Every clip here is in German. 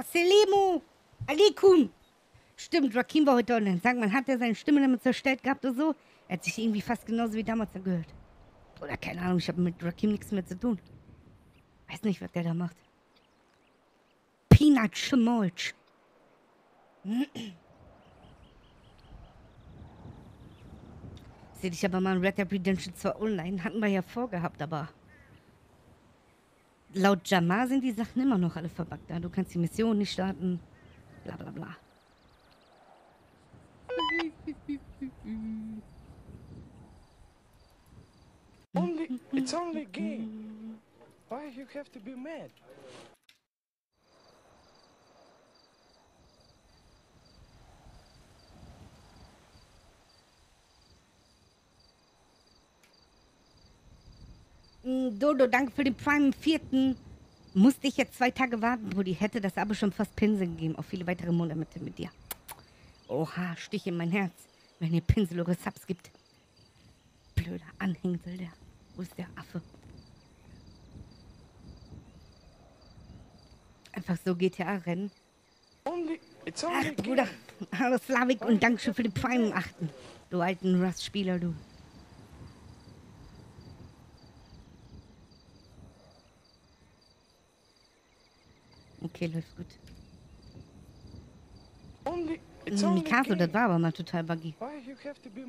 Assalamu alaikum. Stimmt, Rakim war heute online. Sag mal, hat er seine Stimme damit zerstellt gehabt oder so? Er hat sich irgendwie fast genauso wie damals angehört. Oder keine Ahnung, ich habe mit Rakim nichts mehr zu tun. Weiß nicht, was der da macht. Peanut Schmolch. Sehe ich aber mal in Red Dead Redemption 2 online. Hatten wir ja vorgehabt, aber laut Jamar sind die Sachen immer noch alle verbuggt. Ja? Du kannst die Mission nicht starten. Bla bla bla. Only, it's only a game. Why you have to be mad? Dodo, danke für den Prime im vierten. Musste ich jetzt zwei Tage warten, Brudi. Hätte das aber schon fast Pinsel gegeben. Auf viele weitere Monate mit dir. Oha, Stich in mein Herz, wenn ihr Pinsel eure Subs gibt. Blöder Anhängsel, der. Wo ist der Affe? Einfach so GTA-Rennen. Only, it's only Ach, Bruder. Hallo Slavik und Dankeschön für den Prime im achten. Du alten Rust-Spieler, du. Okay, läuft gut. Only, a Mikado, das war aber mal total buggy.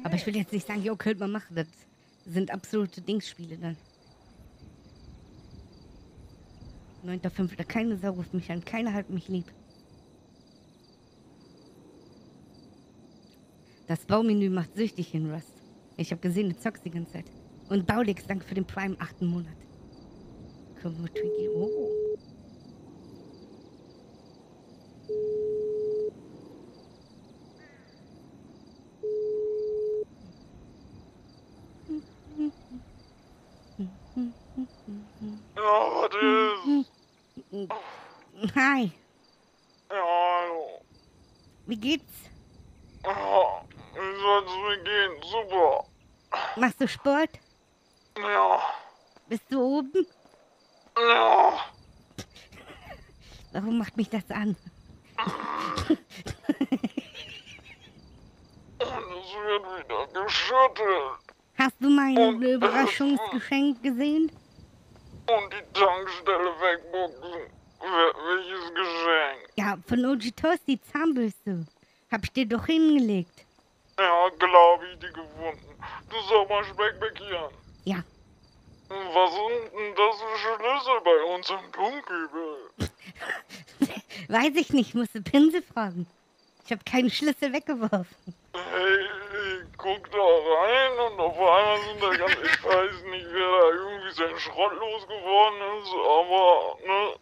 Aber ich will jetzt nicht sagen, jo, könnte man machen. Das sind absolute Dingsspiele dann. 9.5. Keine Sau ruft mich an. Keiner hat mich lieb. Das Baumenü macht süchtig in Rust. Ich habe gesehen, du zockst die ganze Zeit. Und Baulix, danke für den Prime achten Monat. Komm, Twinkie. Oh. Ja, was ist? Hi, Ja, hallo. wie geht's? Ja, wie soll's mir gehen? Super. Machst du Sport? Ja, Bist du oben? ja. Warum macht mich das an? Es wird wieder geschüttelt. Hast du mein Und- Überraschungsgeschenk gesehen? Und die Tankstelle wegbuchsen. Wel- Welches Geschenk? Ja, von Toast die Zahnbürste. Hab ich dir doch hingelegt. Ja, glaub ich, die gefunden. Du sag mal Speckbäckchen. Ja, Was sind denn das für Schlüssel bei uns im Dunkelbild? weiß ich nicht, musste Pinsel fragen. Ich habe keinen Schlüssel weggeworfen. Hey, ich guck da rein und auf einmal sind da ganz, ich weiß nicht, wer da irgendwie sein Schrott losgeworden ist, aber, ne,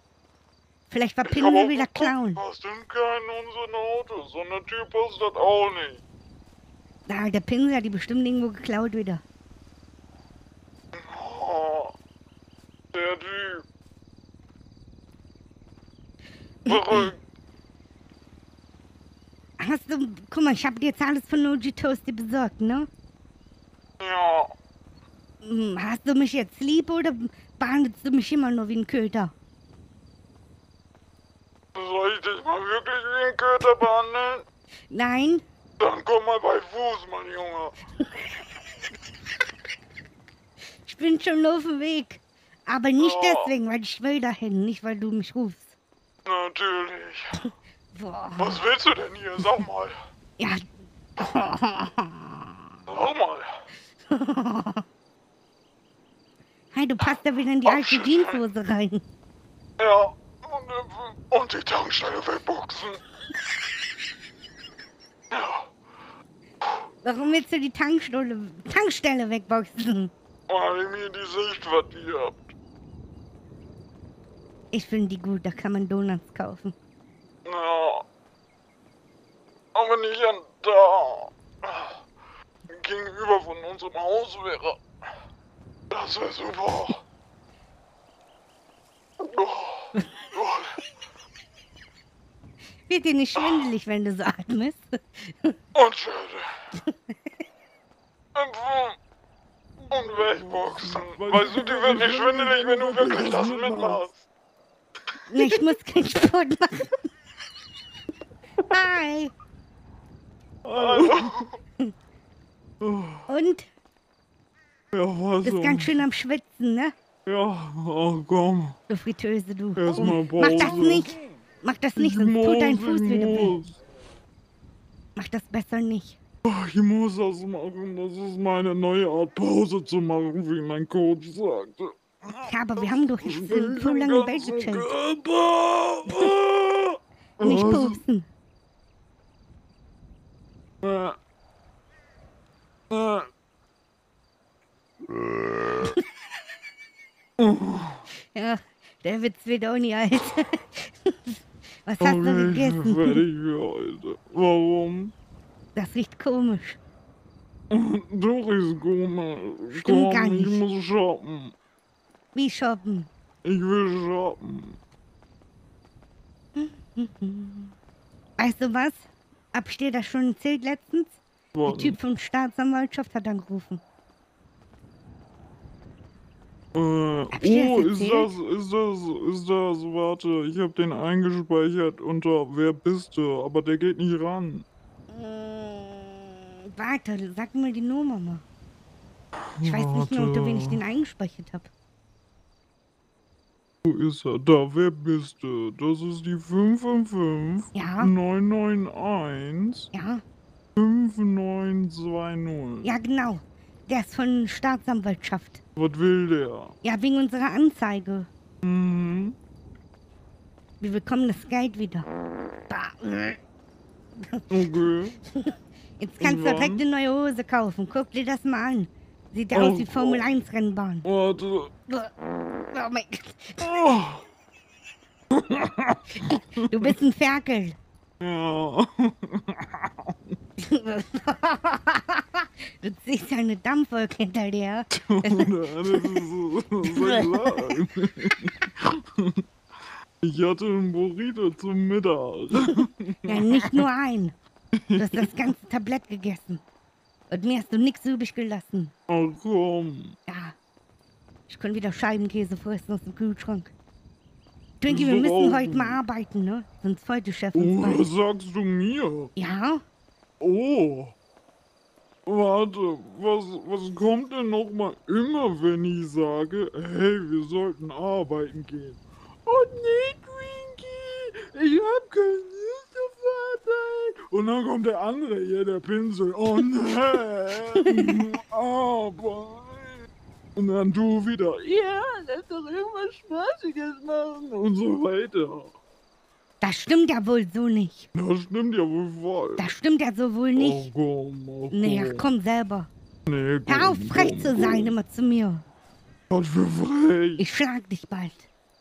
Vielleicht war hab auch wieder geguckt, klauen. Passt in keinen unserer Autos. So eine Typ passt das auch nicht. Na, der Pinsel hat die bestimmt irgendwo geklaut wieder. Oh, der Typ. Verrückt. Hast du, guck mal, ich habe dir jetzt alles von OG Toasty besorgt, ne? Ja, Hm, Hast du mich jetzt lieb oder behandelst du mich immer nur wie ein Köter? Soll ich dich mal wirklich wie ein Köter behandeln? Nein? Dann komm mal bei Fuß, mein Junge. Ich bin schon auf dem Weg. Aber nicht Ja. deswegen, weil ich will dahin, nicht weil du mich rufst. Natürlich. Boah. Was willst du denn hier? Sag mal. Ja. Sag mal. Hey, du passt da wieder in die Ach, alte Scheiße. Jeanshose rein. Ja. Und, die Tankstelle wegboxen. Ja. Warum willst du die Tankstelle, Tankstelle wegboxen? Weil ihr mir die Sicht verdirbt. Ich finde die gut, da kann man Donuts kaufen. Ja. Aber nicht an da. Gegenüber von unserem Haus wäre. Das wäre super. Wird dir nicht schwindelig, wenn du so atmest? Und Schilde. Impfen. Und wegboxen. Weißt du, die wird nicht schwindelig, wenn du wirklich das mitmachst. Nee, ich muss keinen Sport machen. Hi. Hallo. Und? Ja, Bist so? ganz schön am Schwitzen, ne? Ja, oh komm. Du Fritteuse, du. Erstmal Mach das Pause. nicht. Mach das nicht, Ich sonst tut dein muss, Fuß wieder weh. muss. Mach das besser nicht. Oh, Ich muss das machen. Das ist meine neue Art Pause zu machen, wie mein Coach sagte. Ja, aber wir haben doch jetzt so, lange ganzen gechillt. Nicht Was? pupsen. Äh. Äh. Ja, der Witz wird auch nie alt. Was hast du gegessen? fertig für heute. Warum? Das riecht komisch. Doch ist komisch. Stimmt Komm, ich muss shoppen. Wie shoppen? Ich will shoppen. Weißt du was? Hab ich dir das schon erzählt letztens? Der Was? Typ von Staatsanwaltschaft hat angerufen. Äh, oh, ist das, ist das, ist das, warte, ich habe den eingespeichert unter Wer bist du, aber der geht nicht ran. Mm, warte, sag mir die Nummer mal. Ich weiß nicht mehr, unter wen ich den eingespeichert habe. Wo ist er? Da, wer bist du? Das ist die 555 Ja, 991 ja, 5920. ja, genau. Der ist von Staatsanwaltschaft. Was will der? Ja, wegen unserer Anzeige. Mhm. Wir bekommen das Geld wieder. Bah. Okay. Jetzt kannst du direkt eine neue Hose kaufen. Guck dir das mal an. Sieht ja Oh aus wie Formel 1 Rennbahn. Warte. Oh mein Gott. Oh. Du bist ein Ferkel. Ja. Du ziehst eine Dampfwolke hinter dir. das ist so, so klar. Ich hatte einen Burrito zum Mittag. Ja, nicht nur ein. Du hast das ganze Tablett gegessen. Und mir hast du nichts übrig gelassen. Ach komm. Ja. Ich kann wieder Scheibenkäse fressen aus dem Kühlschrank. Twinkie, wir müssen heute mal arbeiten, ne? Sonst freut die Chef Oh, was sagst du mir? Ja? Oh. Warte, was, was kommt denn noch mal immer, wenn ich sage, hey, wir sollten arbeiten gehen? Oh nee, Twinkie, ich hab keine Lust auf Arbeit. Und dann kommt der andere hier, der Pinsel. Oh nee, Arbeit. Und dann du wieder, ja, lass doch irgendwas Spaßiges machen und so weiter. Das stimmt ja wohl so nicht. Das stimmt ja wohl voll. Das stimmt ja so wohl nicht. Oh, komm, oh, Nee, ach komm. komm selber. Nee, komm, Hör auf, frech komm, zu komm. sein, immer zu mir. Was für frech. Ich schlag dich bald.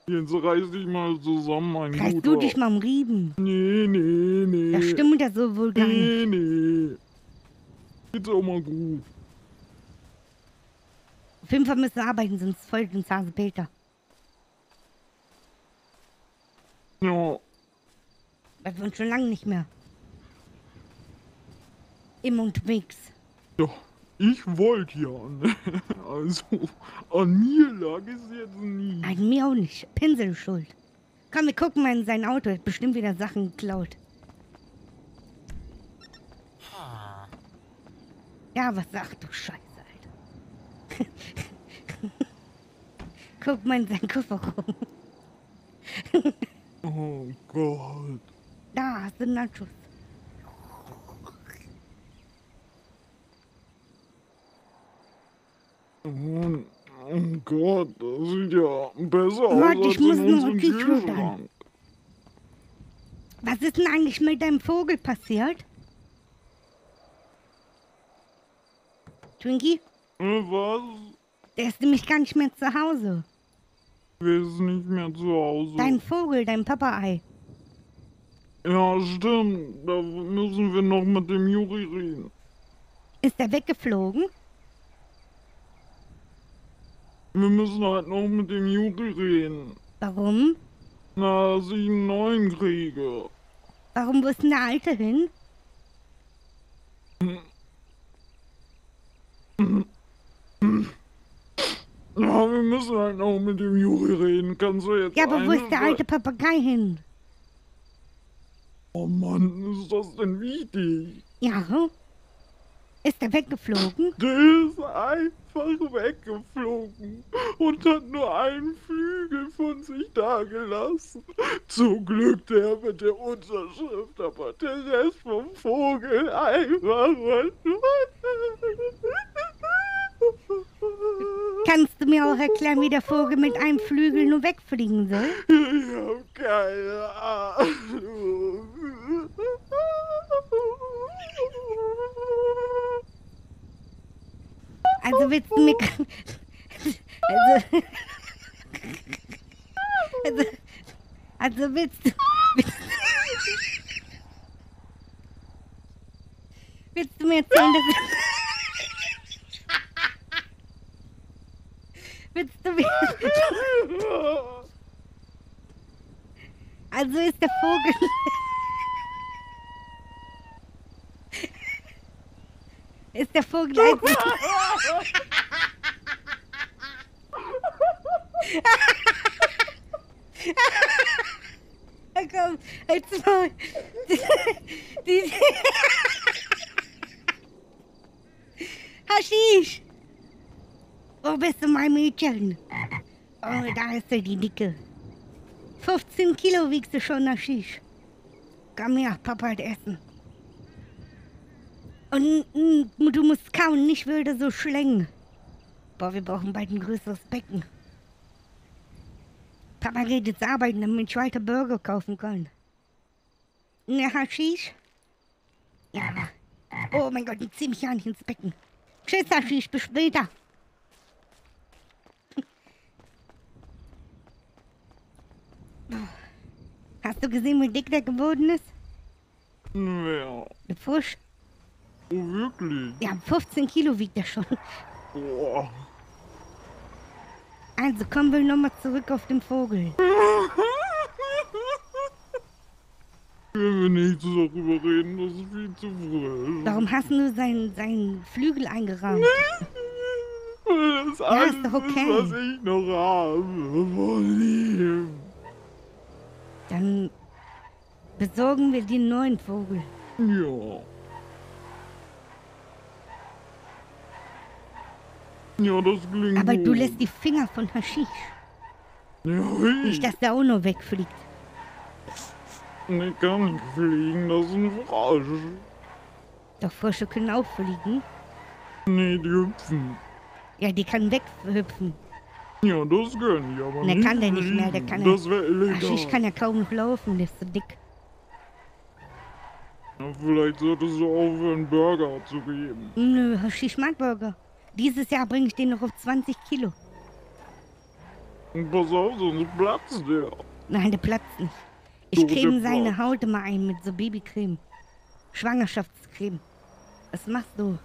Jetzt reiß dich mal zusammen, mein Reißt Guter. du dich mal am Rieben. Nee, nee, nee. Das stimmt ja so wohl gar nicht. Nee, nee. Geht's auch mal gut. Auf jeden Fall müssen wir arbeiten, sonst folgt uns Hase Peter. Ja, Das sind schon lange nicht mehr. Immer unterwegs. ja. Ich wollte ja. Ne? Also, an mir lag es jetzt nie. Nein, mir auch nicht. Pinsel schuld. Komm, wir gucken mal in sein Auto. Er hat bestimmt wieder Sachen geklaut. Ja, was sagt du Scheiße, Alter? Guck mal in seinen Koffer rum. Oh Gott. Da hast du Nachos. Oh, oh Gott, das sieht ja besser aus Warte, ich muss T-Shirt an. Kühlschrank. Was ist denn eigentlich mit deinem Vogel passiert? Twinkie? Äh, Was? Der ist nämlich gar nicht mehr zu Hause. Wir sind nicht mehr zu Hause. Dein Vogel, dein Papa-Ei. Ja, stimmt. Da müssen wir noch mit dem Juri reden. Ist er weggeflogen? Wir müssen halt noch mit dem Juri reden. Warum? Na, dass ich einen neuen kriege. Warum wo ist denn der Alte hin? Ja, wir müssen halt noch mit dem Juri reden. Kannst du jetzt Ja, aber wo ist der alte Papagei hin? Oh Mann, ist das denn wichtig? Ja. Ist er weggeflogen? Der ist einfach weggeflogen und hat nur einen Flügel von sich dagelassen. Zum Glück der mit der Unterschrift, aber der Rest vom Vogel einfach Kannst du mir auch erklären, wie der Vogel mit einem Flügel nur wegfliegen soll? Ich hab keine Ahnung. Also willst du mir... Also... Also, also willst du... Willst, willst du mir erzählen, dass... Willst du mir... Also ist der Vogel... Ist der Vogel komm. Die, die, Haschisch! Wo bist du, mein Mädchen? Oh, da ist sie, die Dicke. 15 Kilo wiegst du schon, Haschisch. Komm her, Papa hat Essen. Und du musst kauen, nicht wilde so schlängen. Boah, wir brauchen bald ein größeres Becken. Papa geht jetzt arbeiten, damit ich weiter Burger kaufen kann. Ne, Haschisch? Ja. Oh mein Gott, ich zieh mich ja nicht ins Becken. Tschüss, Haschisch, bis später. Hast du gesehen, wie dick der geworden ist? Wer? Der Fusch? Oh, wirklich? Ja, 15 Kilo wiegt er schon. Boah. Also kommen wir nochmal zurück auf den Vogel. Können wir nicht darüber reden, das ist viel zu frisch. Warum hast du seinen, seinen Flügel eingerahmt? Das ist Ja, ist doch okay. was ich noch habe von ihm. Dann besorgen wir den neuen Vogel. Ja. Ja, das klingt Aber du lässt die Finger von Haschisch. Ja, Nicht, ich. dass der auch nur wegfliegt. Ich kann nicht fliegen, das ist ein Frosch. Doch Frösche können auch fliegen. Nee, die hüpfen. Ja, die kann weghüpfen. Ja, das können die, aber Der nicht kann der nicht mehr, der kann Das wäre illegal. Haschisch kann ja kaum noch laufen, der ist so dick. Ja, vielleicht solltest du aufhören, Burger zu geben. Nö, Haschisch mag Burger. Dieses Jahr bringe ich den noch auf 20 Kilo. Und pass auf, sonst platzt der. Nein, der platzt nicht. Ich So, der creme seine. Haut immer ein mit so Babycreme. Schwangerschaftscreme. Was machst du?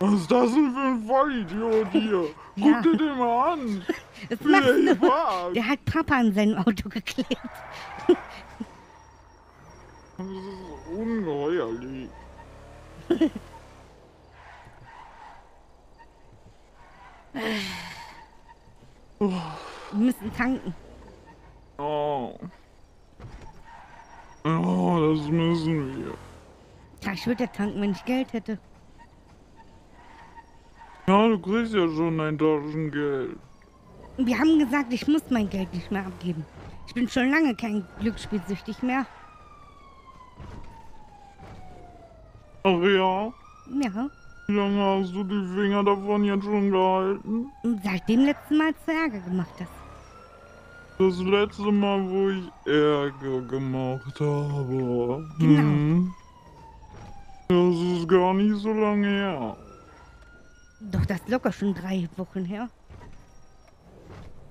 Was ist das denn für ein Vollidiot hier? Guck Ja. dir den mal an. Was Wie machst der du? Der hat Papa an seinem Auto geklebt. Das ist ungeheuerlich. Wir müssen tanken. Oh. Oh, das müssen wir. Ja, ich würde ja tanken, wenn ich Geld hätte. Ja, du kriegst ja schon dein Taschengeld. Wir haben gesagt, ich muss mein Geld nicht mehr abgeben. Ich bin schon lange kein Glücksspielsüchtig mehr. Ach ja? Ja. Wie lange hast du die Finger davon jetzt schon gehalten? Seit dem letzten Mal zu Ärger gemacht hast. Das letzte Mal, wo ich Ärger gemacht habe. Genau. Hm? Das ist gar nicht so lange her. Doch, das ist locker schon drei Wochen her.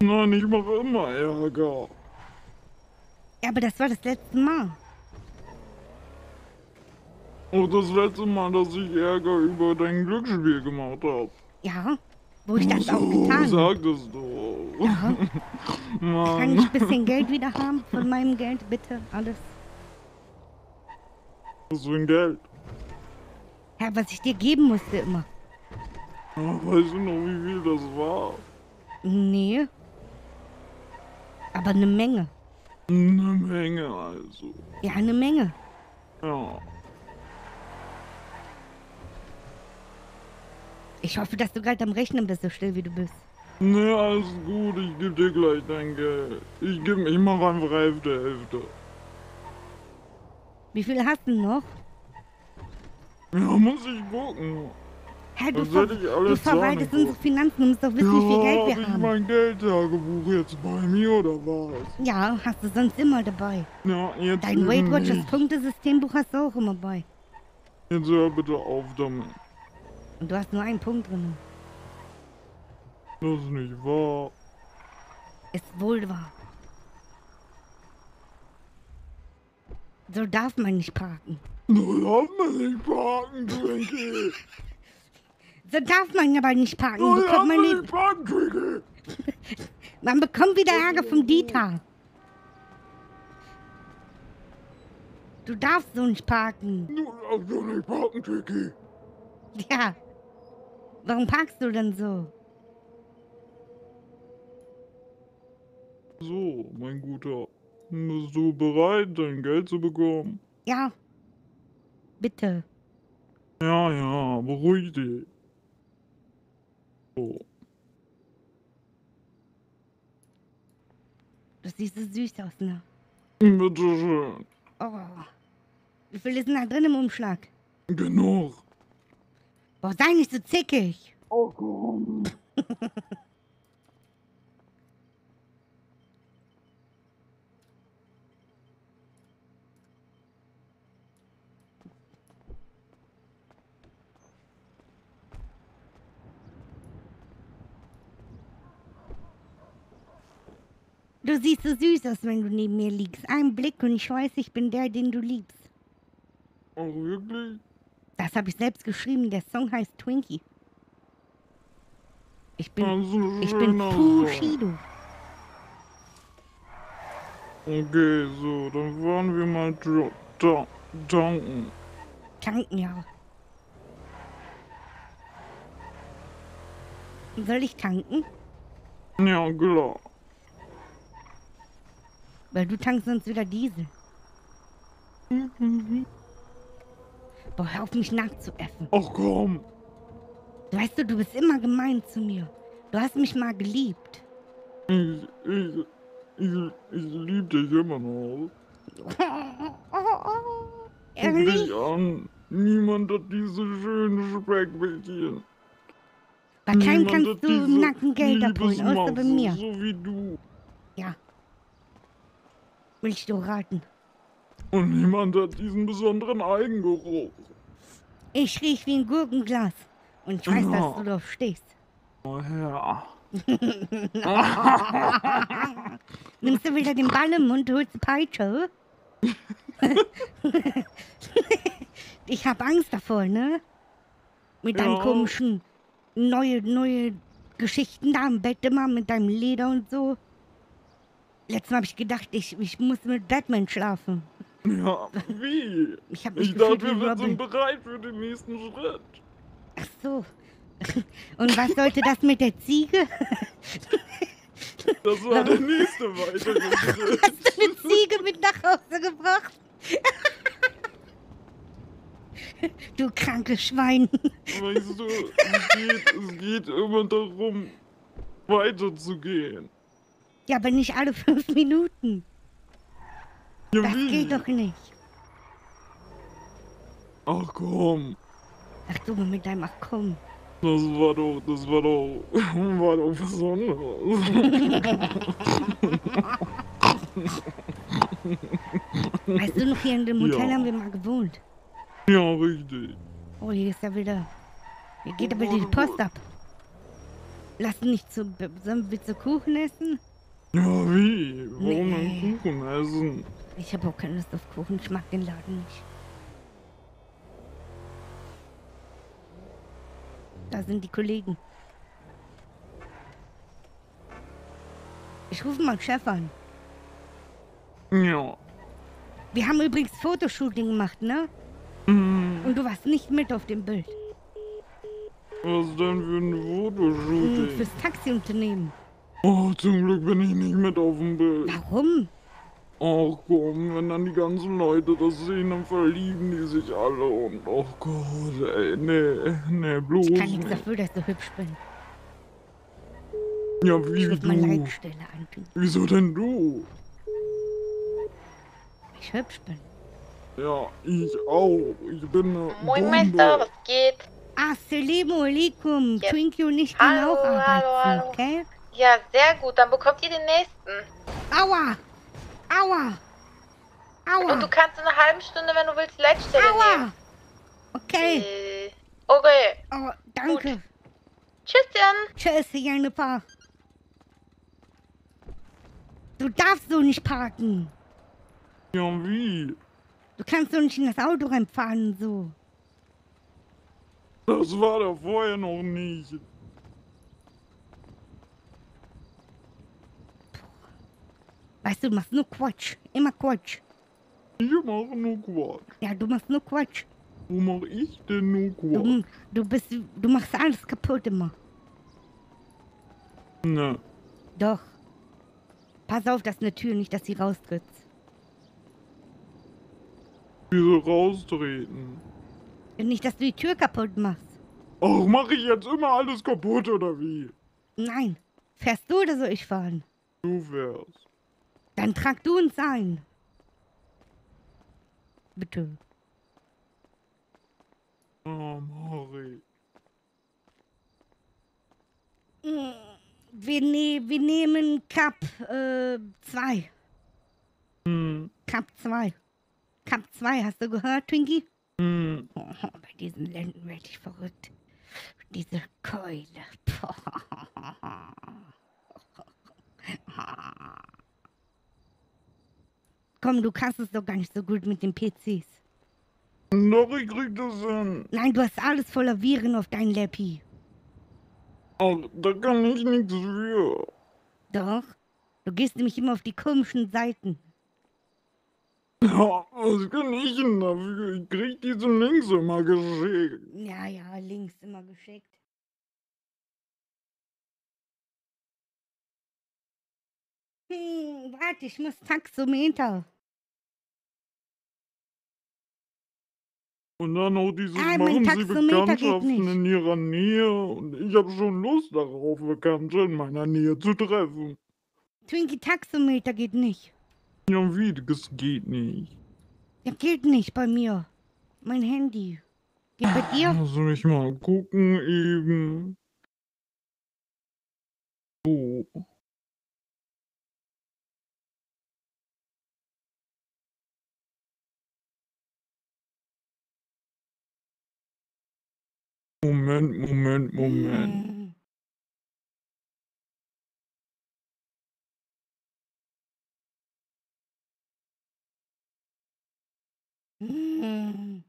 Nein, ich mache immer Ärger. Ja, aber das war das letzte Mal. Und das letzte Mal, dass ich Ärger über dein Glücksspiel gemacht habe. Ja, wo ich das auch so, getan habe. sagtest du. Ja. Kann ich ein bisschen Geld wieder haben von meinem Geld, bitte? Alles. Was für ein Geld? Ja, was ich dir geben musste immer. Weißt du noch, wie viel das war? Nee. Aber eine Menge. Eine Menge also. Ja, eine Menge. Ja. Ich hoffe, dass du gerade am Rechnen bist, so still wie du bist. Ne, alles gut, ich geb dir gleich dein Geld. Ich geb, ich mach einfach Hälfte, Hälfte. Wie viel hast du noch? Ja, muss ich gucken. Hä, du, ver ich du verwaltest unsere Finanzen, du musst doch wissen, wie viel Geld hab wir ich haben. mein Geldtagebuch jetzt bei mir oder was? Ja, hast du sonst immer dabei. Ja, jetzt Dein Weight Watchers. Punktesystembuch hast du auch immer bei. Jetzt hör bitte auf damit. Und du hast nur einen Punkt drin. Das ist nicht wahr. Ist wohl wahr. So darf man nicht parken. Du darf man nicht parken, Twinkie. So darf man aber nicht parken. Du darfst Bekommt man, nicht nicht, parken, Twinkie. man bekommt wieder Ärger vom Dieter. Du darfst so nicht parken. Du darfst doch nicht parken, Twinkie. Ja. Warum parkst du denn so? So, mein Guter. Bist du bereit, dein Geld zu bekommen? Ja. Bitte. Ja, ja, beruhig dich. So. Du siehst so süß aus, ne? Bitteschön. Oh. Wie viel ist denn da drin im Umschlag? Genug. Boah, sei nicht so zickig. Oh, komm. Du siehst so süß aus, wenn du neben mir liegst. Ein Blick und ich weiß, ich bin der, den du liebst. Ach, wirklich? Das habe ich selbst geschrieben. Der Song heißt Twinkie. Ich bin, ein ich bin Bushido. Okay, so, dann fahren wir mal da tanken. Tanken, ja. Soll ich tanken? Ja, klar. Weil du tankst sonst wieder Diesel. Boah, hör auf mich nachzuäffen. Ach komm. Weißt du, du bist immer gemein zu mir. Du hast mich mal geliebt. Ich, ich, ich, ich lieb dich immer noch. Guck Ehrlich? dich an. Niemand hat diese schönen Speckbäckchen. Bei keinem kannst du im Nacken Geld abholen, außer bei mir. So wie du. Willst du raten? Und niemand hat diesen besonderen Eigengeruch. Ich riech wie ein Gurkenglas. Und ich weiß, Ja. dass du drauf stehst. Oh ja. Nimmst du wieder den Ball im Mund, holst die Peitsche? ich hab Angst davor, ne? Mit deinen Ja. komischen neue, neue Geschichten da im Bett immer mit deinem Leder und so. Letztes Mal hab ich gedacht, ich, ich muss mit Batman schlafen. Ja, wie? Ich hab mich Ich dachte, wir Robin. sind bereit für den nächsten Schritt. Ach so. Und was sollte das mit der Ziege? Das war der nächste weitere Schritt. Hast du eine Ziege mit nach Hause gebracht? Du krankes Schwein. Weißt du, es geht, es geht immer darum, weiterzugehen. Ja, aber nicht alle fünf Minuten. Ja, Das wie? geht doch nicht. Ach komm, Ach du mit deinem Ach komm. das war doch, das war doch, war doch Besonderes. Weißt du noch, hier in dem Hotel Ja. haben wir mal gewohnt. Ja, richtig. Oh, hier ist er wieder. Hier geht aber die Post ab. Lass nicht zu... Sollen wir zu Kuchen essen? Ja, wie? Warum Nee. denn Kuchen essen? Ich habe auch keine Lust auf Kuchen. Ich mag den Laden nicht. Da sind die Kollegen. Ich rufe mal Chef an. Ja. Wir haben übrigens Fotoshooting gemacht, ne? Hm, Und du warst nicht mit auf dem Bild. Was denn für ein Hm, Fotoshooting? Fürs Taxiunternehmen. Oh, zum Glück bin ich nicht mit auf dem Bild. Warum? Ach komm, wenn dann die ganzen Leute das sehen, dann verlieben die sich alle und oh Gott, ey, nee, nee, bloß Ich kann nichts nicht. dafür, dass du hübsch bist. Ja, Ich wie mal du? Leitstelle antun. Wieso denn du? Ich hübsch bin. Ja, ich auch. Ich bin eine Moin Bombe. Meister, was geht? Assalamu alaikum. Ja. Twinkie und ich gehen Hallo, auch hallo, arbeiten, hallo. okay? Ja, sehr gut, dann bekommt ihr den nächsten. Aua! Aua! Aua! Und du kannst in einer halben Stunde, wenn du willst, die Leitstelle nehmen. Aua! Okay. Äh, okay. Oh, danke. Tschüss, Jan. Tschüss, Jennifer. Du darfst so nicht parken. Ja, wie? Du kannst so nicht in das Auto reinfahren, so. Das war da vorher noch nicht. Weißt du, du machst nur Quatsch. Immer Quatsch. Ich mache nur Quatsch. Ja, du machst nur Quatsch. Wo mache ich denn nur Quatsch? Du, du bist, du machst alles kaputt immer. Ne. Doch. Pass auf, dass eine Tür nicht, dass sie raustritt. Wieso raustreten? Nicht, dass du die Tür kaputt machst. Ach, mache ich jetzt immer alles kaputt oder wie? Nein. Fährst du oder soll ich fahren? Du wärst. Dann trag du uns ein. Bitte. Ah, Mari. Mm, Wir, ne wir nehmen Cup 2. Hm, Cup 2. Cup 2, hast du gehört, Twinkie? hm. Oh, bei diesen Lenden werde ich verrückt. Diese Keule. Komm, du kannst es doch gar nicht so gut mit den PCs. Doch, ich krieg das hin. Nein, du hast alles voller Viren auf dein Lappy. Ach, da kann ich nichts für. Doch. Du gehst nämlich immer auf die komischen Seiten. Ja, was kann ich denn dafür? Ich krieg diese Links immer geschickt. Ja, ja, links immer geschickt. Hm, warte, ich muss Taxometer. Und dann noch dieses Ah, machen Sie Taxometer geht Bekanntschaften nicht. in Ihrer Nähe. Und ich habe schon Lust darauf, Bekannte in meiner Nähe zu treffen. Twinkie Taxometer geht nicht. Ja, wie? Das geht nicht. Der geht nicht bei mir. Mein Handy. Geht bei dir? Lass mich mal gucken eben. So. Moment, Moment, Moment. Hm.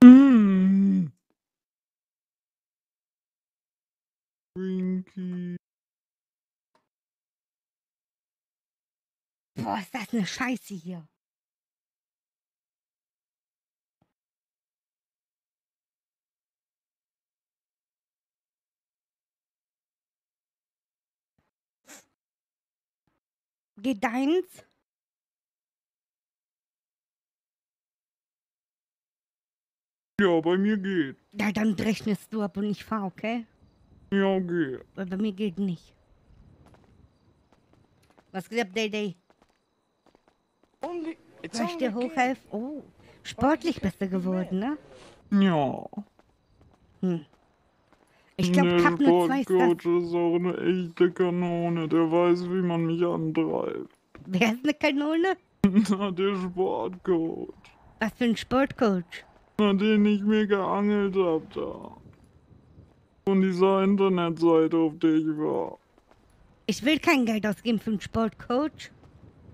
Boah, ist das eine Scheiße hier. Geht deins? Ja, bei mir geht. Ja, dann rechnest du ab und ich fahr, okay? Ja, okay. Weil bei mir geht nicht. Was geht ab, Day Day? Only, Soll ich dir hochhelfen? Oh, sportlich bist du geworden, ne? Ja. Hm. Ich glaube, nur zwei ist das. Sportcoach ist auch eine echte Kanone. Der weiß, wie man mich antreibt. Wer ist eine Kanone? Na, der Sportcoach. Was für ein Sportcoach? Na, den ich mir geangelt hab da. Von dieser Internetseite, auf der ich war. Ich will kein Geld ausgeben für einen Sportcoach.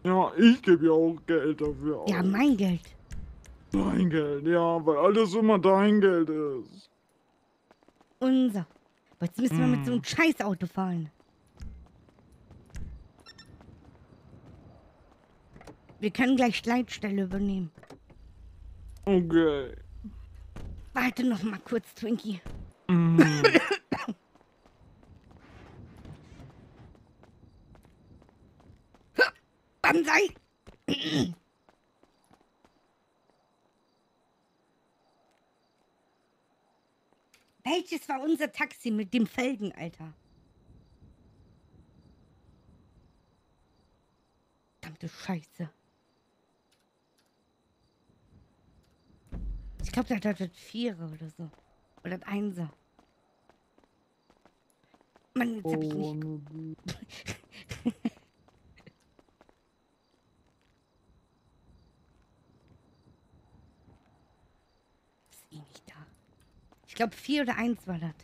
Ja, ich gebe ja auch Geld dafür aus. Ja, mein Geld. Dein Geld, ja, weil alles immer dein Geld ist. Unser. Aber Jetzt müssen wir mit so einem Scheißauto fahren. Wir können gleich Leitstelle übernehmen. Okay. Warte noch mal kurz, Twinkie. Mhm. Banzai! Welches war unser Taxi mit dem Felgen, Alter? Verdammte Scheiße. Ich glaube, der hat das Vierer oder so. Oder das Einser. Mann, jetzt hab ich nicht. Ist eh nicht da. Ich glaube, vier oder eins war das.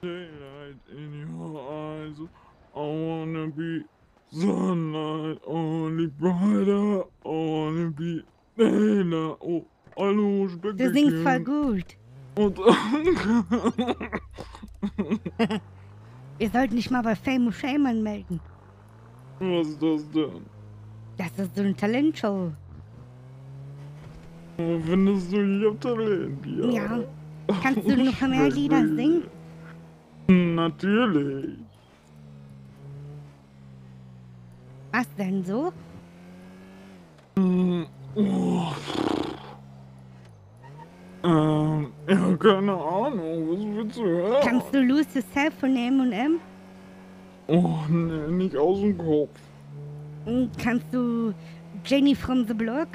Daylight. in your eyes. I wanna be sunlight only brighter. I wanna be daylight. Oh, hallo, Du singst voll gut. Oh, danke. Wir sollten dich mal bei Fame Shame anmelden. Was ist das denn? Das ist so eine Talentshow. Findest du, ich hab Talent? Ja. Ja. Kannst du noch mehr Lieder singen? Natürlich. Was denn so? Mm, Oh. Ähm, ja, keine Ahnung, was willst du hören? Kannst du Lose Yourself von M&M? Oh, nee, nicht aus dem Kopf. Und Kannst du Jenny from the Block?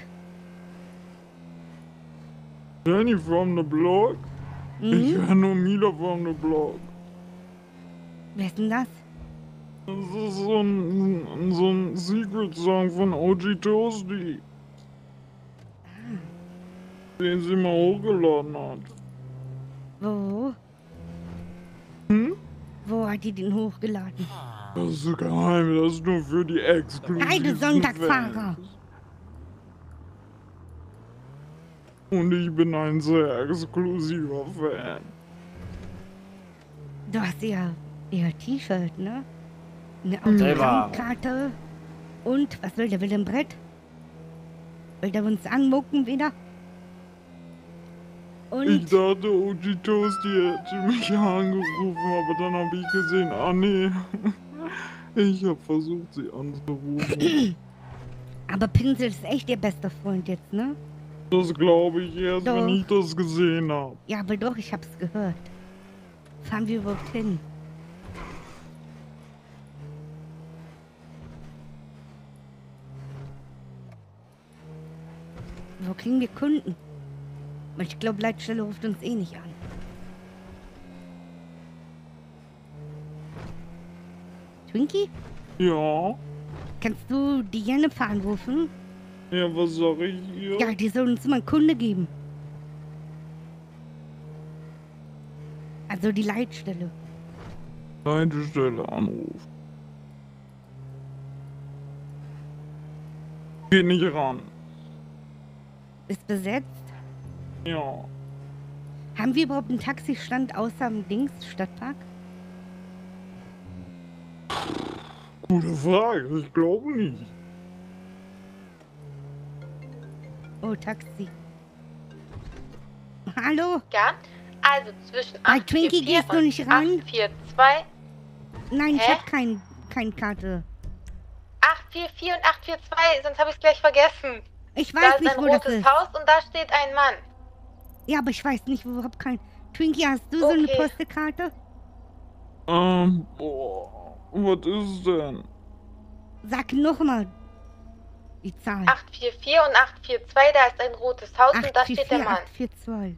Jenny from the Block? Ich Mhm. höre nur Mila from the Block. Wer ist denn das? Das ist so ein, so ein Secret-Song von OG Toasty. Den sie mal hochgeladen hat. Wo? Hm? Wo hat die den hochgeladen? Das ist geheim, das ist nur für die exklusiven Hey, du Sonntagsfahrer. Fans. Und ich bin ein sehr exklusiver Fan. Du hast ja ihr T-Shirt, ne? Eine Selber. Autogrammkarte. Und, was will der? Will der ein Brett? Will der uns anmucken wieder? Ich Und, dachte, OG Toasty hätte mich angerufen, aber dann habe ich gesehen, ah nee. Ich habe versucht, sie anzurufen. aber Pinsel ist echt ihr bester Freund jetzt, ne? Das glaube ich erst, Doch. wenn ich das gesehen habe. Ja, aber doch, ich hab's gehört. Fahren wir überhaupt hin? Wo kriegen wir Kunden? Weil ich glaube, Leitstelle ruft uns eh nicht an. Twinkie, Ja? kannst du die Jennifer anrufen? Ja, was sag ich hier? Ja, die soll uns mal einen Kunde geben. Also die Leitstelle. Leitestelle anrufen. Geht nicht ran. Ist besetzt. Ja. Haben wir überhaupt einen Taxistand außer dem Dings Stadtpark? Gute Frage, ich glaube nicht. Oh, Taxi. Hallo? Ja? Also zwischen Bei Twinkie 844 gehst du und nicht ran? 842. Nein, ich Hä? hab kein, keine Karte. 844 und 842, sonst habe ich es gleich vergessen. Ich Da weiß ist nicht, ein wo das rotes ist. Haus und da steht ein Mann. Ja, aber ich weiß nicht, wo überhaupt kein... Twinkie, hast du so eine Okay. Postekarte? Ähm, boah. Was ist denn? Sag nochmal die Zahl. 844 und 842, da ist ein rotes Haus und da steht der 844, Mann. 842.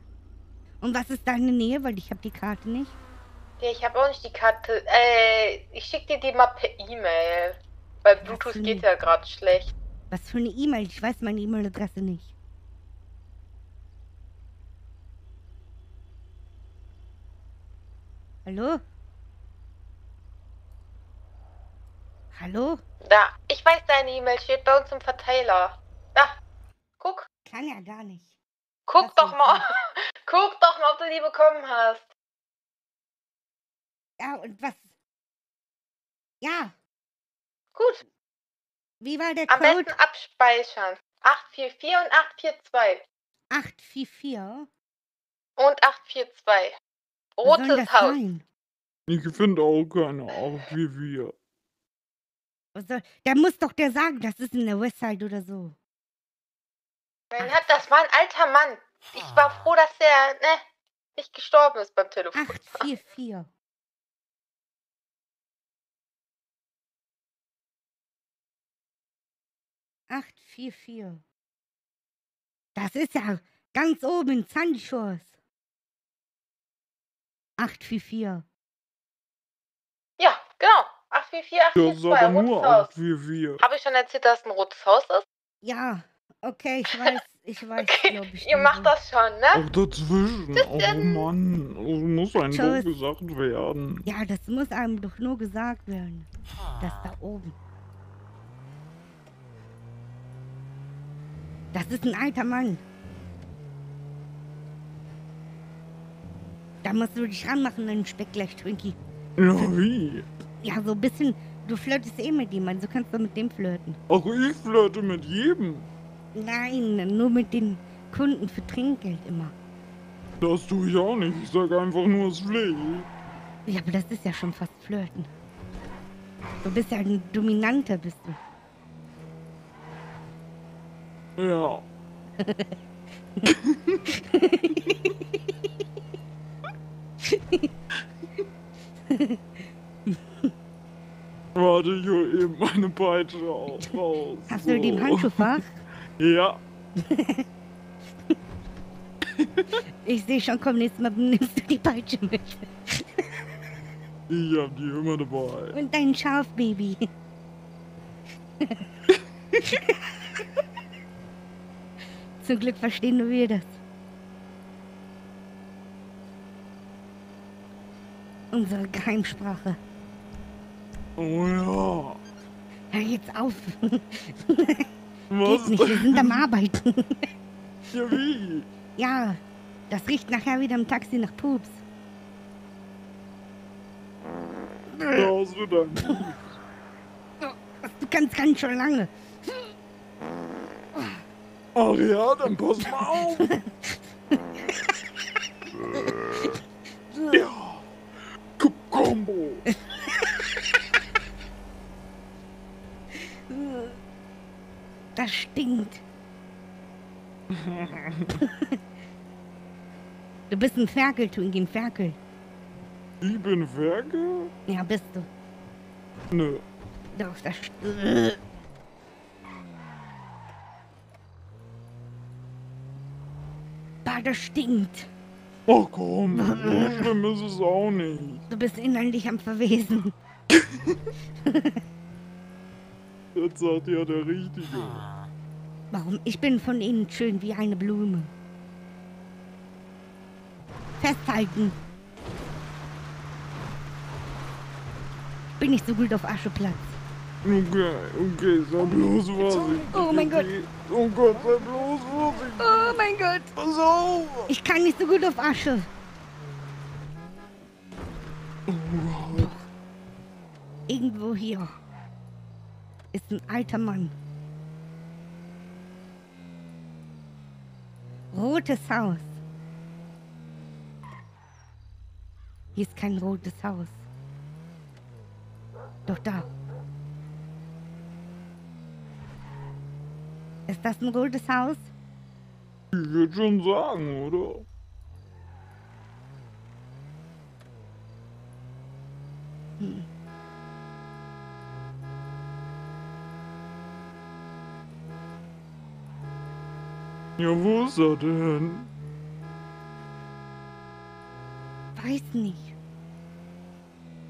Und was ist deine Nähe? Weil ich habe die Karte nicht. Ja, ich habe auch nicht die Karte. Äh, ich schicke dir die mal per E-Mail. Weil Bluetooth geht ja gerade schlecht. Was für eine E-Mail? Ich weiß meine E-Mail-Adresse nicht. Hallo? Hallo? Da, ich weiß, deine E-Mail steht bei uns im Verteiler. Da, guck. Kann ja gar nicht. Guck Was doch mal. guck doch mal, ob du die bekommen hast. Ja, und was? Ja, Gut. Wie war der Am Code? besten abspeichern. 844 und 842. 844. Und 842. Was soll Rotes Haus. sein? Ich finde auch keine 8 wie wir. Was soll, der muss doch der sagen, das ist in der Westside oder so. Nein, hat- das war ein alter Mann. Ich war froh, dass der ne, nicht gestorben ist beim Telefon. 844. Acht, vier, vier. Das ist ja ganz oben in vier, vier. Ja, genau. 844, Das ist 842. aber Rotes nur Haus. 8 wie wir. Habe ich schon erzählt, dass es ein rotes Haus ist? Ja, okay, ich weiß, ich weiß, Okay, glaube ich. ihr macht das schon, ne? Auch dazwischen. Oh Mann. Es muss einem Tschüss. doch gesagt werden. Ja, das muss einem doch nur gesagt werden. Das da oben. Das ist ein alter Mann. Da musst du dich ranmachen, dann Speck gleich, Twinkie. Ja, wie? Ja, so ein bisschen. Du flirtest eh mit jemandem, so kannst du mit dem flirten. Ach, ich flirte mit jedem. Nein, nur mit den Kunden für Trinkgeld immer. Das tue ich auch nicht. Ich sag einfach nur, es fliegt. Ja, aber das ist ja schon fast flirten. Du bist ja ein Dominanter, bist du. Ja. Warte, ich hol eben meine Peitsche auch raus. Hast du die im Handschuhfach? Ja. Ich sehe schon, komm, nächstes Mal nimmst du die Peitsche mit. Ich hab die immer dabei. Und dein Schafbaby. Zum Glück verstehen nur wir das. Unsere Geheimsprache. Oh ja. Hör jetzt auf. Was? Geht nicht, wir sind am Arbeiten. Ja, wie? Ja, das riecht nachher wieder im Taxi nach Pups. Hast du dann. Du kannst ganz schön lange. Ach ja, dann pass mal auf. ja. Combo. Das stinkt. du bist ein Ferkel, Twinkie, ein Ferkel. Ich bin Werke? Ja, bist du. Nö. Doch, das stinkt. Das stinkt. Ach komm, so schlimm ist es auch nicht. Du bist innerlich am Verwesen. Das sagt ja der Richtige. Warum? Ich bin von innen schön wie eine Blume. Festhalten. Bin nicht so gut auf Ascheplatz. Okay, okay, sei bloß vorsichtig. Oh mein Gott. Oh Gott, sei bloß vorsichtig. Oh mein Gott. Pass auf. Ich kann nicht so gut auf Asche. Irgendwo hier ist ein alter Mann. Rotes Haus. Hier ist kein rotes Haus. Doch da. Ist das ein rotes Haus? Ich würde schon sagen, oder? Ja, wo ist er denn? Weiß nicht.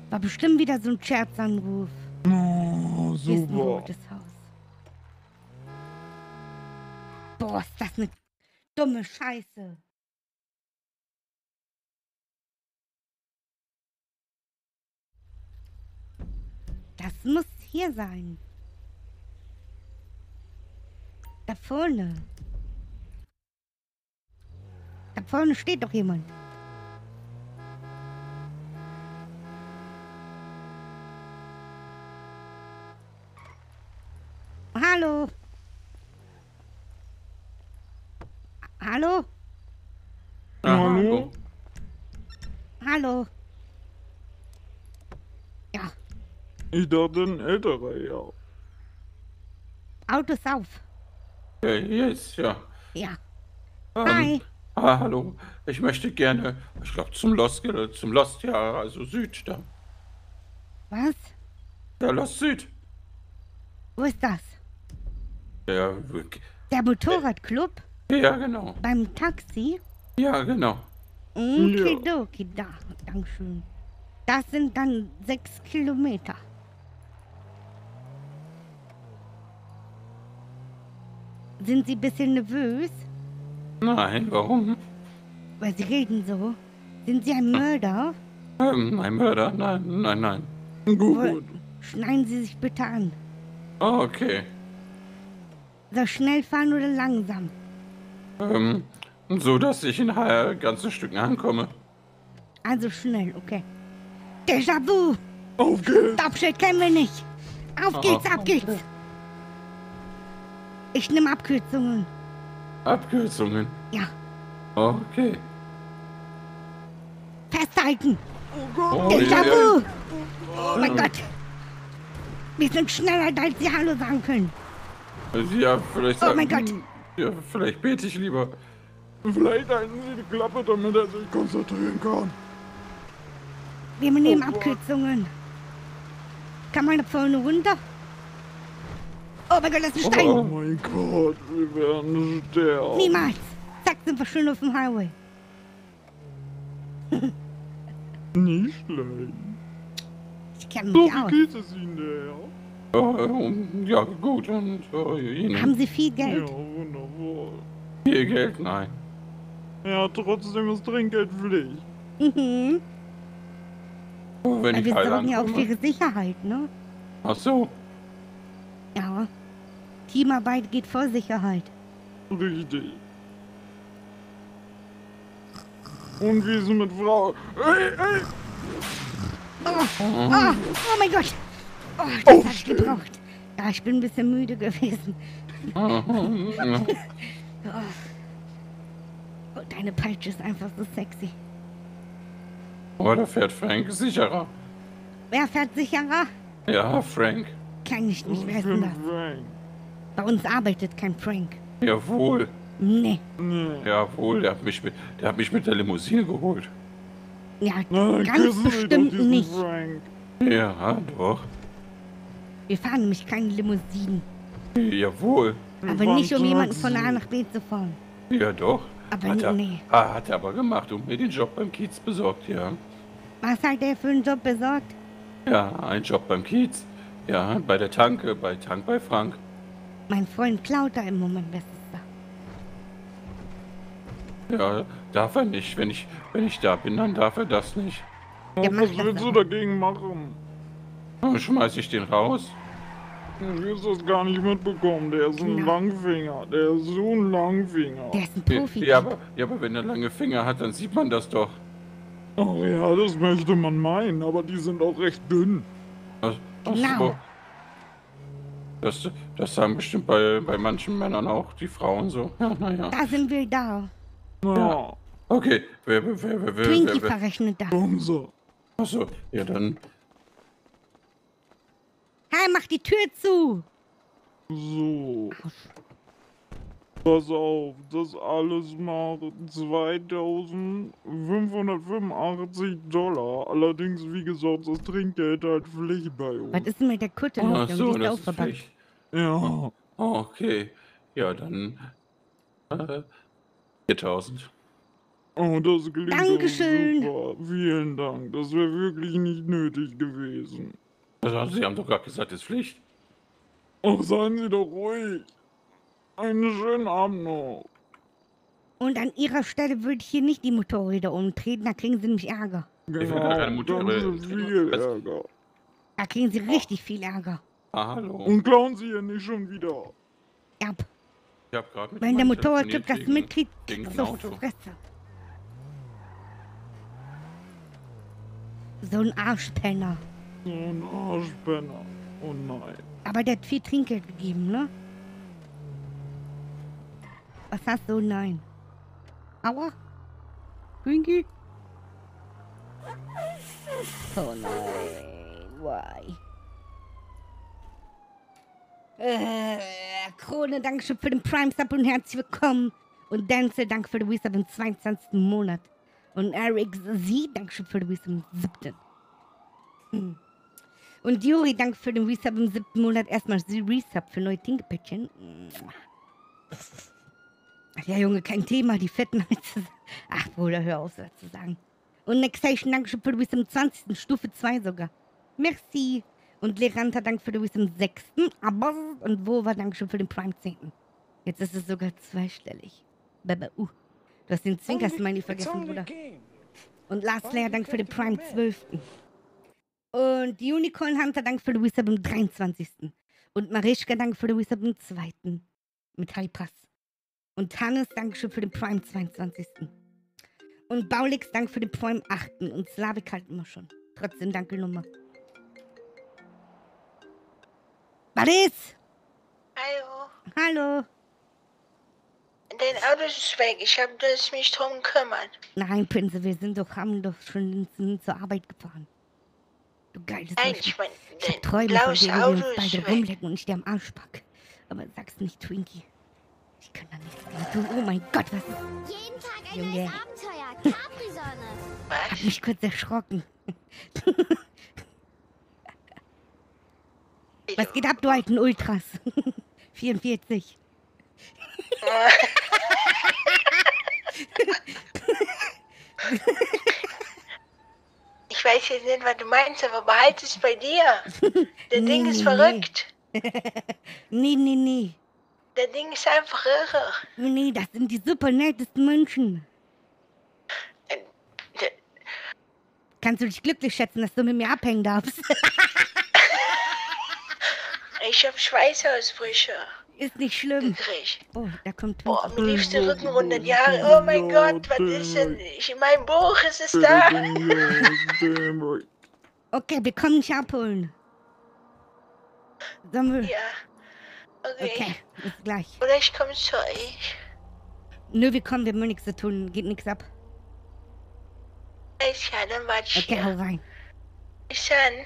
War bestimmt wieder so ein Scherzanruf. Oh, Hier ist ein super. rotes Haus. Boah, ist das eine dumme Scheiße. Das muss hier sein. Da vorne. Da vorne steht doch jemand. Hallo? Hallo? Ja, Hallo? Hallo? Ja, Ich dachte, ein älterer, ja. Autos auf. Ja, jetzt, ja. Ja. Ähm, Hi. Ah, hallo. Ich möchte gerne, ich glaube, zum Lost, äh, zum Lost, ja, also Süd da. Was? Ja, Lost Süd. Wo ist das? Ja, Der Motorradclub? Ja, genau. Beim Taxi? Ja, genau. Okidoki, da. Dankeschön. Das sind dann sechs Kilometer. Sind Sie ein bisschen nervös? Nein, warum? Weil Sie reden so. Sind Sie ein Mörder? Ähm, ein Mörder? Nein, nein, nein. Gut. Schneiden Sie sich bitte an. Oh, okay. Soll schnell fahren oder langsam? Ähm, so, dass ich in ein ganzes Stück ankomme. Also schnell, okay. Déjà-vu! Auf geht's. Stoppschild kennen wir nicht. Auf geht's, ab geht's. Ich nehme Abkürzungen. Abkürzungen. Ja, Okay. festhalten. Oh, Déjà-vu! Oh mein Gott. Wir sind schneller, als Sie Hallo sagen können. ja, vielleicht Oh sagen, mein Gott. Ja, vielleicht bete ich lieber. Vielleicht halten Sie die Klappe, damit er sich konzentrieren kann. Wir nehmen Oh. Abkürzungen. Kann man da vorne runter? Oh mein Gott, das ist ein Oh. Stein. Oh mein Gott, wir werden sterben. Niemals. Zack, sind wir schon auf dem Highway. Nicht schlecht. Ich kenne So, mich wie aus. geht es Ihnen der? Ja, um, ja gut, und äh, Ihnen Haben Sie viel Ja, Geld? wunderbar. viel Geld? Nein. Ja, trotzdem ist Trinkgeld Pflicht. Mhm. Oh, wenn ich wir heil sorgen ja auch für Sicherheit, ne? Ach so. Ja. Teamarbeit geht vor Sicherheit. Richtig. Und wie ist es mit Frau? Ey, ey! Oh, oh mein Gott. Oh, das hat Aufstehen. gebraucht. Ja, ich bin ein bisschen müde gewesen. Oh, deine Peitsche ist einfach so sexy. Oh, da fährt Frank sicherer. Wer fährt sicherer? Ja, Frank. Kann ich nicht, wer ist Für denn einen das? Frank. Bei uns arbeitet kein Frank. Jawohl. Nee. Nee. Jawohl, der hat mich mit, der hat mich mit der Limousine geholt. Ja, dann ganz bestimmt nicht. Frank. Ja, doch. Wir fahren nämlich keine Limousinen. Jawohl. Aber nicht, um jemanden von A nach B zu fahren. Ja, doch. Aber hat er, nee. Ah, hat er aber gemacht und mir den Job beim Kiez besorgt, ja. Was hat er für einen Job besorgt? Ja, ein Job beim Kiez. Ja, bei der Tanke, bei Tank bei Frank. Mein Freund klaut da im Moment, was ist da? Ja, darf er nicht. Wenn ich, wenn ich da bin, dann darf er das nicht. Macht Was willst du dagegen machen? Dann schmeiß ich den raus. Du wirst das gar nicht mitbekommen. Der ist ein. Langfinger. Der ist so ein Langfinger. Der ist ein Ja, Profi. ja, aber, ja, aber wenn er lange Finger hat, dann sieht man das doch. Ach ja, das möchte man meinen, aber die sind auch recht dünn. Ach, ach Genau. Das, das sagen bestimmt bei, bei manchen Männern auch die Frauen so. Ja, naja. Da sind wir da. Ja, Okay, wer, wer, wer, wer, wer, Twinkie wer, wer. verrechnet da. Bumse. Achso, ja dann. Hey, mach die Tür zu. So. Pass auf, das alles macht 2585 Dollar. Allerdings, wie gesagt, das Trinkgeld halt Pflicht bei uns. Was ist denn mit der Kutte Ach los? so, das ist. Pflicht. Ja. Okay, ja dann. Äh, 4000. Oh, das klingt doch Dankeschön. super. Vielen Dank. Das wäre wirklich nicht nötig gewesen. Also, Sie haben doch gerade gesagt, das ist Pflicht. Ach, seien Sie doch ruhig. Einen schönen Abend noch. Und an ihrer Stelle würde ich hier nicht die Motorräder umtreten, da kriegen sie nämlich Ärger. will Genau, gar keine Mutter, dann aber- ist viel? Ärger. Da kriegen sie richtig viel Ärger. Ah, hallo. Und klauen Sie hier nicht schon wieder. Ja, Ich hab gerade mit wenn der Motorradclub das mitkriegt, kriegst du. Fresse. So ein Arschpenner. Ein Arschpenner. Oh nein. Aber der hat viel Trinkgeld gegeben, ne? Was hast du? Nein. Aua. Twinkie? Oh nein. Why? Äh, Krone, Dankeschön für den Prime Sub und herzlich willkommen. Und Dance, danke für den Wisdom im 22. Monat. Und Eric Sie, Dankeschön für den Wisdom im 7. Hm. Und Juri, danke für den Resub im 7. Monat. Erstmal Resub für neue Tinkepäckchen. Ja, Junge, kein Thema, die fetten. Ach, Bruder, hör auf, so zu sagen. Und Nexation, Dankeschön für den Wisdom im 20. Stufe 2 sogar. Merci. Und Leranta, danke für den Wisdom im 6. Aber, und Wova, Dankeschön für den Prime 10. Jetzt ist es sogar zweistellig. Baba, uh. Du hast den Zwinker-Smiley vergessen, Bruder. Und Last Layer, danke für den Prime 12. Und Unicorn Hunter, danke für den Wisdom im 23. Und Marischka, danke für den Wisdom im 2. Mit High Pass. Und Hannes, danke schön für den Prime 22. Und Baulix, danke für den Prime 8. Und Slavik halten wir schon. Trotzdem danke nochmal. Was ist? Hallo. Hallo. Dein Auto ist weg. Ich habe das mich drum kümmern. Nein, Pinse, wir sind doch, haben doch schon zur Arbeit gefahren. Du geiles Mädchen. ich mein, Ich hab dein Träume von blaues dir, wie wir Auto beide weg. rumlecken und ich dir am Arsch pack. Aber sag's nicht, Twinkie. Ich kann da nichts gegen tun. Oh mein Gott, was ist... Jeden Tag ein Junge. neues Abenteuer. Capri-Sonne. Hab Was? mich kurz erschrocken. Was geht ab, du alten Ultras? 44. Ich weiß jetzt nicht, was du meinst, aber behalte es bei dir. Der Ding Nee, ist nee, verrückt. Nee, nee, nee. Der Ding ist einfach irre. Nee, das sind die super nettesten Menschen. Kannst du dich glücklich schätzen, dass du mit mir abhängen darfst? Ich habe Schweißausbrüche Ist nicht schlimm. gekriegt. Oh, da kommt Boah, mir lief's der Rücken runter. Die Haare. Oh mein Gott, was ist denn? Ich in meinem Buch ist es da. Okay, wir kommen dich abholen. Sollen wir... Ja. Okay. Okay, bis gleich. Oder ich komme zu euch. Nö, wir kommen, wir haben nichts zu tun. Geht nichts ab. Alles klar, dann warte ich Okay, hau hier. rein. Bis dann.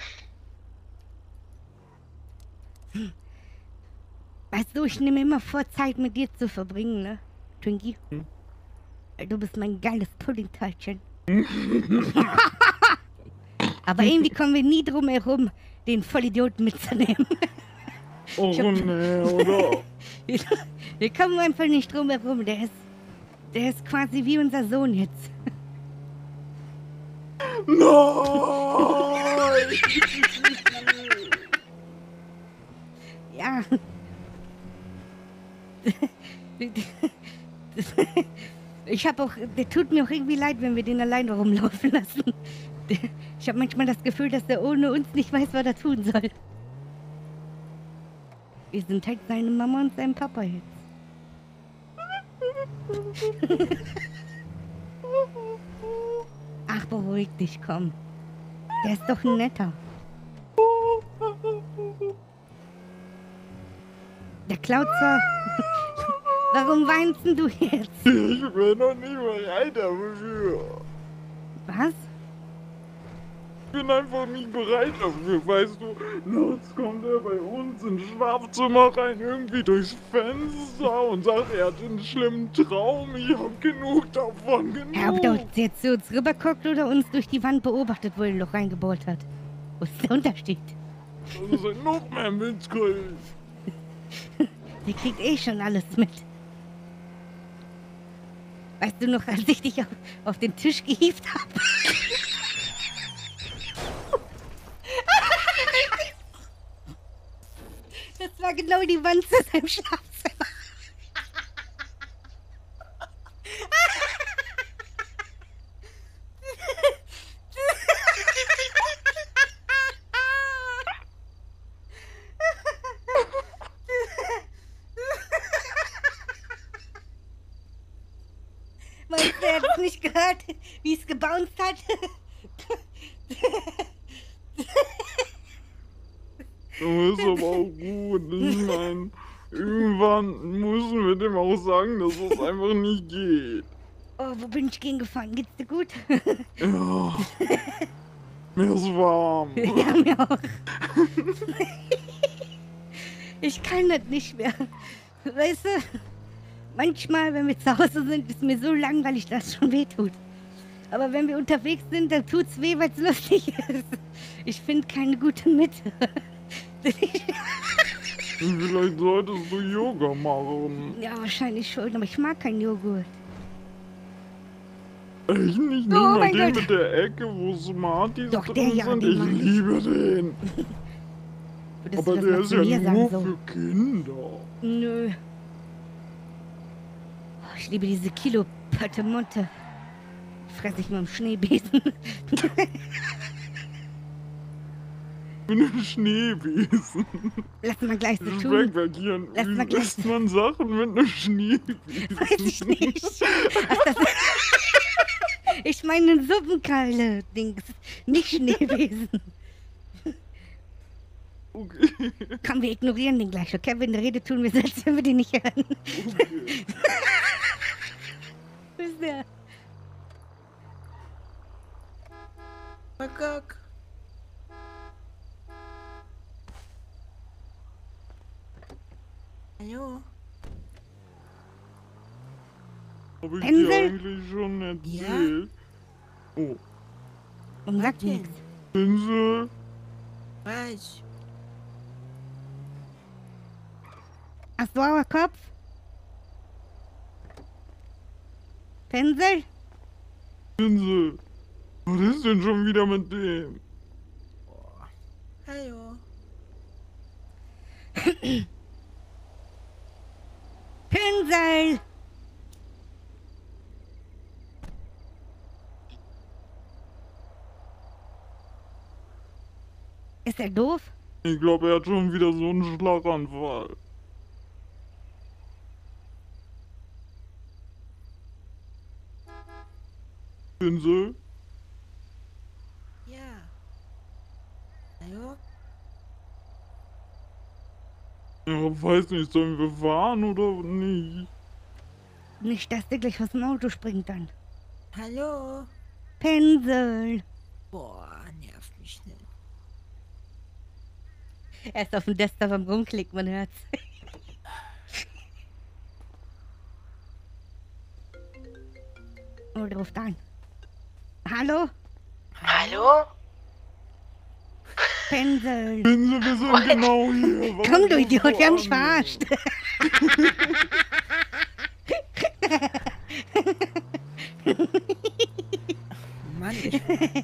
Weißt du, ich nehme immer vor, Zeit mit dir zu verbringen, ne? Twinkie? Weil Du bist mein geiles Puddingteilchen. Aber irgendwie kommen wir nie drum herum, den Vollidioten mitzunehmen. Oh nee, oder? Wir kommen einfach nicht drum herum. Der ist, der ist quasi wie unser Sohn jetzt. Nein! Ja. Ich habe auch, der tut mir auch irgendwie leid, wenn wir den alleine rumlaufen lassen. Ich habe manchmal das Gefühl, dass er ohne uns nicht weiß, was er tun soll. Wir sind halt seine Mama und sein Papa jetzt. Ach, beruhig dich, komm. Der ist doch ein netter. Der klaut zwar. Warum weinst du jetzt? Ich bin noch nicht bereit dafür. Was? Ich bin einfach nicht bereit dafür, weißt du? Nachts kommt er bei uns ins Schlafzimmer rein, irgendwie durchs Fenster und sagt, er hat einen schlimmen Traum. Ich hab genug davon, genug. Ja, ob der jetzt zu uns rüberguckt oder uns durch die Wand beobachtet, wo er ein Loch reingebohrt hat. Wo ist der Unterschied? Das ist noch mehr mitkriegt. Der kriegt eh schon alles mit. Weißt du noch, als ich dich auf, auf den Tisch gehievt habe? Das war genau die Wand zu seinem Schlafzimmer. Meinst du, er hat es nicht gehört, wie es gebounced hat? Das ist aber auch gut. Ich mein, Irgendwann müssen wir dem auch sagen, dass es einfach nicht geht. Oh, wo bin ich gegengefahren? Geht's dir gut? Ja. Mir ist warm. ja, mir auch. ich kann das nicht mehr. Weißt du, manchmal, wenn wir zu Hause sind, ist mir so langweilig, dass es schon weh tut. Aber wenn wir unterwegs sind, dann tut's weh, weil es lustig ist. Ich finde keine gute Mitte. Vielleicht solltest du Yoga machen. ja, wahrscheinlich schon, aber ich mag keinen Joghurt. Echt nicht Oh nur mein den Gott. mit der Ecke, wo Smarties Doch, drin der ja, sind. den Ich ich. liebe den. Aber der ist ja nur sagen, so? für Kinder. Nö. Ich liebe diese Kilo Patemonte. Fresse ich mal im Schneebesen. Für einen Schneebesen. Lass mal gleich so tun. Speckbärtchen. Lass mal gleich- isst man Sachen mit einem Schneebesen? Weiß ich nicht. Ach, ich meine Suppenkeile, Dings. Nicht Schneebesen. Okay. Komm, wir ignorieren den gleich, okay? Wenn der Rede tun wir, als wenn wir den nicht hören. okay. Wo ist der? Kuckuck. Hallo? Hab ich Hänsel? dir eigentlich schon erzählt? Oh, Warum sagt ihr nichts? Pinsel? Was? Hast du auch Kopf? Pinsel? Pinsel. Was ist denn schon wieder mit dem? Hallo? Pinsel! Ist er doof? Ich glaube, er hat schon wieder so einen Schlaganfall. Pinsel? Ja. Hallo? Ja, weiß nicht, sollen wir fahren oder nicht? Nicht, dass der gleich aus dem Auto springt dann. Hallo? Pinsel! Boah, nervt mich nicht. Er ist auf dem Desktop am Rumklicken, man hört's. Oh, der ruft an. Hallo? Hallo? Pinsel! Pinsel, wir sind genau hier. Warum Komm, du Idiot, wir haben dich verarscht. Mann, ich,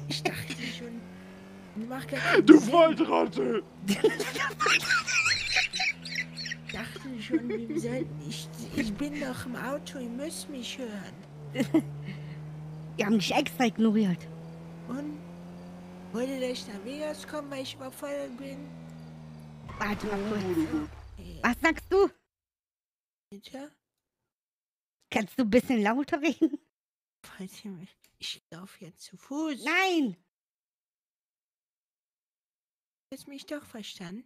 ich dachte schon. Du machst gar keinen Du Sinn. Faltratte! Ich dachte schon, wir sollten. Ich, ich bin doch im Auto, ihr müsst mich hören. Wir haben dich extra ignoriert. Und? Wollte ich nach Vegas kommen, weil ich überfordert bin? Warte mal kurz. Was sagst du? bitte? Kannst du ein bisschen lauter reden? Ich laufe jetzt zu Fuß. Nein! Hast mich doch verstanden?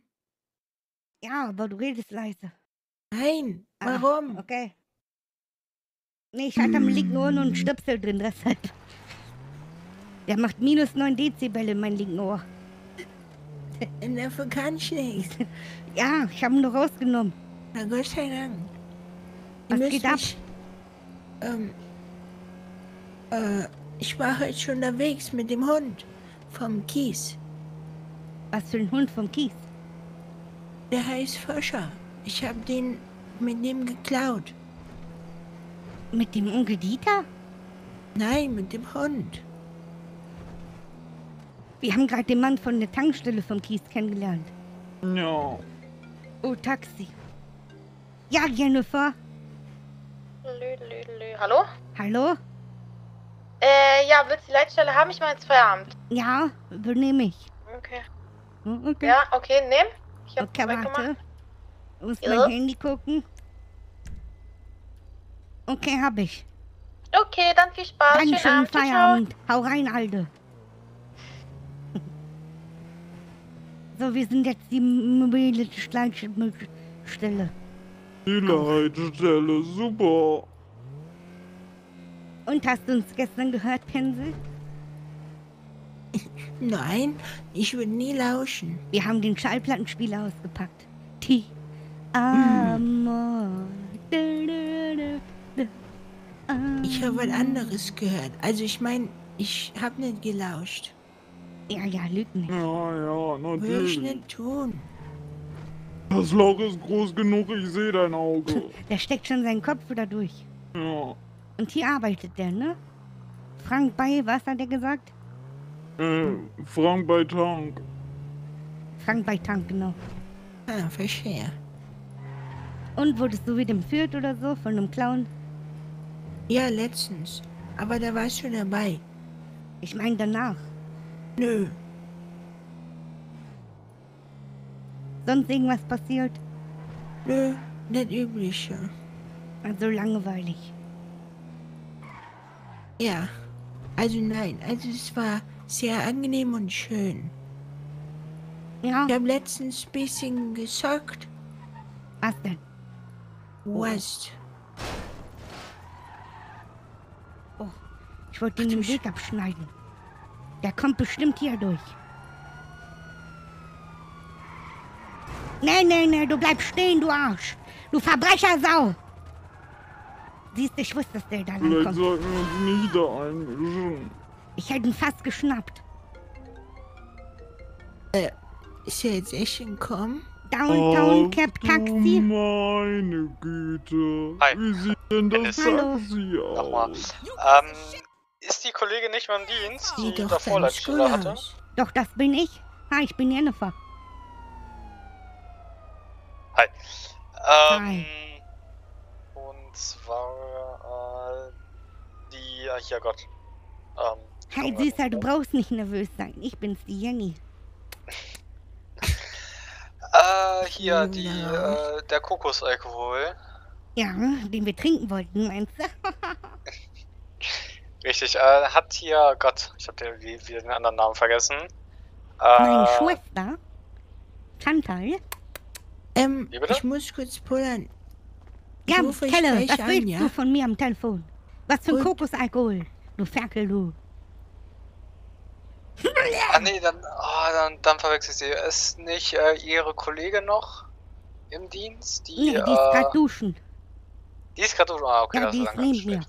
Ja, aber du redest leise. Nein, Ah, warum? Okay. Nee, ich hatte am linken Ohr nur einen Stöpsel drin, deshalb. Der macht minus 9 Dezibel in mein linken Ohr. Und dafür kann ich nichts. Ja, ich habe ihn nur rausgenommen. Na Gott sei Dank. Was geht ab? mich- Ähm, äh, ich war heute schon unterwegs mit dem Hund vom Kies. Was für ein Hund vom Kies. Der heißt Fischer. Ich habe den mit dem geklaut. Mit dem Onkel Dieter? Nein, mit dem Hund. Wir haben gerade den Mann von der Tankstelle vom Kies kennengelernt. Ja. Oh, Taxi. Ja, Jennifer. Lü, lü, lü. Hallo? Hallo? Äh, ja, willst du die Leitstelle haben? Ich mache jetzt Feierabend. Ja, übernehme ich. Okay. Hm, Okay. Ja, okay, nehm. Ich hab Okay, warte. Ich muss Ja. mein Handy gucken. Okay, hab ich. Okay, dann viel Spaß. Dann Schönen schönen Abend. Ciao. Feierabend. Hau rein, Alde. So, wir sind jetzt die mobile Stelle. Die Leitstelle, super. Und hast du uns gestern gehört, Pinsel? Nein, ich würde nie lauschen. Wir haben den Schallplattenspieler ausgepackt. Ti. Amor. Da. Ich habe was anderes gehört. Also ich meine, ich habe nicht gelauscht. Ja, ja, lüg nicht. Ja, ja, Würde ich natürlich. nicht tun. Das Loch ist groß genug, ich sehe dein Auge. Der steckt schon seinen Kopf wieder durch. Ja. Und hier arbeitet der, ne? Frank Bay, was hat er gesagt? Äh, Frank bei Tank. Frank bei Tank, genau. Ah, verstehe. Und wurdest du wieder entführt oder so von einem Clown? Ja, letztens. Aber da warst du dabei. Ich meine danach. Nö. Sonst irgendwas passiert? Nö, nicht übliche. Also langweilig. Ja. Also nein, also es war sehr angenehm und schön. Ja, Ich habe letztens ein bisschen gesockt. was denn? Wurst. Ich wollte ihm den Weg abschneiden. Der kommt bestimmt hier durch. Nee, nee, nee, du bleibst stehen, du Arsch. Du Verbrechersau. Siehst du, ich wusste, dass der da Vielleicht langkommt. sollten wir uns nicht da einmischen. Ich hätte ihn fast geschnappt. Ist er jetzt echt entkommen? Downtown Ach, Cap du Taxi. Meine Güte. Hi. Wie sieht denn das Dennis. Hallo. Taxi Nochmal. aus? Ähm, ist die Kollegin nicht mehr im Dienst, die Sieht doch davor Leitstelle hatte? Doch, das bin ich. Hi, ich bin Jennifer. Hi. Ähm, Hi. und zwar, äh, die, ja, hier Gott. Ähm, Hi, Süßer, du brauchst nicht nervös sein. Ich bin's, die Jenny. äh, hier, die, äh, der Kokosalkohol. Ja, den wir trinken wollten, meinst du? Richtig, äh, hat hier, Gott, ich hab den, wie, wie den anderen Namen vergessen. Meine Äh, Schwester. Chantal. Ähm, Wie bitte? ich muss kurz pullern. Ich Ja, rufe euch Kelle, gleich was an, willst ja? du von mir am Telefon? Was für ein. Kokosalkohol? Du Ferkel, du. Ah nee, dann, oh, dann, dann verwechsel ich sie. Ist nicht äh, ihre Kollegin noch im Dienst? Die, Nee, die ist äh, grad duschen. die ist gerade Ah, okay, Ja, das die ist neben mir.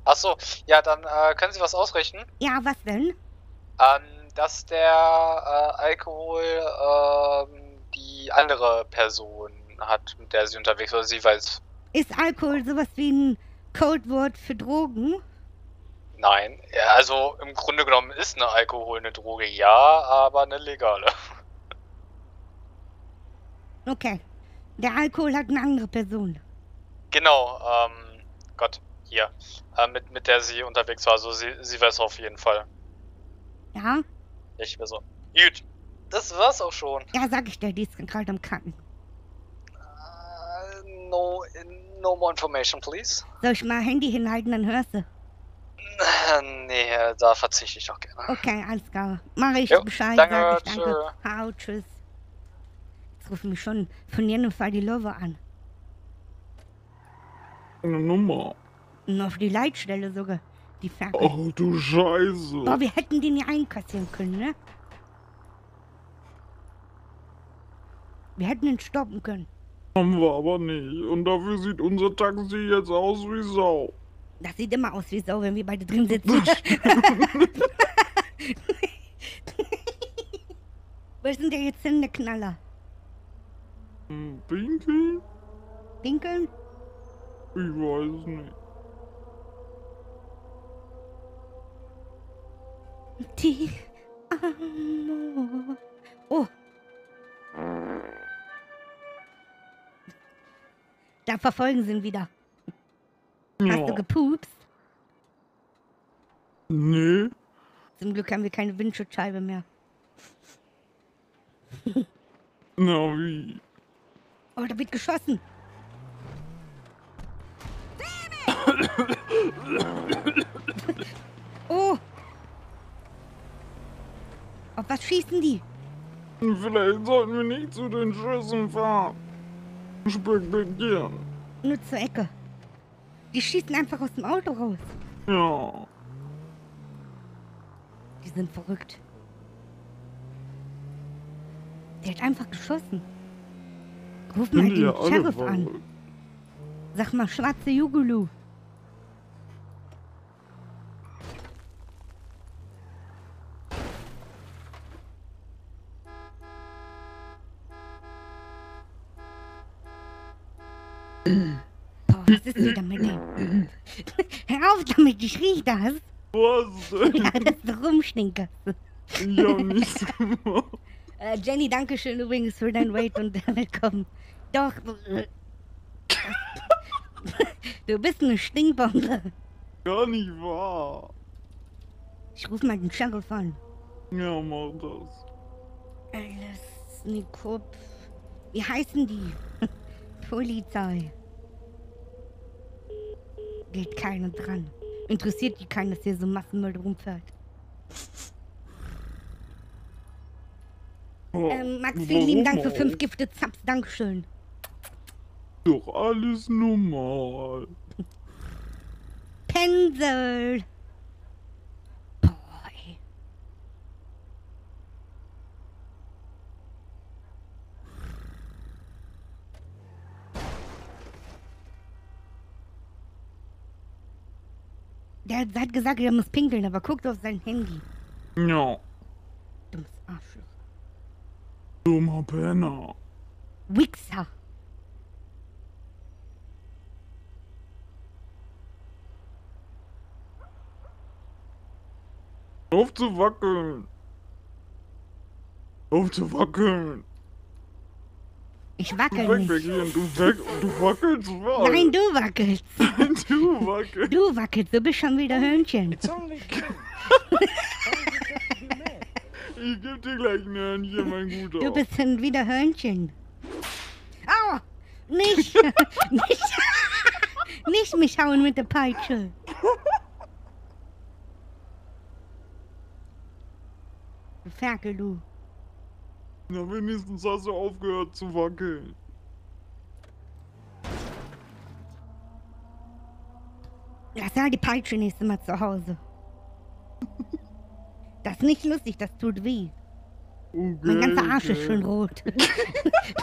Schlecht. Ach so, ja, dann äh, können Sie was ausrichten. Ja, was denn? Ähm, dass der äh, Alkohol ähm, die andere Person hat, mit der sie unterwegs war. Sie weiß. Ist Alkohol sowas wie ein Codewort für Drogen? Nein. Ja, also im Grunde genommen ist eine Alkohol eine Droge, ja, aber eine legale. Okay. Der Alkohol hat eine andere Person. Genau, ähm, Gott, hier. Äh, mit, mit der sie unterwegs war. Also sie, sie weiß auf jeden Fall. Ja? Ich mehr so. Gut. Das war's auch schon. Ja, sag ich dir, die ist gerade am Kacken. Äh, no, no more information, please. Soll ich mal Handy hinhalten, dann hörst du. Nee, da verzichte ich auch gerne. Okay, alles klar. Mach ich Jo, Bescheid, danke, sag ich danke. tschö. Hau, tschüss. Jetzt rufen mich schon von Jennifer die Lover an. Eine Nummer. Und auf die Leitstelle sogar. Die Ferkel. Oh, du Scheiße. Boah, wir hätten den ja einkassieren können, ne? Wir hätten ihn stoppen können. Haben wir aber nicht. Und dafür sieht unser Taxi jetzt aus wie Sau. Das sieht immer aus wie Sau, wenn wir beide drin sitzen. Wo sind denn jetzt hin, der Knaller? Hm, Pinkeln? Pinkeln? Ich weiß nicht. Die Amor. Oh. Da verfolgen sie ihn wieder. Hast du Ja. gepupst? Nee. Zum Glück haben wir keine Windschutzscheibe mehr. Na wie? Oh, da wird geschossen. oh. Auf was schießen die? Vielleicht sollten wir nicht zu den Schüssen fahren. Spekulieren. Nur zur Ecke. Die schießen einfach aus dem Auto raus. Ja. Die sind verrückt. Der hat einfach geschossen. Ruf mal den Sheriff an. Sag mal, schwarze Jugulu. Hör auf damit, ich riech das. Was denn? Ja, das ist Rumstinker. Ich hab nichts gemacht. Äh, Jenny, danke schön übrigens für dein Wait und willkommen. Doch. äh, Du bist eine Stinkbombe. Gar nicht wahr. Ich ruf mal den Sheriff an. Ja, mach das. Alles, Nikop. Wie heißen die? Polizei. Geht keiner dran. Interessiert die keinen, dass hier so Massenmüll rumfährt. Oh, Ähm, Max, vielen lieben Dank für fünf? Gifte Zaps. Dankeschön. Doch alles normal. Pinsel. Boah, ey. Der hat- gesagt, er muss pinkeln, aber guckt auf sein Handy. Ja, Dummes Arschloch. dummer Penner. Wichser. Auf zu wackeln. Auf zu wackeln. Ich Du wackel weg, nicht. weggehen. Du weg, du wackelst was? Nein, du wackelst. du wackelst. Du wackelst, du bist schon wieder Hörnchen. It's only? Ich geb dir gleich ein Hörnchen, mein Guter. Du bist schon wieder Hörnchen. Au! Nicht! nicht! nicht mich hauen mit der Peitsche. Du Ferkel, du. Na, wenigstens hast du aufgehört zu wackeln. Lass mal die Peitsche nächstes Mal zu Hause. Das ist nicht lustig, das tut weh. Okay, Mein ganzer Arsch ist okay. schon rot.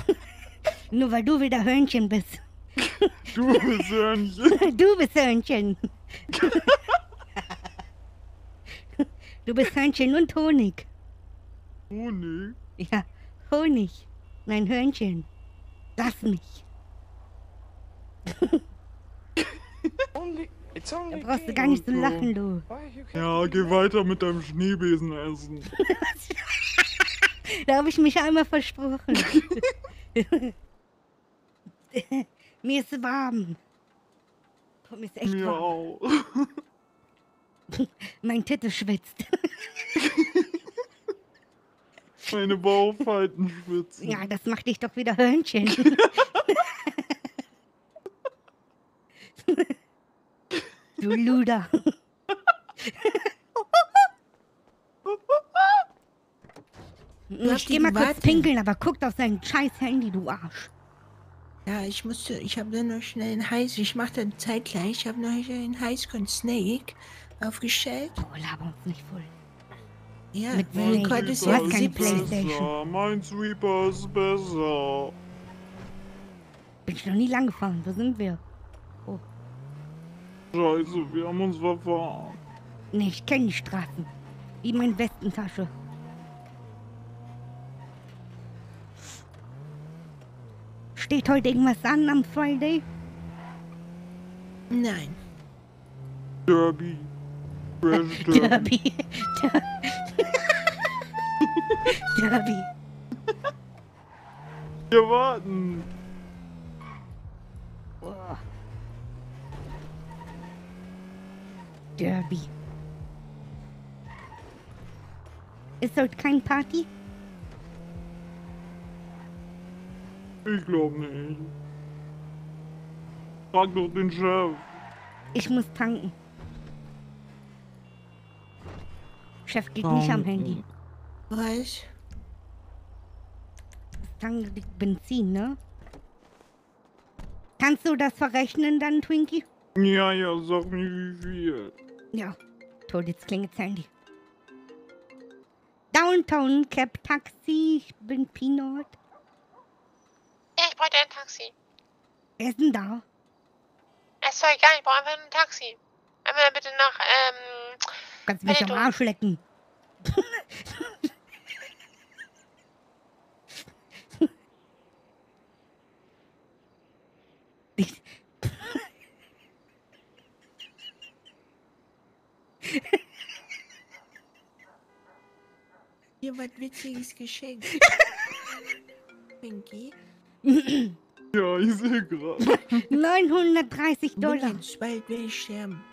Nur weil du wieder Hörnchen bist. Du bist Hörnchen. Du bist Hörnchen. Du bist Hörnchen und Honig. Honig. Ja, Honig. Nein, Hörnchen. Lass mich. Only, it's Da only brauchst du gar nicht zu lachen, du. Ja, geh weiter mit deinem Schneebesen essen. Da habe ich mich einmal versprochen. Mir ist warm. Mir ist echt warm. auch. Mein Titte schwitzt. Meine Bauchfalten schwitzen. Ja, das macht dich doch wieder Hörnchen. du Luder. Ich geh mal kurz pinkeln, aber guckt auf sein scheiß Handy, du Arsch. Ja, ich musste, ich habe dann noch schnell einen Heiß, ich mache dann zeitgleich, ich habe noch einen Highscore Snake aufgestellt. Oh, laber uns nicht voll. Ja, Mit ist Du ja hast keine 17. Playstation. besser. Mein Sweeper ist besser. Bin ich noch nie lang gefahren. Wo sind wir? Scheiße, wir haben uns verfahren. Nee, ich kenne die Straßen. Wie meine Westentasche. Steht heute irgendwas an am Friday? Nein. Derby. Derby. Derby. Der- Derby. Wir warten. Boah. Derby. Ist heute kein Party? Ich glaube nicht. Frag doch den Chef. Ich muss tanken. Chef geht nicht am Handy. Was? Liegt Benzin, ne? Kannst du das verrechnen dann, Twinkie? Ja, ja, sag mir wie viel. Ja. Toll, jetzt klingelt's Handy. Downtown Cab Taxi, ich bin Peanut. Ja, ich bräuchte ein Taxi. Wer ist denn da? Es soll egal, ich brauche einfach ein Taxi. Einmal bitte nach, ähm, Kannst mich am. Arsch lecken. Ich- Hier was Witziges geschenkt. Pinky, Ja, ich sehe gerade. 930 Dollar. jetzt bald will ich sterben.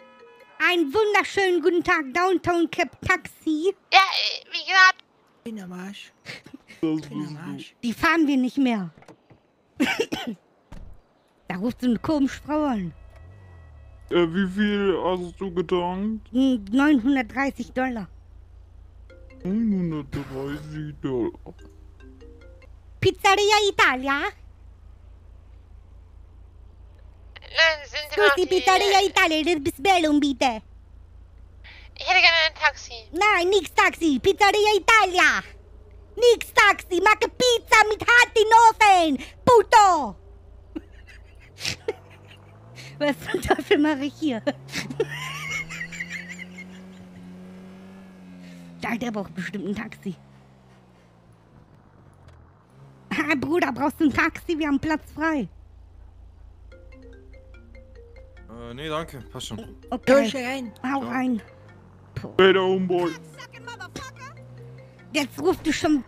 Einen wunderschönen guten Tag, Downtown Cab Taxi. ja, wie gesagt, Bin am Arsch. Bin am. Arsch. Die fahren wir nicht mehr. da ruft so eine komische Frau an. Äh, wie viel hast du gedankt? Hm, 930 Dollar. 130 Dollar. Pizzeria Italia? nein, sind Sie Scusi, die, Pizzeria Italia, das bist Bellum, bitte. Ich hätte gerne ein Taxi. Nein, nix Taxi, Pizzeria Italia. Nix Taxi, macke Pizza mit Hand in Ofen, puto. Was zum Teufel mache ich hier? Ja, der braucht bestimmt ein Taxi. Ah, Bruder, brauchst du ein Taxi? Wir haben Platz frei. Äh, nee, danke. Passt schon. Okay, Durch rein. hau rein. Später, Homeboy. Jetzt ruft du schon.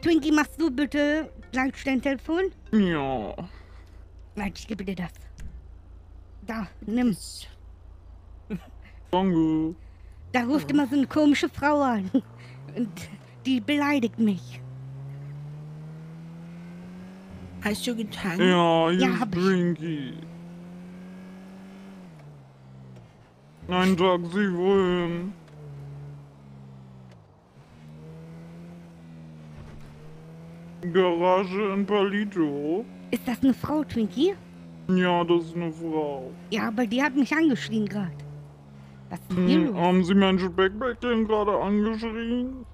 Twinkie, machst du bitte gleich dein Telefon? Ja. Warte, ich gebe dir das. Da, nimm. Danke. Da ruft immer so eine komische Frau an. Und die beleidigt mich. Hast du getankt? Ja, hier Ja, ist hab ich. Brinky. Ein Taxi wohin? Garage in Palito. Ist das eine Frau, Twinkie? Ja, das ist eine Frau. Ja, aber die hat mich angeschrien gerade. Was ist denn hier Hm, los? haben Sie mein Speckbäckchen gerade angeschrien?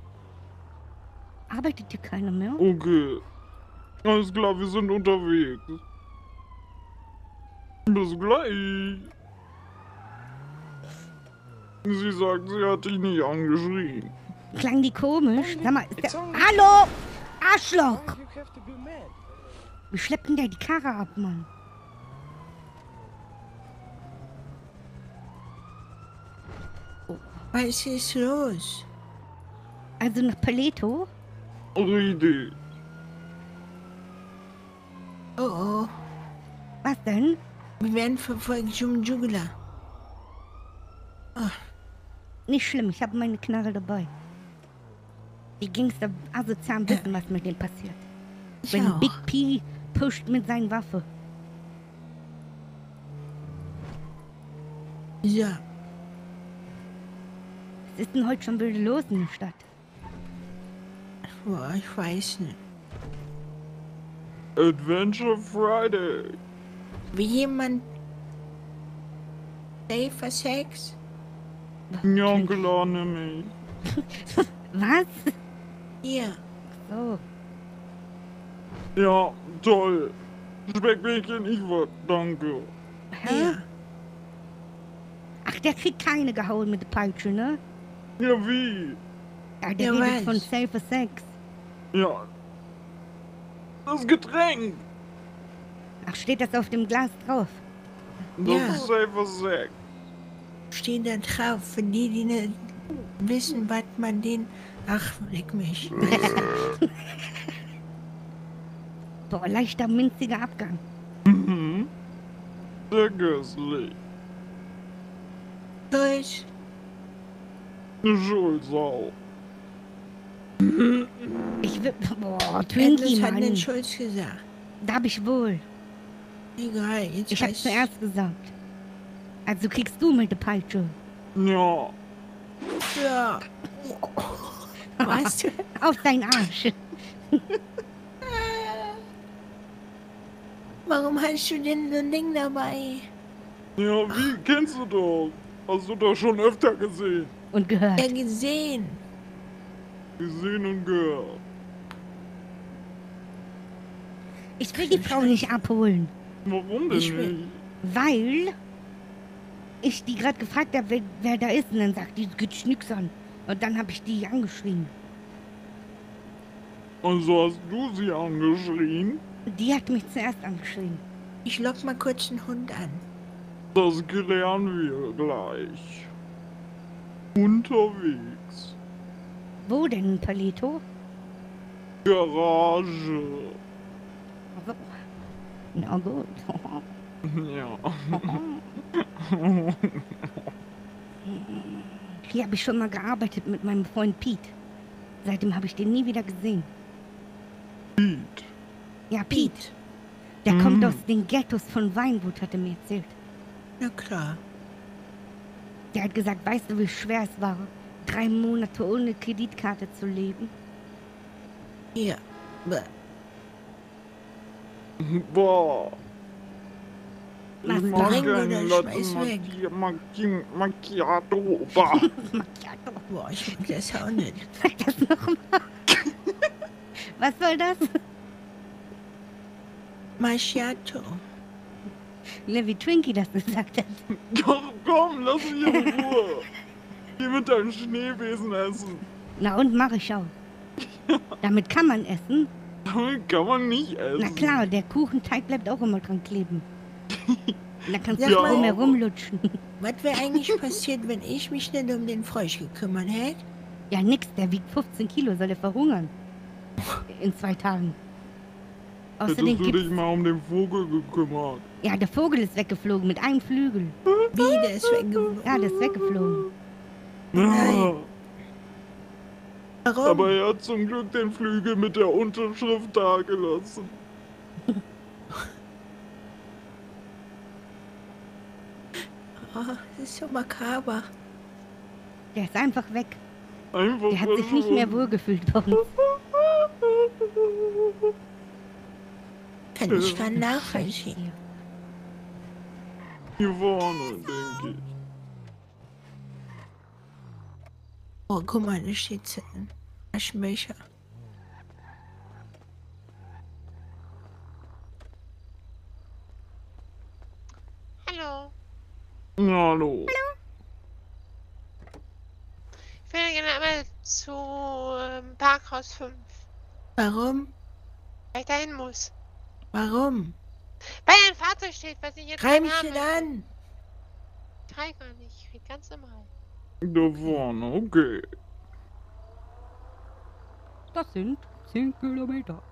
Arbeitet hier keiner mehr? Okay. Alles klar, wir sind unterwegs. Bis gleich. Sie sagt, sie hat dich nicht angeschrien. Klang die komisch? Sag mal, der... Hallo! Arschloch! Schleppt denn der die Karre ab, Mann? Was ist los? Also nach Paleto? Richtig. Oh oh. Was denn? Wir werden verfolgt zum Juggler. Nicht schlimm, ich habe meine Knarre dabei. Die Gangster asozial wissen, was mit dem passiert. Ich Wenn auch. Big P pusht mit seinen Waffe. So, Was ist denn heute schon wieder los in der Stadt? boah, ich weiß nicht. Adventure Friday. Wie jemand... Safer Sex? Ja, klar, nämlich. Was? Hier. So. Ja, toll. Speckbäckchen, ich war, danke. Hä? Ach, der kriegt keine gehauen mit der Peitsche, ne? Ja, wie? Ja, der Ja, redet von Safer Sex. Ja. Das Getränk. Ach, steht das auf dem Glas drauf? Das Ja. ist Safer Sex. Steht da drauf, für die, die nicht wissen, was man den... Ach, leck mich. Boah, leichter, minziger Abgang. Mhm. Sehr köstlich. Durch. Eine Schulsau. Ich will. Boah, Twinkie, Endlich hat den Mann. Schulz gesagt. Da hab ich wohl. Egal, jetzt Ich hab weiß- zuerst gesagt. Also kriegst du mit der Peitsche. Ja. Ja. Was? Auf deinen Arsch. Warum hast du denn so ein Ding dabei? Ja, wie? Kennst du doch. Hast du doch schon öfter gesehen. Und gehört. Ja, gesehen. Gesehen und gehört. Ich will die Frau nicht abholen, Warum denn Ich will- nicht? weil ich die gerade gefragt habe, wer, wer da ist. Und dann sagt die, es geht nix an. Und dann habe ich die angeschrien. Also hast du sie angeschrien? Die hat mich zuerst angeschrien. Ich lock mal kurz einen Hund an. Das klären wir gleich. Unterwegs. Wo denn, Palito? Garage. Also, na gut. Ja. Hier habe ich schon mal gearbeitet mit meinem Freund Pete. Seitdem habe ich den nie wieder gesehen. Pete. Ja, Pete. Der kommt aus den Ghettos von Weinwood, hat er mir erzählt. Na klar. Der hat gesagt, weißt du, wie schwer es war, drei Monate ohne Kreditkarte zu leben? Bäh. Boah. Was Macchi- Macchiato. Bah. Macchiato. Boah, ich mag das auch nicht. Sag das nochmal. Was soll das? Macchiato. Levi Twinkie das gesagt hat. Doch, komm, lass mich in Ruhe. Geh mit deinem Schneewesen essen. Na und mach ich auch. Damit kann man essen. Damit kann man nicht essen. Na klar, der Kuchenteig bleibt auch immer dran kleben. Da kannst du ja. mal- drum herumlutschen. Was wäre eigentlich passiert, wenn ich mich nicht um den Frosch gekümmert hätte? Ja, nix, der wiegt 15 Kilo, soll er verhungern. In zwei Tagen. Außerdem Hättest du dich mal um den Vogel gekümmert. Ja, der Vogel ist weggeflogen mit einem Flügel. Wie, der ist weggeflogen? Ja, der ist weggeflogen. Ja, Warum? aber er hat zum Glück den Flügel mit der Unterschrift dagelassen. Oh, das ist so makaber. Der ist einfach weg. Einfach Der hat sich nicht mehr wohlgefühlt bei uns. Kann ich gar nachvollziehen. Hier vorne, denke ich. Oh, guck mal, da steht ein Aschenbecher. Hallo. Na, hallo. Ich will gerne einmal zu ähm, Parkhaus 5, Warum? weil ich dahin muss. Warum? Weil ein Fahrzeug steht, was ich jetzt nicht mich möchte. an. Ich gar nicht, ich rede ganz normal. Da vorne, okay. Das sind 10 Kilometer.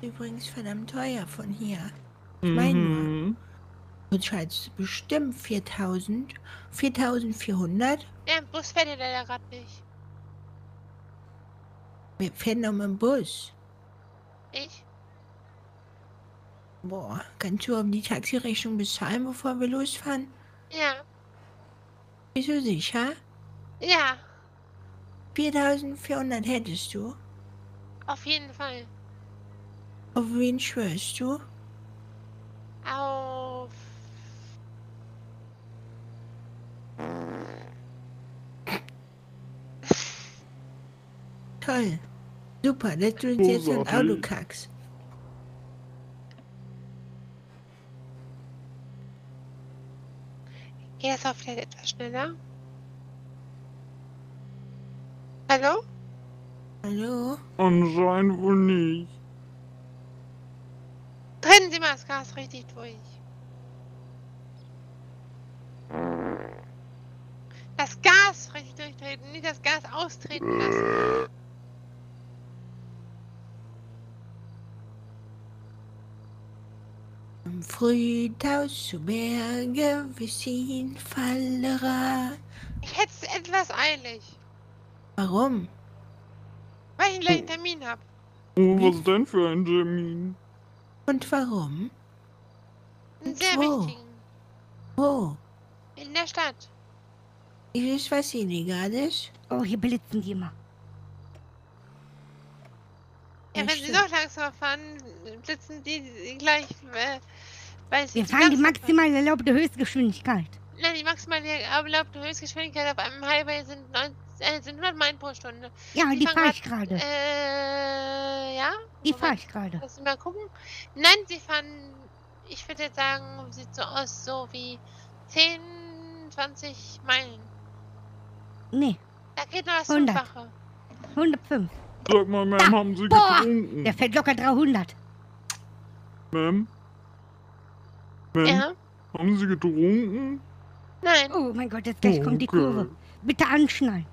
Übrigens verdammt teuer von hier. Ich meine nur. Mhm. Du zahlst bestimmt 4000, 4400. Ja, im Bus fährt er leider gerade nicht. Dem Bus. Ich? Boah, kannst du um die Taxirechnung bezahlen, bevor wir losfahren? Ja. Bist du sicher? Ja, 4400 hättest du. auf jeden Fall. Auf wen schwörst du? Auf. Toll. Super, dass du uns jetzt ein Auto kackst. Geht das auch vielleicht etwas schneller? Hallo? Hallo? Anscheinend wohl nicht. Treten Sie mal das Gas richtig durch. Das Gas richtig durchtreten, nicht das Gas austreten lassen. Am Frühtaus zu Berge, wir ziehen Fallera. Ich hätte es etwas eilig, Warum? weil ich gleich einen Termin habe. Oh, was denn für ein Termin? Und warum? Einen sehr wo? wichtigen. Wo? In der Stadt. Ist es was Illegales? Oh, hier blitzen die immer. Ja, wenn Sie noch langsamer fahren, blitzen die gleich, äh, weil Wir fahren die maximal erlaubte Höchstgeschwindigkeit. Nein, die maximale erlaubte Höchstgeschwindigkeit auf einem Highway sind, neun, äh, sind 100 Meilen pro Stunde. Ja, die fahren fahre ich gerade. Äh, ja? Die fahre ich gerade. Lass mich mal gucken. Nein, Sie fahren, ich würde jetzt sagen, sieht so aus, so wie 10, 20 Meilen. Nee, Da geht noch das 100. Fünffache. 105. Sag mal, Ma'am, haben Sie Boah, getrunken? der fährt locker 300. Ma'am? Ma'am, Ja? haben Sie getrunken? Nein. Oh mein Gott, jetzt gleich kommt die Okay. Kurve. Bitte anschnallen.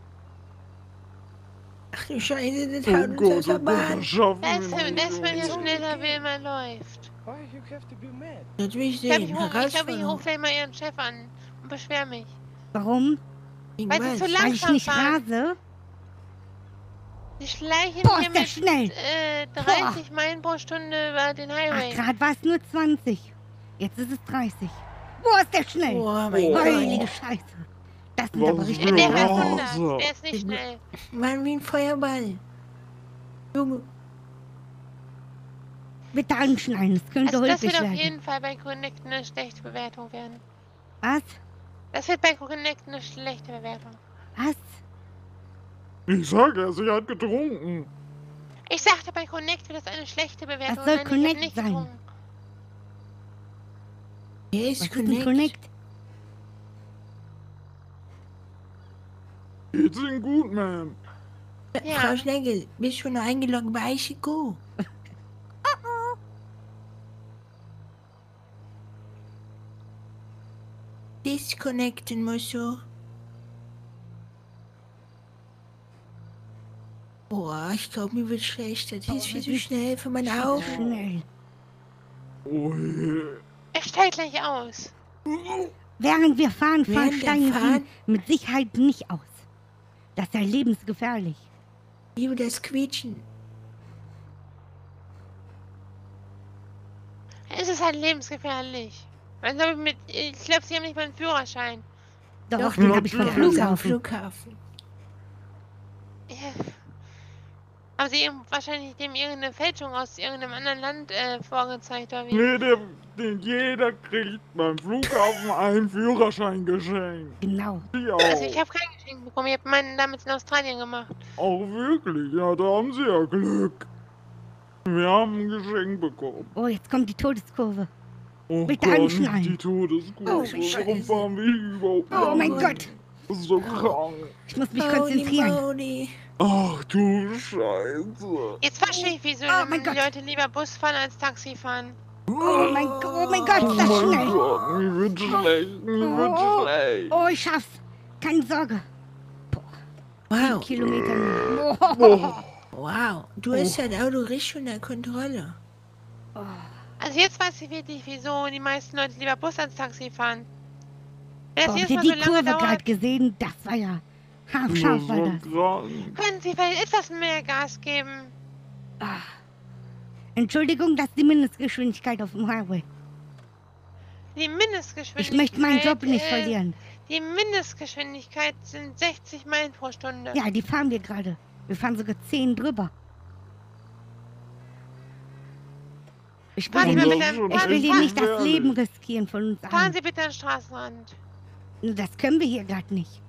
Ach du Scheiße, das Oh haut uns aus Gott, der oh Gott, Bahn. das ist man ja schneller, wie man läuft. Das will ich Ich glaube, ich, sehen. glaub, ich rufe gleich mal Ihren Chef an und beschwer mich. Warum? Ich Weil Sie weiß. zu Weil ich langsam nicht fahren. rase? Sie schleichen Boah, hier mit schnell. äh, 30 Meilen pro Stunde über den Ach, Highway. gerade war es nur 20. Jetzt ist es 30. Boah, ist der schnell. Oh mein Boah. Heilige. Scheiße. Das sind Was aber ist richtig der Ja, fährt Raser. 100. so. Der ist nicht schnell. Mann, wie ein Feuerball. Junge, Bitte anschnallen, es könnte Also das wird holprig auf werden. jeden Fall bei Connect eine schlechte Bewertung werden. Was? Das wird bei Connect eine schlechte Bewertung. Was? Ich sag ja, sie hat getrunken. Ich sagte, bei Connect wird das eine schlechte Bewertung soll sein. Ich hab Connect nicht sein? getrunken. Hier Was Connect. Connect? Geht's Ihnen gut, Ma'am? Ja. Frau Schnegel, bist du noch eingeloggt bei ICQ? Disconnecten musst du. Boah, ich glaube, mir wird schlecht. Das ist viel zu schnell für meine Augen. Schnell. Oh je. Er steigt gleich aus. Während wir fahren, fahren Während wir steigen fahren? sie mit Sicherheit nicht aus. Das ist ja lebensgefährlich. Ich liebe das Quietschen. Es ist halt lebensgefährlich. Weil sie mit, ich glaube, sie haben nicht mal einen Führerschein. Doch, Doch, den habe ich vom Flughafen. Flughafen. Ja. Haben sie ihm wahrscheinlich dem irgendeine Fälschung aus irgendeinem anderen Land äh, vorgezeigt oder wie? Nee, der, den jeder kriegt beim Flughafen einen Führerschein geschenkt. Genau. Auch. Also ich habe kein Geschenk bekommen. Ich habe meinen damals in Australien gemacht. Auch wirklich, ja, da haben sie ja Glück. Wir haben ein Geschenk bekommen. Oh, jetzt kommt die Todeskurve. Oh Bitte Gott, anschnallen. nicht die Todeskurve. Oh, Warum fahren wir überhaupt Oh mein Gott. Das ist so krank. Ich muss mich Holy konzentrieren. moly. Ach du Scheiße. Jetzt verstehe ich, wieso Oh mein die Gott. Leute lieber Bus fahren als Taxi fahren. Oh mein Gott, oh mein Gott, Oh ist das mein schnell. Gott, mir wird schlecht, mir wird Oh. schlecht. Oh, ich schaff's. Keine Sorge. Wow, Kilometer nur. Oh. Boah. wow. Du hast das Auto richtig unter Kontrolle. Also jetzt weiß ich wirklich, wieso die meisten Leute lieber Bus als Taxi fahren. Boah, habt ihr die so Kurve gerade gesehen? Das war ja haarscharf war das. können sie vielleicht etwas mehr Gas geben. Ah. Entschuldigung, das ist die Mindestgeschwindigkeit auf dem Highway. Die Mindestgeschwindigkeit... Ich möchte meinen Job nicht äh, verlieren. Die Mindestgeschwindigkeit sind 60 Meilen pro Stunde. Ja, die fahren wir gerade. Wir fahren sogar 10 drüber. Ich will, Fahren nicht, ich will fahren- nicht das Leben riskieren von uns Fahren allen. Sie bitte an den Straßenrand. Das können wir hier gerade nicht.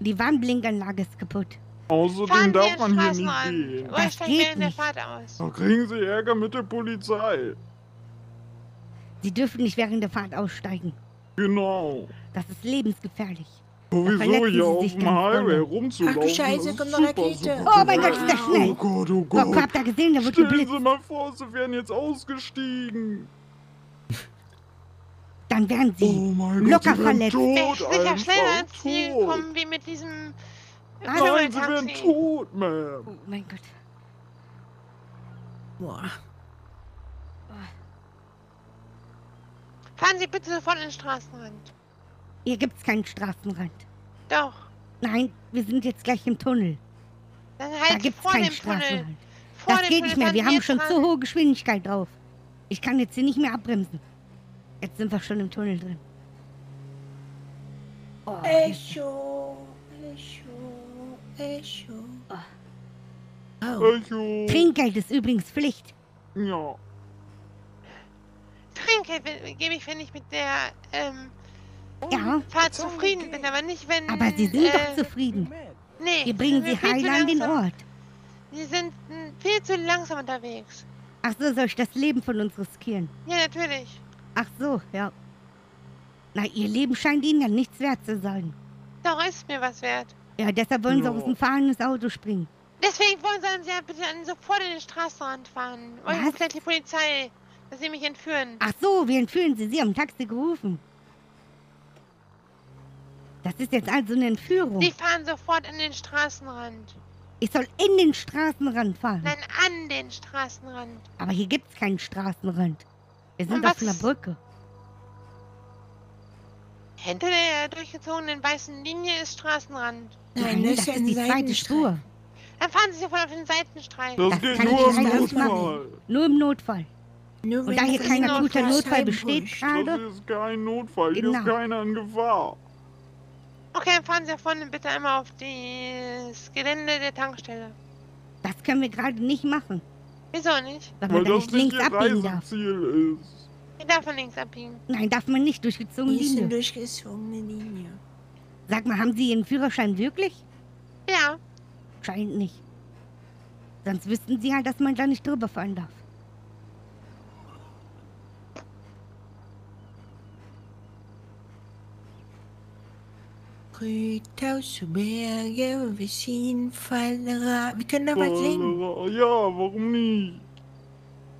Die Warnblinkanlage ist kaputt. Außerdem Fahren darf an man hier nicht Straßenrand. gehen. Oder Das geht während der nicht. Fahrt aus. Da kriegen sie Ärger mit der Polizei. Sie dürfen nicht während der Fahrt aussteigen. Genau. Das ist lebensgefährlich. Sowieso hier auf dem Highway rumzulaufen. Ach du Scheiße, das ist kommt eine super, Rakete. super Oh mein Gott, ist der schnell. Oh Gott, oh Oh, Gott. habt ihr gesehen, da wird Stellen geblitzt. Sie mal vor, Sie wären jetzt ausgestiegen. Dann werden sie Oh mein Gott, locker Sie wären verletzt. Tot, ich sicher schneller ans Ziel tot. gekommen wie mit diesem Was? Nein, Sie wären Dschungeltaxi. tot, Ma'am. Oh mein Gott. Boah. Fahren Sie bitte sofort an den Straßenrand. Hier gibt's keinen Straßenrand. Doch. Nein, wir sind jetzt gleich im Tunnel. Dann Da halt gibt's vor keinen dem Tunnel. Straßenrand. Vor Das dem geht Tunnel nicht mehr. Wir haben schon ran. zu hohe Geschwindigkeit drauf. Ich kann jetzt hier nicht mehr abbremsen. Jetzt sind wir schon im Tunnel drin. Oh, Echo, Echo, Echo. Oh, Echo. Trinkgeld ist übrigens Pflicht. Ja. Trinkgeld gebe ich, wenn ich mit der ähm, Ja, Fahrt zufrieden bin, aber nicht, wenn. aber Sie sind äh, doch zufrieden. Nee, Wir bringen Sie heil an den. Ort. Sie sind mm, viel zu langsam unterwegs. Ach so, soll ich das Leben von uns riskieren? Ja, natürlich. Ach so, ja. Na, Ihr Leben scheint Ihnen ja nichts wert zu sein. Doch ist mir was wert. Ja, deshalb wollen Sie Ja. aus dem fahrendes Auto springen. Deswegen wollen Sie ja bitte sofort in den Straßenrand fahren. Wollen Was? Sie gleich die Polizei, dass Sie mich entführen? Ach so, wir entführen Sie. Sie haben ein Taxi gerufen. Das ist jetzt also eine Entführung. Sie fahren sofort an den Straßenrand. Ich soll in den Straßenrand fahren. Nein, an den Straßenrand. Aber hier gibt's keinen Straßenrand. Wir sind auf einer Brücke. Hinter der durchgezogenen weißen Linie ist Straßenrand. nein, das ist das ist die zweite. Spur. Dann fahren Sie sofort auf den Seitenstreifen. Das Das geht kann nur ich im. Notfall. Nur im Notfall. Nur Und da hier kein ein akuter Notfall Notfall besteht gerade, Das ist kein Notfall. Hier Genau. ist keiner in Gefahr. Okay, dann fahren Sie da vorne bitte einmal auf das Gelände der Tankstelle. das können wir gerade nicht machen. Wieso nicht? Weil Weil man da das nicht ihr abbiegen darf. Reiseziel ist. Hier darf man links abbiegen. Nein, darf man nicht durchgezogene Die ist eine Linie. durchgezogene Linie. Sag mal, haben Sie Ihren Führerschein wirklich? Ja, Scheint nicht. Sonst wüssten Sie halt, dass man da nicht drüber fahren darf. Rüthaus zu Berge, wir ziehen Fallera. Wir können doch was singen. Ja, warum nicht?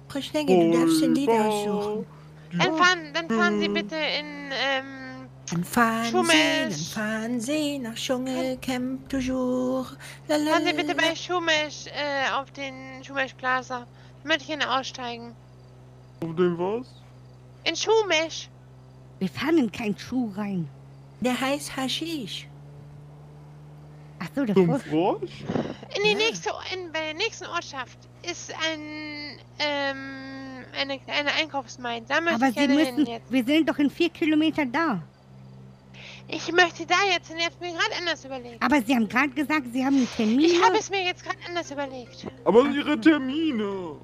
Frau Schnecke, du darfst ein Lied aussuchen. dann fahren, dann fahren Sie bitte in, ähm, An Fernsehen, an Schumisch. Fernsehen, nach Dschungelcamp toujours. La, la, fahren Sie bitte bei Schumisch, äh, auf den Schumisch Plaza. Da möchte ich gerne aussteigen. Auf dem was? In Schumisch. Wir fahren in keinen Schuh rein. Der heißt Haschisch. Ach so, der Zum Frosch. Frosch? In die Ja. nächste, in, bei der nächsten Ortschaft ist ein, ähm, eine kleine Einkaufsmeile. Da möchte Aber ich Sie müssen, jetzt. wir sind doch in vier Kilometer da. Ich möchte da jetzt hin. Ich habe mir gerade anders überlegt. Aber Sie haben gerade gesagt, Sie haben einen Termin. Ich habe es mir jetzt gerade anders überlegt. Aber ihre Termine.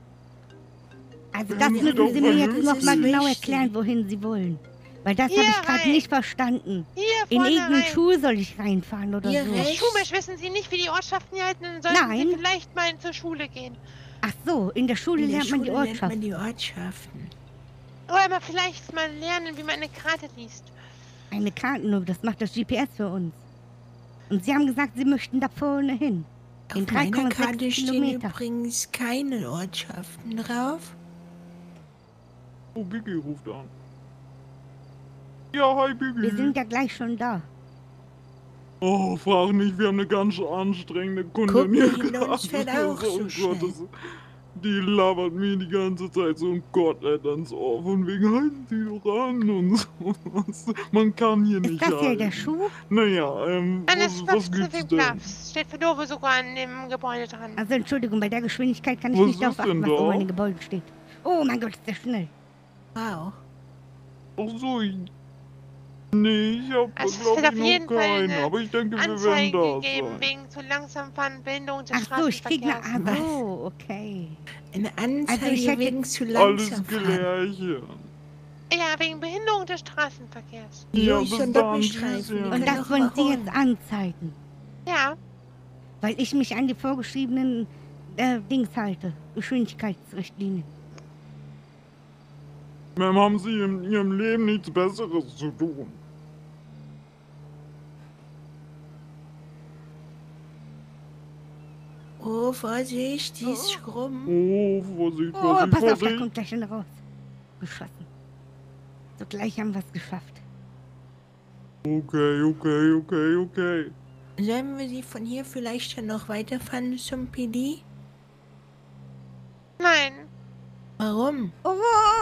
Also das müssen Sie mir jetzt das noch ist mal genau erklären, wohin Sie wollen. Weil das habe ich gerade nicht verstanden. Hier In irgendeinen rein. Schuh soll ich reinfahren oder Hier so. rechts. Schumisch, wissen Sie nicht, wie die Ortschaften hier halten? Dann sollten Nein. Sie vielleicht mal zur Schule gehen. Ach so, in der Schule In der lernt man die Schule lernt Ortschaft. man die Ortschaften. Oder mal vielleicht mal lernen, wie man eine Karte liest. Eine Karten, das macht das GPS für uns. Und Sie haben gesagt, Sie möchten da vorne hin. In Auf meiner 3,6 Karte stehen Kilometer. übrigens keine Ortschaften drauf. Oh, Biggie ruft an. Ja, hi Biggie. Wir sind ja gleich schon da. Oh, frag nicht, wir haben eine ganz anstrengende Kundin hier auch Oh so Gott, schnell. das- Die labert mir die ganze Zeit so ein Kotelett ans Ohr. Von wegen, halten Sie doch an und so. Man kann hier Ist nicht das hier halten. der Schuh? Naja, ähm, Dann was, ist was gibt's denn? Bluffs. Steht für Dove sogar an dem Gebäude dran. Also Entschuldigung, bei der Geschwindigkeit kann ich Was nicht ist darauf achten, was oben da? in den Gebäuden steht. Oh mein Gott, ist der schnell. Wow. Ach so, ich... Nee, ich hab, Also es glaub wird auf ich, noch jeden Fall keinen. eine Aber ich denke, wir werden Anzeige da gegeben sein. wegen zu langsam fahren, Behinderung des Ach so, ich krieg eine... Straßenverkehrs. Ach so, okay. Eine Anzeige Also ich hätte wegen zu Alles langsam fahren. Klärchen. Ja, wegen Behinderung des Straßenverkehrs. Ja, Durch bis dann, Doppelstreifen. tschüss, ja. Und das wollen Sie jetzt anzeigen, Ja, weil ich mich an die vorgeschriebenen äh, Dings halte. Geschwindigkeitsrichtlinien. Ma'am, haben Sie in Ihrem Leben nichts Besseres zu tun? Oh, Vorsicht, die ist krumm. Oh, Vorsicht, Oh, Vorsicht, pass auf, da Vorsicht. kommt gleich einer raus. Geschossen. So gleich haben wir es geschafft. Okay, okay, okay, okay. Sollen wir sie von hier vielleicht dann noch weiterfahren zum PD? nein. Warum? Oh,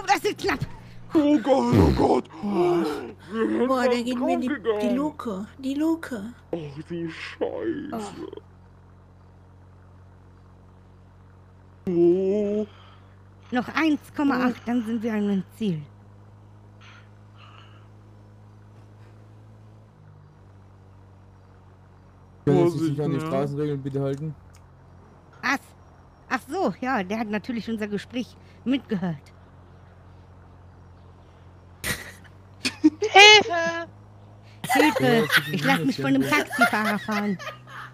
das ist knapp. Oh Gott, oh Gott. Sind Boah, da geht mir die, die. Luke. Die Luke. Ach du Scheiße. Oh. Noch 1,8, dann sind wir an dem Ziel. Können Sie sich an die? Straßenregeln bitte halten? Was? Ach so, ja, der hat natürlich unser Gespräch mitgehört. Hilfe! Hilfe, ich lass mich von einem Taxifahrer fahren.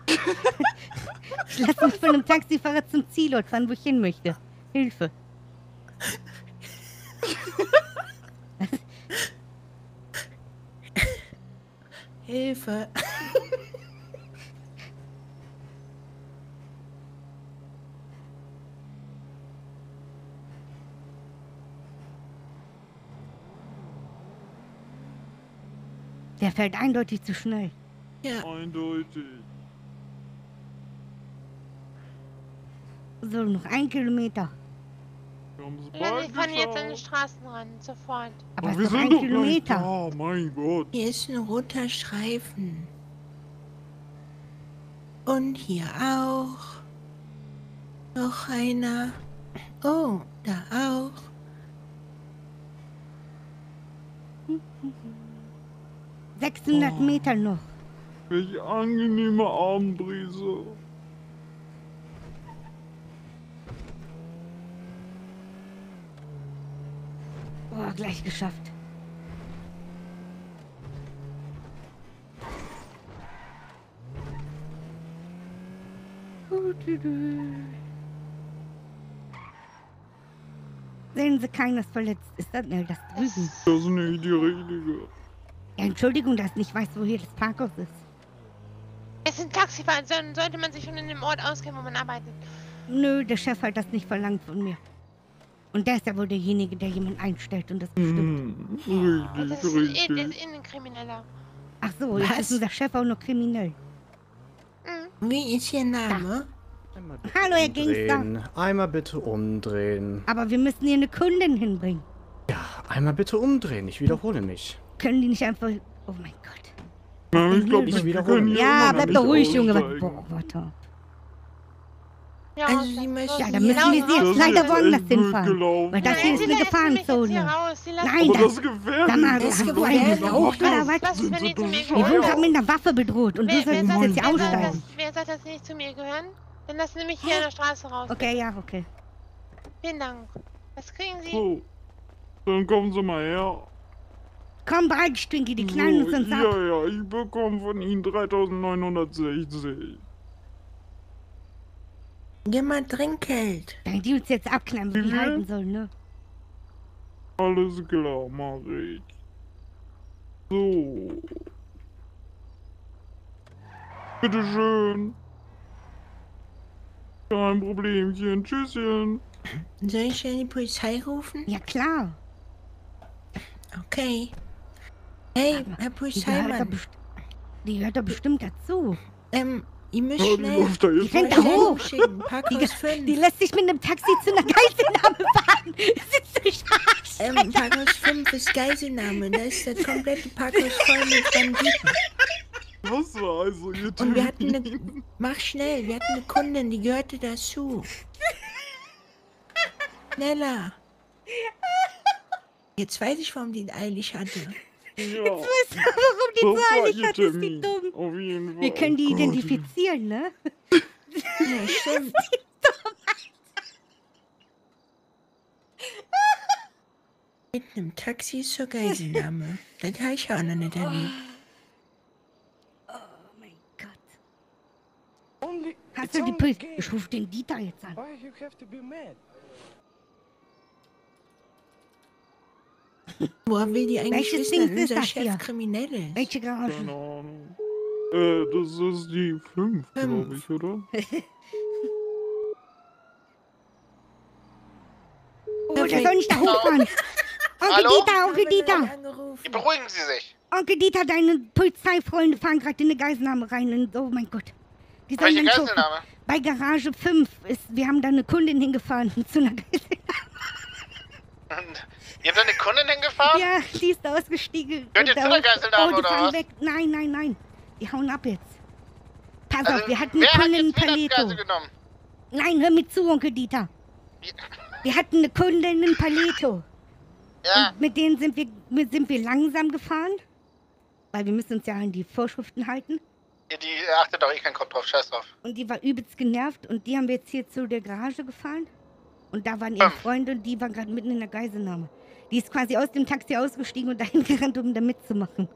Ich lass mich von einem Taxifahrer zum Zielort fahren, wo ich hin möchte. Hilfe. Hilfe. Der fährt eindeutig zu schnell. Ja, Eindeutig. So, noch ein Kilometer. Wir Ja, ich kann jetzt an die geschafft. Straßen ran, sofort. Aber es wir sind ein doch Kilometer. da, mein Gott. hier ist ein roter Streifen. Und hier auch. Noch einer. Oh, da auch. Hm, 600 Oh. Meter noch. Welche angenehme Abendbrise. Gleich geschafft. Sehen Sie, keiner ist verletzt. Ist das, ne, das drüben. Das ist nicht die richtige. Ja, Entschuldigung, dass ich nicht weiß, wo hier das Parkhaus ist. Es sind Taxifahrer, dann sollte man sich schon in dem Ort auskennen, wo man arbeitet. Nö, der Chef hat das nicht verlangt von mir. Und der ist ja wohl derjenige, der jemanden einstellt und das bestimmt. Hm, Das richtig, ist, eh- das ist eh ein Krimineller. Ach so, jetzt Was? ist unser Chef auch noch kriminell. Mhm. Wie ist Ihr Name? Einmal bitte Hallo, Herr Gangster. umdrehen. Einmal bitte umdrehen. Aber wir müssen hier eine Kundin hinbringen. Ja, einmal bitte umdrehen. Ich wiederhole mich. Können die nicht einfach... Oh mein Gott. Na, ich glaube, Ich wiederhole. hier Ja, bleib doch ruhig, Junge. Boah, warte. Ja, Also, Sie möchten Ja, dann müssen wir sie jetzt leider woanders hinfahren. gelaufen. Weil das hier ist Sie eine Gefahrenzone. Nein, das... das ist gefährlich. Sag mal, Das ist hast du gefährlich. einen geraucht oder was? Gehören. Wund hat mit einer Waffe bedroht und sollst sagt, jetzt hier aussteigen. wer sagt, dass Sie nicht zu mir gehören? Dann lassen Sie mich hier an der Straße raus. Okay, ja, okay. Vielen Dank. Was kriegen Sie? So, dann kommen Sie mal her. Komm, bereit, Stinky, die knallen so, uns ja, ab. ja, ich bekomme von Ihnen 3960. Gib mal Trinkgeld. Wenn die uns jetzt abknallen, wie die Mhm. halten sollen, ne? Alles klar, mach ich. So. Bitteschön. Kein Problemchen. Tschüsschen. Soll ich denn die Polizei rufen? Ja, klar. Okay. Hey, Aber Herr Die gehört, doch Polizeimann. best die gehört doch bestimmt dazu. Ähm, ihr müsst die schnell. läuft da jetzt Die rennt da schnell hoch. Die, Parkhaus ge- 5. die lässt sich mit einem Taxi zu einer Geiselnahme fahren. Sitzt durch Arsch. Ähm, Parkhaus 5 ist Geiselnahme. Da ist das komplette Parkhaus voll mit Banditen. Das war also ihr Und wir hatten eine. Mach schnell, wir hatten eine Kundin, die gehörte dazu. Schneller. Jetzt weiß ich, warum die ihn eilig hatte. Ja, Weißt du, warum die das so war eilig ihr hat, ist die dumm. Auf jeden Fall. Wir können die Oh identifizieren, ne? Ja, stimmt. Mit einem Taxi zur Geiselnahme. Das habe ich auch noch nicht erlebt. Oh mein Gott. Only, Hast du die game. Ich ruf den Dieter jetzt an. Why you have to be mad? Woher will die eigentlich Welches wissen, Ding ist unser das Chef hier? kriminell ist? Welche Keine Garage? Ahnung. Äh, das ist die 5, glaube ich, oder? Oh, der soll nicht da hochfahren. Onkel Hallo? Dieter, Onkel Dieter. Beruhigen Sie sich. Onkel Dieter, deine Polizeifreunde fahren gerade in eine Geiselnahme rein. Und, oh mein Gott. Die sollen Welche dann schon- Geiselnahme? Bei Garage 5 ist, wir haben da eine Kundin hingefahren zu einer Geiselnahme. Ihr habt eine Kundin hingefahren? Ja, die ist ausgestiegen. Gehört ihr der Geiselnahme, oh, die oder was? weg. Nein, nein, nein. Die hauen ab jetzt. Pass Also, auf, wir hatten eine hat Kundin in wen als Paleto. Genommen? Nein, hör mir zu, Onkel Dieter. Wir hatten eine Kundin in Paleto. Ja, Und mit denen sind wir, sind wir langsam gefahren. Weil wir müssen uns ja an die Vorschriften halten. Ja, Die achtet doch eh keinen Kopf drauf, scheiß drauf. Und die war übelst genervt und die haben wir jetzt hier zu der Garage gefahren. Und da waren ihre Fünf. Freunde und die waren gerade mitten in der Geiselnahme. Die ist quasi aus dem Taxi ausgestiegen und dahin gerannt, um da mitzumachen.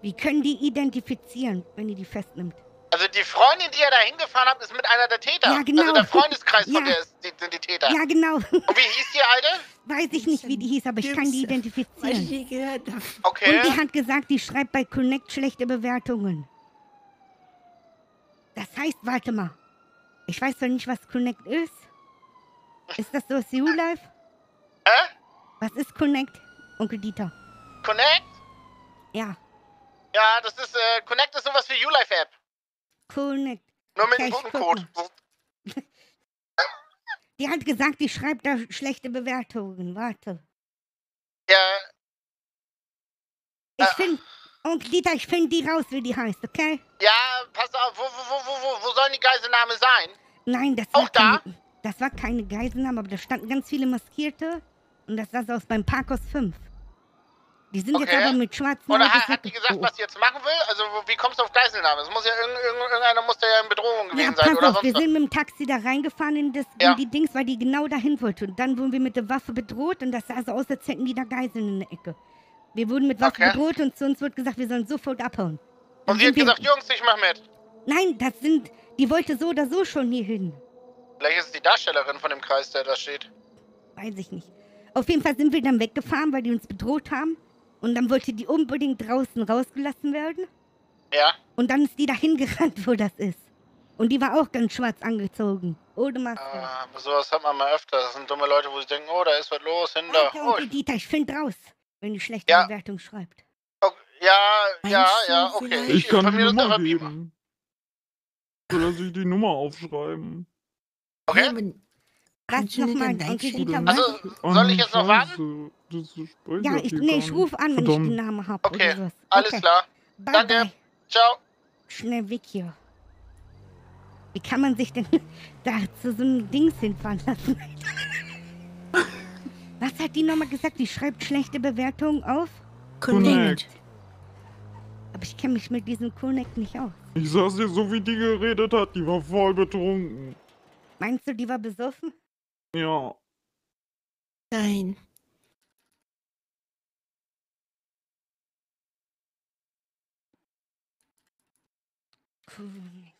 Wie können die identifizieren, wenn die die festnimmt? Also die Freundin, die ihr da hingefahren habt, ist mit einer der Täter. Ja, genau. Also der Freundeskreis von Ja. der ist, die, sind die Täter. Ja, genau. Und wie hieß die Alte? Weiß ich nicht, wie die hieß, aber ich kann die identifizieren. ich nie gehört. Okay. Und die hat gesagt, die schreibt bei Connect schlechte Bewertungen. Das heißt, warte mal. Ich weiß zwar nicht, was Connect ist. Ist das so aus U-Life? Hä? Was ist Connect, Onkel Dieter? Connect? Ja, Ja, das ist, äh, Connect ist sowas wie U-Life-App. Connect. Nur mit einem guten Code. Die hat gesagt, die schreibt da schlechte Bewertungen. Warte. Ja, Ich Äh. finde, Onkel Dieter, ich finde die raus, wie die heißt, okay? ja, pass auf, wo, wo, wo, wo, wo, sollen die Geiselnahme sein? Nein, das war, Auch da? keine, das war keine Geiselnahme, aber da standen ganz viele Maskierte. Und das sah so aus beim Parkhaus 5. Die sind jetzt Okay. aber mit schwarzen Oder hat, hat die gesagt, was sie jetzt machen will? Also wie kommst du auf Geiselnahme? Es muss ja irgend, irgend, irgendeiner muss da ja in Bedrohung Ja, gewesen pass sein oder auf, wir sonst was. sind mit dem Taxi da reingefahren in, das, Ja. in die Dings, weil die genau dahin wollte. Und dann wurden wir mit der Waffe bedroht und das sah so aus, als hätten die da Geiseln in der Ecke. Wir wurden mit Waffe Okay. bedroht und zu uns wurde gesagt, wir sollen sofort abhauen. Dann Und sie hat wir- gesagt, Jungs, ich mach mit. Nein, das sind, die wollte so oder so schon hier hin. Vielleicht ist es die Darstellerin von dem Kreis, der da steht. Weiß ich nicht. Auf jeden Fall sind wir dann weggefahren, weil die uns bedroht haben. Und dann wollte die unbedingt draußen rausgelassen werden. Ja? Und dann ist die dahin gerannt, wo das ist. Und die war auch ganz schwarz angezogen. Ohne Maske. Ah, sowas hat man mal öfter. Das sind dumme Leute, wo sie denken, oh, da ist was los, hinter. Alter, Oh, Onkel Dieter, ich finde raus, wenn die schlechte Ja. Bewertung schreibt. oh, ja, ja, ja, okay. vielleicht- Ich kann die Nummer geben. Soll ich die Nummer aufschreiben? Okay? Nicht nochmal, an dein Dieter? Also? Oh, soll ich jetzt noch warten? Ja, ich, nee, ich rufe an, wenn ich den Namen habe. Okay, sowas. alles okay. klar. Bye, Danke. bye. Ciao. Schnell weg hier. Wie kann man sich denn da zu so einem Dings hinfahren lassen? Was hat die nochmal gesagt? Die schreibt schlechte Bewertungen auf? Connect. Aber ich kenne mich mit diesem Connect nicht aus. Ich sag's dir, so wie die geredet hat, die war voll betrunken. Meinst du, die war besoffen? Ja. Nein. Connect.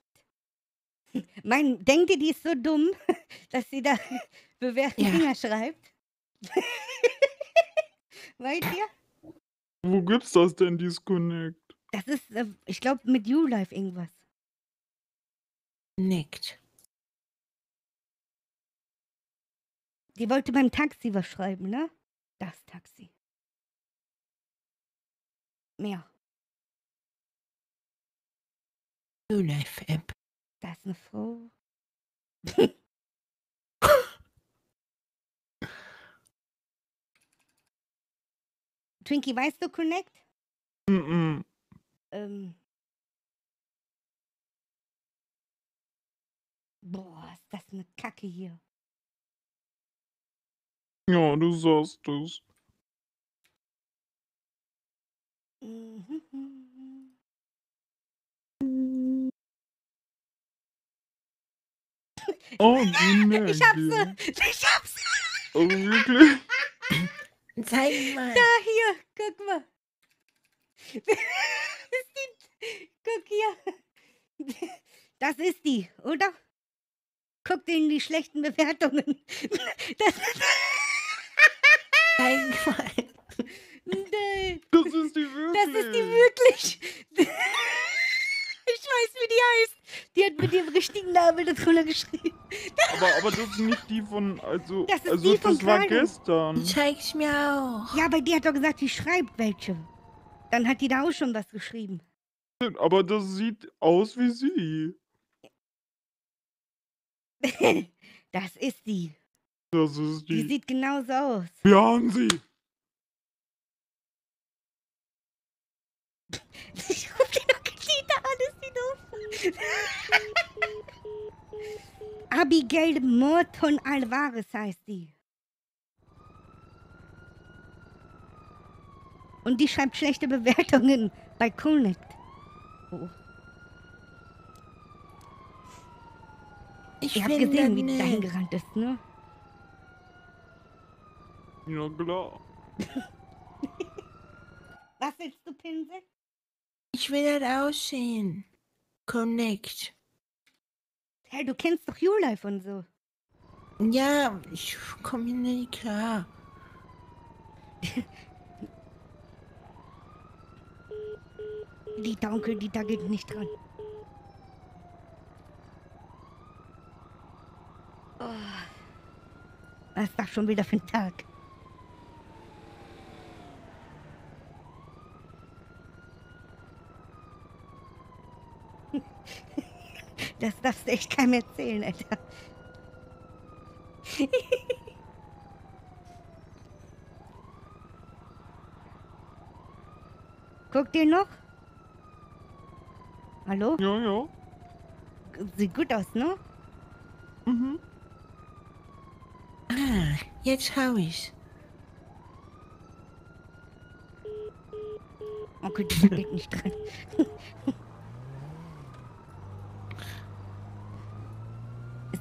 Mein, denkt ihr, die ist so dumm, dass sie da bewährte Ja. Dinger schreibt? Weißt ihr? Wo gibt's das denn, Disconnect? Das ist, äh, ich glaube, mit YouLife irgendwas. Connect. Die wollte beim Taxi was schreiben, ne? Das Taxi. Mehr. App. Da ist eine Frau. Twinkie, weißt du Connect? Mhm. Ähm. Boah, ist das eine Kacke hier. Ja, du sagst es. Mhm. Oh, Connect. Ich hab's! Ich hab's! Oh, wirklich? Zeig mal. Da, hier, guck mal. ist die, guck hier. Das ist die, oder? Guck dir in die schlechten Bewertungen. Das, Zeig mal. Nein, Das ist die wirklich. das ist die wirklich. Ich weiß, wie die heißt. Die hat mit ihrem richtigen Namen da drunter geschrieben. Aber, aber das ist nicht die von, also, Das ist also die von das war gestern. Zeig's mir auch. Ja, aber die hat doch gesagt, die schreibt welche. Dann hat die da auch schon was geschrieben. Aber das sieht aus wie sie. Das ist die. Das ist die. Die sieht genauso aus. Wir haben sie. Ich guck dir noch Tita an, ist die doof. Abigail Morton Alvarez heißt die. Und die schreibt schlechte Bewertungen bei Connect. Oh. Ich, ich habe gesehen, wie die dahin gerannt ist, ne? Ja klar. Was willst du, Pinsel? Ich will das aussehen. Connect. Hey, du kennst doch YouLife und so. Ja, ich komme hier nicht klar. Dieter, Onkel Dieter geht nicht dran. Oh. Was ist das schon wieder für ein Tag? Das darfst du echt keinem erzählen, Alter. Guckt ihr noch? Hallo? Ja, ja. Sieht gut aus, ne? Mhm. Ah, jetzt hab ich's. Onkel Dieter geht nicht dran.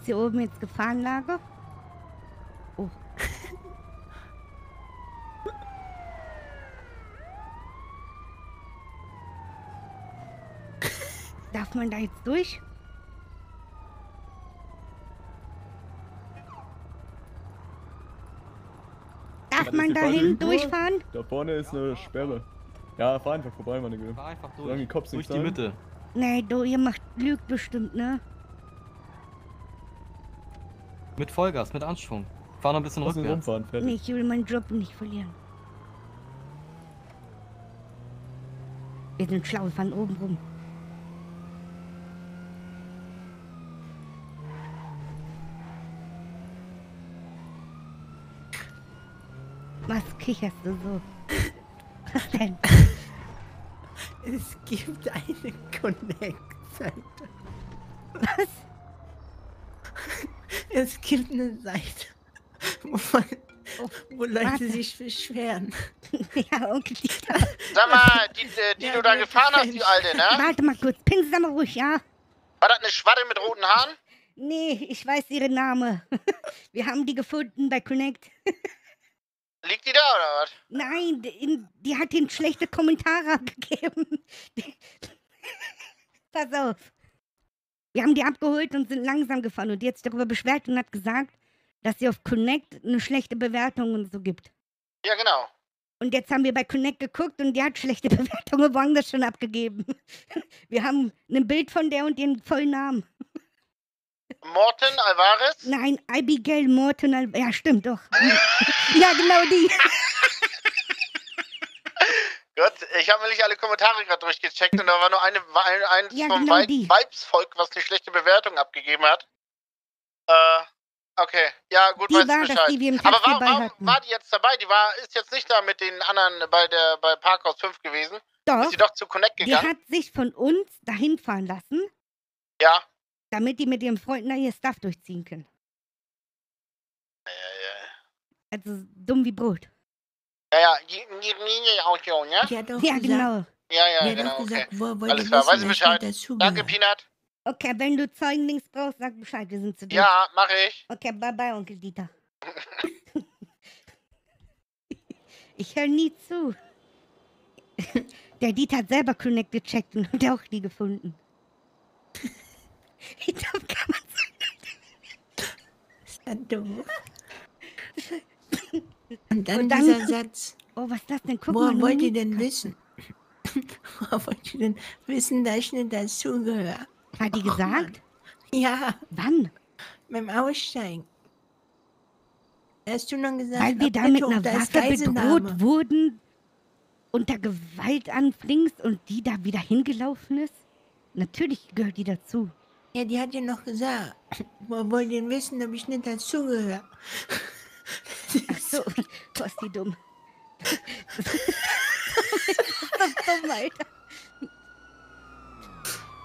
Ist hier oben jetzt Gefahrenlage? Oh. Darf man da jetzt durch? Darf man da durchfahren? Da vorne ist eine Sperre. Ja, fahr einfach vorbei, meine Güte. Fahr einfach durch. Solange die Cops Durch die sagen. Mitte. Nee, du, ihr macht, lügt bestimmt, ne? Mit Vollgas, mit Anschwung. Fahr noch ein bisschen Lass rückwärts. rumfahren, fertig. Nee, ich will meinen Job nicht verlieren. Wir sind schlau, wir fahren oben rum. Was kicherst du so? Was denn? Es gibt eine Connect-Seite. Was? Es gibt eine Seite, wo, man, wo Leute warte. sich beschweren. ja, Dieter. Sag mal, die, äh, die Ja, du da gefahren hast, die alte, ne? Warte mal kurz, Pinsel mal ruhig, ja? War das eine Schwatte mit roten Haaren? Nee, ich weiß ihren Namen. Wir haben die gefunden bei Connect. Liegt die da oder was? Nein, die, die hat ihnen schlechte Kommentare abgegeben. Die, pass auf. Wir haben die abgeholt und sind langsam gefahren und die hat sich darüber beschwert und hat gesagt, dass sie auf Connect eine schlechte Bewertung und so gibt. Ja, genau. Und jetzt haben wir bei Connect geguckt und die hat schlechte Bewertungen woanders schon abgegeben. Wir haben ein Bild von der und ihren vollen Namen. Morten Alvarez? Nein, Abigail Morton. Al ja, stimmt doch. ja, genau die. Gut, ich habe nämlich alle Kommentare gerade durchgecheckt und da war nur eine, war ein, eins Ja, vom genau Weib- die. Weibsvolk, was eine schlechte Bewertung abgegeben hat. Äh, okay. Ja, gut, Die weiß war ich Bescheid. die Aber warum hatten. war die jetzt dabei? Die war, ist jetzt nicht da mit den anderen bei der bei Parkhaus 5 gewesen. Doch. Ist sie doch zu Connect Die gegangen? hat sich von uns dahin fahren lassen, Ja. damit die mit ihrem Freund da ihr Stuff durchziehen können. Also dumm wie Brot. Ja, ja, die, die Linie auch so, ne? Die hat doch Ja, gesagt, genau. Ja, ja, die hat genau, gesagt, okay. wo wollt Alles klar, weiß ich Bescheid. Danke, Peanut. Okay, wenn du Zeugenlinks brauchst, sag Bescheid, wir sind zu dritt. Ja, mache ich. Okay, bye bye, Onkel Dieter. ich höre nie zu. Der Dieter hat selber Connect gecheckt und hat auch nie gefunden. Ich glaub, kann man Ist das doof? Und dann, Und dann- dieser Satz. Oh, was ist das denn? Guck Woher wollt ihr denn wissen? Woher wollt ihr denn wissen, dass ich nicht dazugehöre? Hat die gesagt? Ja. Wann? Beim Aussteigen. Hast du noch gesagt, Weil wir da mit einer Waffe bedroht wurden, unter Gewalt anflingst und die da wieder hingelaufen ist? Natürlich gehört die dazu. Ja, die hat ja noch gesagt, woher wollt ihr denn wissen, ob ich nicht dazugehöre? Ach so, die dumm. Dumm, Alter.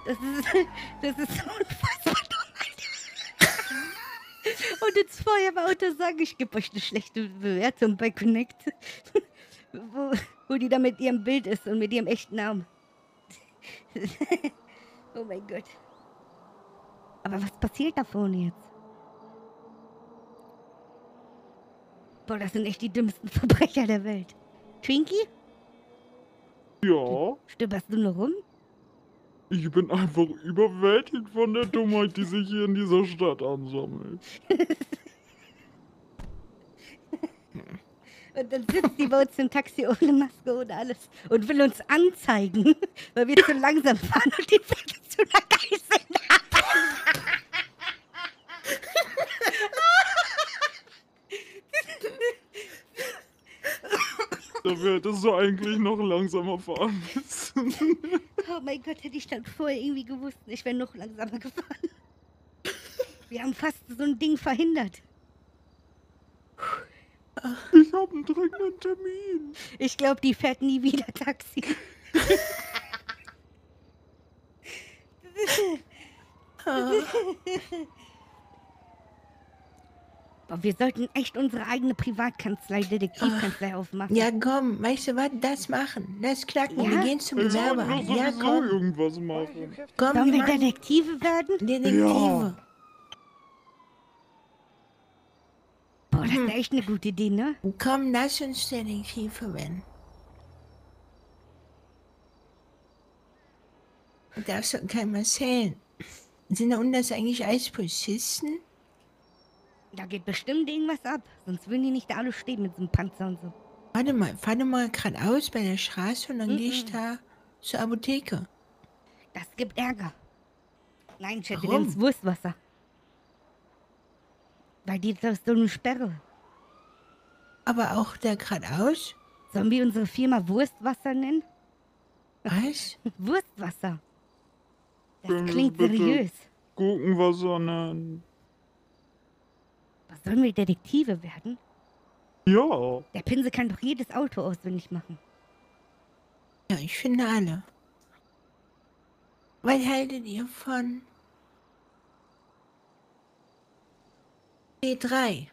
Das ist, das ist unfassbar dumm, Alter. Und ins Feuerwehrauto sagen, ich gebe euch eine schlechte Bewertung bei Connect. Wo, wo die da mit ihrem Bild ist und mit ihrem echten Namen. Oh mein Gott. Aber was passiert da vorne jetzt? Boah, das sind echt die dümmsten Verbrecher der Welt. Twinkie? Ja, Stöberst du nur rum? ich bin einfach überwältigt von der Dummheit, die sich hier in dieser Stadt ansammelt. Und dann sitzt die bei uns im Taxi ohne Maske und alles und will uns anzeigen, weil wir zu langsam fahren und die Pferde zu einer Geiseln Da hättest du eigentlich noch langsamer fahren müssen. Oh mein Gott, hätte ich dann vorher irgendwie gewusst, ich wäre noch langsamer gefahren. Wir haben fast so ein Ding verhindert. Ich habe einen dringenden Termin. Ich glaube, die fährt nie wieder Taxi. Boah, wir sollten echt unsere eigene Privatkanzlei, Detektivkanzlei aufmachen. Ja, komm, weißt du was? Das machen. Das knacken. Wir Ja? gehen zum Wir Bewerber. sollten doch Ja, komm. irgendwas machen. Komm, Sollen wir machen Detektive werden? Detektive. Boah, das ist echt eine gute Idee, ne? Komm, lass uns Detektive werden. Du darfst doch keinem erzählen. Sind da unten das eigentlich alles Polizisten? Da geht bestimmt irgendwas ab. Sonst würden die nicht da alle stehen mit so einem Panzer und so. Warte mal, fahr doch mal geradeaus bei der Straße und dann Mhm. gehe ich da zur Apotheke. Das gibt Ärger. Nein, Chat, wir Warum? nehmen Wurstwasser. Weil die das ist so eine Sperre. Aber auch da geradeaus? Sollen wir unsere Firma Wurstwasser nennen? Was? Wurstwasser. Das klingt bitte seriös. Gurkenwasser nennen. Was sollen wir Detektive werden? Ja. Der Pinsel kann doch jedes Auto auswendig machen. Ja, ich finde alle. Was haltet ihr von C3?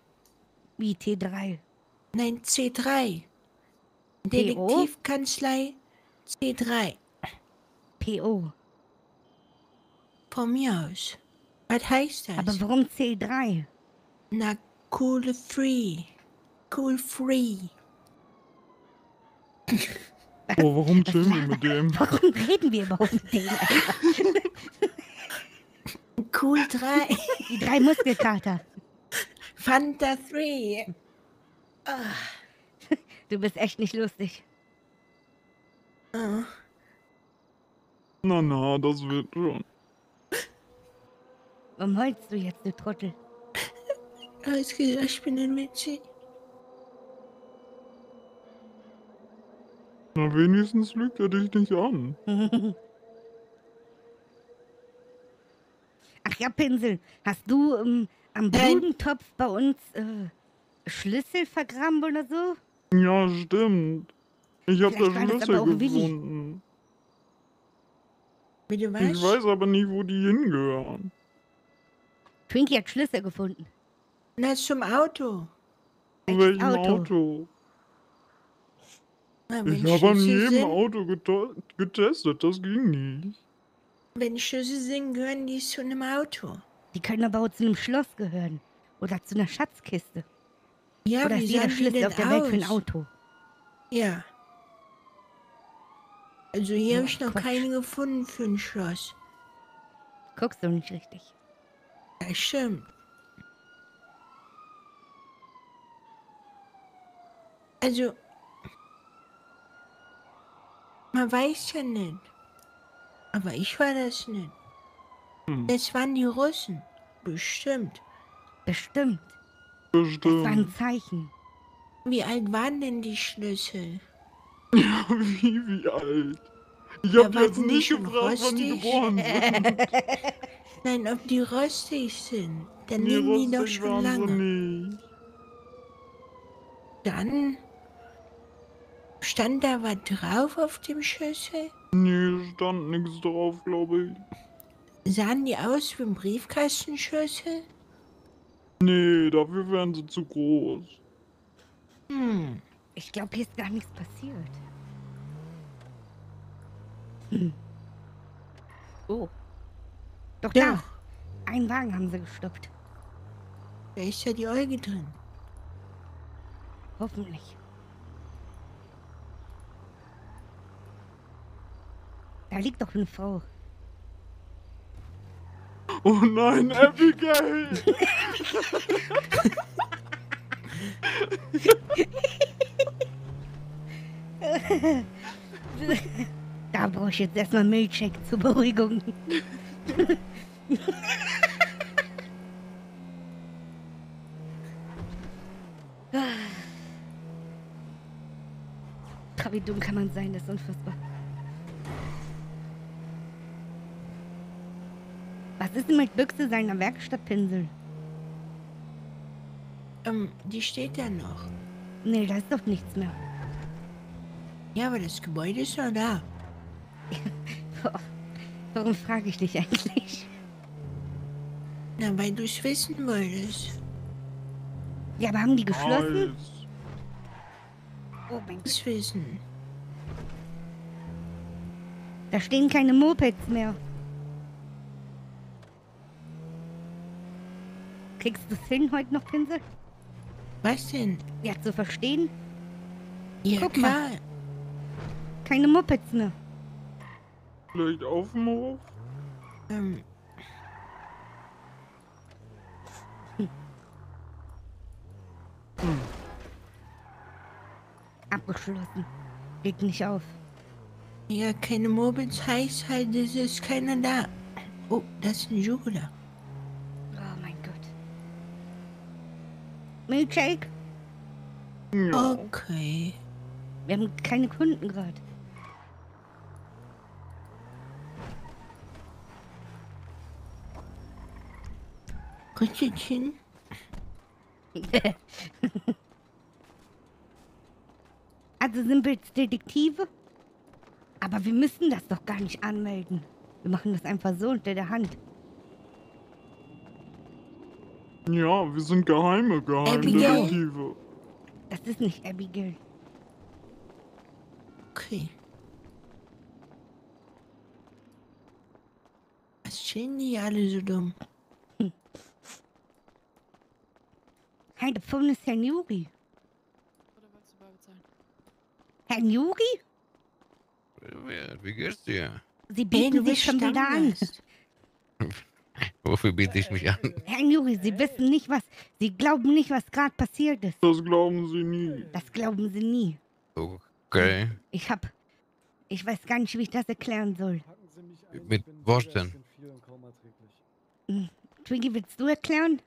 Wie T3. Nein, C3. Detektivkanzlei C3. PO. Von mir aus. Was heißt das? Aber warum C3? Na, cool free. Cool free. Oh, warum chillen wir mit dem? Warum reden wir überhaupt mit? Alter? Cool 3. Die drei Muskelkater. Fanta 3. Du bist echt nicht lustig. Ah. Na, na, das wird schon. Warum heulst du jetzt, du Trottel? Alles gesagt, ich bin ein witzig. Na, wenigstens lügt er dich nicht an. Ach ja, Pinsel, hast du ähm, am Nein. Blutentopf bei uns äh, Schlüssel vergraben oder so? Ja, stimmt. Ich habe da Schlüssel gefunden. Bitte was? Ich weiß aber nicht, wo die hingehören. Twinkie hat Schlüssel gefunden. Na, zum Auto. In Welches welchem Auto? Auto? Na, Ich habe an jedem sind- Auto getestet, das ging nicht. Wenn Schlüssel sind, gehören die zu einem Auto. Die können aber auch zu einem Schloss gehören. Oder zu einer Schatzkiste. Ja, oder wie jeder Schlüssel denn auf der Welt für ein aus? Auto. Ja. Also hier habe ich noch Quatsch. keine gefunden für ein Schloss. Guckst du nicht richtig. Das stimmt. Also, man weiß ja nicht. Aber ich war das nicht. Hm. Das waren die Russen. Bestimmt. Bestimmt. Das war Bestimmt. ein Zeichen. Wie alt waren denn die Schlüssel? Ja, wie, wie alt? Ich waren jetzt nicht gefragt, wann die rostig? geboren sind. Nein, ob die rostig sind. Dann Nee, liegen die doch schon lange. nicht. Dann stand da was drauf auf dem Schlüssel? Nee, stand nichts drauf, glaube ich. Sahen die aus wie ein Briefkastenschlüssel? Nee, dafür wären sie zu groß. Hm. Ich glaube, hier ist gar nichts passiert. Hm. Oh. Doch Ja. da. Einen Wagen haben sie gestoppt. Da ist ja die Euge drin. Hoffentlich. Da liegt doch eine Frau. Oh nein, Abigail! Da brauche ich jetzt erstmal Milchshake zur Beruhigung. Wie dumm kann man sein, das ist unfassbar. Was ist denn mit Büchse seiner Werkstattpinsel? Ähm, die steht da noch. Nee, da ist doch nichts mehr. Ja, aber das Gebäude ist noch da. Warum frage ich dich eigentlich? Na, weil du es wissen wolltest. Ja, aber haben die geschlossen? Nice. Oh mein Gott. Das wissen. Da stehen keine Mopeds mehr. Kriegst du es hin heute noch, Pinsel? Was denn? Ja, zu verstehen? Ja, Guck klar. mal. Keine Mopeds mehr. Vielleicht auf dem Hof? Ähm, Abgeschlossen. Geht nicht auf. ja, keine Mobils heißt halt, es ist keiner da. Oh, das ist ein Jugula. Oh mein Gott. Milkshake? Ja. Okay. Wir haben keine Kunden gerade. Rüttelchen. Also sind wir jetzt Detektive? Aber wir müssen das doch gar nicht anmelden. Wir machen das einfach so unter der Hand. Ja, wir sind geheime Abigail. Geheimdetektive. Das ist nicht Abigail. Okay. Was stehen die alle so dumm? Hey, da vorne ist Herr Nuri. Herr Nuri? Wer- Wie geht's dir? Sie bieten du sich schon wieder an. Wofür biete ich mich an? Herr Nuri, Sie wissen nicht, was... Sie glauben nicht, was gerade passiert ist. Das glauben sie nie. Das glauben Sie nie. Okay. Ich hab... Ich weiß gar nicht, wie ich das erklären soll. Mit denn? Hm. Twiggy, willst du erklären?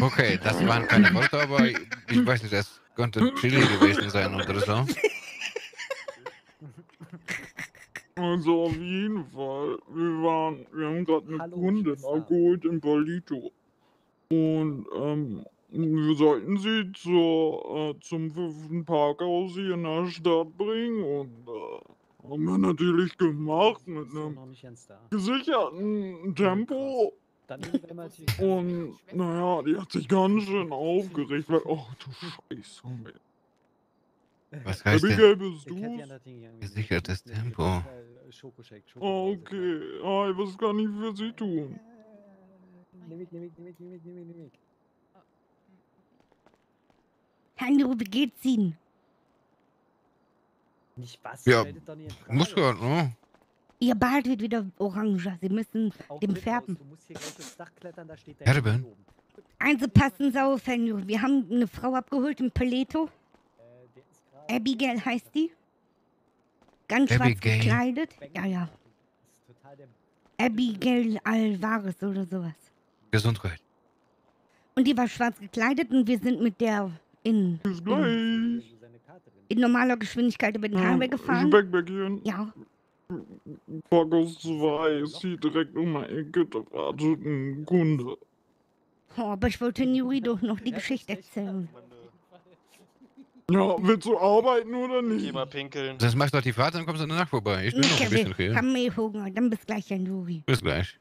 Okay, das waren keine Worte, aber ich ich weiß nicht, das könnte Chili gewesen sein oder so. also auf jeden Fall. Wir waren, wir haben gerade eine Kundin abgeholt in Palito. Und ähm, wir sollten sie zur, äh, zum fünften Parkhaus hier in der Stadt bringen und äh, haben wir natürlich gemacht mit einem gesicherten Tempo. Und naja, die hat sich ganz schön aufgeregt, weil, oh du Scheiße. Was heißt Abigail, denn bist du? gesichertes Tempo? Okay, ah, ich was kann ich für sie tun? Herr Nuri, wie geht's Ihnen? Nicht was? Ja, stellt doch nicht in Frage. muss gehört, ne? Ihr Bart wird wieder oranger. Sie müssen Auch dem färben. raus, Du musst hier gleich aufs Dach klettern, da steht der Herben? Hund oben. Also passen Sie auf, Nuri. Wir haben eine Frau abgeholt in Paleto. Äh, der ist gerade Abigail heißt die. Ganz schwarz Abigail? gekleidet. Ja, ja. Abigail Alvarez oder sowas. Gesundheit. Und die war schwarz gekleidet und wir sind mit der in, Bis in, in normaler Geschwindigkeit über den Highway gefahren. Speckbäckchen. Ja. Parkhaus 2 ist hier direkt um die Ecke, da wartet ein Kunde. Oh, aber ich wollte Nuri doch noch die Geschichte erzählen. Ja, willst du arbeiten oder Geh nicht? mal pinkeln. Das machst doch die Fahrt, dann kommst du danach vorbei. Ich bin noch Okay, ein bisschen wir hier. haben eh Hunger. Dann bis gleich, Nuri. Bis gleich.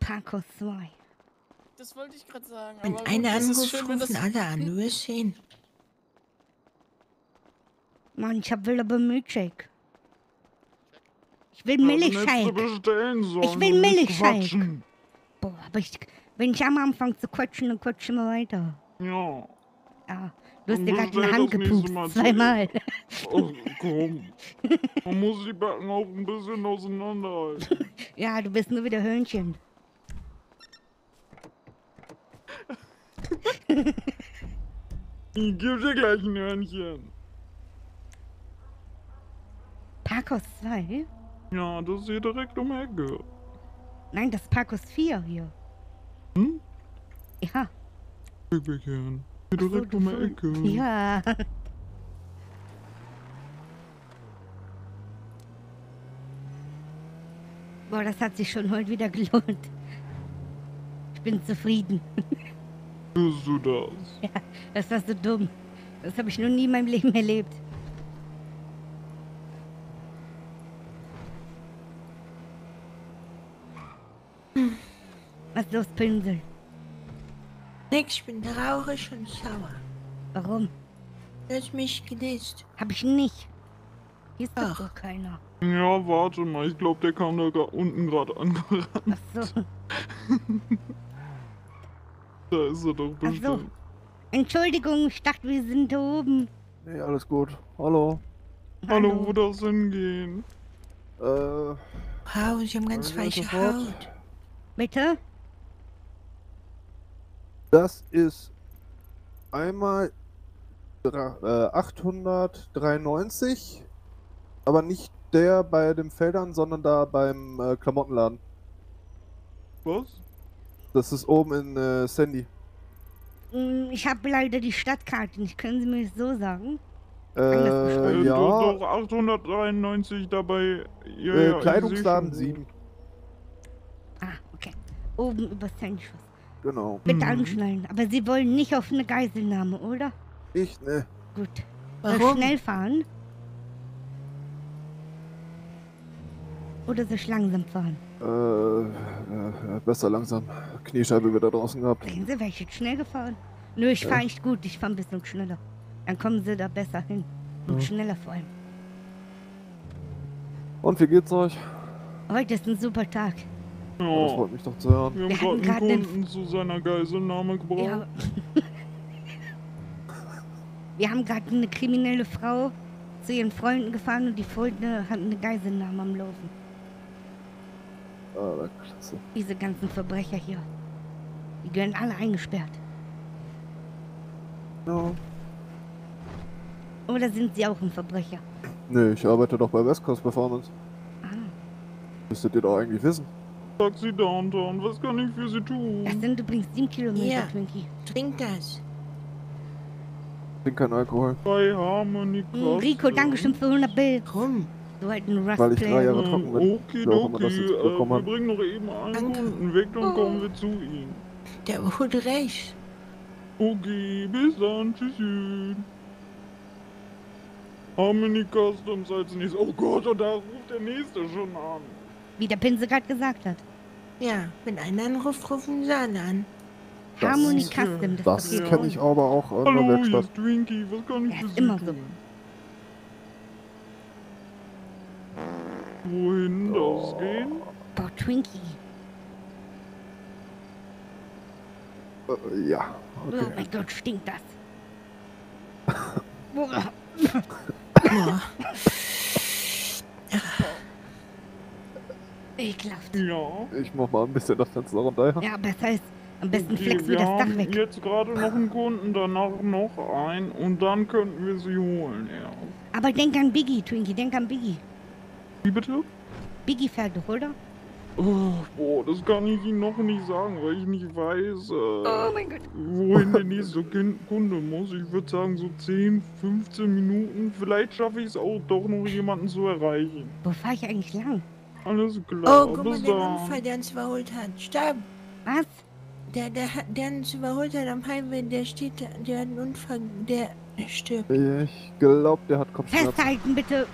Parkhaus 2. Das wollte ich gerade sagen. Wenn aber einer anruft, schön, rufen das- alle an. Du wirst sehen. Mann, ich hab will aber Milkshake. Ich will du Milchshake. Ich will Milchshake. quatschen. Boah, aber ich, wenn ich am Anfang zu quatschen, dann quatsch immer weiter. Ja. Ja, du hast dir gerade die Hand gepupst. Zweimal. Oh, komm. Man muss die Backen auch ein bisschen auseinanderhalten. Ja, du bist nur wieder Hörnchen. Ich geb dir gleich ein Hörnchen. Parkhaus 2? Ja, das ist hier direkt um die Ecke. Nein, das ist Parkhaus 4 hier. Hm? Ja. Babychen. Hier direkt um die Ecke. Ja. Boah, das hat sich schon heute wieder gelohnt. Ich bin zufrieden. Bist du das? Ja, das war so dumm. Das habe ich noch nie in meinem Leben erlebt. Was ist los, Pinsel? Nix, ich bin traurig und sauer. Warum? Du hast mich gedisst. Hab ich nicht. Hier ist doch Ach. gar keiner. Ja, warte mal. Ich glaube, der kam da unten gerade angerannt. Ach so. Da ist er doch Ach bestimmt. so. Entschuldigung, ich dachte, wir sind da oben. Nee, alles gut. Hallo. Hallo, wo das hingehen? Äh. Wow, sie haben ganz weiche. Haut. Bitte? Das ist einmal dra- äh, 893, aber nicht der bei den Feldern, sondern da beim äh, Klamottenladen. Was? Das ist oben in äh, Sandy. Hm, Ich habe leider die Stadtkarte nicht. Können Sie mir das so sagen? Äh, ja, Doch, doch 893 dabei. Ja, äh, ja, Kleidungsladen seh schon. 7. Ah, okay. Oben über Sandschuss. Genau. Bitte anschnallen. Aber Sie wollen nicht auf eine Geiselnahme, oder? Ich, ne. Gut. Soll Warum? schnell fahren? Oder soll ich langsam fahren? Äh, äh, besser langsam. Kniescheibe wieder draußen gehabt. Sehen Sie, wäre ich jetzt schnell gefahren? Nö, ich Ja. fahre echt gut. Ich fahre ein bisschen schneller. Dann kommen Sie da besser hin. Und Ja. schneller vor allem. Und wie geht's euch? Heute ist ein super Tag. Das Ja. freut mich doch zu hören. Wir haben Wir hatten gerade einen den- Kunden zu seiner Geiselnahme gebracht. Ja. Wir haben gerade eine kriminelle Frau zu ihren Freunden gefahren und die Freunde hatten eine Geiselnahme am Laufen. Ah, klasse. Diese ganzen Verbrecher hier. Die gehören alle eingesperrt. Ja. Oder sind sie auch ein Verbrecher? Nee, ich arbeite doch bei West Coast Performance. Ah. Müsstet ihr doch eigentlich wissen. Taxi Downtown, was kann ich für Sie tun? Das sind übrigens sieben Kilometer, Ja. Twinkie. Trink das. Ich trinke keinen Alkohol. Bei Harmony Mm, Rico, dankeschön für 100 Bill. Warum? Du halt ein Weil ich drei. Jahre trocken bin. Okay, okay. Äh, wir bringen noch eben einen Danke. Kunden weg, dann kommen wir zu Ihnen. Der hat recht. Okay, bis dann. Tschüssi. Harmony Customs als nächstes. Oh Gott, und da ruft der nächste schon an. Wie der Pinsel gerade gesagt hat. Ja, wenn einer anruft, rufen sie alle an. Das- Harmony Custom, das, Das kenne ich aber auch an Hallo, der Werkstatt. ist Twinkie. Was kann ich Ja, für ist Sie immer so. Wohin das gehen? Boah, Twinkie. Äh, ja, Oh okay. mein Gott, stinkt das. Boah. Boah. Ekelhaft. Ja. Ich mach mal ein bisschen das Fenster runter. Ja. Ja, besser ist. Am besten Okay, flexen wir wir das Dach haben weg. jetzt gerade noch einen Kunden, danach noch einen und dann könnten wir sie holen, ja. Aber denk an Biggie, Twinkie, denk an Biggie. Wie bitte? Biggie fährt doch, oder? Oh, boah, das kann ich Ihnen noch nicht sagen, weil ich nicht weiß, äh, Oh mein Gott. wohin der nächste Kunde muss. Ich würde sagen so 10, 15 Minuten. Vielleicht schaffe ich es auch doch noch jemanden zu erreichen. Wo fahre ich eigentlich lang? Alles klar, Oh, guck mal, den. Unfall, der uns überholt hat. Stopp! Was? Der, der, hat- der uns überholt hat am Highway, der steht da, der hat einen Unfall, der stirbt. Ich glaube, der hat Kopfschmerzen. Festhalten, bitte.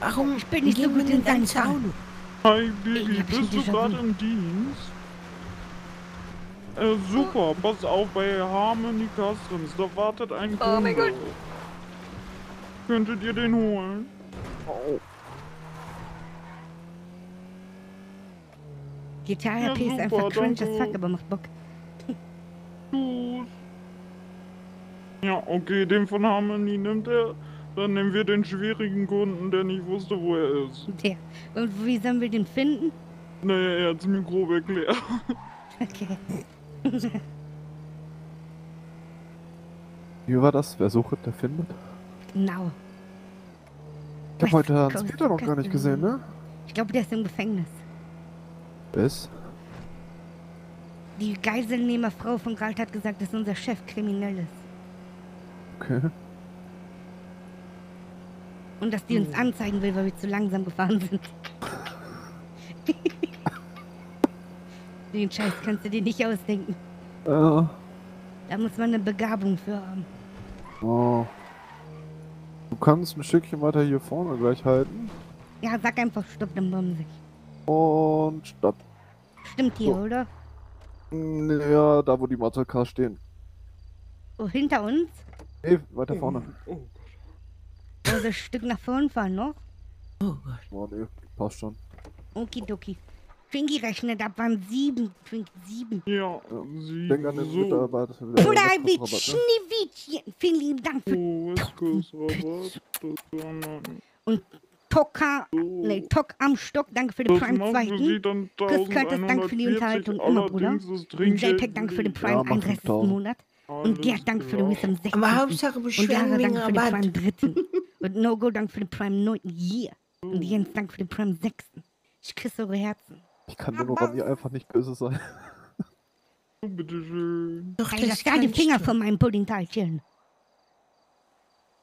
Warum? Ich bin nicht so gut in Sandfahren. Auto. Hi schon bist du gerade im Dienst? Äh, super, pass auf, bei Harmony Customs, da wartet ein Kunde. Oh mein Gott. Könntet ihr den holen? GTA Ja, RP ist einfach cringe as fuck, aber macht Bock. Tschüss. Ja, okay, den von Harmony nimmt er. Dann nehmen wir den schwierigen Kunden, der nicht wusste, wo er ist. Der. Und wie sollen wir den finden? Naja, er hat's mir grob erklärt. Okay. Wie war das? Wer sucht, der findet? Genau. Ich habe heute Hans Peter noch gar nicht gesehen, ne? Ich glaube, der ist im Gefängnis. Bis. Die Geiselnehmerfrau von Galt hat gesagt, dass unser Chef kriminell ist. Okay. Und dass die uns anzeigen will, weil wir zu langsam gefahren sind. Den Scheiß kannst du dir nicht ausdenken. Ja. Da muss man eine Begabung für haben. Oh. Du kannst ein Stückchen weiter hier vorne gleich halten. Ja, sag einfach Stopp, dann bomben sich. Und stopp. Stimmt hier, So. oder? Ja, da wo die Cars stehen. Oh, hinter uns? Nee, weiter vorne. Oh, Oh, das Stück nach vorn fahren noch? Oh nee, passt schon. Okidoki. Twinkie rechnet ab, waren sieben. Twinkie, sieben. Ja, sie. Denk an den so. Mitarbeiter. ne? Schneewittchen. Vielen lieben Dank für Oh, noch Und Toka, nee, Tok am Stock, danke für den Prime macht für zweiten. sie dann Chris Curtis, danke für die 1140, Unterhaltung immer, Bruder. Und JPEG, danke für den Ja, Prime mach 31. 5000. Monat. Und Gerd, danke für den Wisdom 16. Aber Hauptsache Und beschweren wegen danke für den. Prime 3. Und No-Go, danke für den Prime 9. Yeah. Und Jens, danke für den Prime 6. Ich küsse eure Herzen. Ich kann nur Ronny einfach nicht böse sein. Bitteschön. Doch, Ey, das lass da die Finger von meinem Puddingteilchen.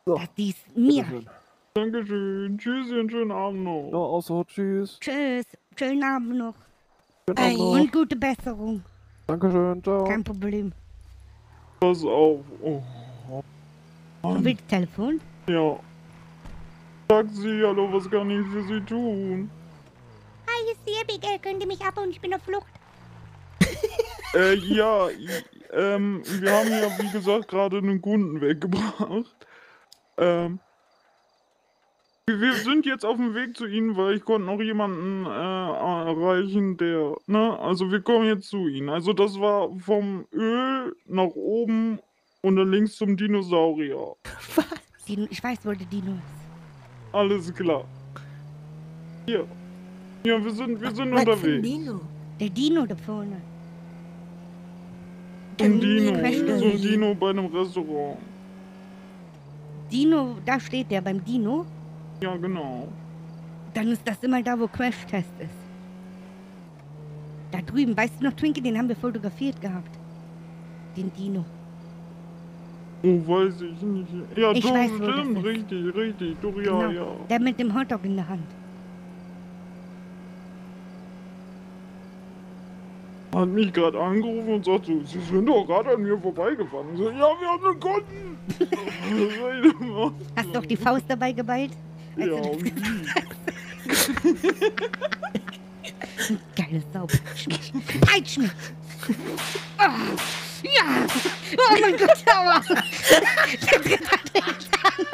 So. Das ist mir. Bitteschön. Dankeschön. Tschüssi und schönen Abend noch. Ja, außer tschüss. Tschüss. Schönen Abend noch. Schönen. Abend noch. Und gute Besserung. Dankeschön, ciao. Kein Problem. Pass auf. Oh. Und willst du Telefon? Ja. Sag sie, hallo, was kann ich für sie tun? Hi, hier ist die Abigail. Könnt ihr mich ab und ich bin auf Flucht. Äh, ja, ähm, wir haben ja, wie gesagt, gerade einen Kunden weggebracht. Ähm, wir sind jetzt auf dem Weg zu Ihnen, weil ich konnte noch jemanden äh, erreichen, der, ne, also wir kommen jetzt zu Ihnen. Also das war vom Öl nach oben und dann links zum Dinosaurier. Dino, ich weiß, wo der Dino ist. Alles klar. Hier. Ja, wir sind, wir sind Was für ein unterwegs. Dino? Der Dino da vorne. Ein Dino, so ein Dino bei einem Restaurant. Dino, da steht der beim Dino. Ja, genau. Dann ist das immer da, wo Crash-Test ist. Da drüben, weißt du noch, Twinkie, den haben wir fotografiert gehabt. Den Dino. Oh, weiß ich nicht. Ja, Ich doch, weiß, stimmt, richtig, richtig. Doch, ja, Genau. ja. Der mit dem Hotdog in der Hand. Hat mich gerade angerufen und sagt so, Sie sind doch gerade an mir vorbeigefahren. So, ja, wir haben einen Kunden. Hast du auch die Faust dabei geballt? Als Ja, du das und gesagt hast? Geile Sau. Peitsch mich. Peitsch mich. Ah, ja. Oh mein Gott, aua. Der Tritt hat mich an.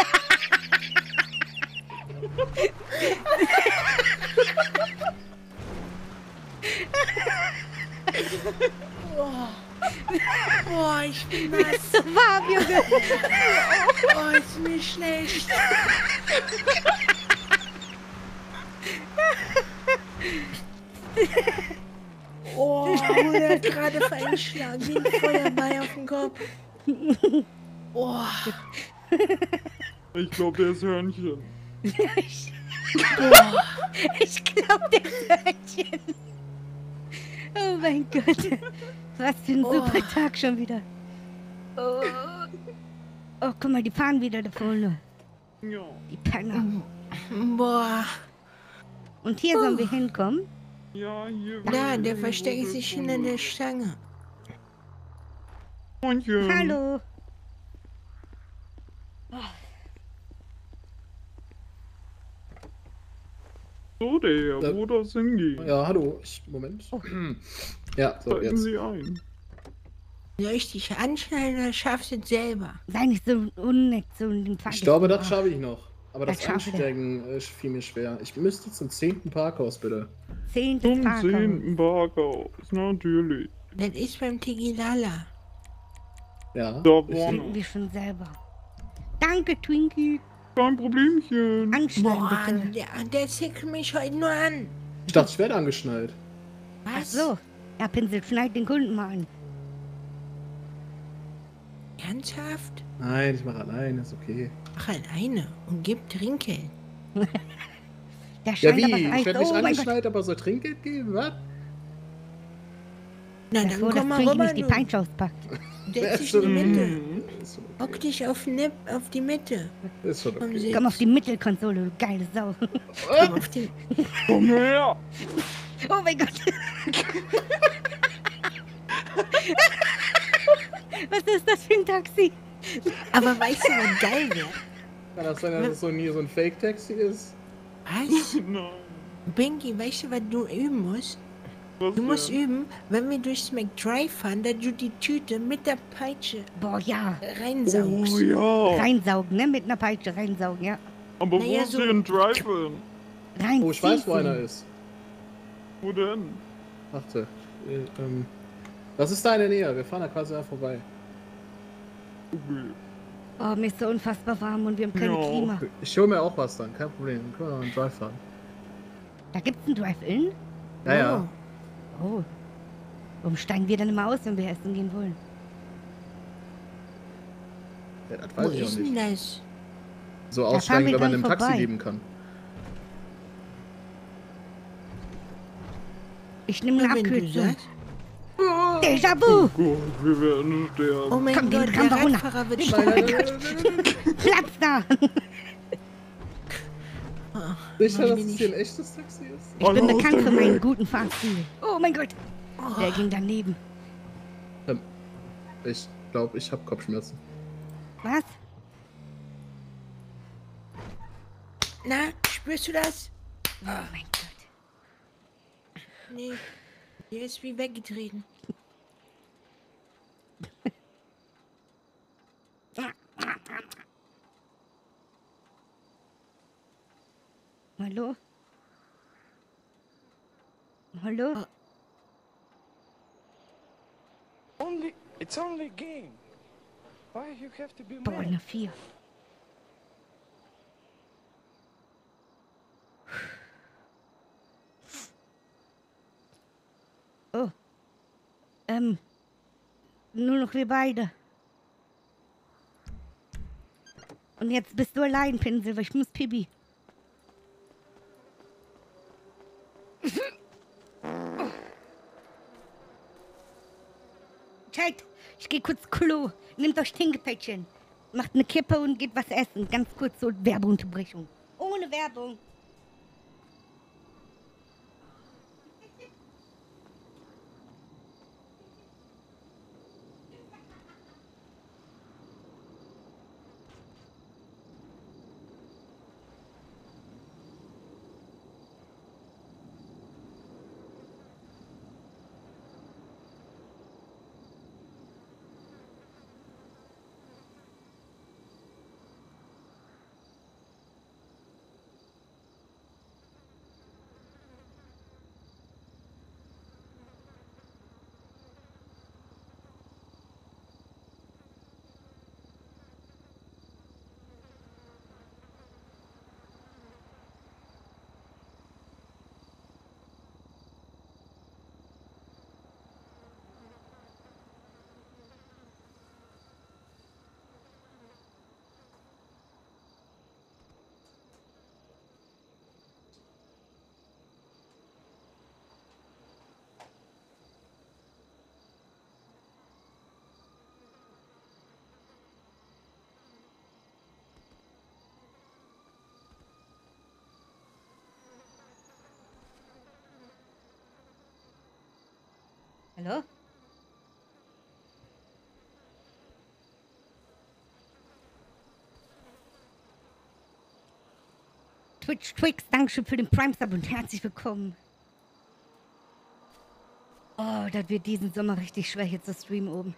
Boah. Boah, ich bin nass. So warm, Junge. Oh, ist mir schlecht. Oh, 100 Grad Einschlag, wie ein Feuerball auf den Kopf. Oh, Ich glaube, der ist Hörnchen. Ich, ich glaube, der Hörnchen. Oh mein Gott. Was für ein Oh. super Tag schon wieder. Oh. oh, guck mal, die fahren wieder da vorne. Ja. Die Penner. Boah. Und hier sollen wir hinkommen? Ja, hier. Da, der versteckt sich hinter der Stange. Hörnchen. Hallo. So, der, wo das hingeht. Ja, hallo. Ich, Moment. Ja, so, Halten jetzt. Sie ein. Soll ich dich anschneiden oder schaffst du es selber? Sei nicht so unnett, so in den Ich glaube, das schaffe ich noch. Aber Das das. Ansteigen fiel mir schwer. Ich müsste zum zehnten Parkhaus, bitte. zehntes Zum Parkhaus. zehnten Parkhaus, natürlich. Das ist beim Tigilala. Ja. Da Finden vorne. wir schon selber. Danke, Twinkie. Kein Problemchen. Anschneiden Boah, bitte. der, der zickt mich heute nur an. Ich dachte, ich werde angeschnallt. Ach so. Ja, Pinsel, schneid den Kunden mal an. Ernsthaft? Nein, ich mache alleine, ist okay. Mach alleine und gib Trinkgeld. Der Ja, wie? Ich werde nicht Oh angeschnallt, aber soll Trinkgeld geben? Was? Na, dann dass komm mal rüber, nicht die du. Peitsche auspackt. Setz dich in die Mitte. Hock dich auf, Nip, auf die Mitte. Ist schon Komm, okay. Komm auf die Mittelkonsole, du geile Sau. Komm auf die... Komm her. Oh mein Gott. Was ist das für ein Taxi? Aber weißt du, was geil wäre? Kann das sein, dass es so nie so ein Fake-Taxi ist? Was? Nein. Binky, weißt du, was du üben musst? Was Du musst denn? üben, wenn wir durchs McDrive fahren, dass du die Tüte mit der Peitsche Boah, ja. reinsaugst. Oh ja. Reinsaugen, ne? Mit einer Peitsche reinsaugen, ja. Aber Naja, wo ist so- denn Drive-In? Rein. Oh, ich weiß, wo einer ist. Wo denn? Warte. Äh, ähm, das ist da in der Nähe. Wir fahren da quasi da vorbei. Okay. Oh, mir ist so unfassbar warm und wir haben keine Ja. Klima. Ich hole mir auch was dann, kein Problem. Dann können wir noch einen Drive fahren. Da gibt's einen Drive-In? Ja, ja. Oh. Warum steigen wir dann immer aus, wenn wir essen gehen wollen? ja das Wo weiß ich auch ist denn nicht. das? So aussteigen, wenn man im Taxi leben kann. Ich nehme eine Abkürzung. Déjà-vu! Gott, wir werden sterben. Oh mein Komm, Gott, der. Radfahrer wird Oh Gott. Platz da! Sicher, Mann, dass es ich- hier ein echtes Taxi ist? Ich bin bekannt für meinen guten Fahrstil. Oh mein Gott. Der ging daneben. Ich glaube, ich habe Kopfschmerzen. Was? Na, spürst du das? Oh mein Gott. Nee. Der ist wie weggetreten. Hallo? Hallo? Only, it's only a game. Why you have to be Boah, mad? eine 4. Oh. Ähm. Nur noch wir beide. Und jetzt bist du allein, Pinsel, weil ich muss Pipi. Zeit, ich geh kurz Klo. Nehmt euch Tinkepäckchen. Macht eine Kippe und geht was essen. Ganz kurz so Werbeunterbrechung. Ohne Werbung. Hallo? Twitch Twix, Dankeschön für den Prime-Sub und herzlich willkommen. Oh, das wird diesen Sommer richtig schwer hier zu streamen oben.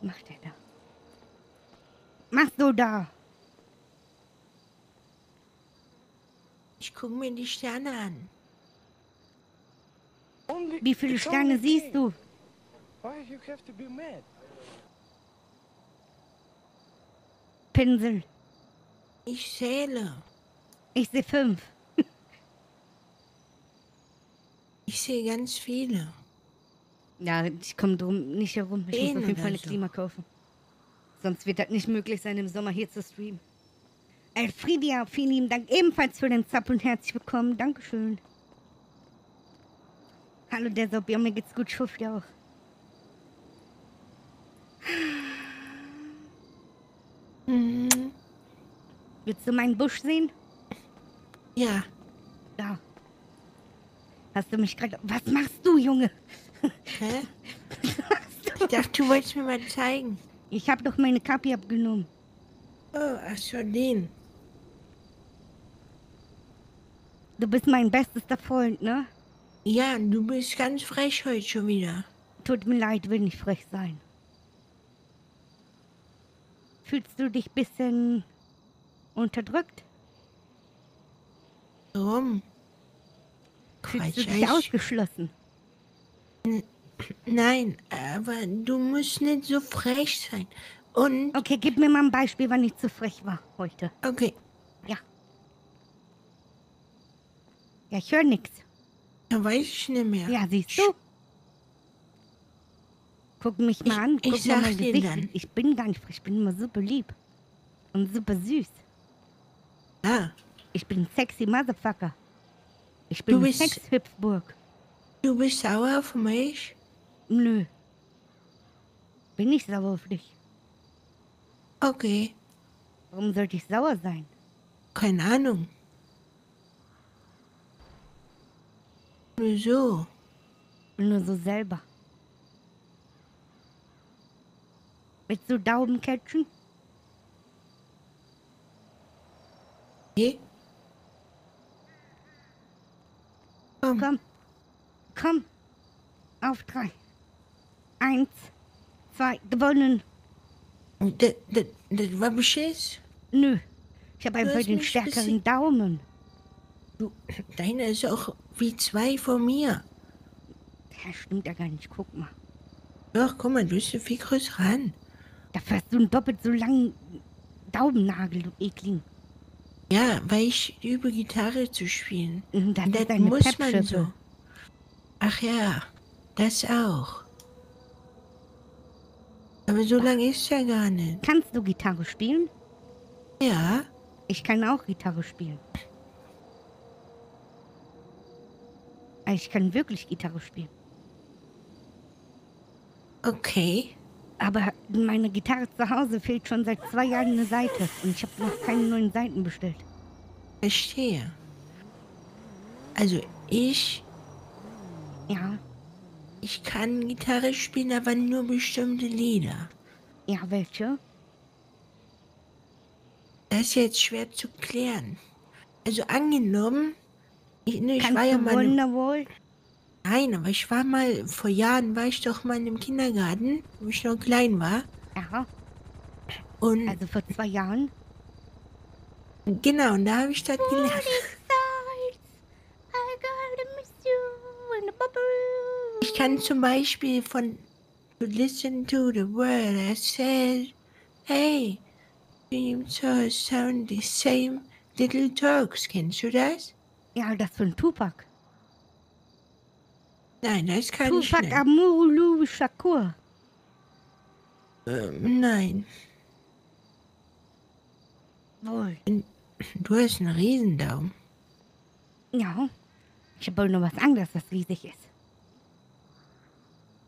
Was macht der da? Machst du da? Ich guck mir die Sterne an. Wie viele Sterne siehst du? Why you have to be mad? Pinsel. Ich zähle. Ich sehe fünf. Ich sehe ganz viele. Ja, ich komme drum nicht herum. Ich Zehn muss auf jeden Fall eine so. Klima kaufen. Sonst wird das nicht möglich sein, im Sommer hier zu streamen. Elfridia, vielen lieben Dank ebenfalls für den Zap und herzlich willkommen. Dankeschön. Hallo, der Sob, ja, mir geht's gut, ich hoffe dir auch. Mhm. Willst du meinen Busch sehen? Ja. Da. Hast du mich gerade... Was machst du, Junge? Hä? Ich dachte, du wolltest mir mal zeigen. Ich habe doch meine Kapi abgenommen. Oh, ach so, den. Du bist mein bestester Freund, ne? Ja, du bist ganz frech heute schon wieder. Tut mir leid, will nicht frech sein. Fühlst du dich bisschen unterdrückt? Warum? Fühlst du dich ich- ausgeschlossen? Nein, aber du musst nicht so frech sein. Und. Okay, gib mir mal ein Beispiel, wann ich zu frech war heute. Okay. Ja. Ich höre nichts. Da weiß ich nicht mehr. Ja, siehst du? Guck mich mal an. ich Guck mal sag mein dir Gesicht. dann. Ich bin gar nicht. Ich bin immer super lieb. Und super süß. Ah. Ich bin sexy Motherfucker. Ich bin Du bist- Sexhüpfburg. Du bist sauer auf mich? Nö. Bin ich sauer auf dich. Okay. Warum sollte ich sauer sein? Keine Ahnung. Nur so. Nur so selber. Willst du Daumen catchen? Okay. Komm. Komm. Auf drei. Eins, zwei, gewonnen. Das, das, das war Beschiss? Nö. Ich habe einfach den stärkeren. Daumen. Du, deiner ist auch wie zwei von mir. Ja, stimmt ja gar nicht. Guck mal. Doch, guck mal, du bist so viel größer ran. Dafür hast du einen doppelt so langen Daumennagel, du Ekling. Ja, weil ich übe Gitarre zu spielen. Mhm, Das, Das ist muss man so. Ach ja, das auch. Aber so lange ist ja gar nicht. Kannst du Gitarre spielen? Ja. Ich kann auch Gitarre spielen. Ah, Ich kann wirklich Gitarre spielen. Okay. Aber meine Gitarre zu Hause fehlt schon seit zwei Jahren eine Seite. Und ich habe noch keine neuen Seiten bestellt. Verstehe. Also ich. Ja. Ich kann Gitarre spielen, aber nur bestimmte Lieder. Ja, welche? Das ist jetzt schwer zu klären. Also angenommen, ich, ne, ich Kannst war ja mal. Wonderwall? Nein, aber ich war mal, vor Jahren war ich doch mal im Kindergarten, wo ich noch klein war. Ja. Und Also vor zwei Jahren? genau, und da habe ich das gelernt. Ich kann zum Beispiel von To listen to the word I said, hey, seems to sound the same little talks. Kennst du das? Ja, das von Tupac. Nein, das kann ich Tupac nicht. Amuru Shakur. Ähm, nein. Wohl. Du hast einen Riesendaumen. Ja. Ich habe nur was anderes, was riesig ist.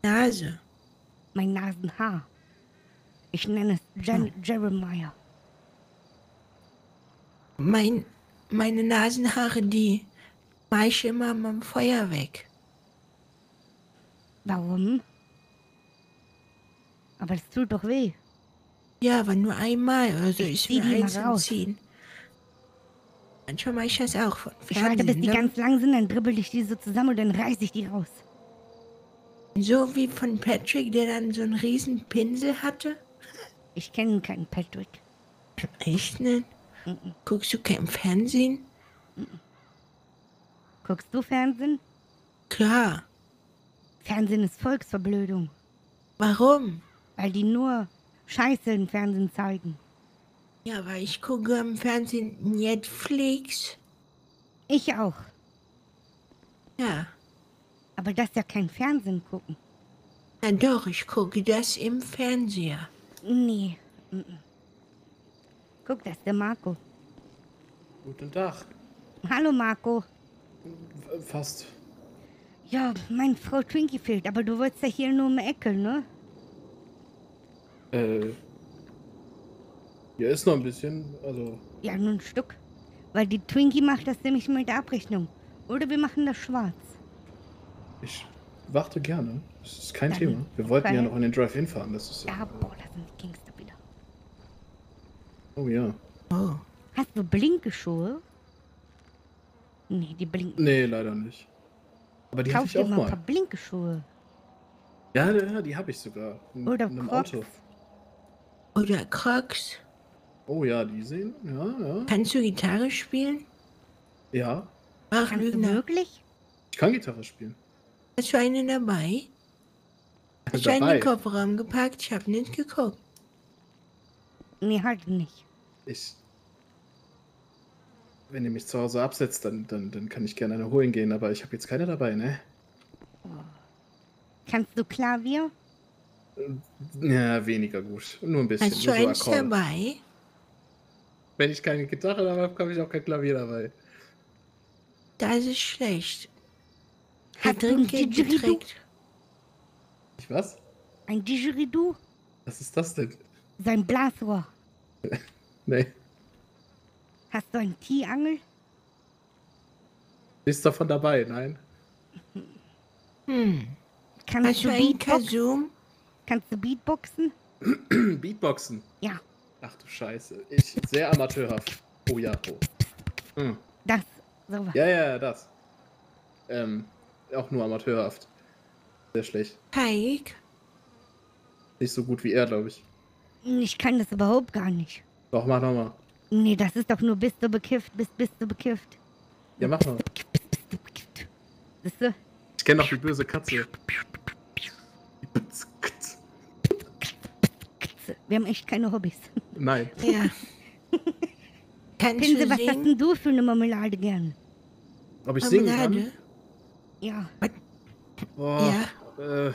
Nase. Mein Nasenhaar. Ich nenne es Jen Jeremiah. Mein, meine Nasenhaare, die mache ich immer am Feuer weg. Warum? Aber das tut doch weh. Ja, aber nur einmal oder so Ich die mal eins. Ziehen. Manchmal mache ich das auch von Ich warte, bis die Fernsehen. ganz lang sind, dann dribbel ich die so zusammen und dann reiße ich die raus. So wie von Patrick, der dann so einen riesen Pinsel hatte. Ich kenne keinen Patrick. Echt nicht? Guckst du kein Fernsehen? Guckst du Fernsehen? Klar. Fernsehen ist Volksverblödung. Warum? Weil die nur Scheiße im Fernsehen zeigen. Ja, weil ich gucke am Fernsehen Netflix. Ich auch. Ja. Aber das ist ja kein Fernsehen gucken. Na doch, ich gucke das im Fernseher. Nee. mhm. Guck, das ist der Marco. Guten Tag. Hallo Marco. Fast. Ja, meine Frau Twinkie fehlt, aber du wolltest ja hier nur um die Ecke, ne? Äh. Hier ist noch ein bisschen, also. Ja, nur ein Stück. Weil die Twinkie macht das nämlich mit der Abrechnung. Oder wir machen das schwarz. Ich warte gerne. Das ist kein Dann Thema. Wir wollten ja noch in den Drive-In fahren. Das ist. Ja, boah, da sind wieder. Oh ja. Oh. Hast du Blinkeschuhe? Nee, die blinken. Nee, leider nicht. Aber die Kauf ich dir auch mal ein paar mal. Blinkeschuhe. Ja, ja, die habe ich sogar. In, Oder in einem Crocs. Auto. Oder Crocs. Oh ja, die sehen. Ja, ja. Kannst du Gitarre spielen? Ja. Ach, Kannst du Lügner. wirklich? Ich kann Gitarre spielen. Hast du eine dabei? Hast du einen Dabei. in den Kofferraum gepackt? Ich hab nicht geguckt. Nee, halt nicht. Ich. Wenn ihr mich zu Hause absetzt, dann, dann, dann kann ich gerne eine holen gehen, aber ich habe jetzt keine dabei, ne? Kannst du Klavier? Ja, weniger gut. Nur ein bisschen. Hast du so eins dabei? Wenn ich keine Gitarre dabei habe, habe ich auch kein Klavier dabei. Das ist schlecht. Getränke Didgeridoo? geträgt. Ich was? Ein Didgeridoo? Was ist das denn? Sein Blasrohr. Nee. Hast du ein Tiangel? Ist davon dabei, nein? Hm. Kannst Hast du du einen Beatbox? Kasum? Kannst du Beatboxen? Beatboxen. Ja, Ach du Scheiße. Ich sehr amateurhaft. Oh ja, oh. Hm. das. Sowas. Ja, ja, das. Ähm, auch nur amateurhaft. Sehr schlecht. Heik? Nicht so gut wie er, glaube ich. Ich kann das überhaupt gar nicht. Doch, mach nochmal. Nee, das ist doch nur bist du bekifft, bist, bist du bekifft. Ja, mach mal. Siehst du? Ich kenne doch die böse Katze. Wir haben echt keine Hobbys. Nein. Ja. Kannst Pinsel, du was hast singen? denn du für eine Marmelade gern? Ob ich singen kann? Marmelade? Ja. Boah, Äh,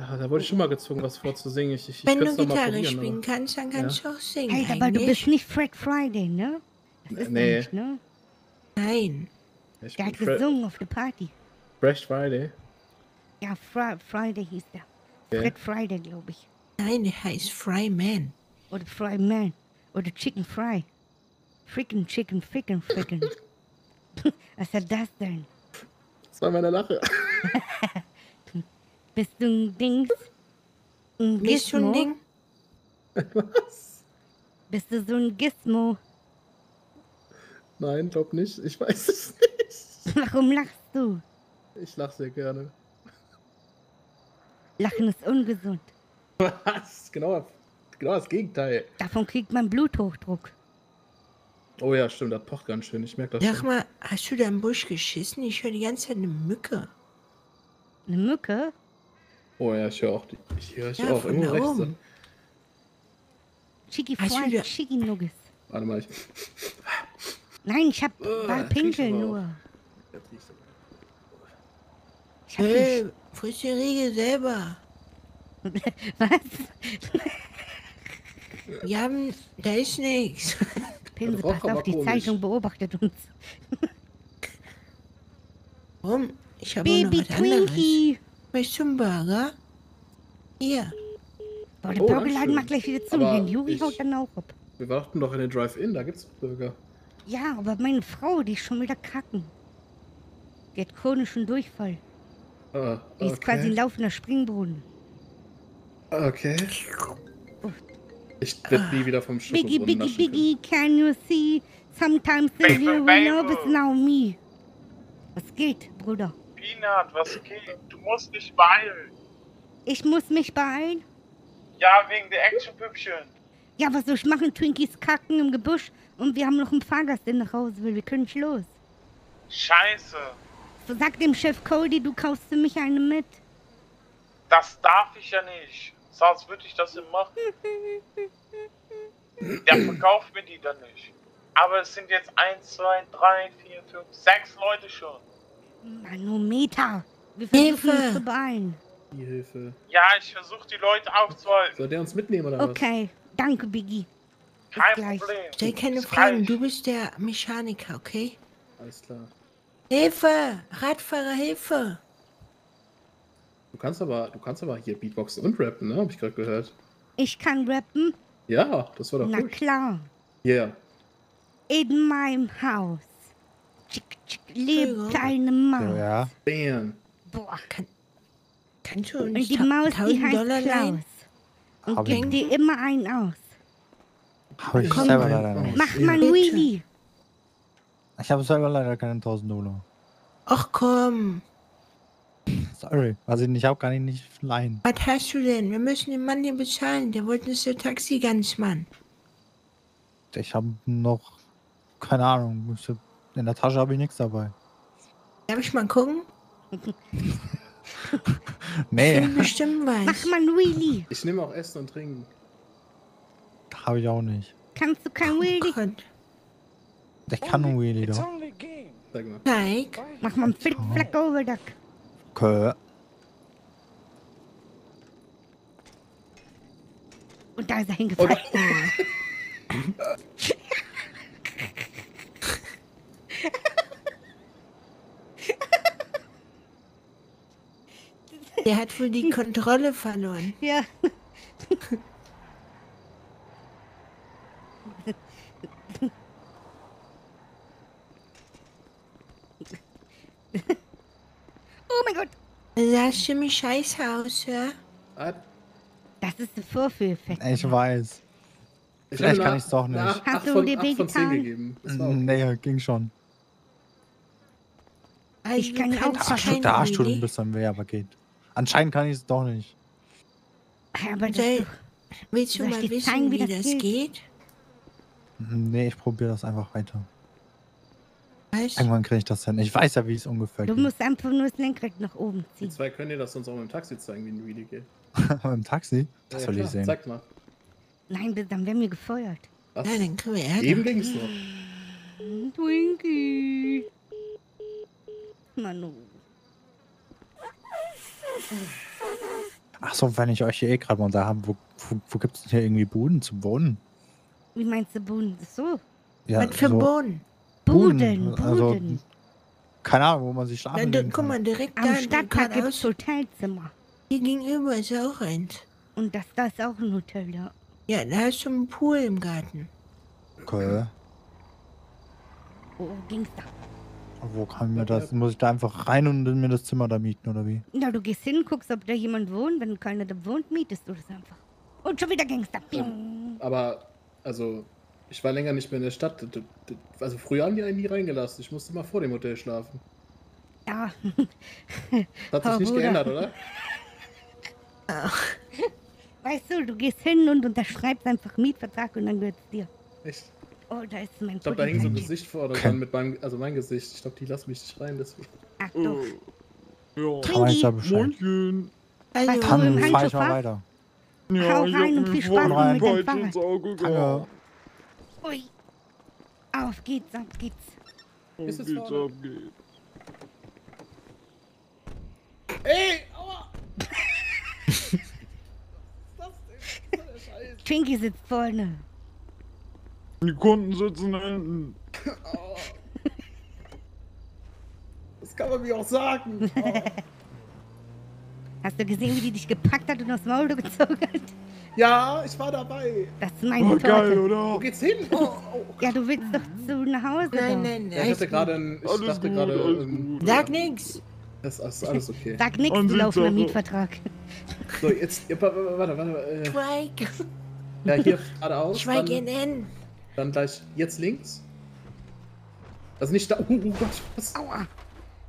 ja, da wurde ich schon mal gezwungen, was vorzusingen. Ich, ich, ich Wenn könnte du Gitarre probieren. spielen aber- kannst, dann kannst Ja. du auch singen. Hey, aber du bist nicht Fred Friday, ne? Das ist Nee. nicht, ne? Nein. Ich Der hat Fre gesungen auf der Party. Fresh Friday. Ja, Fri Friday hieß der. Okay. Fred Friday, glaube ich. Nein, der heißt Fryman. Oder Fry Man. Oder Chicken Fry. Fricken, Chicken, Ficken, Fricken. Was ist das denn? Das war meine Lache. Bist du ein Dings? Ein Bist du ein? Ding? Was? Bist du so ein Gizmo? Nein, glaub nicht. Ich weiß es nicht. Warum lachst du? Ich lach sehr gerne. Lachen ist ungesund. Was? Genau, genau das Gegenteil. Davon kriegt man Bluthochdruck. Oh ja, stimmt, das pocht ganz schön. Ich merke das Sag schon. mal, hast du da im Busch geschissen? Ich höre die ganze Zeit eine Mücke. Eine Mücke? Oh ja, ich höre auch die. Ich höre ich Ja, auch da rechts. oben. Chicky du Fried da- Chicky Nuggets. Warte mal, ich. Nein, ich hab Oh, war das riecht Pinkel nur. Ich hab Hey, nicht. friss die Riegel selber. Was? Wir haben, da ist nichts. Pinsel, pass auf, die komisch. Zeitung beobachtet uns. Warum? Ich habe noch Baby was anderes. Möchtest du einen Burger? Hier. Boah, der Oh, Burgerladen macht gleich wieder zu. Aber Juri ich- haut dann auch ab. Wir warten doch in den Drive-In, da gibt's Burger. Ja, aber meine Frau, die ist schon wieder kacken. Die hat chronischen Durchfall. Ah, Die ist quasi ein okay. laufender Springbrunnen. Okay. Ich werd nie wieder vom Biggie, Schokobrunnen Biggie, können. Biggie, can you see? Sometimes the you know it's now me. Was geht, Bruder? Peanut, was geht? Du musst dich beeilen. Ich muss mich beeilen. Ja, wegen der Actionpüppchen. Ja, was soll ich machen? Twinkies kacken im Gebüsch und wir haben noch einen Fahrgast, der nach Hause will. Wir können nicht los. Scheiße. So sag dem Chef Cody, du kaufst für mich eine mit. Das darf ich ja nicht. Sonst würde ich das ja machen. Der verkauft mir die dann nicht. Aber es sind jetzt 1, 2, 3, 4, 5, 6 Leute schon. Manometer. Wir versuchen Hilfe. uns zu beeilen. Die Hilfe. Ja, ich versuche die Leute aufzuhalten. Soll der uns mitnehmen oder was? Okay, danke, Biggie. Bis Kein gleich. Problem. Stell keine Fragen, du bist der Mechaniker, okay? Alles klar. Hilfe! Radfahrer, Hilfe! Du kannst aber, du kannst aber hier Beatboxen und rappen, ne? Hab ich gerade gehört. Ich kann rappen. Ja, das war doch Na gut. klar. Ja. In meinem Haus. Tschick, tschick, lebt eine Maus. Ja. Bam. Boah. Kannst du Und uns die Maus, die 1000 heißt Dollar Klaus. leihen? Und Hab gibt dir immer einen aus. Habe ich Komm, selber leider nicht. Mach mal Bitte. Wheelie. Ich habe selber leider keine 1000 Dollar. Ach komm, Sorry. Was ich nicht habe, kann ich nicht leihen. was hast du denn? Wir müssen den Mann hier bezahlen. Der wollte uns der Taxi ganz Mann. Ich habe noch. Keine Ahnung. Ich hab, in der Tasche habe ich nichts dabei. Darf ich mal gucken? Nee, Bestimmt Mach was. mal ein Wheelie. Ich nehme auch Essen und Trinken. habe ich auch nicht. Kannst du kein Oh Wheelie? Gott. Ich kann einen Wheelie doch. Sag mal. Zeig. Mach mal einen Flick-Flack over duck. Okay. Und da ist er hingefallen. Der hat wohl die Kontrolle verloren. Ja. oh mein Gott. Das sah ziemlich scheiße aus, ja? Das ist der Vorführeffekt. Ich weiß. ich Vielleicht kann nach- ich's doch nicht. nach Hast du von, 10 wehgetan? gegeben. Das war okay. Nee, ging schon. Also Ich kann du auch kannst Ach, schon, kein der Arsch tut Wheelie? ein bisschen weh, aber geht. Anscheinend kann ich es doch nicht. Aber das Soll- Willst du Soll ich mal wissen, zeigen, wie wie das das geht? geht? Nee, ich probiere das einfach weiter. Weißt Irgendwann kriege ich das hin. Ich weiß ja, wie es ungefähr du geht. musst einfach nur das Lenkrad nach oben Die ziehen. zwei können dir das sonst auch mit dem Taxi zeigen, wie ein Wheelie geht. Im Taxi? Das Ja, will ich klar. sehen. Zeig mal. Nein, dann werden wir gefeuert. Was? Ja, dann kriegen wir Ärger. Eben ging's noch. Twinkie. Manu. Ach so, wenn ich euch hier eh gerade mal da habe, wo, wo, wo gibt es denn hier irgendwie Buden zum Wohnen? Wie meinst du Boden? So. Ja, Was für so Boden? Buden, Also, Buden. keine Ahnung, wo man sich Na, schlafen legen guck mal, kann. direkt Am da Stadtpark gibt es. Hotelzimmer. Hier gegenüber ist auch eins. Und das da ist auch ein Hotel, ja. Ja, da hast du einen Pool im Garten. Okay. Wo ging's da? Wo kann mir das? Muss ich da einfach rein und mir das Zimmer da mieten oder wie? Na, du gehst hin, guckst, ob da jemand wohnt. Wenn keiner da wohnt, mietest du das einfach. Und schon wieder Gangster. Pium. Aber, also, ich war länger nicht mehr in der Stadt. Also, früher haben die einen nie reingelassen. Ich musste mal vor dem Hotel schlafen. Ja. Hat sich Oh, nicht Bruder. geändert, oder? Weißt du, du gehst hin und unterschreibst einfach einen Mietvertrag und dann gehört's dir. Echt? Oh, da ist mein Ich glaube, da hing so ein. Gesicht vorne dran mit meinem, also mein Gesicht. Ich glaube, die lassen mich nicht rein, deswegen. Ach doch. Ja. Jetzt da Bescheid. Moinchen. Was Also, du Dann fahr ich mal weiter. Ja, Hau rein und viel Spaß mit deinem Peitsch Fahrrad. ins Auge gehauen. Ui. Auf geht's, auf geht's. Und Ist es geht's vorne? ab geht. Ey! Aua! Twinkie sitzt vorne. Die Kunden sitzen hinten. Das kann man mir auch sagen. Hast du gesehen, wie die dich gepackt hat und aufs Maul gezogen hat? Ja, ich war dabei. Das ist meine War geil, Torte. Wo oder? geht's hin? Oh, oh. Ja, du willst doch zu nach Hause. Nein, doch. nein, Ja, ich hatte gerade ein, ich Alles dachte gut, gerade, ähm. Sag nix. das ist alles okay. Sag nix, du sind laufender. Mietvertrag. So, jetzt, warte, warte, warte, äh, Schweig. ja, hier geradeaus, Schweig dann, in. Dann gleich jetzt links. Also nicht da, oh, oh Gott, was? Aua.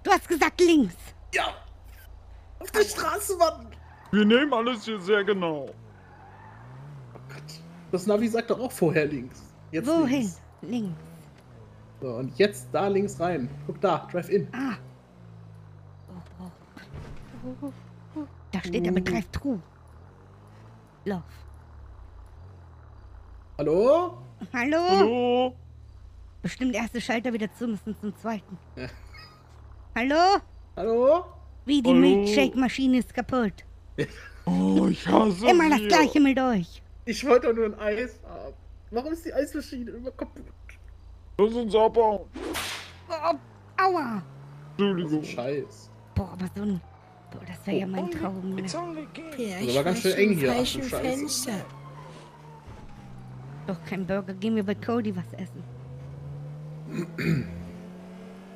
Du hast gesagt links. Ja! Auf der Straße, Mann! Wir nehmen alles hier sehr genau. Oh Gott. Das Navi sagt doch auch vorher links. Jetzt Wohin? Links. Links. So, und jetzt da links rein. Guck da, Drive-In. Ah. Da steht aber Drive True. Lauf. Hallo? Hallo? Hallo? Bestimmt erste Schalter wieder zu müssen zum zweiten. Ja. Hallo? Hallo? Wie, die Hallo? Milkshake-Maschine ist kaputt. Oh, ich hasse Immer das gleiche mit euch. Ich wollte doch nur ein Eis haben. Warum ist die Eismaschine immer kaputt? Lass uns abhauen. Oh, aua. Entschuldigung. Scheiß. Boah, aber so ein... Boah, das wäre ja mein Traum. Ne? Das Vielleicht war ganz schön eng im hier. Ach, du falschen Scheiße. Fenster. Doch kein Burger. Gehen wir bei Cody was essen.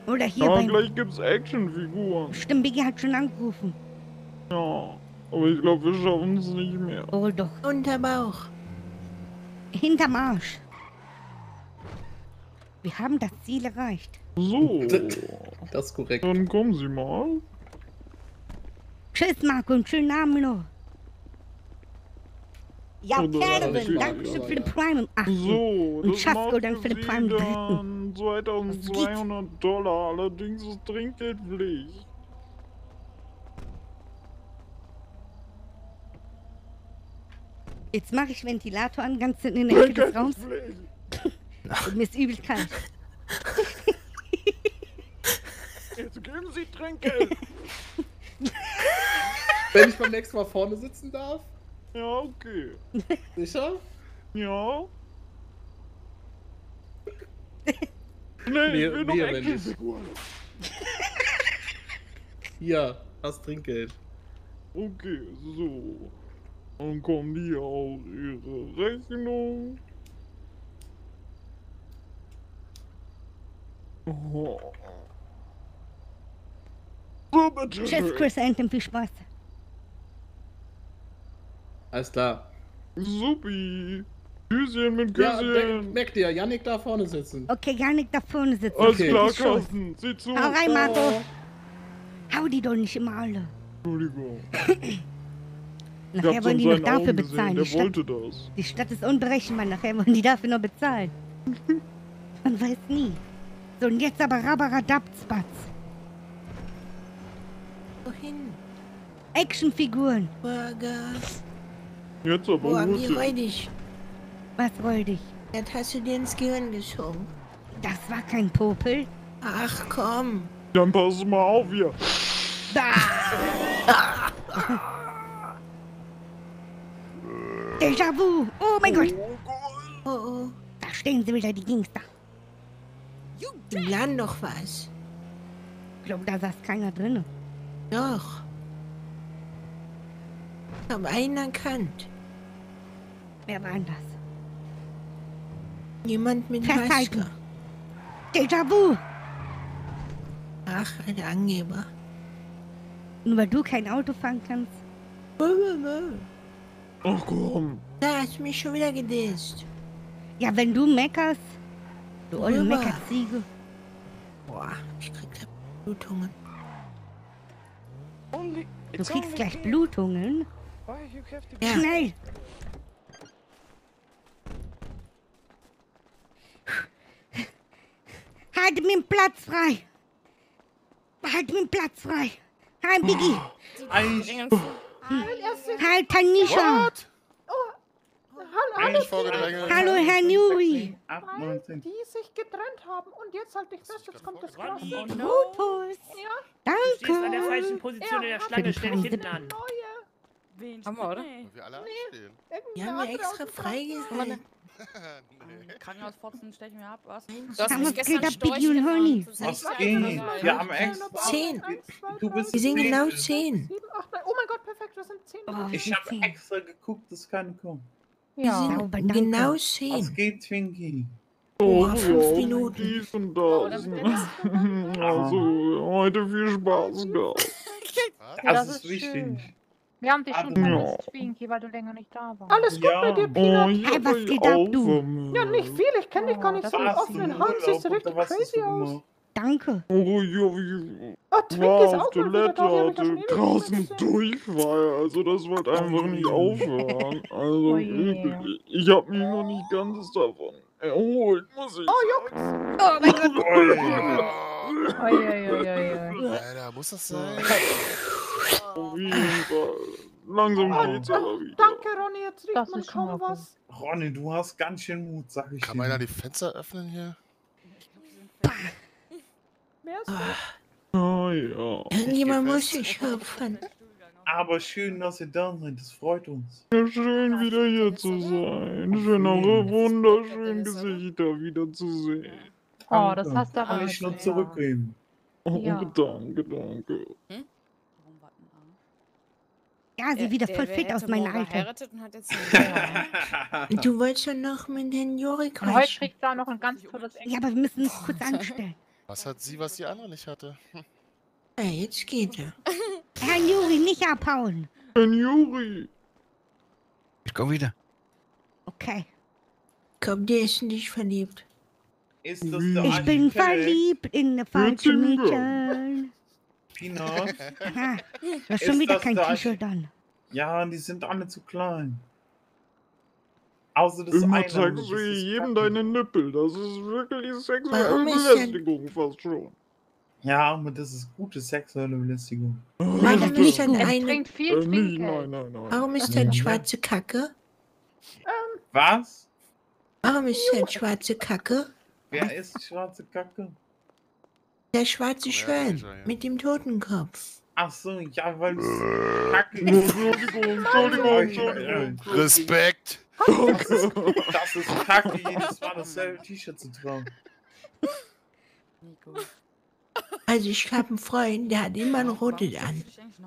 Oder hier Ja, bei... gleich gibt's Actionfiguren. Stimmt, Biggie hat schon angerufen. Ja, aber ich glaube, wir schaffen es nicht mehr. Oh doch. Unter Bauch. Hinterm Arsch. Wir haben das Ziel erreicht. So, Das ist korrekt. dann kommen Sie mal. Tschüss, Marco, und schönen Abend noch. Ja, Oder Calvin, natürlich, danke schön aber für den Prime im achten. So, und macht dann für den Prime im dritten. dann 2200 Dollar, allerdings ist Trinkgeldpflicht. Jetzt mache ich Ventilator an, ganz hinten in der Ecke des Raums. Und mir ist übel kalt. Jetzt geben Sie Trinkgeld. Wenn ich beim nächsten Mal vorne sitzen darf? Ja, okay. Sicher? Ja. Nee, Nee, ich will noch. Actionfiguren. Hier, hast Trinkgeld. Okay, so. Dann kommen die auf ihre Rechnung. Oh. So, bitte. Tschüss, Chris Anthem, viel Spaß. Alles klar. Supi. Tschüsschen mit Ja, Küsschen. merk, merk dir, Yannick da vorne sitzen. Okay, Janik da vorne sitzen. Alles Okay. klar. Carsten. Sieh zu. Hau rein, Ciao. Marco. Hau die doch nicht immer alle. Entschuldigung. Nachher wollen die noch dafür Augen bezahlen. Der Die Stadt, wollte das. die Stadt ist unberechenbar. Nachher wollen die dafür noch bezahlen. Man weiß nie. So, und jetzt aber Rabaradabzbatz. Wohin? Actionfiguren. Burger. Jetzt aber Boah, wie räudig. Was räudig? Das hast du dir ins Gehirn geschoben. Das war kein Popel. Ach komm. Dann pass mal auf hier. Déjà-vu. Oh mein Gott. Oh oh. Da stehen sie wieder, die Gangster. Die lernen doch was. Ich glaube, da saß keiner drin. Doch. Ich hab einen erkannt. Wer war denn das? Jemand mit Festhalten. Maske. Déjà-vu. Ach, ein Angeber. Nur weil du kein Auto fahren kannst. Ach komm. Da hast du mich schon wieder gedisst. Ja, wenn du meckerst. Du olle? Meckerziege. Boah, ich krieg da Blutungen. Du kriegst gleich. Blutungen. Ja. Schnell. Halt mir den Platz frei. Halt mir den Platz frei. Halt, Biggie. Halt, Tanisha. Vorgedrängelt. Hallo, Herr Nuri. die sich getrennt haben und jetzt halte ich fest, jetzt kommt das Glas. Oh no. Fotos. Ja, Du stehst an der Danke. falschen Position in der Schlange, stell dich hinten an. Wen Haben wir, oder? Nee. Wir alle anstehen. Die haben wir extra freigehalten. Krankenhausfotzen stell ich mir ab, was? Du hast Haben mich gestern Storch ist Was ging? Wir haben extra. Zehn. Du bist Wir sind genau zehn. Oh mein Gott, perfekt, wir sind zehn. Oh, wir Ich habe zehn. extra geguckt, dass keine kommt. Wir Sauber, sind danke. genau Was zehn. geht, Twinkie? Oh, Boah, fünf ja, Minuten. Dies und Oh, das. Also, heute viel Spaß gehabt. Das, ist wichtig. Wir haben dich schon Ja. vermisst, Twinkie, weil du länger nicht da warst. Alles gut Ja. bei dir, Oh, Peanut? ich Hey, hab was geht ab, du? Ja, nicht viel, ich kenne dich gar nicht so mit offenen Hand, siehst du richtig crazy aus. Danke. Oh, ja, ich Oh, Twinkie war ist auf auch mal wieder Toilette, ich ja hatte draußen gesehen. Durchfall, also das wollte einfach nicht aufhören. Also Oh je. wirklich, ich hab mich noch nicht ganz davon erholt, muss ich Oh, sagen. Oh mein Gott. Uiuiuiui. Alter, muss das sein? Auf jeden Fall. Langsam geht's aber wieder. Danke, Ronny, jetzt riecht Das man kaum was. Ronny, du hast ganz schön Mut, sag ich Kann dir. einer die Fenster öffnen hier? Wer ist das? Ah ja. Irgendjemand muss sich hüpfen. Aber schön, dass ihr da seid, das freut uns. Ja, schön wieder hier zu sein. Schön eure wunderschönen Gesichter wieder zu sehen. Oh, das hast du Kann aber ich nur zurückgeben. Oh, danke, danke. Ja, sie wieder voll fit aus meinem Alter. geheiratet und hat jetzt Du wolltest ja noch mit den Juri Und heute kriegt er auch noch ein ganz tolles Ja, aber wir müssen uns kurz anstellen. Was hat sie, was die andere nicht hatte? Ja, jetzt geht er. Herr Juri, nicht abhauen. Ein Juri. Ich komm wieder. Okay. Komm, der ist in dich verliebt. Ist das der Ich bin verliebt in eine falsche Mädchen. Pina? Aha, du hast schon Ist wieder das kein T-Shirt an. Ja, die sind alle zu klein. Außer das Immer eine. du ist jedem deine Nippel. Das ist wirklich sexuelle Belästigung fast schon. Ja, aber das ist gute sexuelle Belästigung. Warum ist denn eine, bringt viel Äh, nein, nein, nein. warum ist denn schwarze Kacke? Was? Warum ist denn schwarze Kacke? Wer ist schwarze Kacke? Der schwarze Ja, Schwan dieser, ja. mit dem Totenkopf. Ach so, ja, weil ist. Entschuldigung, Entschuldigung, Entschuldigung. Respekt! Das ist, das ist Kacke, jedes Mal dasselbe T-Shirt zu tragen. Also ich habe einen Freund, der hat immer ein rotes an.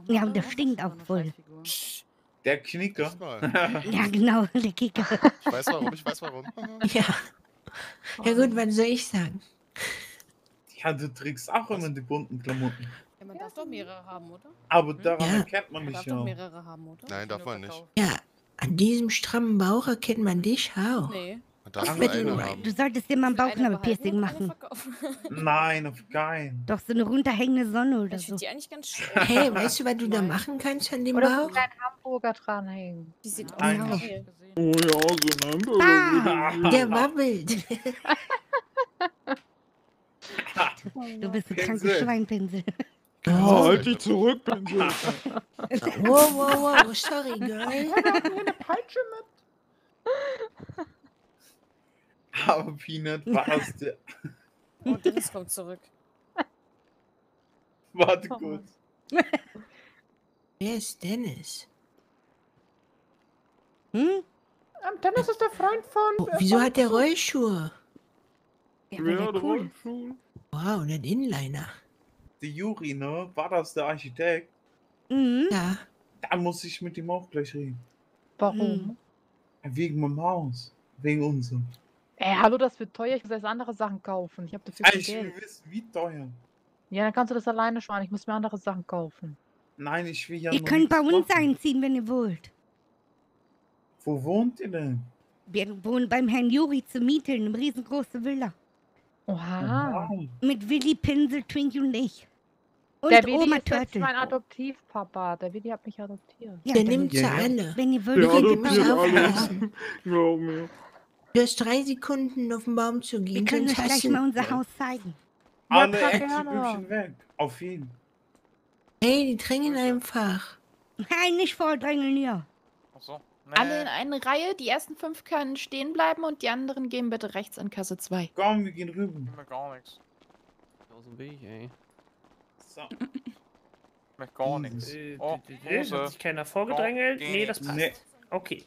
Ja, und der stinkt auch voll. Der Knicker. Ja, genau, der Kicker. Ich weiß warum, ich weiß warum. Ja. Ja gut, was soll ich sagen? Ja, du trägst auch immer die bunten Klamotten. Ja, man darf doch mehrere haben, oder? Aber daran Ja. erkennt man Man dich darf doch ja. mehrere haben, oder? Nein, darf man nicht. Ja, an diesem strammen Bauch erkennt man dich auch. Nee. Man haben. Du solltest dir mal ein Bauchnabelpiercing machen. Nein, auf keinen. Doch so eine runterhängende Sonne oder Ich so. finde die eigentlich ganz schön. Hey, weißt du, was du da machen kannst an dem Oder Bauch? einen kleinen Hamburger dranhängen. Die sieht aus wie Ariel. Oh ja, so ein Hamburger. Ah, Der wabbelt. du bist ein krankes Schweinpinsel. Oh, halt dich zurück, Pinsel. Wow, wow, wow, sorry, girl. Wir haben hier eine Peitsche mit. Aber Peanut war das der. Und Dennis kommt zurück. Warte kurz. Wer ist Dennis? Hm? Ähm, Dennis ist der Freund von. Oh, äh, wieso hat der Rollschuhe? Ja, der cool. ist. Wow, und ein Inliner. Der Juri, ne? War das der Architekt? Mhm. Ja. Da muss ich mit ihm auch gleich reden. Warum? Wegen meinem Haus. Wegen unserem. Ey, hallo, das wird teuer. Ich muss erst andere Sachen kaufen. Ich habe dafür Ah, kein Ich will Geld. wissen, wie teuer. Ja, dann kannst du das alleine sparen. Ich muss mir andere Sachen kaufen. Nein, ich will ja Ihr könnt bei uns machen. einziehen, wenn ihr wollt. Wo wohnt ihr denn? Wir wohnen beim Herrn Juri zu Miete in einem riesengroßen Villa. Oha. Wow. Mit Willi Pinsel, Twinkie und ich. Und der Willi Oma ist jetzt Turtle. mein Adoptivpapa. Der Willi hat mich adoptiert. Ja, Der nimmt sie Ja, ja. alle. Wenn ihr wollt, geht mal. Du hast drei Sekunden auf den Baum zu Wir gehen, können euch gleich mal unser Haus zeigen. Ja, Alle Actionhübchen weg. Auf jeden. Hey, die drängen einfach. Nein, nicht vordrängeln hier. Alle in eine Reihe, die ersten fünf können stehen bleiben und die anderen gehen bitte rechts an Kasse 2. Komm, wir gehen rüber. Ich möchte gar nichts. Aus dem Weg, ey. So. Ich möchte gar nichts. Äh, Oh, Hose. Hat sich keiner vorgedrängelt? Nee, das passt. Nee. Okay.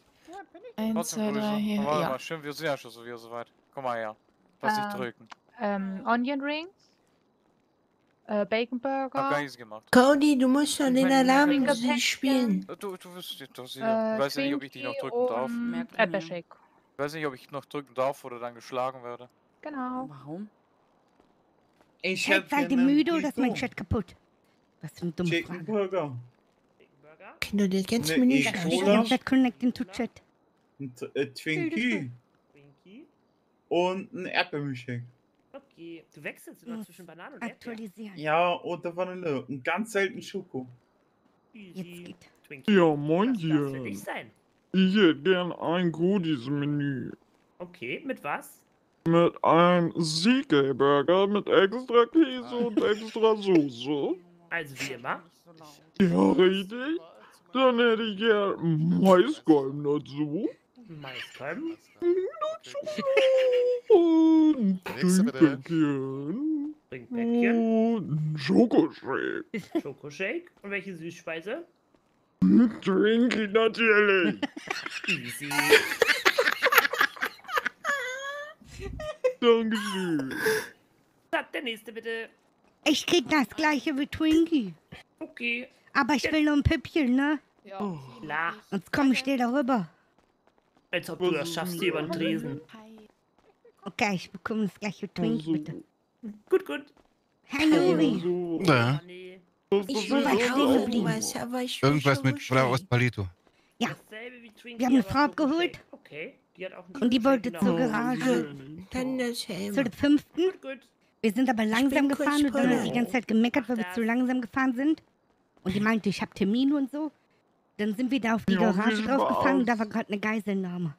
Eins, zwei, drei, hier. Aber warte Ja. mal, stimmt, wir sind ja schon so wieder soweit. Komm mal her. Lass dich Ähm, drücken. Ähm, Onion Rings. Äh, Bacon Hab gar Burger. nichts gemacht. Cody, du musst doch den Alarm spielen. Du, du wirst doch sicher. Äh, ich weiß ja nicht, ob ich dich noch drücken darf. Erdbeershake. Ich weiß nicht, ob ich noch drücken darf oder dann geschlagen werde. Genau. Warum? Ich Chat, seid ihr müde oder ist mein. Chat kaputt? Was für eine dumme Chicken Frage. Burger. Kinder, das ganze Ne, Menü ich schon. ja Chat connecting to Chat. Ein äh, Twinkie. Twinkie. Und ein Erdbeermilchshake. Okay. Du wechselst immer Hm. zwischen Bananen und Erdbeer. Aktualisieren. Ja, oder Vanille. Und ganz selten Schoko. Jetzt geht. Twinkie. Ja, moin Das darf für hier. dich sein. Ich hätte gern ein Goodies-Menü. Okay, mit was? Mit einem CK-Burger mit extra Käse und extra Soße. Also wie immer. Ja, richtig. Dann hätte ich gern Maiskolben dazu. Bitte. Trinkbäckchen. Trinkbäckchen. Und ein Schokoshake. Schokoshake. Und welche Süßspeise? Twinkie natürlich. Easy. Dankeschön. So, der nächste bitte. Ich krieg das gleiche wie Twinkie. Okay. Aber ich will nur ein Püppchen, ne? Ja. Klar. Sonst komm ich dir darüber. Als ob du das schaffst hier über den Tresen. Okay, ich bekomme das gleiche Twinkie, bitte. Gut, gut. Herr Nuri, Ja. ich will was stehen geblieben. Was, aber ich Irgendwas mit Frau aus Palito. Ja, wir haben eine Frau abgeholt Okay. Die hat auch und die wollte zur genommen. Garage. Dann dasselbe. Zu der fünften. Gut. Wir sind aber langsam bin gefahren und dann hat sie die ganze Zeit gemeckert, weil wir zu langsam gefahren sind. Und die meinte, ich habe Termine und so. Dann sind wir da auf die Ja, Garage und da war gerade eine Geiselnahme.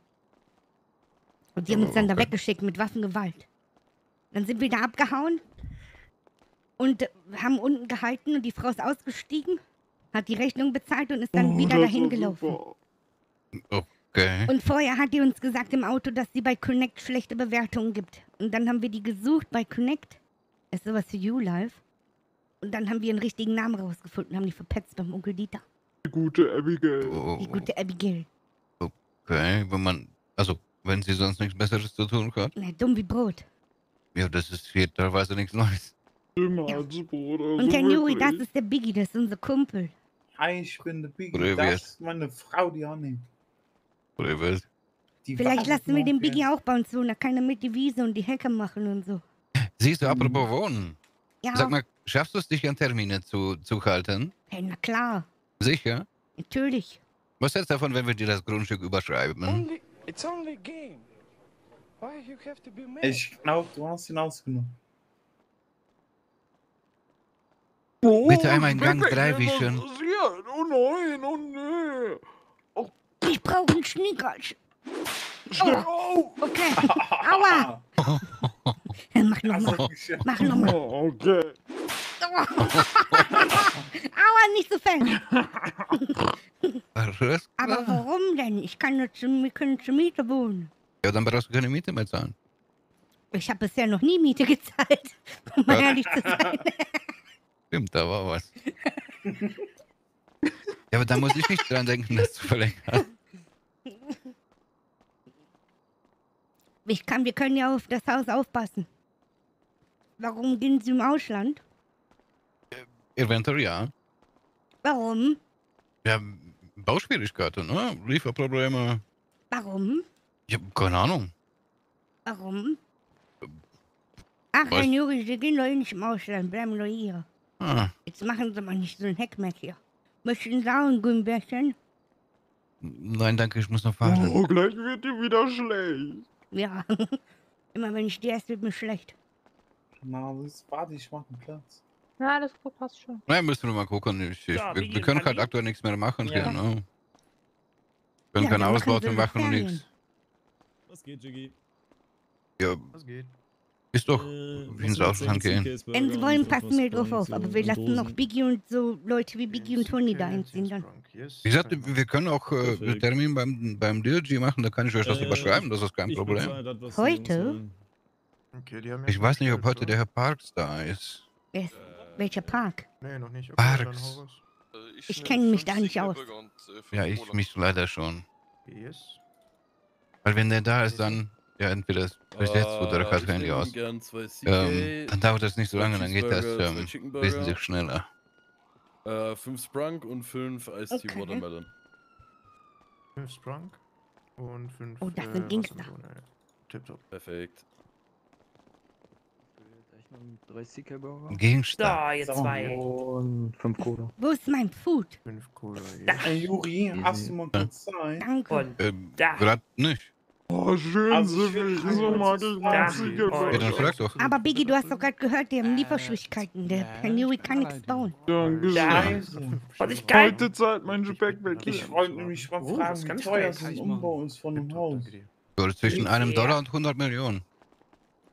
Und die haben uns dann da weggeschickt mit Waffengewalt. Dann sind wir da abgehauen und haben unten gehalten und die Frau ist ausgestiegen, hat die Rechnung bezahlt und ist dann Oh, wieder dahin gelaufen. Okay. Und vorher hat die uns gesagt im Auto, dass sie bei Connect schlechte Bewertungen gibt. Und dann haben wir die gesucht bei Connect. Das ist sowas wie YouLife. Und dann haben wir einen richtigen Namen rausgefunden, haben die verpetzt beim Onkel Dieter. Die gute Abigail. Die gute Abigail. Okay, wenn man, also, wenn sie sonst nichts Besseres zu tun hat. Na, dumm wie Brot. Ja, das ist hier teilweise nichts Neues. Immer als Bruder. Und so Herr Nuri, das ist der Biggie, das ist unser Kumpel. Hi, ich bin der Biggie. Oder Das ist meine Frau, die. Oder was? Die Vielleicht lassen wir den? Biggie auch bei uns wohnen, da kann er mit die Wiese und die Hecke machen und so. Siehst du, apropos Wohnen. Ja, Sag mal, schaffst du es, dich an Termine zu, zu halten? hey, na klar, Sicher? natürlich. Was hältst du davon, wenn wir dir das Grundstück überschreiben? Only, it's only a game. Why you have to be mad? Ich glaube, du hast ihn ausgenommen. Oh, Bitte einmal in Gang Backpack, 3 was wischen. Oh nein, oh nee. Ich brauche einen Schnickers. Steh Oh, okay. Aua. Mach nochmal. Mach nochmal. Oh, okay. Aua, nicht so fest. Aber warum denn? Ich kann nur zu, wir können zur Miete wohnen. Ja, dann brauchst du keine Miete mehr zahlen. Ich habe bisher noch nie Miete gezahlt, um mal ehrlich zu sein. Stimmt, da war was. Ja, aber da muss ich nicht dran denken, das zu verlängern. Ich kann, wir können ja auf das Haus aufpassen. Warum gehen Sie im Ausland? Eventuell ja. Warum? Ja, Bauschwierigkeiten, ne? Lieferprobleme. Warum? Ich hab keine Ahnung. Warum? Ach? Herr Juri, Sie gehen doch eh nicht im Ausland, bleiben nur hier. Ah, Jetzt machen Sie mal nicht so ein Heckmeck hier. Möchten Sie auch ein Gummibärchen? nein, danke, ich muss noch fahren. Oh, gleich wird dir wieder schlecht. Ja. Immer wenn ich die esse, wird mir schlecht. Na, das warte, ich mach einen Platz. Ja, das passt schon. Na, müssen wir mal gucken. Ich, ich, Ja, wir, wir können halt aktuell nichts mehr machen. Ja. Genau. Wir können Ja, keine machen Ausbauten Sie machen und nichts. Was geht, Jiggy? Ja, Was geht? ist doch, Äh, wie ins Ausland gehen. Wenn Sie wollen, passen wir drauf auf. Aber wir lassen noch Biggie und so Leute wie Biggie und Tony da einziehen dann. Wie gesagt, wir können auch äh, einen. Termin beim, beim DLG machen, da kann ich euch das Äh, überschreiben, das ist kein Problem. Heute? Okay, die haben Ich weiß nicht, ob heute der Herr Parks da ist. Wer ist, welcher Park? Nee, noch nicht. Parks. Ich kenne mich da nicht aus. Ja, ich mich leider schon. Yes. Weil wenn der da ist, dann, ja, entweder ist besetzt oder er Ah, hat ich Handy aus. gern zwei CK, Ähm, dann dauert das nicht so lange, dann geht das ähm, wesentlich schneller. Äh, fünf Sprunk und fünf Ice Tea Okay. Watermelon. Fünf Sprunk und fünf. Oh, das äh, sind Gangster. Wassermelone. Tipptopp. Perfekt. Drei CK-Burger. Gegenstand. So, jetzt zwei. Und fünf Cola. Wo ist mein Food? Fünf Cola. Hey, Juri, hast du mal kurz Zeit? Danke. Und Ähm, da. grad nicht. Oh, schön Also. So mag ich Fragen. Maxi Ja, dann frag doch. Aber Biggie, du hast doch gerade gehört, die haben Lieferschwierigkeiten. Der Herr Newey kann nichts bauen. Dankeschön. Scheiße. Und ich kann. Heute Zeit mein Speckbäckchen. Ich wollte nämlich mal Oh, fragen, wie kann ich teuer so ein Umbau ist von einem Haus. Zwischen einem? Dollar und 100 Millionen.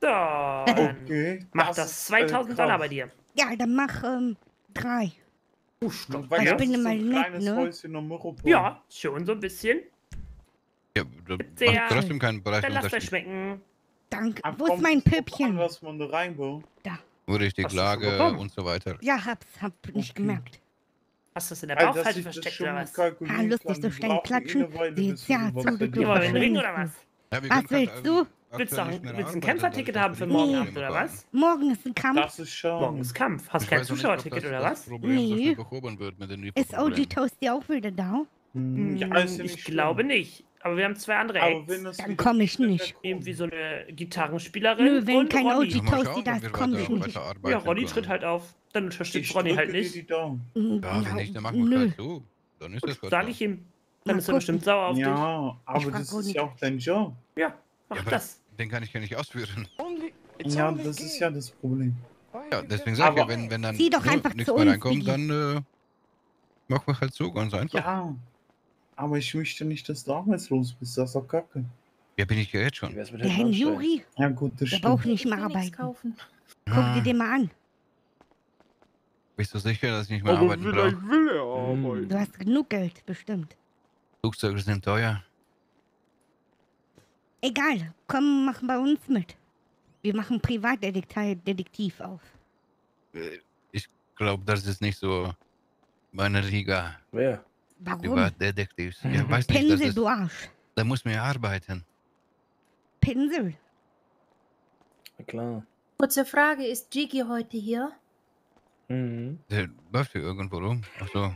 So, dann Okay. macht das 2000 Dollar bei dir. Ja, dann mach ähm, drei. Weil ich das bin so ein nett, kleines ne? Häuschen. Ja, schon so ein bisschen. Ja, da macht trotzdem keinen Dann lasst euch schmecken. Danke. Ach, Wo ist mein Püppchen? was man da reinbaut. Wo richtig Hast du schon Lage bekommen? und so weiter. Ja, hab's, hab nicht gemerkt. Hast du das in der Bauchfalte ich das versteckt oder was? Ah, lustig, so die schnell klatschen. eh ja, zu, du Ring oder was? Ja, Was willst du? Willst du, auch, ein Kämpferticket haben für morgen Abend oder was? Morgen ist ein Kampf. Das ist schon. Morgen ist Kampf. Hast kein Zuschauerticket oder was? Problem Nee. wird mit den Ist. OG Toasty auch wieder da? Hm, Ja, ich glaube nicht. Aber wir haben zwei andere Aber Acts. Dann wieder komm ich nicht. Irgendwie so eine Gitarrenspielerin Nö, wenn und kein. OG Toasty da ist, wir komm weiter- ich nicht. Ja, Ronny tritt halt auf. Dann unterstützt Ronny halt nicht. Daumen. Ja, wenn nicht, dann machen wir Nö. halt so. Dann ist das halt Sag ich ihm. Dann ist er bestimmt sauer auf dich. Ja, aber das ist ja auch dein Job. Ja, mach das. Den kann ich ja nicht ausführen. Ja, das ist ja das Problem. Ja, you deswegen get- sag ich ja, wenn, wenn dann doch nur einfach nichts zu mehr uns, reinkommt, dann äh, machen wir halt so, ganz einfach. Ja, Ja, aber ich möchte nicht, dass du arbeitslos bist. Das ist doch kacke. bin ich ja jetzt schon. Der Handballstein? Juri, Ja, gut, das der braucht nicht mehr will arbeiten. kaufen. Guck dir Ah, den mal an. bist du sicher, dass ich nicht mehr Aber arbeiten brauche? vielleicht will er Hm. arbeiten. Du hast genug Geld, bestimmt. Flugzeuge sind teuer. Egal, komm, mach bei uns mit. Wir machen Privatdetektiv auf. Äh, Ich glaube, das ist nicht so meine Liga. Wer? Warum? Privatdetektiv. Ja, weiß nicht, das Pinsel, ist, du Arsch. da muss man ja arbeiten. Pinsel. Na klar. Kurze Frage, ist Jiggy heute hier? Mhm. Der läuft hier irgendwo rum. Ach so.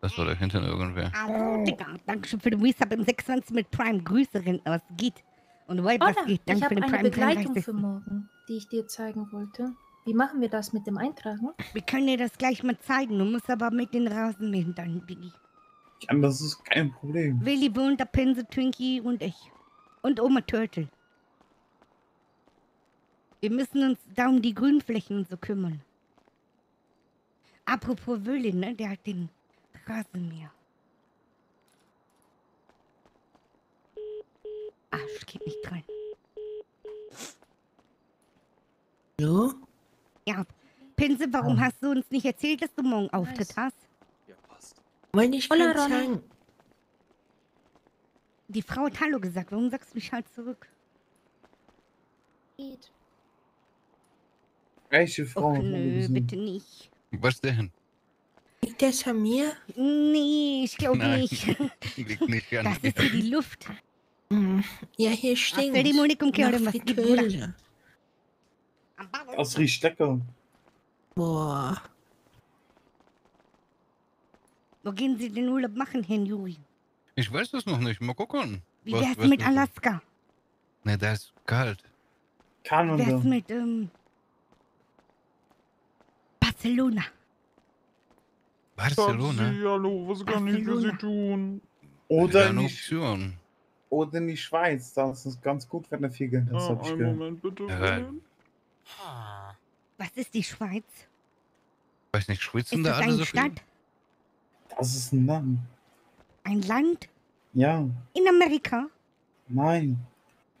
Das war da hinten irgendwer. Au, Digga, danke schön für den Resub im 26 mit Prime. Grüße, Rentner, was geht? Und White, was geht? ich Danke für habe den eine Prime Begleitung 33. für morgen, die ich dir zeigen wollte. Wie machen wir das mit dem Eintragen? Wir können dir das gleich mal zeigen. Du musst aber mit den Rasenmähen dann, Biggie. Ja, das ist kein Problem. Willi wohnt, der Pinsel, Twinkie und ich. Und Oma Turtle. Wir müssen uns da um die Grünflächen und so kümmern. Apropos Willi, ne? Der hat den Rasenmäher. Arsch, geht nicht rein. Hallo? Ja, Pinsel, warum hast du uns nicht erzählt, dass du morgen Auftritt hast? Wollte ich Hola, sagen. Die Frau hat Hallo gesagt. Warum sagst du mich halt zurück? Geht. Welche Frau? Och nö, bitte nicht. Was denn? Liegt das an mir? Nee, ich glaube Nein. nicht. Liegt nicht an Das mir. ist hier die Luft. Hm, Ja, hier stinkt. die Monik um Kerl, was Bruder? Fritteuse. Das riecht lecker. Boah. Wo gehen Sie den Urlaub machen, Herrn Juri? Ich weiß das noch nicht. Mal gucken. Wie wär's was mit Alaska? Ne, da ist kalt. Wie Kanada. wär's mit, ähm, Barcelona? Barcelona? Schatzi, hallo, was kann ich für Sie tun? Oder in, die, Option. oder in die Schweiz. Das ist ganz gut, wenn er viel Geld hat, Ah, einen. Moment bitte. Ja. Was ist die Schweiz? Weiß nicht, schwitzen Ist da alle eine so viel? Stadt? Das ist ein Land. Ein Land? Ja, In Amerika? nein.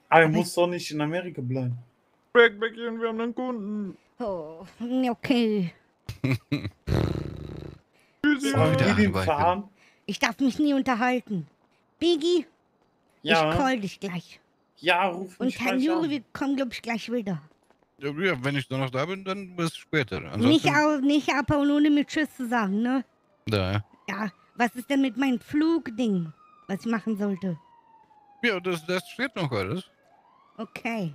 Aber er muss doch nicht in Amerika bleiben. Backbäckchen, wir haben einen Kunden. Oh, okay. Wieder? Ich darf mich nie unterhalten. Biggie, Ja. ich call dich gleich. Ja, ruf Und mich Herrn gleich Juri, wir kommen, glaube ich, gleich wieder. Ja, wenn ich dann noch da bin, dann bis später. Nicht, Ansonsten, au, nicht abhauen, ohne mir Tschüss zu sagen, ne? da, ja. Ja, was ist denn mit meinem Flugding, was ich machen sollte? Ja, das, das steht noch alles. Okay.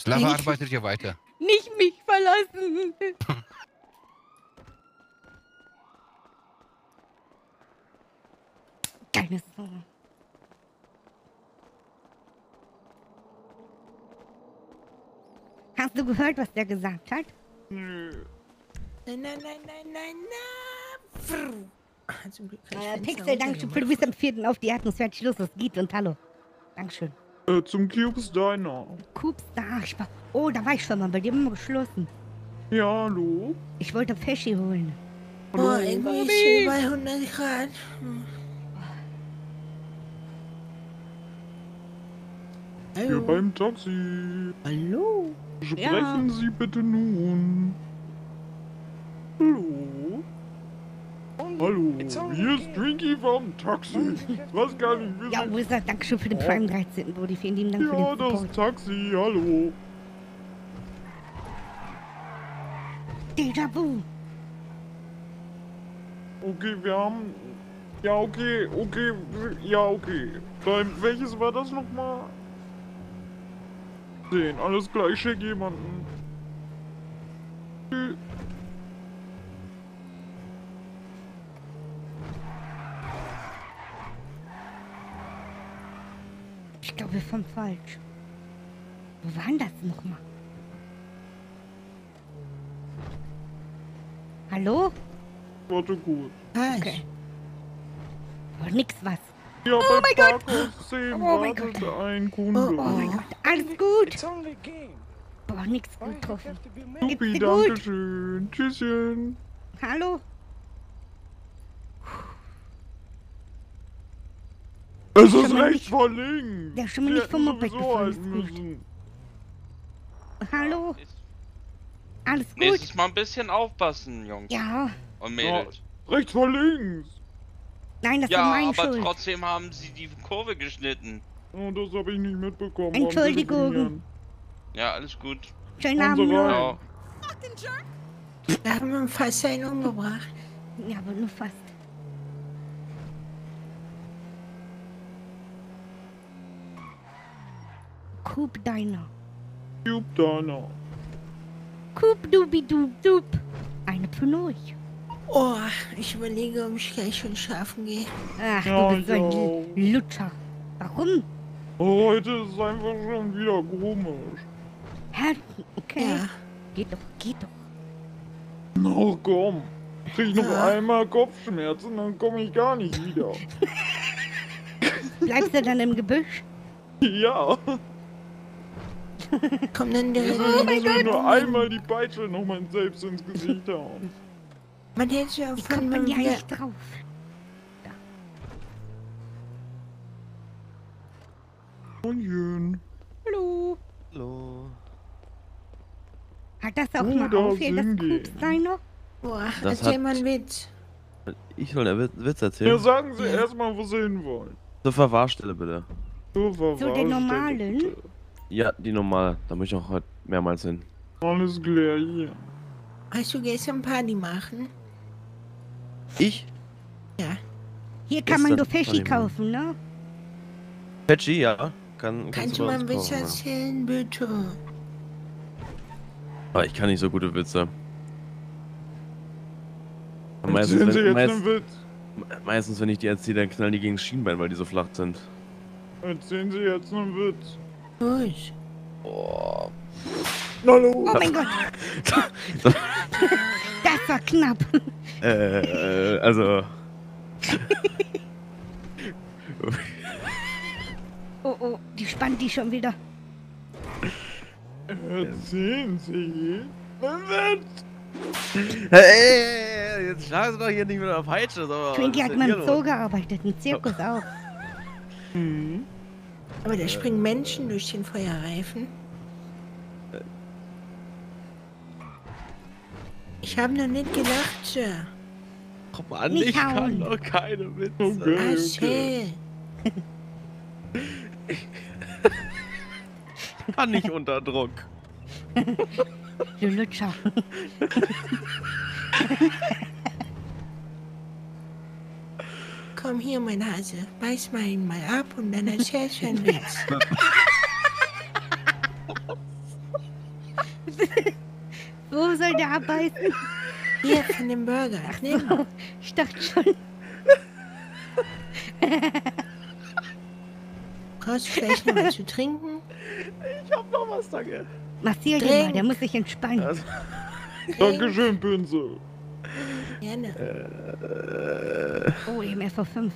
Slava arbeitet ja weiter. Nicht mich verlassen. Keine Sorge. Hast du gehört, was der gesagt hat? Nein, nein, nein, nein, nein, nein. Ah, Zum Glück kann ich Äh, Pixel, Dankeschön für du bist am 4. auf die Atmosphäre. Schluss, was geht und hallo. Dankeschön. Äh, zum Cubes Diner. Coops, da, ich war. Oh, da war ich schon mal, bei dir haben wir geschlossen. Ja, hallo? Ich wollte Feschi holen. Boah, irgendwie ist bei 100 Grad. Hm. Hier beim Taxi. Hallo? Sprechen Sie bitte nun. Hallo? Hallo, hier ist Twinkie vom Taxi. Was kann ich wissen? Ja, Wizard, danke schön für den Prime 13, Brody. Vielen lieben Dank Ja, für den das Support. Taxi, hallo. Déjà vu. Okay, wir haben... Ja, okay, okay, ja, okay. Dann, welches war das nochmal? 10, alles klar, ich schick jemanden. Tschüss. Ich glaube, wir fahren falsch. Wo war denn das nochmal? Hallo? Warte gut. Okay. Oh, nix was. Ja, oh bei mein Gott! Parkhaus 10 Oh mein Gott! ein Kunde. Oh, oh mein Gott, alles gut? It's only a game. Boah, nix getroffen. Supi, danke gut? schön. Tschüsschen. Hallo? Es ist rechts vor links. Ja, schon mal nicht vom Moped gut. müssen. Hallo? Alles gut? Nächstes Mal ein bisschen aufpassen, Jungs. Ja. Und Mädels. Rechts vor links. Nein, das ja, war meine aber Schuld. trotzdem haben sie die Kurve geschnitten. Oh, das habe ich nicht mitbekommen. Entschuldigung. Ja, alles gut. Schönen Abend. Ja. Da haben wir fast einen umgebracht. Ja, aber nur fast. Coop Diner. Cube Diner. Coop Dubi Dub Dub. Eine von euch. Oh, ich überlege, ob ich gleich schon schlafen gehe. Ach, Ja, du bist so ein ja. Lutscher. Warum? Oh, heute ist es einfach schon wieder komisch. Hä? Okay. Ja. Geht doch, geht doch. Na komm. Krieg ich noch Ja. einmal Kopfschmerzen, dann komme ich gar nicht wieder. Bleibst du dann im Gebüsch? ja. Komm dann direkt Ich will wieder nur einmal die Peitsche noch mal selbst ins Gesicht hauen. Man hätte ja Wie von kommt man mir hier eigentlich drauf? Moin. Hallo. Hallo. Hat das auch Oh, mal da auf hier, das Diner? Boah, Das erzähl hat- mal einen Witz. Ich soll einen Witz- Witz Ja, erzählen. sagen Sie erstmal, wo Sie hin wollen. Zur Verwahrstelle bitte. So, So den normalen? Ja, die normale. Da muss ich auch heute mehrmals hin. Alles klar, hier. Hast du gestern Party machen? Ich? Ja. Hier kann man nur die- kaufen, ne? Petschi, ja. Kann, Kannst du mal einen Witz kaufen, ja. erzählen, bitte? Aber ich kann nicht so gute Witze. Und Erzählen Sie wenn, jetzt meist, einen Witz. meistens, wenn ich die erzähle, dann knallen die gegen das Schienbein, weil die so flach sind. Erzählen Sie jetzt einen Witz. Gut. Oh. Hallo. Oh mein Gott. Das war knapp. Äh, also. Oh, oh, die spannt die schon wieder. Erzählen Sie Witz. Hey, jetzt schlagen Sie doch hier nicht mit der Peitsche. So, Twinkie hat mal im Zoo gearbeitet, im Zirkus auch. Aber da springen Menschen durch den Feuerreifen. Ich habe noch nicht gelacht, Sir. Ach Mann, Nicht ich kann hauen. doch keine Witze. Okay, Erzähl. Kann nicht unter Druck. Du Lutscher. Komm hier, mein Hase. Beiß mal ihn mal ab und dann erzählst du einen Witz. Wo soll der abbeißen? Hier, von dem Burger. Nimm. Ich dachte schon. Brauchst du vielleicht noch was zu trinken? Ich hab noch was, danke. Massier den mal, der muss sich entspannen. Also, Dankeschön, Pinsel. Gerne. äh, Oh, im FV5.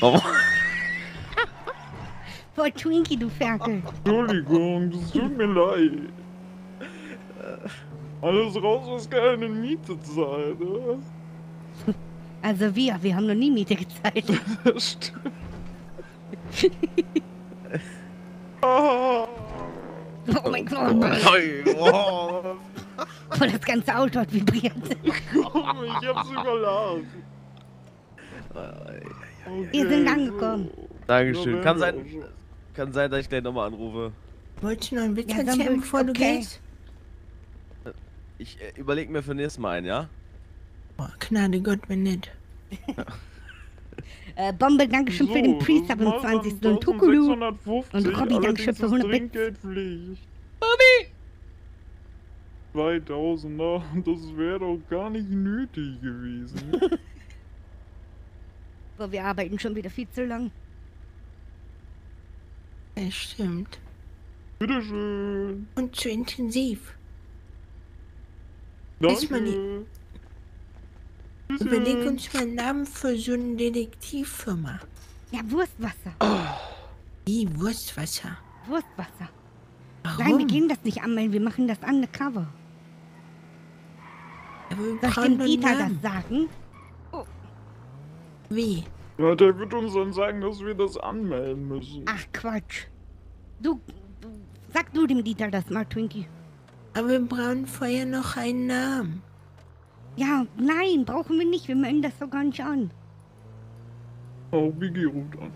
Oh, Voll Twinkie, du Ferkel. Entschuldigung, das tut mir leid. Alles raus, was keine Miete zahlt, oder? Also wir, wir haben noch nie Miete gezahlt. Das stimmt. oh. Oh mein Gott. Oh. Voll das ganze Auto hat vibriert. Komm, ich hab's überlacht. Wir sind angekommen. Dankeschön. Kann sein, kann sein, dass ich gleich nochmal anrufe. Wolltest du noch einen Witz Ja, erzählen, bevor du okay. gehst? Ich äh, überlege mir für nächstes Mal ein, ja? Oh, Gnade Gott, wenn nicht. Äh, Bombe, Dankeschön für den Priester am 20. Und Tukulu. Und Robby, Dankeschön für 100 Bits. Trinkgeldpflicht. Bobby! 2000er, das wäre doch gar nicht nötig gewesen. Boah, wir arbeiten schon wieder viel zu lang. Das stimmt. Bitteschön. Und zu intensiv. Danke. Ist man Überleg uns mal einen Namen für so eine Detektivfirma. Ja, Wurstwasser. Wie Wurstwasser. Wurstwasser. Warum? Nein, wir gehen das nicht anmelden, wir machen das undercover. Aber wir Soll ich dem Dieter das sagen? Wie? Ja, der wird uns dann sagen, dass wir das anmelden müssen. Ach, Quatsch. Du, du sag du dem Dieter das mal, Twinkie. Aber wir brauchen vorher noch einen Namen. Ja, nein, brauchen wir nicht, wir melden das so gar nicht an. Oh, Biggie ruft an.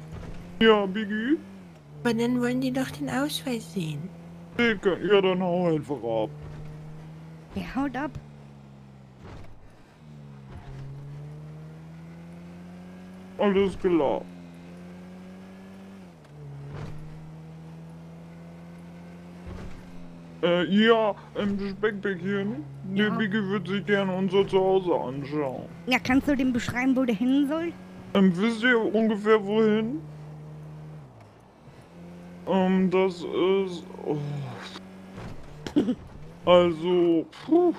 Ja, Biggie? Aber dann wollen die doch den Ausweis sehen. Ja, dann hau einfach ab. Wer haut ab? Alles klar. Äh, ja, ähm, Speckbäckchen, der Ja. Biggie wird sich gerne unser Zuhause anschauen. Ja, kannst du dem beschreiben, wo der hin soll? Ähm, wisst ihr ungefähr wohin? Ähm, das ist... Oh. Also, puh.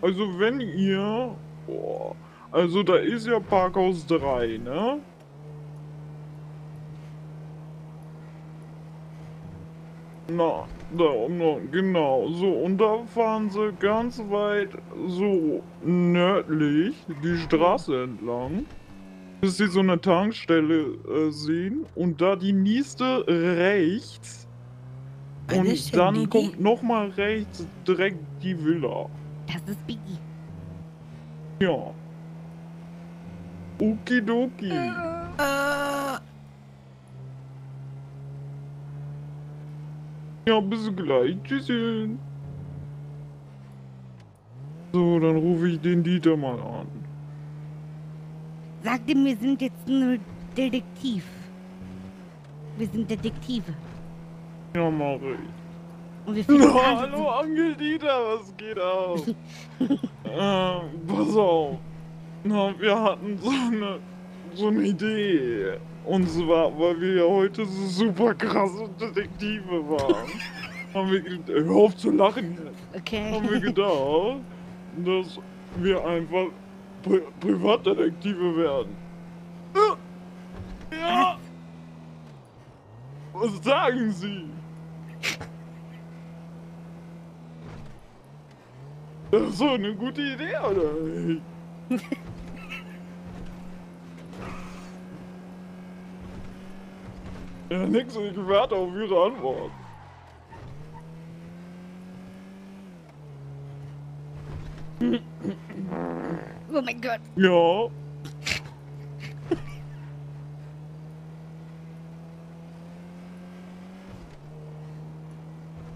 Also wenn ihr... Boah. Also da ist ja Parkhaus 3, ne? Na, da unten, genau. So, und da fahren sie ganz weit so nördlich die Straße entlang, bis sie so eine Tankstelle äh, sehen und da die nächste rechts. Und denn dann kommt nochmal rechts direkt die Villa. Das ist Biggie. Ja. Okidoki. Äh, Ja, bis gleich. Tschüsschen. So, dann rufe ich den Dieter mal an. Sag dem, wir sind jetzt nur Detektiv. Wir sind Detektive. Ja, mach ich. Und wir finden Na, hallo, Onkel Dieter, was geht ab? ähm, pass auf. Na, wir hatten so eine, so eine Idee. Und zwar, weil wir ja heute so super krasse Detektive waren. haben wir gedacht, hör auf zu lachen jetzt. Okay. Haben wir gedacht, dass wir einfach Pri Privatdetektive werden. Ja! Was sagen Sie? Das ist so eine gute Idee, oder nicht? ja, nix, ich warte auf Ihre Antwort. Oh mein Gott. Ja.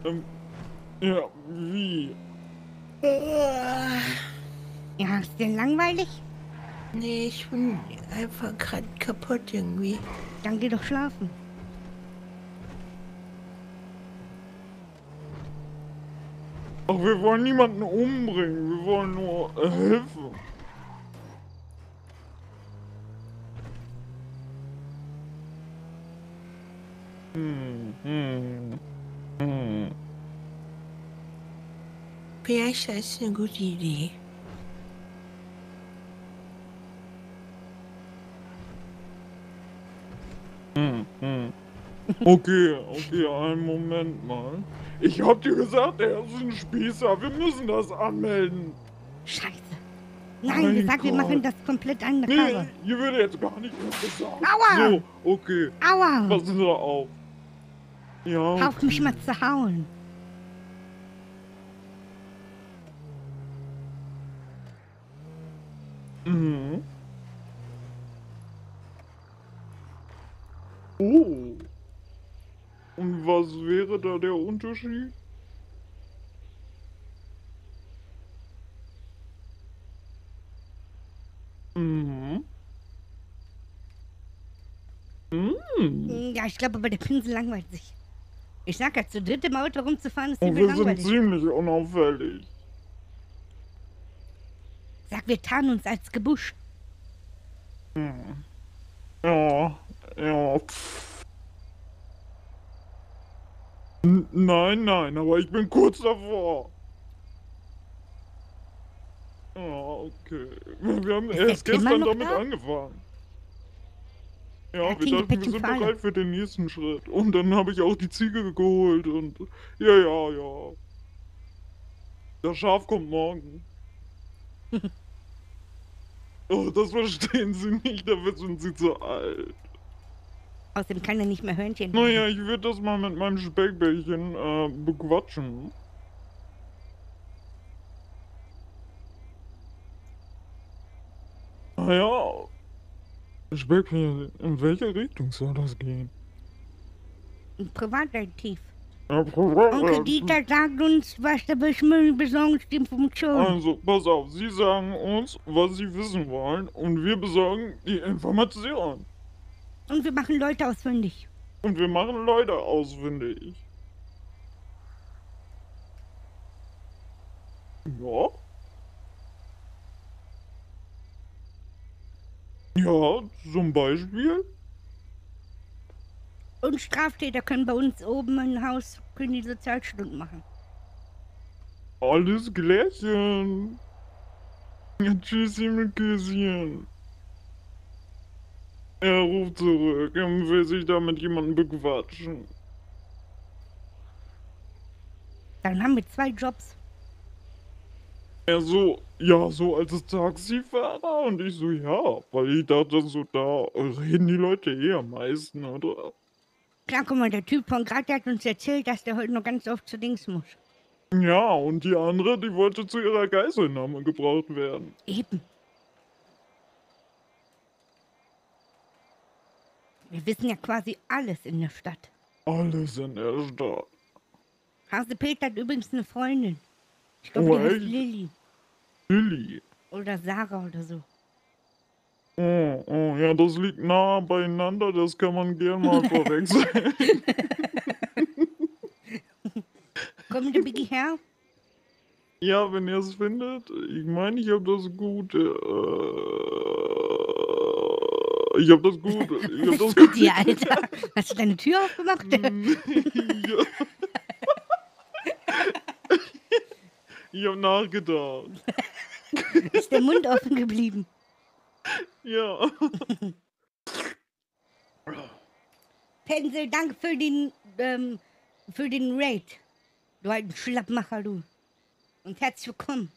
ähm, ja, wie? Ja, ist dir langweilig? Nee, ich bin einfach gerade kaputt irgendwie. Dann geh doch schlafen. Ach, wir wollen niemanden umbringen, wir wollen nur äh, helfen. Hm, hm, hm. Vielleicht ist das eine gute Idee. Hm, hm. Okay, okay, einen Moment mal. Ich hab dir gesagt, er ist ein Spießer. Wir müssen das anmelden. Scheiße. Nein, Mein sagen, wir machen das komplett undercover. Nee, hier wird jetzt gar nicht was gesagt. Aua! So, okay. Aua! Passen Sie auf. Ja. Hör auf mich okay. mal zu hauen. Mhm. Oh. Und was wäre da der Unterschied? Mhm. Mhm. Ja, ich glaube aber der Pinsel langweilt sich. Ich sag ja, zu dritt im Auto rumzufahren ist Und übel wir sind langweilig. ziemlich unauffällig. Sag, wir tarnen uns als Gebusch. Hm. Ja, ja. Pff. Nein, nein, aber ich bin kurz davor. Ja, okay. Wir haben Ist erst gestern damit da? angefangen. Ja, Ja, wir dachten, wir sind Falle. bereit für den nächsten Schritt. Und dann habe ich auch die Ziege geholt und... Ja, ja, ja. Das Schaf kommt morgen. Oh, das verstehen Sie nicht, dafür sind Sie zu alt. Außerdem kann er nicht mehr Hörnchen. Naja, ich würde das mal mit meinem Speckbällchen äh, bequatschen. Naja. Speckbällchen, in welche Richtung soll das gehen? Ein Privatdetektiv. Ja, Onkel Dieter sagt uns, was der Besorgungsinformation. Also, pass auf, Sie sagen uns, was Sie wissen wollen, und wir besorgen die Information. Und wir machen Leute ausfindig. Und wir machen Leute ausfindig. Ja. Ja, zum Beispiel. Und Straftäter können bei uns oben im Haus können die Sozialstunden machen. Alles Klärchen. Ja, tschüssi mit Küsschen. Er ruft zurück. Er will sich da mit jemandem bequatschen. Dann haben wir zwei Jobs. Er so, ja, so als Taxifahrer. Und ich so, ja, weil ich dachte so, da reden die Leute eh am meisten, oder? Klar, guck mal, der Typ von gerade hat uns erzählt, dass der heute noch ganz oft zu Dings muss. Ja, und die andere, die wollte zu ihrer Geiselnahme gebraucht werden. Eben. Wir wissen ja quasi alles in der Stadt. Alles in der Stadt. Hase Peter hat übrigens eine Freundin. Ich glaube, Oh, die heißt? Lilly. Lilly. Oder Sarah oder so. Oh, oh, ja, das liegt nah beieinander, das kann man gern mal verwechseln. Kommt der Biggie her? ja, wenn ihr es findet, ich meine, ich habe das Gute. Äh, ich habe das Gute. Ich habe das Mit Gute. dir, Alter. Hast du deine Tür aufgemacht? Ich habe nachgedacht. Ist der Mund offen geblieben? Ja. Pinsel, danke für den, ähm, für den Raid. Du alten Schlappmacher, du. Und herzlich willkommen.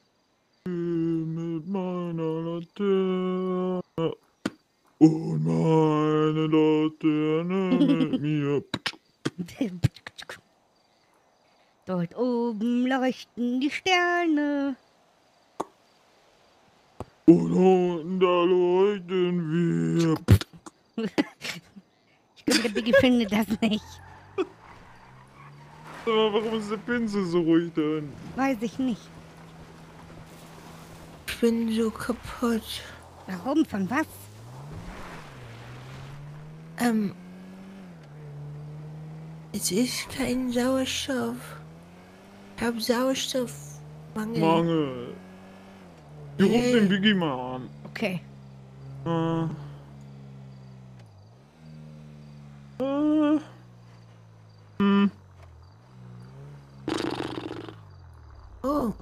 Mit meiner Laterne. Und meine Laterne mit mir. Dort oben leuchten die Sterne. Und unten da leuchten wir. Ich glaube, der Biggie findet das nicht. Mal, warum ist der Pinsel so ruhig hinten? Weiß ich nicht. Ich bin so kaputt. Warum? Von was? Ähm. Es ist kein Sauerstoff. Ich hab Sauerstoffmangel. Mangel. Ich ruf den Biggie mal an. Okay. Äh. Äh. Hm. Oh.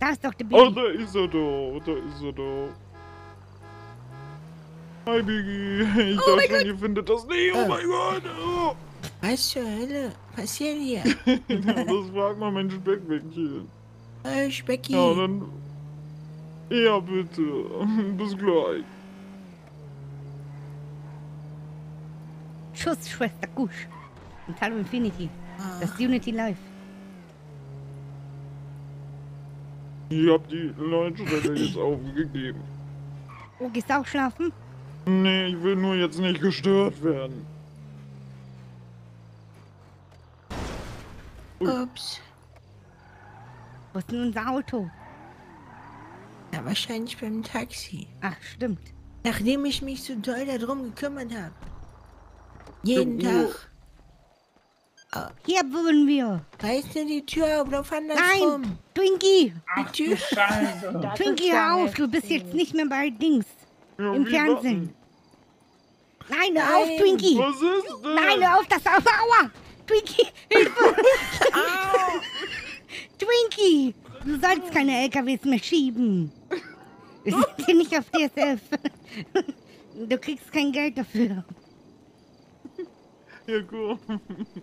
Da ist doch der Oh, Biggie. da ist er doch. Da ist er doch. Hi, Biggie. Ich Oh dachte schon, ihr findet das nicht. Oh Äh. mein Gott. Oh. Was zur Hölle passiert hier? das fragt mal mein Speckbäckchen. Äh, Specki. Ja, dann. Ja, bitte. Bis gleich. Schuss, Schwester Gusch. Und Hallo Infinity. Das ist Unity Live. Ich hab die Leitstelle jetzt aufgegeben. Oh, gehst du auch schlafen? Nee, ich will nur jetzt nicht gestört werden. Ups. Wo ist denn unser Auto? Ja, wahrscheinlich beim Taxi. Ach, stimmt. Nachdem ich mich so doll darum gekümmert habe. Jeden Ja, Tag. Hier wohnen wir. Reiß dir die Tür auf, lauf Nein, andersrum. Twinkie. Ach Scheiße. Das Twinkie, hör auf. Du bist jetzt nicht mehr bei Dings. Ja, Im Fernsehen. Nein, hör auf. Twinkie. Was ist denn? Nein, hör auf, das auf. Aua. Twinkie, Hilfe. Twinkie, du sollst keine LKWs mehr schieben. Wir sind hier nicht auf DSF. Du kriegst kein Geld dafür. Ja, komm.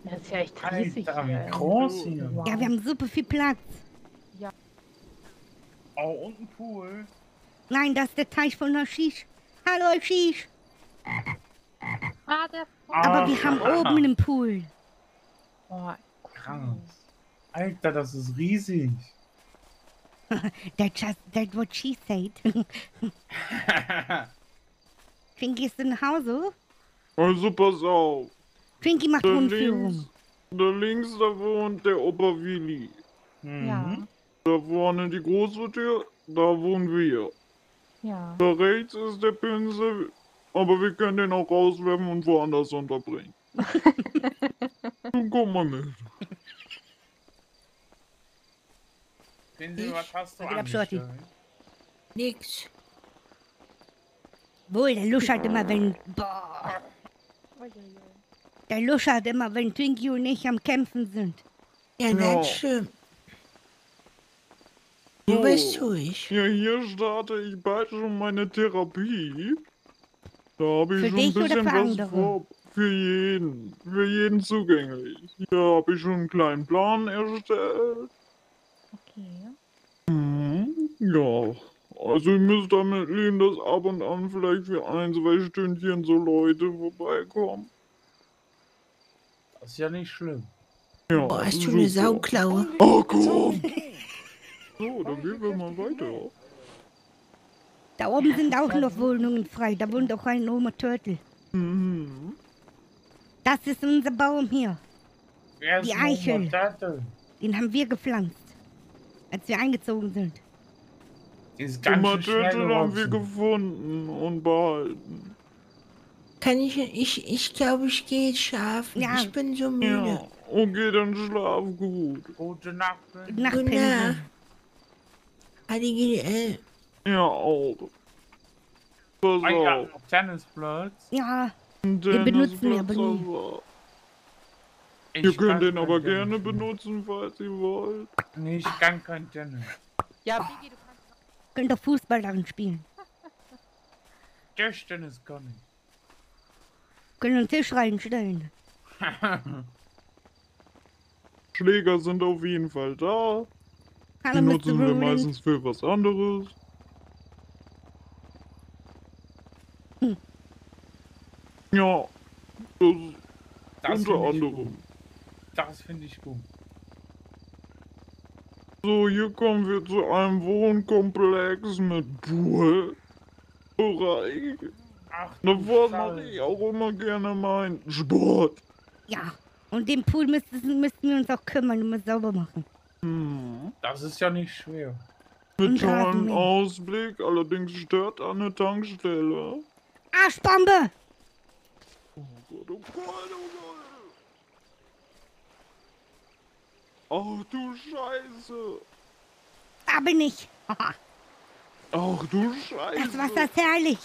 Das ist ja echt riesig Alter, groß hier. Ja, wir haben super viel Platz. Oh, und ein Pool. Nein, das ist der Teich von Hashish. Hallo, Hashish. Ah, Aber wir haben oben einen Pool. Oh, Krass. Alter, das ist riesig. That just, that what she said. Twinkie ist nach Hause. Also pass auf. Twinkie macht Da Rundführung. links, da links, da wohnt der Opa Willi. Ja, Da vorne die große Tür, da wohnen wir. Ja. Da rechts ist der Pinsel, aber wir können den auch rauswerfen und woanders unterbringen. Komm mal mit. Pinsel, was hast du angestellt? Nix. Wohl, der luschert immer, wenn. Boah. Der luschert immer, wenn Twinkie und ich am Kämpfen sind. Ja, Ja. das stimmt. Du bist ruhig. Ja, hier starte ich bald schon meine Therapie. Da habe ich Für schon ein bisschen für was andere? vor. Für jeden. Für jeden zugänglich. Hier habe ich schon einen kleinen Plan erstellt. Okay. Mhm. Ja. Also ihr müsst damit leben, dass ab und an vielleicht für ein, zwei Stündchen so Leute vorbeikommen. Das ist ja nicht schlimm. Ja, Boah, hast du eine. Sauklaue? Oh, komm! So, dann gehen wir mal weiter. Da oben sind auch noch Wohnungen frei. Da wohnt auch ein Oma Turtle. Mhm. Das ist unser Baum hier. Wer Die Eichel. Den haben wir gepflanzt. Als wir eingezogen sind. Die ist ganz Oma schön schnell Turtle haben wir gefunden und behalten. Kann ich, ich, ich glaube, ich gehe schlafen. Ja. Ich bin so müde. Ja, okay, dann schlaf gut. Gute Nacht. Gute. Nacht. ADGDL. Ja, auch. Pass Ah ja, auf. Tennisplatz. Ja, Den benutzen wir aber nie. Ich Ihr könnt den aber Tennis gerne spielen. benutzen, falls ihr wollt. Nee, ich kann kein Tennis. Ja, Biggie, du kannst. könnt doch Fußball darin spielen. Tischtennis kann Können einen Tisch reinstellen. ich. Schläger sind auf jeden Fall da. Die Hallo, nutzen wir meistens für was anderes. Hm. Ja, das, Das unter anderem. Das finde ich gut. So, hier kommen wir zu einem Wohnkomplex mit Poolbereich. Ach, Davor mache ich auch immer gerne meinen Sport. Ja, und den Pool müssten, müssten wir uns auch kümmern und mal sauber machen. Hm. Das ist ja nicht schwer. Mit Rasenmähen. Ausblick, allerdings stört eine Tankstelle. Arschbombe! Oh Gott, oh Gott, oh Gott. Ach du Scheiße. Da bin ich. Haha, Ach du Scheiße. Das Wasser ist herrlich.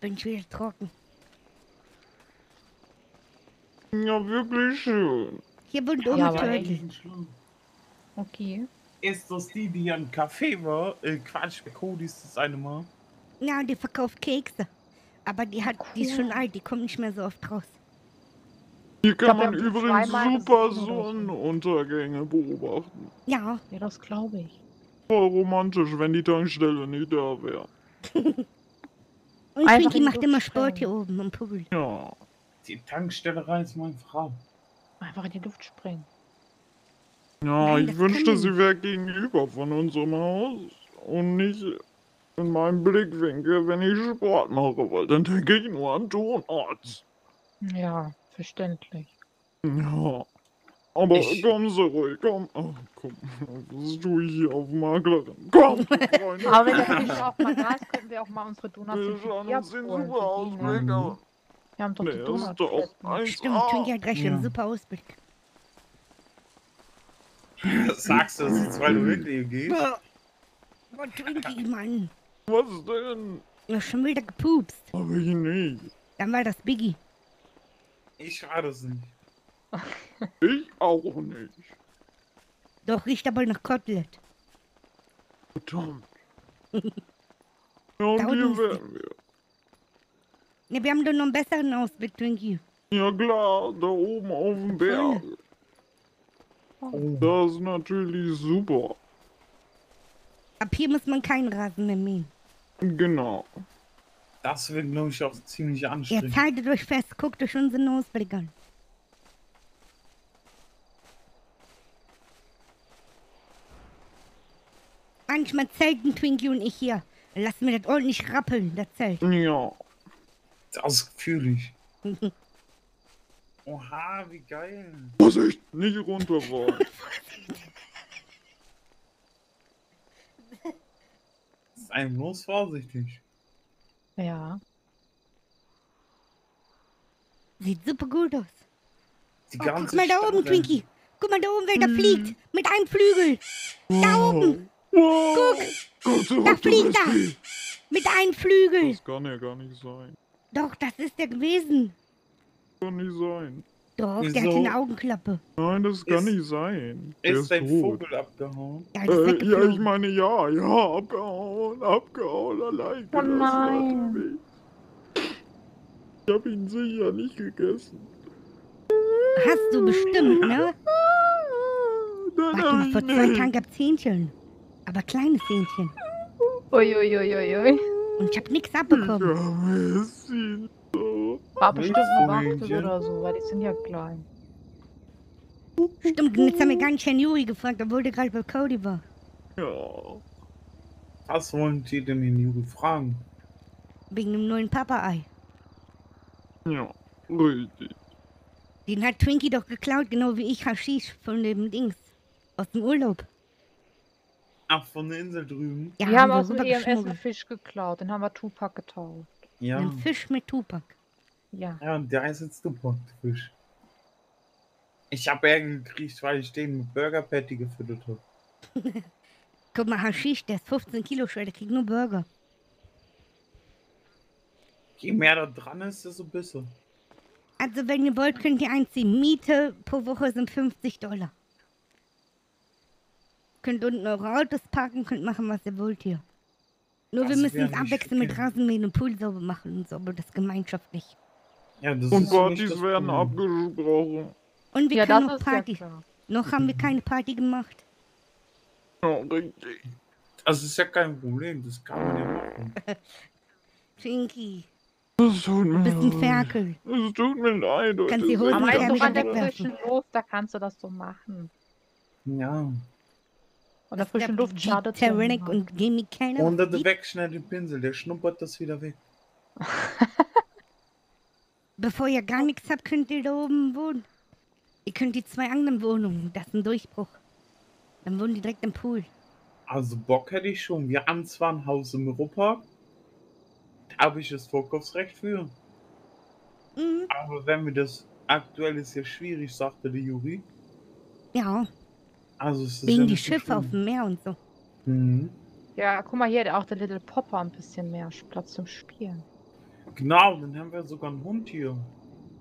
Jetzt bin ich wieder trocken. Ja, wirklich schön. Hier wohnt Ja, schlimm. Okay. Ist das die, die ein Café war? Äh, Quatsch, bei Cody ist das eine Mal. Ja, die verkauft Kekse. Aber die hat, die ist schon cool. alt, die kommt nicht mehr so oft raus. Hier glaub, kann wir man übrigens super. Sonnenuntergänge beobachten. Ja. Ja, das glaube ich. Voll romantisch, wenn die Tankstelle nicht da wäre. Und Einfach Twinkie macht immer Sport hier oben am Pool. Ja. Die Tankstelle reizt meine Frau. Einfach in die Luft springen. Ja, Nein, ich das wünschte, sie wäre gegenüber von unserem Haus und nicht in meinem Blickwinkel, wenn ich Sport mache, weil dann denke ich nur an Tonarzt. Ja, verständlich. Ja. Aber Ich- Sie ruhig, komm. Oh, komm, was tue ich hier auf Maklerin? Komm, Freunde. Aber wenn der Fisch auch mal da ist, können wir auch mal unsere Donuts Wir schauen uns den super Ausblick gehen- an. Wir haben doch Nee, die ist Donuts. doch jetzt. 1A. Stimmt, hat recht, wir haben Ja. super Ausblick. Sagst du das jetzt, weil du wirklich gehst? Oh, Twinkie, Mann. Was denn? Du hast schon wieder gepupst. Hab ich nicht. Dann war das Biggie. Ich war das nicht. Ich auch nicht. Doch, riecht aber nach Kotelett. Verdammt. Ja, und Da hier wären wir. Ne, wir haben doch noch einen besseren Ausblick, Twinkie. Ja klar, da oben auf dem Berg. Oh. Das ist natürlich super. Ab hier muss man keinen Rasen mehr mähen. Genau. Das wird, glaube ich, auch ziemlich Jetzt anstrengend. haltet euch fest, guckt euch unseren Ausblick an. Manchmal zelten Twinkie und ich hier. Dann lassen wir das ordentlich rappeln, das Zelt. Ja. Das fühle ich. Oha, wie geil. Vorsicht, nicht runterfallen. Sei bloß vorsichtig. Ja. Sieht super gut aus. Die Oh, ganze guck mal da oben, Twinkie. Guck mal da oben, wer da fliegt. Mit einem Flügel. Da oben. Wow. Guck, Gott da fliegt das er. Mit einem Flügel. Das kann ja gar nicht sein. Doch, das ist der gewesen. Kann nicht sein. Doch, der hat Wieso? eine Augenklappe. Nein, das kann Ist- nicht sein. Der Ist ist tot. Vogel abgehauen? Ja, das ist Äh, ja, ich meine, ja, ja, abgehauen, abgehauen, allein Oh nein. Ich hab ihn sicher nicht gegessen. Hast du bestimmt, ne? Nein, Warte mal, ich vor zwei. Tagen gab's Hähnchen. Aber kleines Hähnchen. Uiuiuiui. Und ich hab nichts abbekommen. War bestimmt Wildvögelchen. Wachtel oder so, weil die sind ja klein. Stimmt, jetzt haben wir gar nicht Herrn Juri gefragt, obwohl der gerade bei Cody war. Ja. Was wollen die denn in Juri fragen? Wegen dem neuen Papa-Ei. Ja, richtig. Den hat Twinkie doch geklaut, genau wie ich Haschisch von dem Dings. Aus dem Urlaub. Ach, von der Insel drüben? Ja, wir haben wir aus dem EMS einen. Fisch geklaut, den haben wir Tupac getauft. Ja. Ein Fisch mit Tupac. Ja. Ja, und der ist jetzt Tupac, der Fisch. Ich habe Ärger gekriegt, weil ich den mit Burger Patty gefüttert habe. Guck mal, Haschisch, der ist 15 Kilo schwer, der kriegt nur Burger. Je mehr da dran ist, desto besser. Also, wenn ihr wollt, könnt ihr einziehen. Miete pro Woche sind 50 Dollar. Könnt unten eure Autos parken, könnt machen, was ihr wollt hier. Nur wir Das müssen es abwechseln mit. Rasenmähen und Pool sauber machen und so, aber das gemeinschaftlich. Ja, das Und nicht Partys das werden Problem. abgesprochen. Und wir Ja, können das noch ja Party. noch haben wir keine Party gemacht. Ja, richtig. Das ist ja kein Problem, das kann man ja machen. Twinkie, Es tut mir du bist ein leid. Ferkel. Es tut mir leid. Kannst die ist Hosen Aber ist doch an der frischen Luft, da kannst du das so machen. Ja. An der frischen Luft schadet niemand. und Gamey keiner. Unter der wegschneidende Pinsel, der schnuppert das wieder weg. Bevor ihr gar nichts habt, könnt ihr da oben wohnen. Ihr könnt die zwei anderen Wohnungen, das ist ein Durchbruch. Dann wohnen die direkt im Pool. Also Bock hätte ich schon. Wir haben zwar ein Haus im Europark, da habe ich das Vorkaufsrecht für. Mhm. Aber wenn wir das aktuell ist ja schwierig, sagte der Juri. Ja, Also es ist wegen ja die so Schiffe auf dem Meer und so. Mhm. Ja, guck mal hier, der- auch der Little Popper ein bisschen mehr Platz zum Spielen. Genau, dann haben wir sogar einen Hund hier.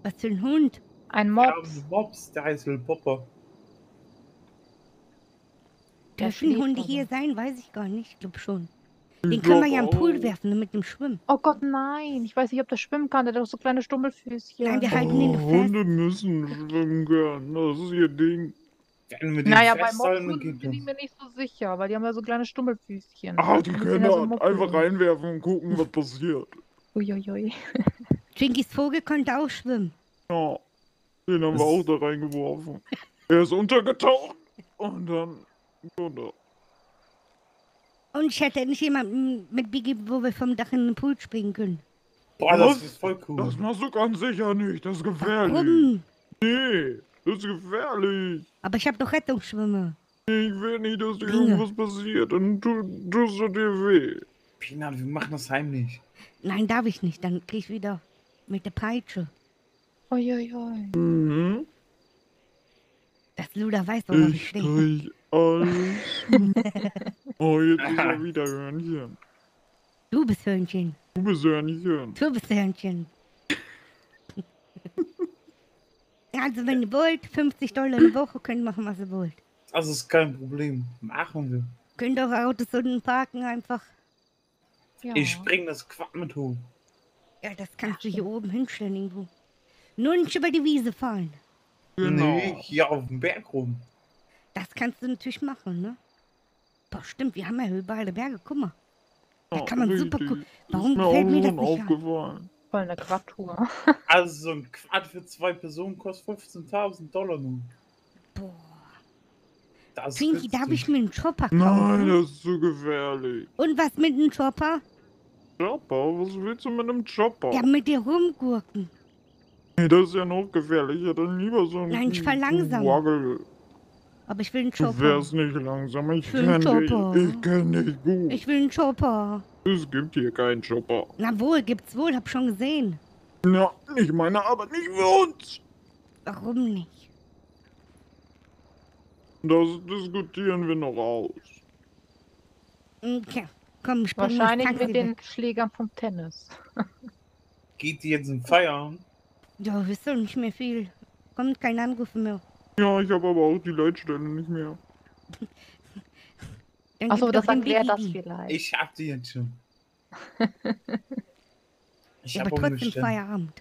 Was für ein Hund? Ein Ja, Mops. ein Mops, der heißt Lil Popper. Der Dürfen Hunde hier sein? Weiß ich gar nicht. Ich glaube schon. Ich Den können wir glaub ja im Pool werfen, mit dem Schwimmen. Oh Gott, nein. Ich weiß nicht, ob der schwimmen kann. Der hat doch so kleine Stummelfüßchen. Nein, wir halten ihn Oh, fest. Hunde müssen schwimmen können. Das ist ihr Ding. Wenn wir den Naja, bei geht bin ich das. mir nicht so sicher, weil die haben ja so kleine Stummelfüßchen. Ah, die können ja so Muckel. einfach reinwerfen und gucken, was passiert. Uiuiui. Twinkies Vogel konnte auch schwimmen. Ja, den haben wir auch da reingeworfen. Er ist untergetaucht und dann runter. Und ich hätte nicht jemanden mit Biggie, wo wir vom Dach in den Pool springen können. Boah, das Was? ist voll cool. Das machst du ganz sicher nicht. Das ist gefährlich. Warum? Nee, das ist gefährlich. Aber ich habe doch Rettungsschwimmer. Ich will nicht, dass dir irgendwas passiert. Dann tu, tust du dir weh. Peanut, wir machen das heimlich. Nein, darf ich nicht. Dann krieg ich wieder mit der Peitsche. Uiuiui. Mhm. Das Luder weiß doch, was ich Ich stehe. alles. oh, jetzt ist er wieder Hörnchen. Du bist Hörnchen. Du bist Hörnchen. Du bist Hörnchen. Also, wenn ihr wollt, 50 Dollar eine Woche, könnt ihr machen, was ihr wollt. Das ist kein Problem. Machen wir. Könnt eure Autos unten parken einfach. Ja. Ich bring das Quad mit hoch. Ja, das kannst du hier oben hinstellen irgendwo. Nur nicht über die Wiese fahren. Genau. Nee, hier auf dem Berg rum. Das kannst du natürlich machen, ne? Boah, stimmt, wir haben ja überall Berge, guck mal. Da kann man super. Ist Warum mir fällt auch mir das nicht aufgefallen. Voll eine Quadtour. Also so ein Quad für zwei Personen kostet 15.000 Dollar nur. Boah. Das ist Twinkie, darf ich mir einen Chopper kaufen? Nein, das ist zu gefährlich. Und was mit einem Chopper? Chopper? Was willst du mit einem Chopper? Ja, mit dir rumgurken. Nee, das ist ja noch gefährlicher. Dann lieber so ein Nein, ich fahr langsam. Waggle. Aber ich will einen Du Chopper. wärst nicht langsam. Ich Ich will einen kenn dich. Chopper. Ich kenn dich gut. Ich will einen Chopper. Es gibt hier keinen Chopper. Na wohl, gibt's wohl, hab schon gesehen. Na, nicht meine Arbeit, nicht für uns. Warum nicht? Das diskutieren wir noch aus. Okay, komm, spring Wahrscheinlich mit den weg. Schlägern vom Tennis. Geht die jetzt in Feierabend? Ja, wisst ihr nicht mehr viel. Kommt kein Anruf mehr. Ja, ich habe aber auch die Leitstelle nicht mehr. Achso, das erklärt das vielleicht. Ich hab die jetzt schon. Ich Ja, hab aber trotzdem. Feierabend.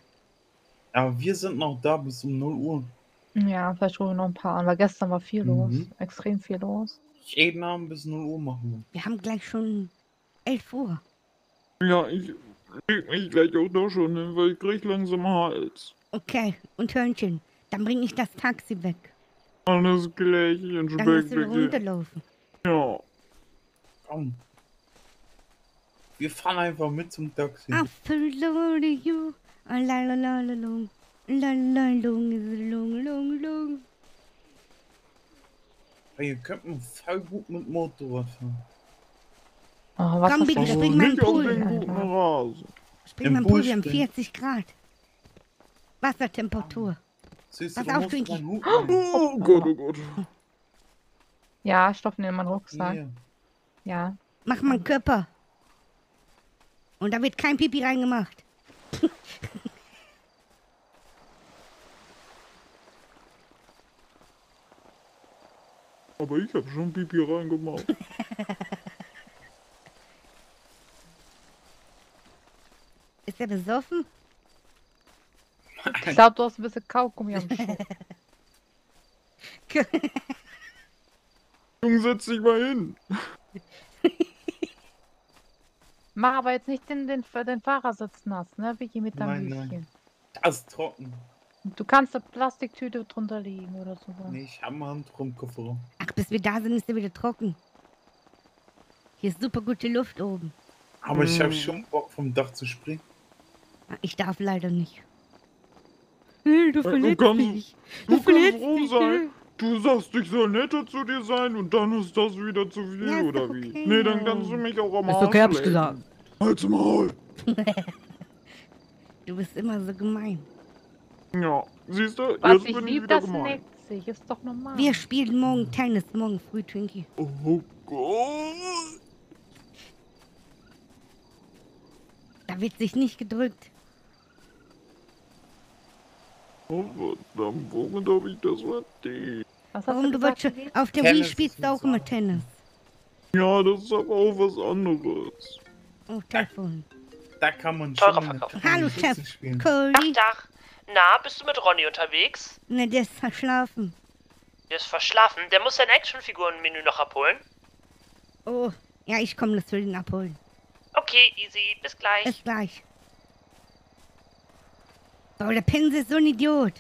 Aber wir sind noch da bis um 0 Uhr. Ja, vielleicht holen wir noch ein paar an, weil gestern war viel los. Mhm. Extrem viel los. Jeden Abend bis 0 Uhr machen Wir haben gleich schon 11 Uhr. Ja, ich leg mich gleich auch da schon hin, weil ich krieg langsam Hals. Okay, und Hörnchen, dann bring ich das Taxi weg. Alles Klärchen, Dann musst du runterlaufen. Ja. Wir. Komm. Wir fahren einfach mit zum Taxi. I follow you. La la la la long. La la long is a long, long, long. Hey, ihr könnt mal voll gut mit Motorrad fahren. Oh, was Komm, bitte, spring mal in den auf Pool. Spring Im mal in den Pool, wir haben springen. 40 Grad. Wassertemperatur. Siehst Pass du, auf, du musst Twinkie. Oh Gott, oh Gott. Ja, stopfen in meinen Rucksack. Hier. Ja. Mach mal einen Körper. Und da wird kein Pipi reingemacht. Aber ich habe schon Pipi reingemacht. Ist er besoffen? Ich glaube, du hast ein bisschen Kaugummi am Schuh. Junge, setz dich mal hin. Mach aber jetzt nicht den, den, den Fahrersitz nass, ne? Vicky mit deinem Nein, nein. Das ist trocken. Du kannst eine Plastiktüte drunter legen oder so. Nee, ich hab mal einen Koffer. Ach, bis wir da sind, ist er wieder trocken. Hier ist super gute Luft oben. Aber ich Mm. hab schon Bock vom Dach zu springen. Ah, Ich darf leider nicht. Hm, Du Du verletzt kannst, mich. du kannst verletzt froh mich, sein. Du sagst, ich soll netter zu dir sein und dann ist das wieder zu viel, Ja, ist oder doch wie? okay, nee, dann kannst du mich auch am Ist Arsch okay, hab ich gesagt. Halt's Maul. Du bist immer so gemein. Ja, siehst du, Was jetzt ich bin ich lieb, wieder das gemein. neckt sich. Ist doch normal. Wir spielen morgen Tennis, morgen früh, Twinkie. Oh Gott. Da wird sich nicht gedrückt. Oh, verdammt, womit habe ich das verdient? Warum du wolltest schon, auf der Wii spielst du auch immer Tennis. Ja, das ist aber auch was anderes. Oh, Telefon. Da kann man Teurer schon Hallo, Chef. Cody. Dach, Dach. Na, bist du mit Ronny unterwegs? Ne, der ist verschlafen. Der ist verschlafen. Der muss sein Actionfigurenmenü noch abholen. Oh, ja, ich komme das für ihn abholen. Okay, easy. Bis gleich. Bis gleich. Oh, der Pinsel ist so ein Idiot.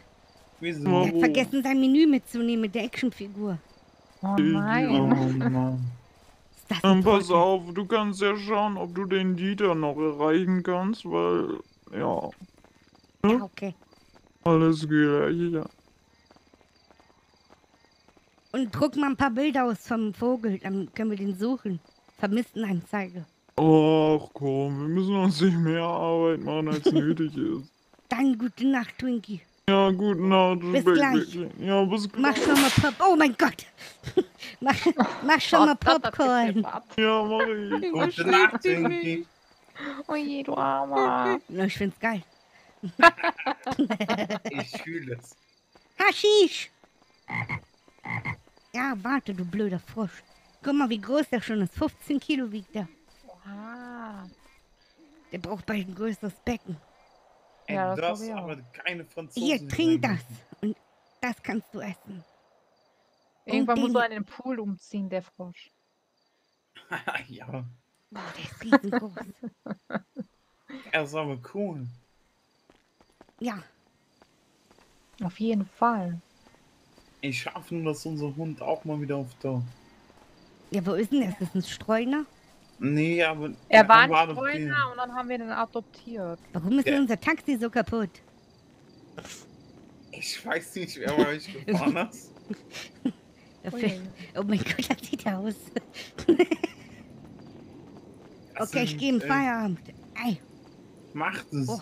Wieso? Er hat vergessen, sein Menü mitzunehmen mit der Actionfigur. Oh Oh Mann. Ähm, pass auf, du kannst ja schauen, ob du den Dieter noch erreichen kannst, weil, ja. Ja, okay. Alles klar, ja. Und druck mal ein paar Bilder aus vom Vogel, dann können wir den suchen. Vermisstenanzeige. Ach komm, wir müssen uns nicht mehr Arbeit machen, als nötig ist. Dann gute Nacht, Twinkie. Ja, gute Nacht. Bis Baby. gleich. Ja, bis gleich. Mach schon mal Pop. Oh mein Gott. mach, mach schon mal Popcorn. Ja, mach ich. Gute Nacht, Twinkie. Oh je, du Armer. Na, ich find's geil. Ich fühle es. Haschisch! Ja, warte, du blöder Frosch. Guck mal, wie groß der schon ist. 15 Kilo wiegt der. Oha. Der braucht bald ein größeres Becken. Ey, Ja, das darfst aber keine Franzosen Hier, trink das. Und das kannst du essen. Irgendwann muss er in den Pool umziehen, der Frosch. ja, Boah, der ist riesengroß. er ist aber cool. ja, Auf jeden Fall. Ich schaffe nur, dass unser Hund auch mal wieder auf der. ja, wo ist denn das? Ist das ein Streuner? Nee, aber. Er war war ein Streuner und dann haben wir den adoptiert. Warum ist denn Ja. unser Taxi so kaputt? Ich weiß nicht, wer bei euch gefahren hat. Oh mein Gott, das sieht aus. Das okay, ich gehe im äh, Feierabend. Ey, Macht es. Oh.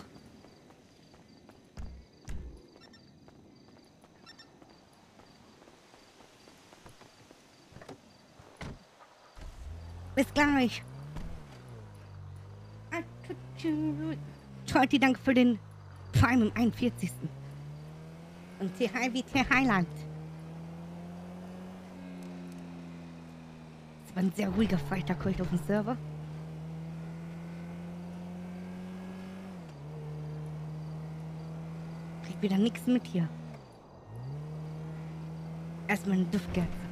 Bis gleich. Shorty, danke für den Prime im 41. Und TH wie TH Highland. Es war ein sehr ruhiger Freitag heute auf dem Server. Krieg wieder nichts mit hier. Erstmal eine Duftkerze.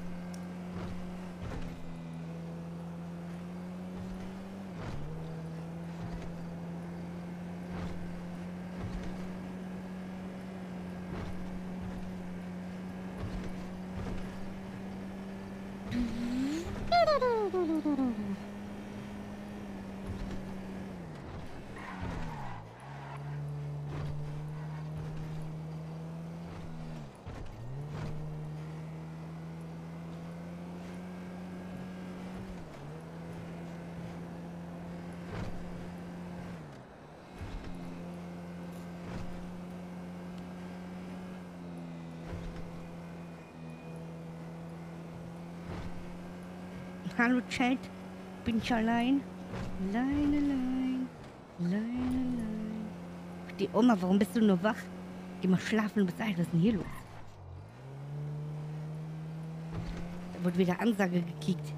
Chat, bin ich allein? Allein, allein, allein, allein. Die Oma, warum bist du nur wach? Geh mal schlafen, bis alt, was ist denn hier los? Da wurde wieder Ansage gekickt.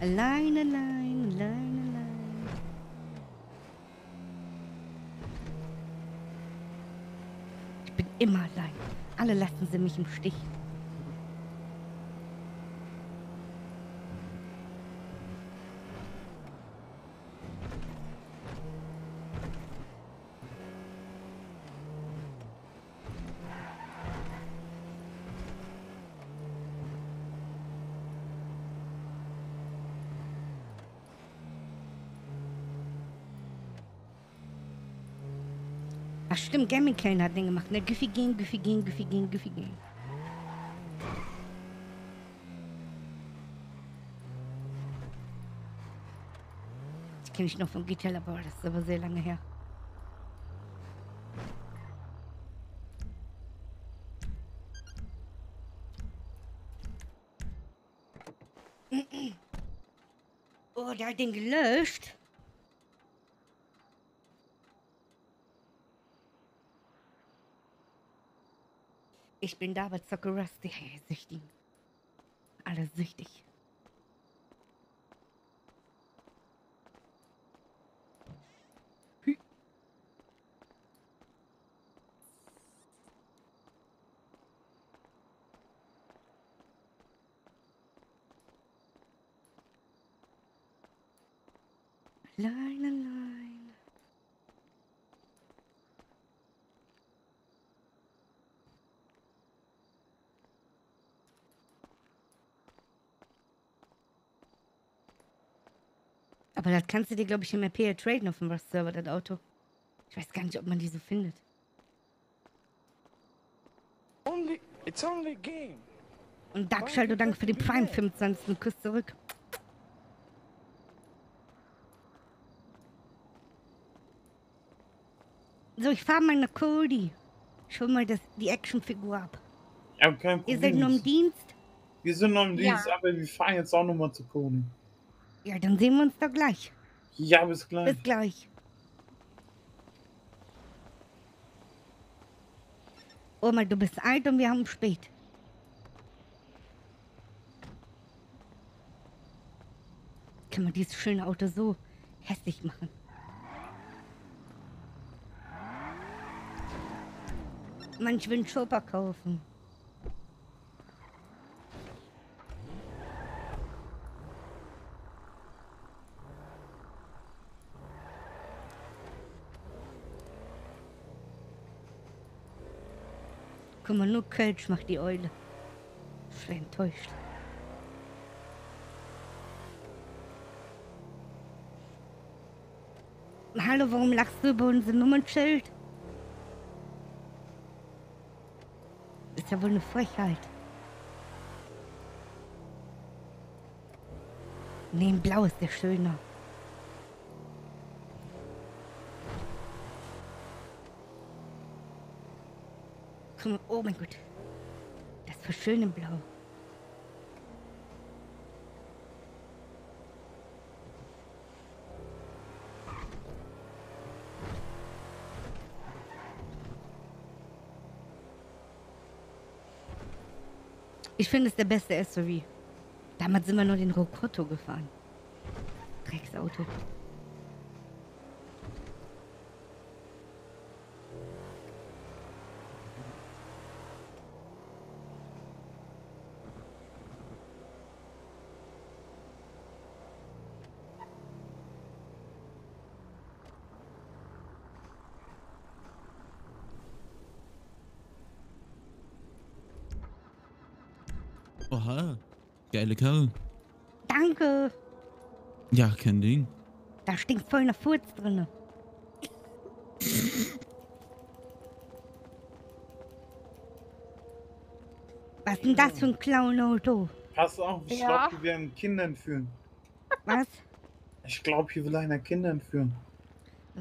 Allein, allein, allein, allein. Ich bin immer allein. Alle lassen sie mich im Stich. Ach stimmt, Gaming Kane hat den gemacht, ne? Giffy gehen, Giffy gehen, Giffy gehen, Giffy gehen. Das kenne ich noch von GTA Labor, das ist aber sehr lange her. Oh, der hat den gelöscht. Ich bin da bei Zocke Rusty. Hey, süchtig. Alles süchtig. Aber das kannst du dir, glaube ich, im RP traden auf dem Rust-Server, das Auto. Ich weiß gar nicht, ob man die so findet. Only, it's only game. Und Darkschalter, danke für den Prime 25. Kuss zurück. So, ich fahre mal nach Cody. Schon mal das, die Actionfigur ab. Ja, kein Ihr Problem. seid nur im Dienst? Wir sind noch im Ja. Dienst, aber wir fahren jetzt auch nochmal zu Koni. Ja, dann sehen wir uns doch gleich. Ja, bis gleich. Bis gleich. Oma, du bist alt und wir haben spät. Kann man dieses schöne Auto so hässlich machen? Manch will einen Chopper kaufen. Guck mal, nur Kölsch macht die Eule. Schwer enttäuscht. Hallo, warum lachst du über unser Nummernschild? Ist ja wohl eine Frechheit. Nee, Blau ist der schöner. Mal, oh mein Gott. Das für schön in Blau. Ich finde es der beste SUV. Damals sind wir nur den Rokotto gefahren. Drecksauto. Oha, geile Karre. Danke. Ja, kein Ding. Da stinkt voll nach Furz drinne. Was ist denn das für ein Clown-Auto? Pass auf, ich Ja. glaube, hier werden Kinder entführen. Was? Ich glaube, hier will einer Kinder entführen.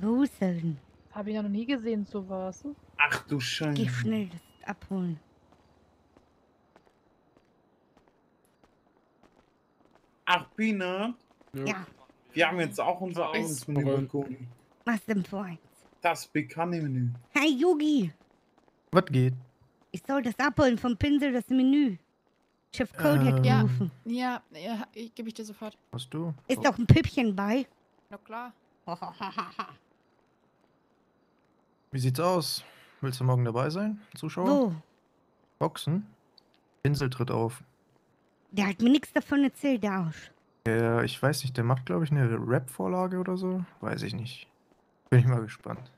Ruseln. Habe ich ja noch nie gesehen, sowas. Ach du Scheiße. Geh schnell das abholen. Peanut. Ja. Wir haben jetzt auch unser Was? eigenes Menü Warum? bei Koni. Was denn für eins? Das Bekannte-Menü. Hey, Yugi. Was geht? Ich soll das abholen vom Pinsel, das Menü. Chef Cody hat Ja, gerufen. ja, ja ich- gebe ich dir sofort. Hast du? Ist doch ein Püppchen bei. Na klar. Wie sieht's aus? Willst du morgen dabei sein, Zuschauer? Wo? Boxen? Pinsel tritt auf. Der hat mir nichts davon erzählt, der Arsch. Der, ich weiß nicht, der macht, glaube ich, eine Rap-Vorlage oder so. Weiß ich nicht. Bin ich mal gespannt.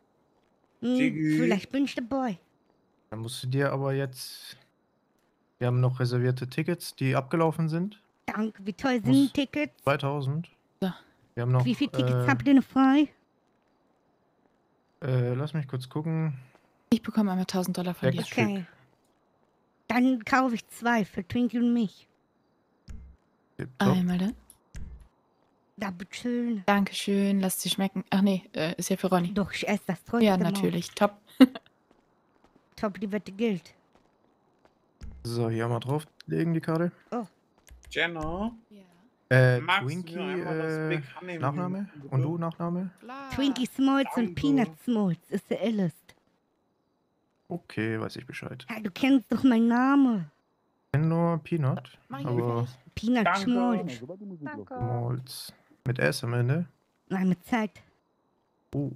Hm, vielleicht bin ich dabei. Da musst du dir aber jetzt. Wir haben noch reservierte Tickets, die abgelaufen sind. Danke, wie teuer sind Muss- die Tickets? 2000. Wir haben noch. Wie viele Tickets äh, habt ihr noch frei? Äh, lass mich kurz gucken. Ich bekomme einmal 1000 Dollar von dir. Sechs Stück. Okay. Dann kaufe ich zwei für Twinkie und mich. Einmal da. Da bitteschön. Dankeschön, lass dir schmecken. Ach nee, äh, ist ja für Ronny. Doch, ich esse das trotzdem Ja, auch. natürlich. Top. Top, die Wette gilt. So, hier mal drauflegen, die Karte. Oh. Jenna. Äh, du Twinkie, äh, Nachname? Und du, Nachname? Twinkie Smalls und Danke. Peanut Smalls ist der illest. Okay, weiß ich Bescheid. Ja, du kennst doch meinen Namen. Ich kenn nur Peanut, ich aber. Peanut Danke. Schmolch. Mit S am Ende. Nein, mit Zeit. Oh.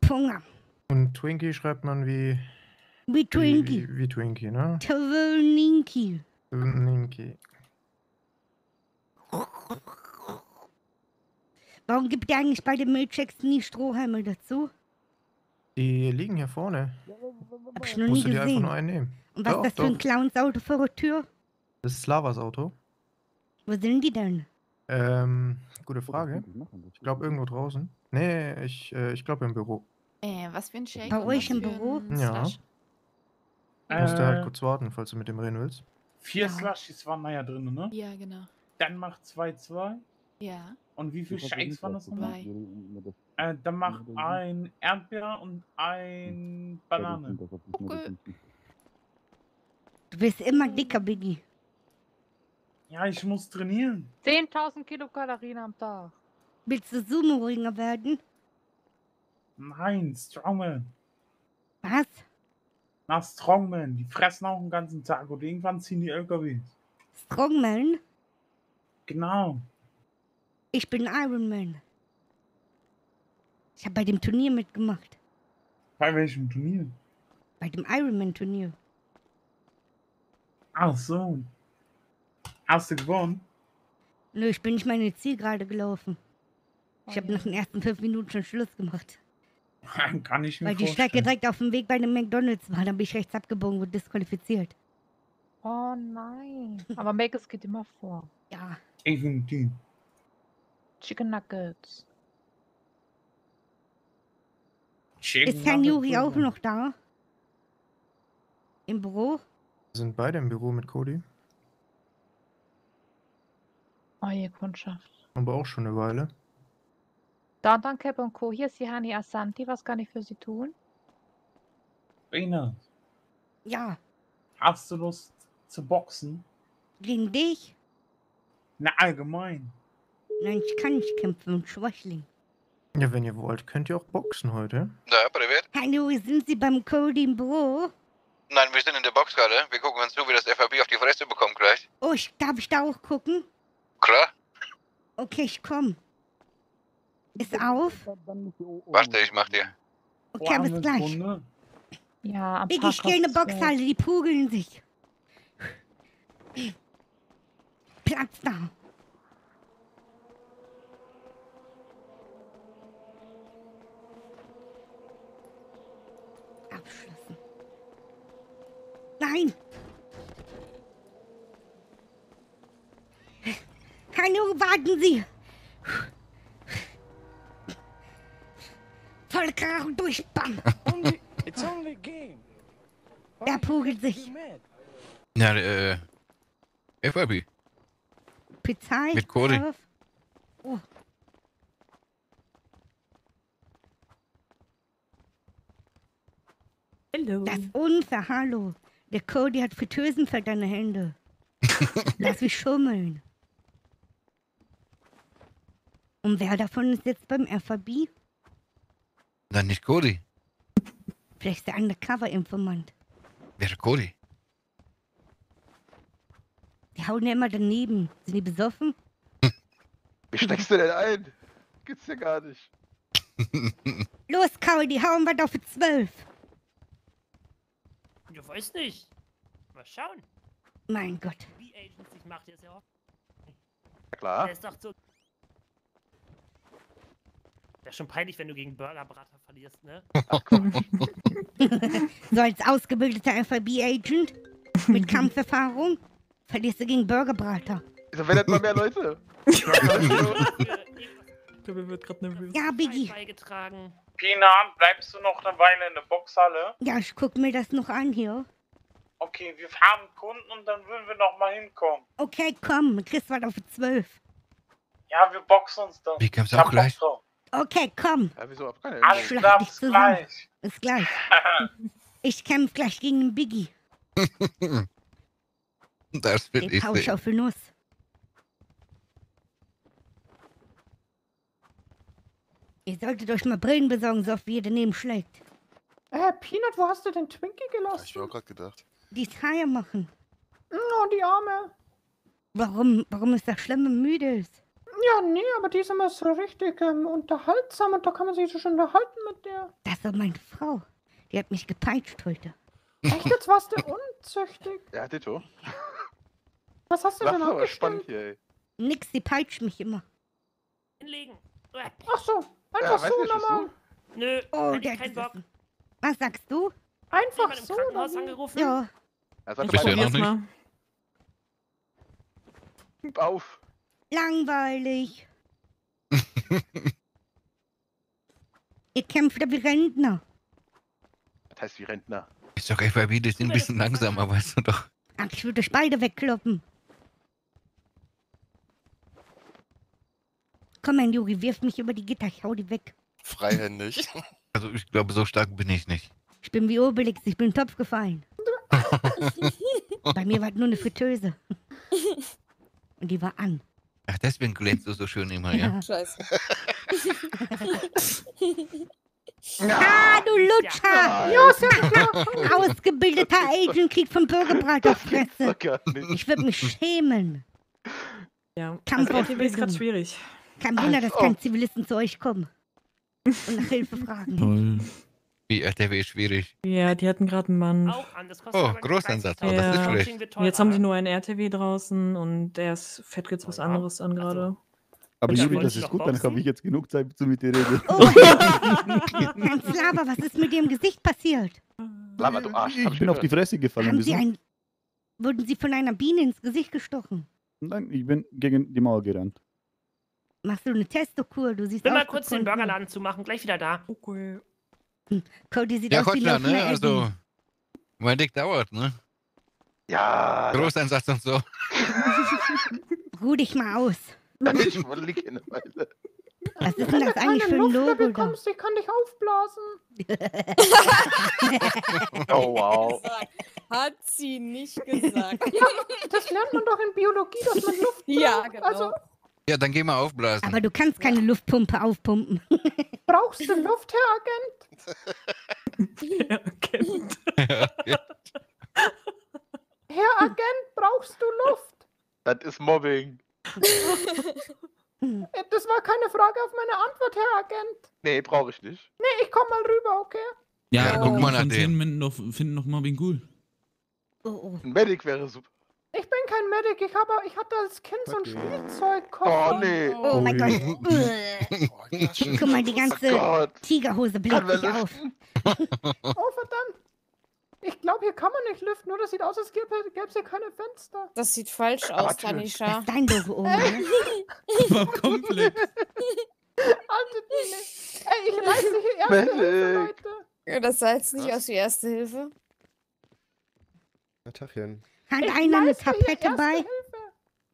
Punger. Und Twinkie schreibt man wie. Wie Twinkie. Wie, wie Twinkie, ne? Twinkie. Twinkie. Warum gibt ihr eigentlich bei den Milchshakes nie Strohhalme dazu? Die liegen hier vorne. Hab ich noch nie Musst du dir einfach gesehen. nur einen nehmen. Und was Doch, ist das für ein doch. Clownsauto vor der Tür? Das ist Lavas Auto. Wo sind die denn? Ähm, gute Frage. Ich glaube irgendwo draußen. Nee, ich, äh, ich glaube im Büro. Äh, was für ein Shake? Bei und euch was im für Büro? ein Ja. Slush? Musst du halt Äh, kurz warten, falls du mit dem reden willst. Vier Slushies waren da ja drin, ne? Ja, genau. Dann macht 2-2. Ja. Und wie viele Shakes waren das nochmal? Äh, dann macht ein Erdbeer und ein Banane. Okay. Du wirst immer dicker, Biggie. Ja, ich muss trainieren. 10.000 Kilokalorien am Tag. Willst du Sumo-Ringer werden? Nein, Strongman. Was? Na, Strongman. Die fressen auch den ganzen Tag und irgendwann ziehen die LKWs. Strongman? Genau. Ich bin Iron Man. Ich habe bei dem Turnier mitgemacht. Bei welchem Turnier? Bei dem Ironman Turnier. Ach so. Hast du gewonnen? Nö, ich bin nicht meine Zielgerade gelaufen. Ich habe nach den ersten fünf Minuten schon Schluss gemacht. Kann ich mir Weil die vorstellen. Strecke direkt auf dem Weg bei dem McDonalds war. Dann bin ich rechts abgebogen und disqualifiziert. Oh nein. Aber Mac geht immer vor. Ja. Definitiv. Chicken Nuggets. Ist Herr Juri auch noch da? Im Büro? Wir sind beide im Büro mit Cody. Oh, ihr Kundschaft. Aber auch schon eine Weile. Downtown Cap und Co. Hier ist die Hani Asanti. Was kann ich für Sie tun? Rina, Ja. hast du Lust zu boxen? Gegen dich? Na, allgemein. Nein, ich kann nicht kämpfen, Schwächling. Ja, wenn ihr wollt, könnt ihr auch boxen heute. Ja, privat? Hallo, sind Sie beim Cody im Büro? Nein, wir sind in der Box gerade. Wir gucken uns zu, wie das FAB auf die Fresse bekommt gleich. Oh, ich, darf ich da auch gucken? Klar? Okay, ich komm. Ist auf? Warte, ich mach dir. Okay, bis gleich. Ja, am Biggie, ich gehe in eine Parkhaus Boxhalle, die prügeln sich. Platz da. Abschlossen. Nein! Hallo, warten Sie! Voll Krach durch, bam! Only, it's only a game. Er prügelt sich. Ja, äh. FAB. Polizei? Mit Cody. Oh. Hallo. Das ist unfair, hallo. Der Cody hat Fritteusen für deine Hände. Lass mich schummeln. Und wer davon ist jetzt beim FAB? Dann nicht Cody. Vielleicht ist der Undercover-Informant. Wäre Cody. Die hauen ja immer daneben. Sind die besoffen? Wie steckst du denn ein? Gibt's ja gar nicht. Los, Cody, hauen wir auf 12. Ich weiß nicht. Mal schauen. Mein Gott. Wie Agents sich macht, ist ja auch. Klar. Der ist doch so. Wäre schon peinlich, wenn du gegen Burgerbrater verlierst, ne? so als ausgebildeter FAB-Agent mit Kampferfahrung verlierst du gegen Burgerbrater. Wieso werden mal mehr Leute? Ich glaube, er wird gerade nervös. Ja, Biggie. Beigetragen. Pina, bleibst du noch eine Weile in der Boxhalle? Ja, ich guck mir das noch an hier. Okay, wir haben Kunden und dann würden wir noch mal hinkommen. Okay, komm, kriegst was auf 12. Ja, wir boxen uns dann. Wie kommst du auch gleich? Okay, komm. Ja, wieso? Keine Alles klar, bis gleich. Bis gleich. Ich kämpf gleich gegen den Biggie. Das will Den ich sehen. auf die Nuss. Ihr solltet euch mal Brillen besorgen, so oft wie ihr daneben schlägt. Äh, Peanut, wo hast du den Twinkie gelassen? Ich mir auch gerade gedacht. Die Haie machen. Oh, die Arme. Warum, warum ist das schlimm, wenn man müde ist? Ja, nee, aber die ist immer so richtig ähm, unterhaltsam und da kann man sich so schön unterhalten mit der. Das ist doch meine Frau. Die hat mich gepeitscht heute. Echt, jetzt warst du unzüchtig. Ja, Ditto. Was hast du Das denn abgestellt? spannend hier, ey. Nix, die peitscht mich immer. Hinlegen. Ach so, einfach Ja, so nicht, normal. Nö, Oh, der ich keinen Bock. Was sagst du? Einfach so. Wie? angerufen? Ja. Bist du ja noch nicht? Gib auf. Langweilig. ihr kämpft ja wie Rentner. Das heißt wie Rentner. Ist doch FIB, die sind ein bisschen langsamer, weißt du doch. Ach, ich würde euch beide wegkloppen. Komm, mein Juri, wirf mich über die Gitter, ich hau die weg. Freihändig. Also ich glaube, so stark bin ich nicht. Ich bin wie Obelix, ich bin in den Topf gefallen. Bei mir war es nur eine Fritteuse. Und die war an. Ach, deswegen glänzt du so schön immer, ja? Scheiße. Ah, du Lutscher! Ja, ja. Ausgebildeter Agent kriegt vom Bürgerbrat auf Fresse. Ich würde mich schämen. Ja, Kampf also auf ist gerade schwierig. Kein Wunder, dass keine Zivilisten zu euch kommen. Und nach Hilfe fragen. Toll. Wie RTW ist schwierig. Ja, die hatten gerade einen Mann. Oh, aber Großeinsatz. Oh, Ja. das ist schlecht. jetzt haben ne? nur einen RTW draußen und der ist fett jetzt was anderes an gerade. Aber Juri, das Sie ist gut, dann habe ich jetzt genug Zeit zu mit dir reden. Oh, Hans Laber, was ist mit ihrem Gesicht passiert? Lava, du Arsch. Ich bin auf die Fresse gefallen. Haben Sie ein. Wurden Sie von einer Biene ins Gesicht gestochen? Nein, ich bin gegen die Mauer gerannt. Machst du eine Testokur? Du siehst Will mal kurz wie den. Burgerladen zumachen, gleich wieder da. Okay. Cody sieht Ja, aus wie Kotler, laufende ne? Also, mein Dick dauert, ne? Ja. Großeinsatz und so. Ruh dich mal aus. Ich lieg in der Weile. Was ist Wenn denn du das eigentlich für ein Luft Logo bekommst, ich kann dich aufblasen. Oh, wow. Hat sie nicht gesagt. Ja, das lernt man doch in Biologie, dass man Luft Ja, braucht. genau. Also, Ja, dann geh mal aufblasen. Aber du kannst keine Luftpumpe aufpumpen. brauchst du Luft, Herr Agent? Herr Agent, brauchst du Luft? Das ist Mobbing. Äh, Das war keine Frage auf meine Antwort, Herr Agent. Nee, brauche ich nicht. Nee, ich komm mal rüber, okay? Ja, Ja, guck wir mal nach von dem. zehn Menschen noch, finden noch Mobbing cool. Oh, oh. Ein Medic wäre super. Ich bin kein Medic, ich, habe, ich hatte als Kind so ein Oh, Spielzeugkoffer. nee. Oh mein Gott. Guck mal, die ganze Gott. Tigerhose bläht sich auf. Oh, verdammt. Ich glaube, hier kann man nicht lüften, nur das sieht aus, als gäbe es hier keine Fenster. Das sieht falsch aus, Das Tanisha. ist dein Logo oben? Aber komplett. Alte Dine. Ey, ich leiste hier erste Hilfe. Leute. Ja, das sah jetzt nicht aus wie Erste Hilfe. Tachchen. Hat Ich einer eine erste bei?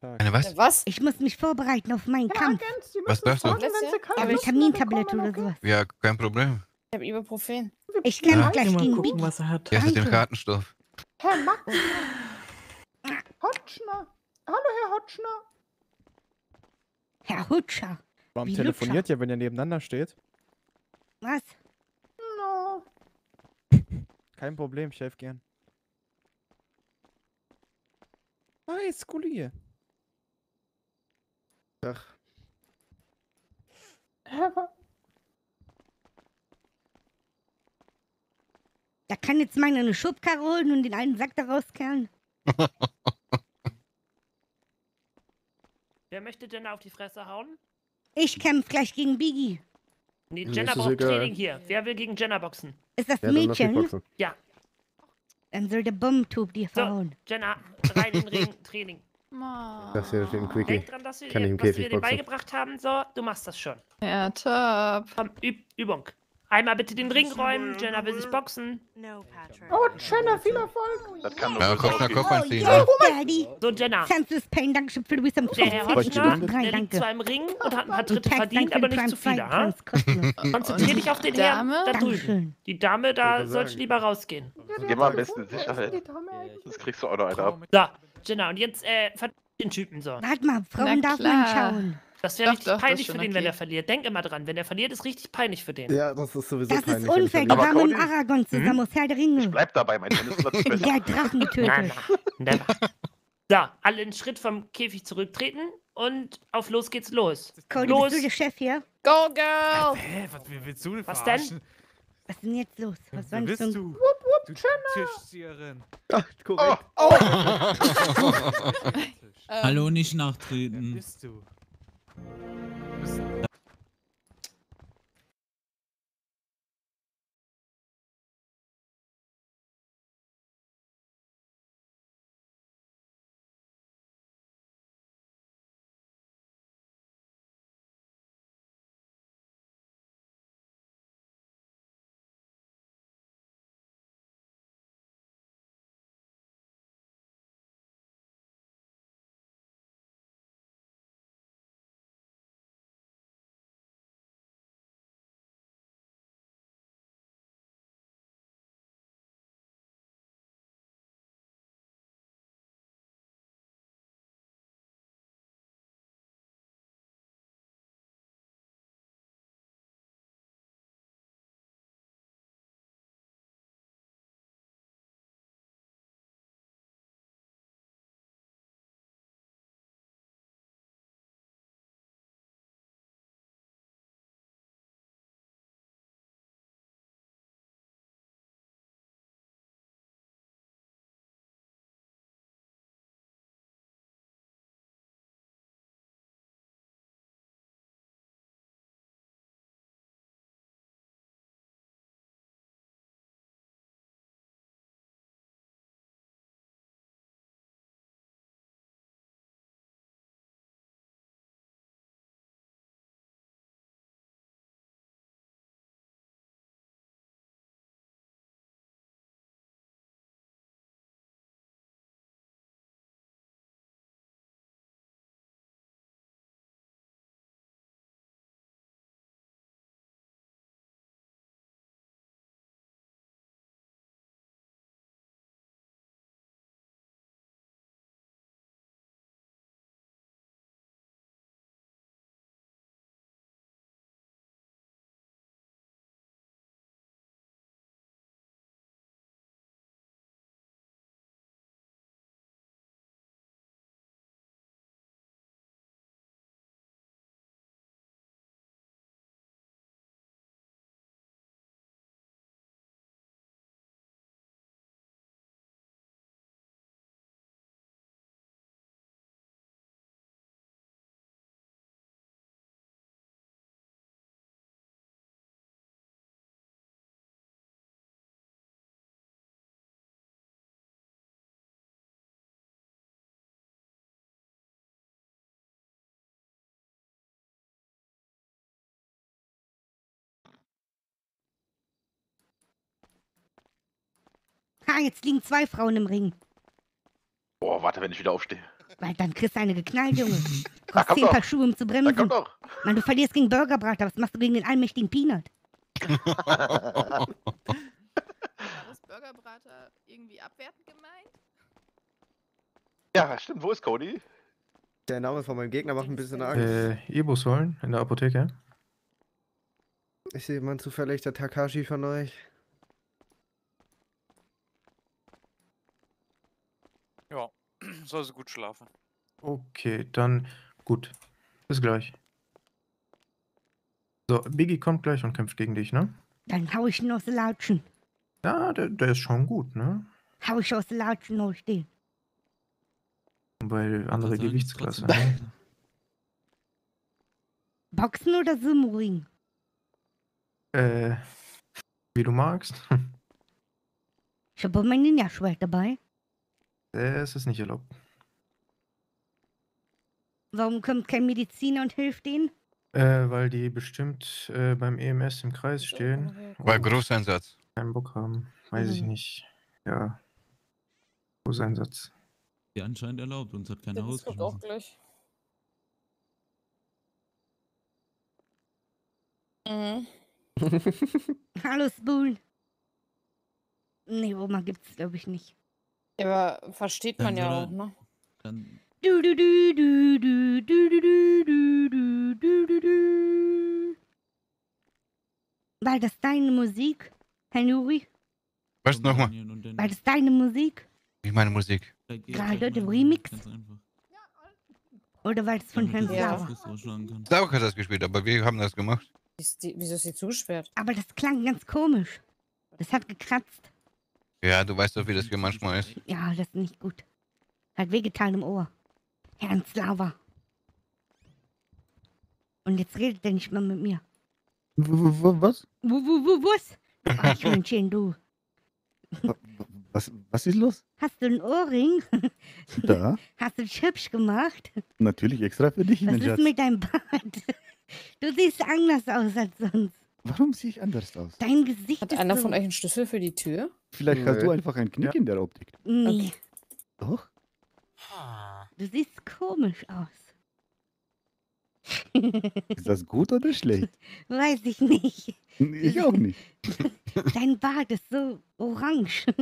Eine was? Was? Ich muss mich vorbereiten auf meinen Herr Kampf. Agent, Sie Was darfst du? mehr Vitamintablette oder sowas. Ja, kein Problem. Ich habe Ibuprofen. Ich kämpfe Ja. gleich gegen gucken, Biggie. was er hat. Ja, ist den. Kartenstoff. Herr Max. Hotschner. Hallo, Herr Hotschner. Herr Hutscher. Warum Wie telefoniert ihr, wenn ihr nebeneinander steht? Was? No. Kein Problem, ich helfe gern. Hi, Skuli. Ach, Da kann jetzt meiner eine Schubkarre holen und den einen Sack da rauskerlen. Wer möchte denn auf die Fresse hauen? Ich kämpfe gleich gegen Biggie. Nee, Jenna braucht. Training hier. Wer will gegen Jenna boxen? Ist das ja, Mädchen? Ja. Dann soll der Bombentub dir So, verhauen. Jenna, rein in den Ring, Training. Das hier steht ein Quickie. Denk dran, dass wir, Kann ich dir, im was wir dir beigebracht haben. So, du machst das schon. Ja, top. Komm, üb Übung. Einmal bitte den Ring räumen. Jenna will sich boxen. Oh, Jenna, viel Erfolg. Das kann doch Ja, nicht Kopf nach. Kopf anziehen. Yes, ne? Daddy. So, Jenna. Senseless Pain, Dankeschön für Louis am Der Herr Drei, der liegt danke. zwar im Ring und hat ein paar Tritte verdient, danke aber nicht zu viele, ha? Konzentrier dich auf den Herrn Dame. da drüben. Die Dame, da Wollte sollst du sagen. lieber rausgehen. Geh mal am besten in Sicherheit. Das kriegst du auch noch einer ab. So, Jenna, und jetzt, äh, den Typen so. Warte mal, Frauen darf man schauen. Das wäre richtig doch, das ist peinlich für den, wenn okay. er verliert. Denk immer dran, wenn Doch, verliert, ist das ist richtig peinlich für den. Wenn ist. Ja, das ist sowieso Das peinlich. ist wenn unfair. Die verliert. waren mit Aragorn zusammen aus Herr der Ringe. Bleib dabei, mein Tennis ist besser. Der Drachen getötet. never. So, alle einen Schritt vom Käfig zurücktreten und auf los geht's los. Cody, los! bist du der Chef hier? Go, girl! Hä, was willst du denn Was verarschen? Was ist denn jetzt los? Was war Wer denn bist du? Wupp, wupp, Du! Tischzieherin. Ach, korrekt. Ähm, Hallo, nicht Wer nachtreten. bist du? Just Ha, jetzt liegen zwei Frauen im Ring. Boah, warte, wenn ich wieder aufstehe. Weil dann kriegst du eine geknallt, Junge. Du Da brauchst kommt zehn Paar doch. Schuhe, um zu Da bremsen. kommt doch. Mann, du verlierst gegen Burgerbrater. Was machst du gegen den allmächtigen Peanut? War das Burgerbrater irgendwie abwertend gemeint? Ja, stimmt. Wo ist Cody? Der Name von meinem Gegner macht ein bisschen Angst. Äh, Ebos holen in der Apotheke. Ist jemand zufällig der Takashi von euch? Ja, soll sie gut schlafen. Okay, dann gut. Bis gleich. So, Biggie kommt gleich und kämpft gegen dich, ne? Dann hau ich ihn aus den Latschen. Ja, der, der ist schon gut, ne? Hau ich aus den Latschen aus den. Bei andere Gewichtsklasse. Ne? Boxen oder Sumo-Ring? äh, wie du magst. Ich habe mein Ninja-Schwert dabei. Es ist nicht erlaubt. Warum kommt kein Mediziner und hilft denen? Äh, weil die bestimmt äh, beim EMS im Kreis stehen. Bei und Großeinsatz. Keinen Bock haben. Weiß ich Mhm. nicht. Ja. Großeinsatz. Ja, anscheinend erlaubt, uns hat keiner Das kommt auch gleich. Mhm. Hallo, Spoon. Nee, Oma gibt's, glaube ich, nicht. Ja, aber versteht man Dann ja soll auch, ne? Dann Du, du, du, du, du, du, du, du, du, du, du, du. War das deine Musik, Herr Nuri? Was nochmal? War das deine Musik? Wie meine Musik? Gerade der Remix? Oder war das von Herrn Sauer? Sauer hat das gespielt, aber wir haben das gemacht. Ist die, wieso ist sie zugesperrt? Aber das klang ganz komisch. Das hat gekratzt. Ja, du weißt doch, wie das hier manchmal ist. Ja, das ist nicht gut. Hat wehgetan im Ohr. Herrn Slava. Und jetzt redet er nicht mehr mit mir. Was? Wo, wo, wo, was? Ach, Menschchen, du. Was, was ist los? Hast du einen Ohrring? Da? Hast du dich hübsch gemacht? Natürlich extra für dich, Was mein ist Schatz. mit deinem Bart? Du siehst anders aus als sonst. Warum sehe ich anders aus? Dein Gesicht Hat ist einer so... von euch einen Schlüssel für die Tür? Vielleicht hast Nö. du einfach einen Knick in der Optik. Nee, Doch? Du siehst komisch aus. Ist das gut oder schlecht? Weiß ich nicht. Ich auch nicht. Dein Bart ist so orange.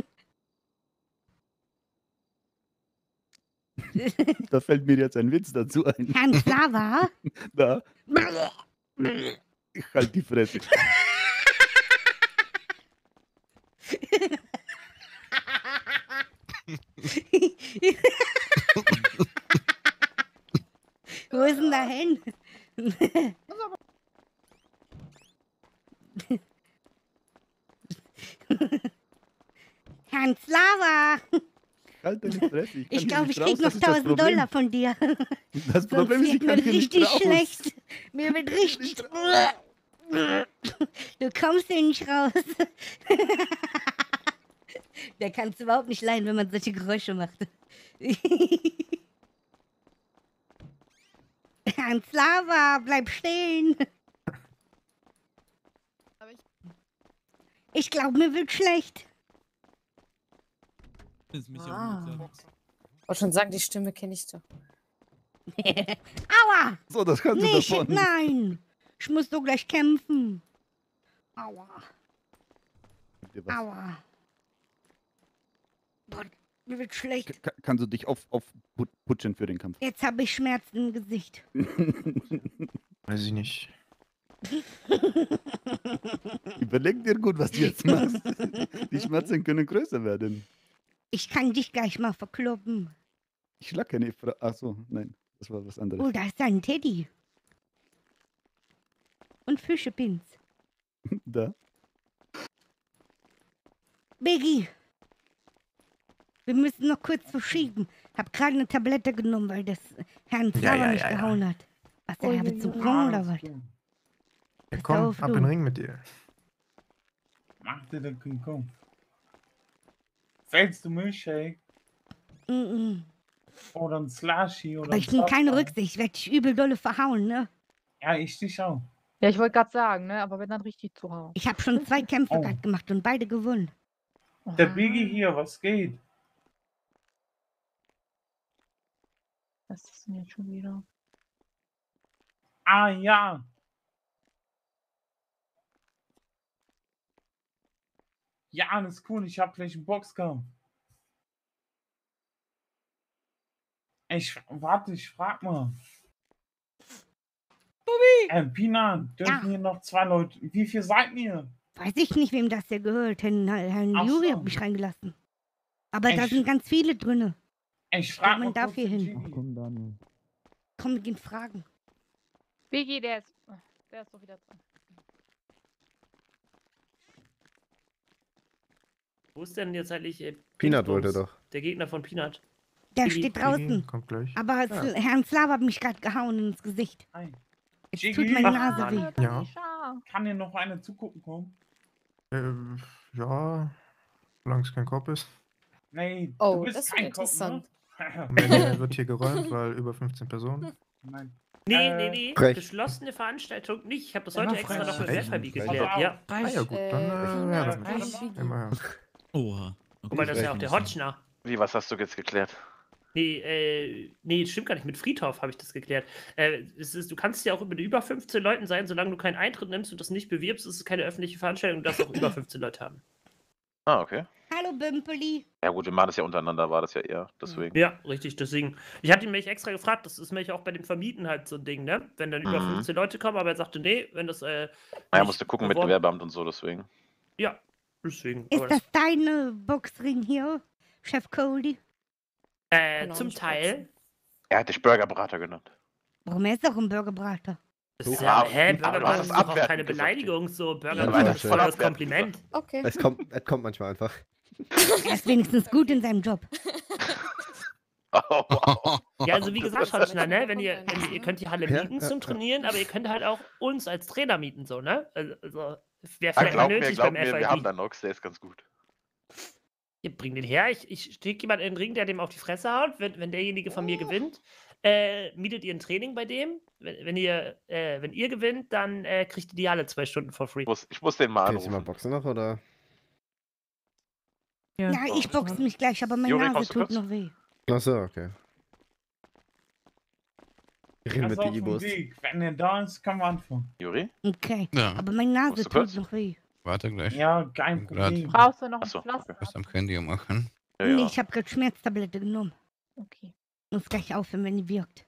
Da fällt mir jetzt ein Witz dazu ein. Herrn Slava? Da. Ich halt die Fresse. Wo ist denn da hin? Herrn Slava! Halt deine Fresse. Ich, Ich glaube, ich krieg noch das ist das 1000 Problem. Dollar von dir. Das Problem ist, ich kann mir richtig raus. schlecht. Mir wird richtig. Du kommst hier nicht raus. Der kann es überhaupt nicht leiden, wenn man solche Geräusche macht. Herrn Slava, bleib stehen. Ich glaube, mir wird schlecht. Ist mich Ah. auch nicht Ich wollte schon sagen, die Stimme kenne ich doch. Aua! So, das kannst du Nicht, davon. nein! Ich muss doch gleich kämpfen. Aua, Was? aua. Mir wird schlecht. Ka- Kannst du dich auf, auf put- putschen für den Kampf? Jetzt habe ich Schmerzen im Gesicht. Weiß ich nicht. Überleg dir gut, was du jetzt machst. Die Schmerzen können größer werden. Ich kann dich gleich mal verkloppen. Ich schlag keine Frau. Ach so, nein, das war was anderes. Oh, da ist ein Teddy. Und Fischepins. Da. Biggie. Wir müssen noch kurz verschieben. Hab gerade eine Tablette genommen, weil das Herrn Zauber ja, mich ja, ja. gehauen hat. Was, der habe zu rum oder was? Ja, komm, auf, ab du. in den Ring mit dir. Mach dir den King Kong. Fällst du Milchshake Mm -mm. oder ein Slushy oder Aber ich nehme keine? Rücksicht. Ich werde dich übel dolle verhauen, ne? Ja, ich dich auch. Ja, ich wollte gerade sagen, ne? Aber wenn dann richtig zu hauen. Ich habe schon zwei Kämpfe Oh. gerade gemacht und beide gewonnen. Der Biggie hier, was geht? Was ist denn jetzt schon wieder? Ah ja. Ja, alles cool, ich hab gleich einen Boxkampf. Ich warte, ich frag mal. Bobby! Äh, Pina, dürfen Ja. hier noch zwei Leute. Wie viel seid ihr? Weiß ich nicht, wem das hier gehört. Herrn, Herrn Ach Juri so. hat mich reingelassen. Aber da Echt? sind ganz viele drinne. Ich Geht frag man mal darf hier hin. Gigi. Komm, Daniel. Komm, wir gehen fragen. Biggie, der ist. Der ist doch wieder dran. Wo ist denn jetzt eigentlich äh, Peanut wollte doch. Der Gegner von Peanut. Der Biggie. steht draußen. Kommt gleich. Aber Ja. Sl- Herrn Slav hat mich gerade gehauen ins Gesicht. Hi. Jetzt Gigi? tut meine Ach, Nase weh. Ja. Kann hier noch eine zugucken kommen? Äh, ja, solange es kein Kopf ist. Nee, Oh, du bist das kein Kopf, interessant. ne? Ende wird hier geräumt, weil über 15 Personen. Nein. Nee, Äh, nee, nee. frech. Geschlossene Veranstaltung nicht. Ich habe das Immer heute extra frech. noch mit Frech. geklärt. Ja. Ah ja, gut, dann äh, ja, damit. Reich. Immerhin. Oha. Guck mal, das ist ja auch der Hotchner. Wie, was hast du jetzt geklärt? Nee, äh, nee, das stimmt gar nicht. Mit Friedhof habe ich das geklärt. Äh, es ist, du kannst ja auch mit über 15 Leuten sein, solange du keinen Eintritt nimmst und das nicht bewirbst, ist es keine öffentliche Veranstaltung. Du darfst auch über 15 Leute haben. Ah, okay. Hallo Bümpeli. Ja gut, wir machen das ja untereinander, war das ja eher. Deswegen. Ja, richtig, deswegen. Ich hatte ihn mich extra gefragt, das ist nämlich auch bei dem Vermieten halt so ein Ding, ne? Wenn dann über Mhm. 15 Leute kommen, aber er sagte, nee, wenn das, äh. Naja, nicht musste gucken mit Gewerbeamt und so, deswegen. Ja, deswegen. Ist das deine Boxring hier, Chef Cody? Äh, auch zum Teil. Er hat dich Burgerbrater genannt. Warum er ist doch ein Burgerbrater? Das ist Ja, ja, hä, aber Burger du hast ist doch keine. Beleidigung, so Ja, Burger aber ist voll das Kompliment. Okay. Es kommt, es kommt manchmal einfach. Er ist wenigstens gut in seinem Job. Ja, also wie gesagt, Schotschner, ne, wenn ihr, wenn ihr, ihr könnt die Halle Ja, mieten ja, zum ja. Trainieren, aber ihr könnt halt auch uns als Trainer mieten, so, ne? Also, also wäre Ah, vielleicht mir, nötig glaub beim mir, wir haben da Nox, der ist ganz gut. Ihr bringt den her, ich, ich stecke jemand in den Ring, der dem auf die Fresse haut. Wenn, wenn derjenige von mir gewinnt, äh, mietet ihr ein Training bei dem. Wenn, wenn ihr, äh, wenn ihr gewinnt, dann äh, kriegt ihr die Halle zwei Stunden for free. Ich muss, ich muss den mal Kannst du mal boxen noch, oder? Ja, ich boxe mich gleich, aber meine Juri, Nase tut noch weh. Achso, okay. Wir reden mit auf Biggie dem Bus. Weg. Wenn er da ist, kann man anfangen. Juri? Okay. Ja. Aber meine Nase tut noch weh. Warte gleich. Ja, kein Grad Problem. Brauchst du noch ein Achso, Pflaster? was am Candy machen. Ja, Nee, ja. ich habe gerade Schmerztablette genommen. Okay. Muss gleich aufhören, wenn die wirkt.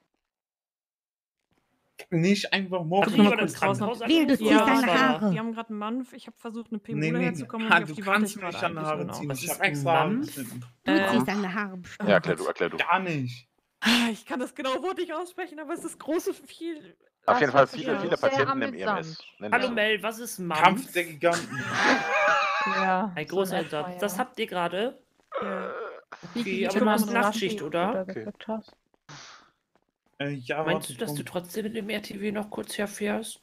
Nicht einfach morgen. kurz draußen Krankenhaus Wehe, du ziehst Ja, deine das Haare. Die haben gerade einen Mann. Ich habe versucht, eine Nee, Pimole nee, herzukommen und ha, auf du die warte kannst ich nicht an den Haaren ziehen. Ich ist hab ein extra Haare Mann? geschnitten. Du Äh, ziehst deine Haare bestimmt. Ja, erklär du, erklär du. Gar nicht. Ah, Ich kann das genaue Wort nicht aussprechen, aber es ist große viel. Auf jeden Fall ist viele, viele Patienten im. EMS. Hallo. Mel, was ist Mampf? Kampf der Giganten. Ja. Ein großer Satz. Das habt ihr gerade? Ja. Okay, aber du hast Nachtschicht, oder? hast. Äh, ja, Meinst du, dass du trotzdem mit dem RTW noch kurz herfährst?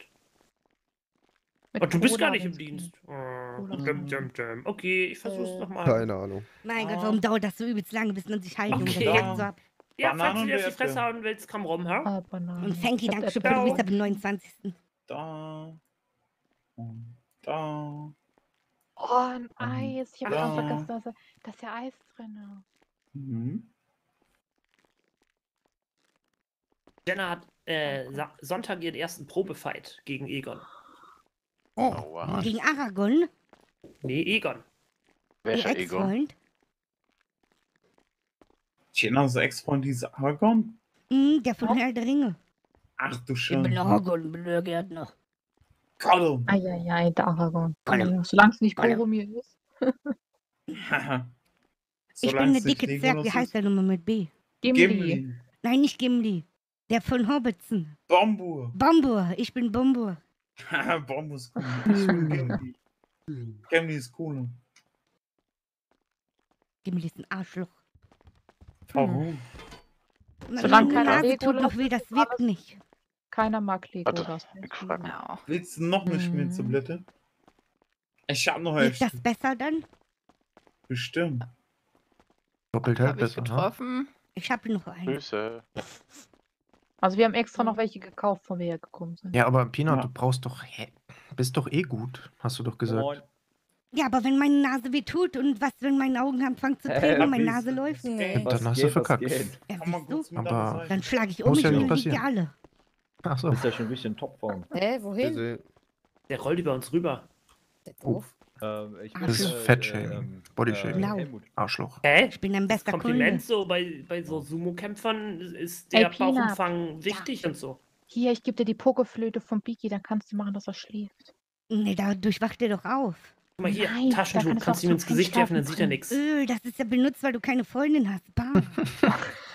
Mit Oh, du bist Cola, gar nicht im. Dienst. Oh, Cola. dum, dum, dum. Okay, ich versuch's Äh, nochmal. Keine Ahnung. Mein Ah. Gott, warum dauert das so übelst lange, bis man sich heilt? Okay. Geht so ab. Ja, falls Bananen du dir auf die Fresse hauen willst, komm rum, ha? Ah, Banane. Und hab danke schön, du bist ab dem 29. Da. Und da. Oh, ein Eis. Ich habe Ja. ganz vergessen, dass da da ist ja Eis drin. Mhm. Jenna hat äh, Sa Sonntag ihren ersten Probefight gegen Egon. Oh, wow. Gegen Aragon, Nee, Egon. ihr Welcher Ego? Ex-Freund. Jennas Ex-Freund hieß Argon? Mhm, der von Herr der Ringe. Ach du Ich Scheiße. bin Aragon, bin der Gärtner. Gollum. Eieiei, der Aragon. Gollum. Solange es nicht. Boromir ist. Ich bin der dicke Zwerg, wie heißt der nochmal mit B? Gimli. Gimli. Nein, nicht Gimli. Der von Hobbitson. Bombur. Bombur, ich bin Bombur. Bombur ist cool. Ich bin Gimli. Gimli ist cool. Gimli ist ein Arschloch. Warum? Meine Solange keiner Nase noch weh, das wirkt nicht. Keiner mag Warte, frag mal. Ja. Willst du noch eine Mhm. Schmiertablette? Ich hab noch eine. das besser dann? Bestimmt. Doppelt Hab ich besser. ne? getroffen. Ich habe noch einen. Grüße. Also wir haben extra noch welche gekauft, bevor wir hergekommen sind. Ja, aber Pina, Ja. du brauchst doch. Hä? Bist doch eh gut, hast du doch gesagt. Moin. Ja, aber wenn meine Nase weh tut und was, wenn meine Augen anfangen zu Äh, tränen und meine. Nase läuft, Nee. Dann hast du verkackt. ja, Aber- dann schlage ich um mich ja und dann passieren. alle. Ach so. Du bist ja schon ein bisschen Topform. Hä, wohin? Der rollt über uns rüber. Der doof. Ähm, ich Das bin, ist äh, Fettshaming. ähm, Bodyshaming. Blau. Helmut. Arschloch. Hä? Ich bin dein bester Kompliment Kunde. so bei, bei so Sumo-Kämpfern ist Ey, der Peanut. Bauchumfang wichtig und so. Hier, ich gebe dir die Pokeflöte von Biki, dann kannst du machen, dass er schläft. Nee, dadurch wacht er doch auf. Guck mal hier, Nein, Taschentuch, kann kannst du ihm ins Gesicht werfen, dann sieht er nichts. Öh, das ist ja benutzt, weil du keine Freundin hast. Bah.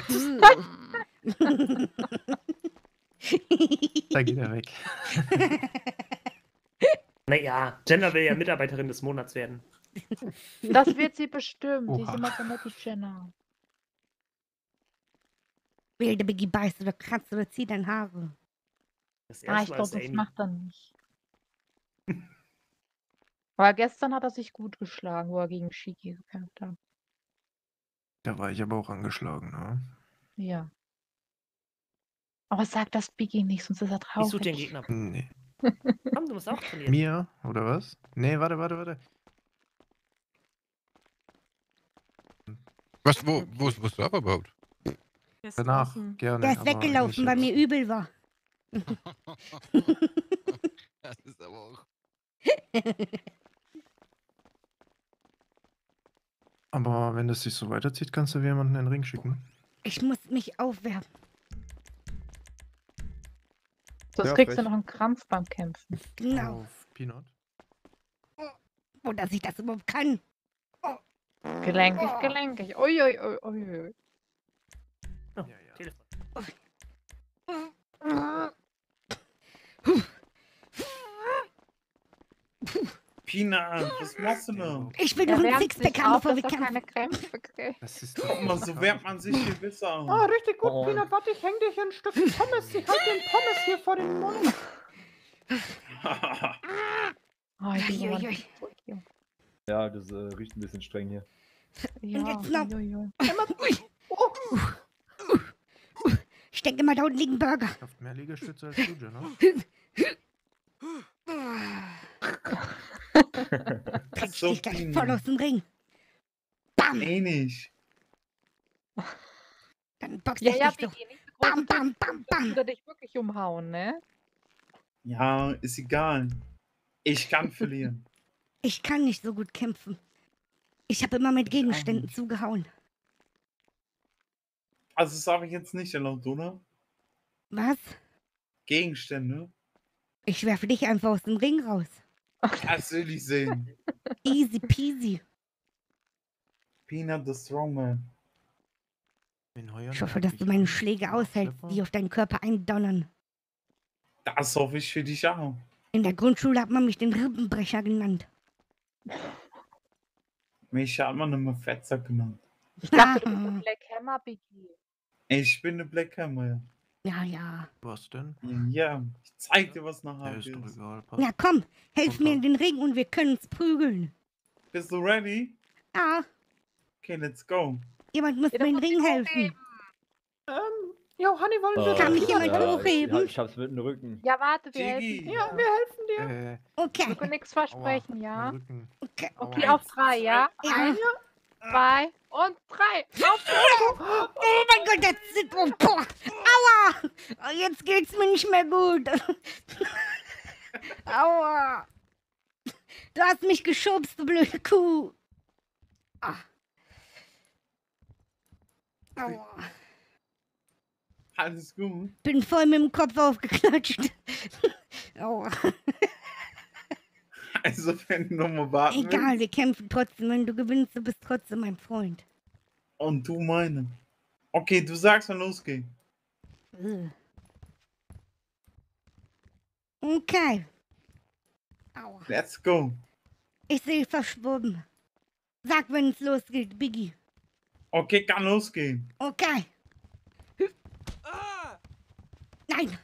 Da geht er weg. Naja, Jenna will ja Mitarbeiterin des Monats werden. Das wird sie bestimmt. Die ist Oha. immer so nett, die Jenna. Will der Biggie beißt oder kratzt oder zieht deine Haare. Das Ah, ich glaube, ist das Amy. macht er nicht. Aber gestern hat er sich gut geschlagen, wo er gegen Shiki gekämpft hat. Da war ich aber auch angeschlagen, ne? Ja. Aber sag das Biggie nicht, sonst ist er Ich suche den traurig. Gegner. Nee. Komm, du musst auch trainieren. Mir, oder was? Nee, warte, warte, warte. Was, wo, wo, ist- wo ist überhaupt? Der ist Danach, draußen. gerne. Der ist aber weggelaufen, weil mir übel war. Das ist aber auch. Aber wenn das sich so weiterzieht, kannst du jemanden in den Ring schicken. Ich muss mich aufwärmen. Sonst Ja, kriegst du noch einen Krampf beim Kämpfen. Genau. Auf Peanut. Oh, dass ich das überhaupt kann. Gelenkig, gelenkig. Uiuiui. Ui, ui, ui. Oh, Telefon. Peanut, was machst du da? Ich will Er noch ein Sixpack haben, bevor wir kämpfen. keine Krämpfe kriegt. Das ist Guck mal, so wärmt man sich viel besser. Ah, richtig gut, Oh. Peanut. Warte, ich häng dich ein Stück Pommes. Ich halte den Pommes hier vor den Mund. Oh, ich bin so Ja, das äh, riecht ein bisschen streng hier. Ja, jetzt noch. uiuiui. Ich denke mal, da unten liegen Burger. Schafft mehr Liegestütze als du, Jenna. Pitch So, dich gleich voll aus dem Ring. Bam! Nicht. Dann boxt Ja, ich ja, dich so Bam, bam, bam, bam. Würde dich wirklich umhauen, ne? Ja, ist egal. Ich kann verlieren. Ich kann nicht so gut kämpfen. Ich habe immer mit Gegenständen zugehauen. Also das habe ich jetzt nicht erlaubt, oder? Was? Gegenstände? Ich werfe dich einfach aus dem Ring raus. Das will ich sehen. Easy peasy. Peanut the Strongman. Ich hoffe, dass du meine Schläge aushältst, die auf deinen Körper eindonnern. Das hoffe ich für dich auch. In der Grundschule hat man mich den Rippenbrecher genannt. Mich hat man immer Fetzer genannt. Ich dachte, du bist der Black Hammer, Biggie. Ich bin eine Black Hammer. Ja, ja. Was denn? Ja, ich zeig dir, was nachher Ja, ist doch egal. Ja, komm, helf mir in den Ring und wir können uns prügeln. Bist du ready? Ja, Okay, let's go. jemand muss mir in den Ring helfen. Ähm, Johanni, wollen wir Kann mich jemand helfen? hochheben? Ich, ich hab's mit dem Rücken. Ja, warte, wir Jiggy. helfen dir. Ja, wir helfen dir. Äh, Okay. Ich kann nichts versprechen, ja? Rücken. Okay. Okay, auf drei, ja? Ja. Eins, zwei und drei. Auf Oh mein Gott, das sind. Oh, boah. Aua! Jetzt geht's mir nicht mehr gut. Aua! Du hast mich geschubst, du blöde Kuh. Ah. Aua. Alles gut. Bin voll mit dem Kopf aufgeklatscht. Aua. Also, wenn du nochmal warten Egal, wir willst. kämpfen trotzdem. Wenn du gewinnst, du bist trotzdem mein Freund. Und du meine. Okay, du sagst, wann losgeht. Ugh. Okay. Aua. Let's go. Ich sehe verschwommen. Sag, wenn es losgeht, Biggie. Okay, kann losgehen. Okay. Nein.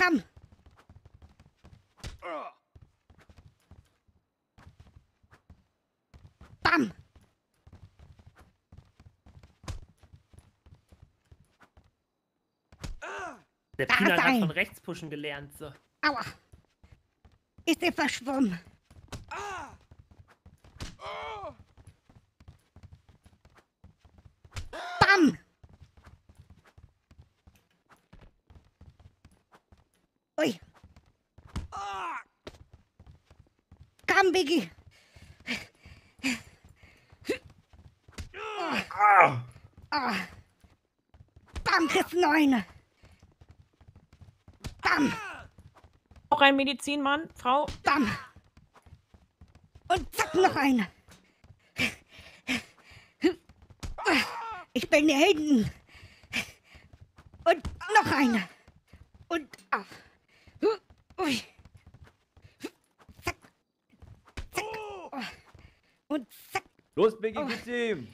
Komm. Bam. Der Da Peanut ist hat von rechts pushen gelernt. So. Aua. Ich sehe verschwommen. Bam. Ui. Komm, Biggie. Ah, Ah. Bam, kriegst noch eine. Bam, Auch ein Medizinmann, Frau. bam. Und zack, noch eine. Ich bin hier hinten. Und noch eine. Und. Ah. Ui. Zack. Zack. Oh. Und zack. Los, Biggie, gib's ihm!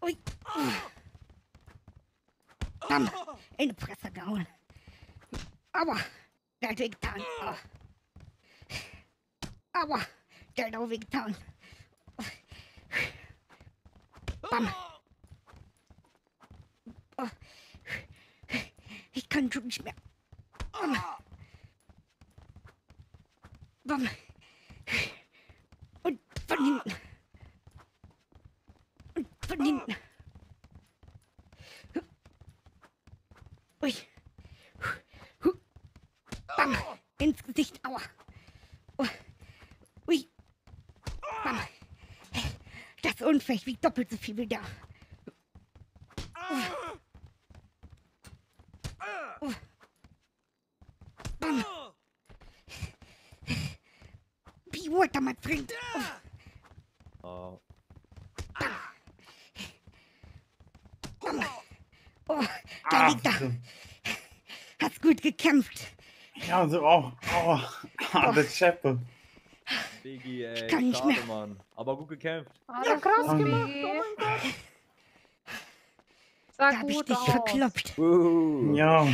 Ui. Bam. In die Fresse gehauen. Aber. Der hat wehgetan. Oh. Aber. Der auch wehgetan. Bam. Oh. Ich kann schon nicht mehr. Bam. Und von hinten. Und von hinten. Ui. Bam. ins Gesicht. Aua. Ui. Bam. Das Unfech wiegt doppelt so viel wie da. Oh. Bam. Be water, my friend. Oh. Ah. Bam. Oh, da liegt er. Hast gut gekämpft. Ja, so auch. Oh, ah, das Scheppe. Biggie, ey. kann nicht schade, mehr. Mann. Aber gut gekämpft. Ja, krass Danke. gemacht. Oh mein Gott. Sah Da hab ich dich aus. verkloppt. Uh. Ja.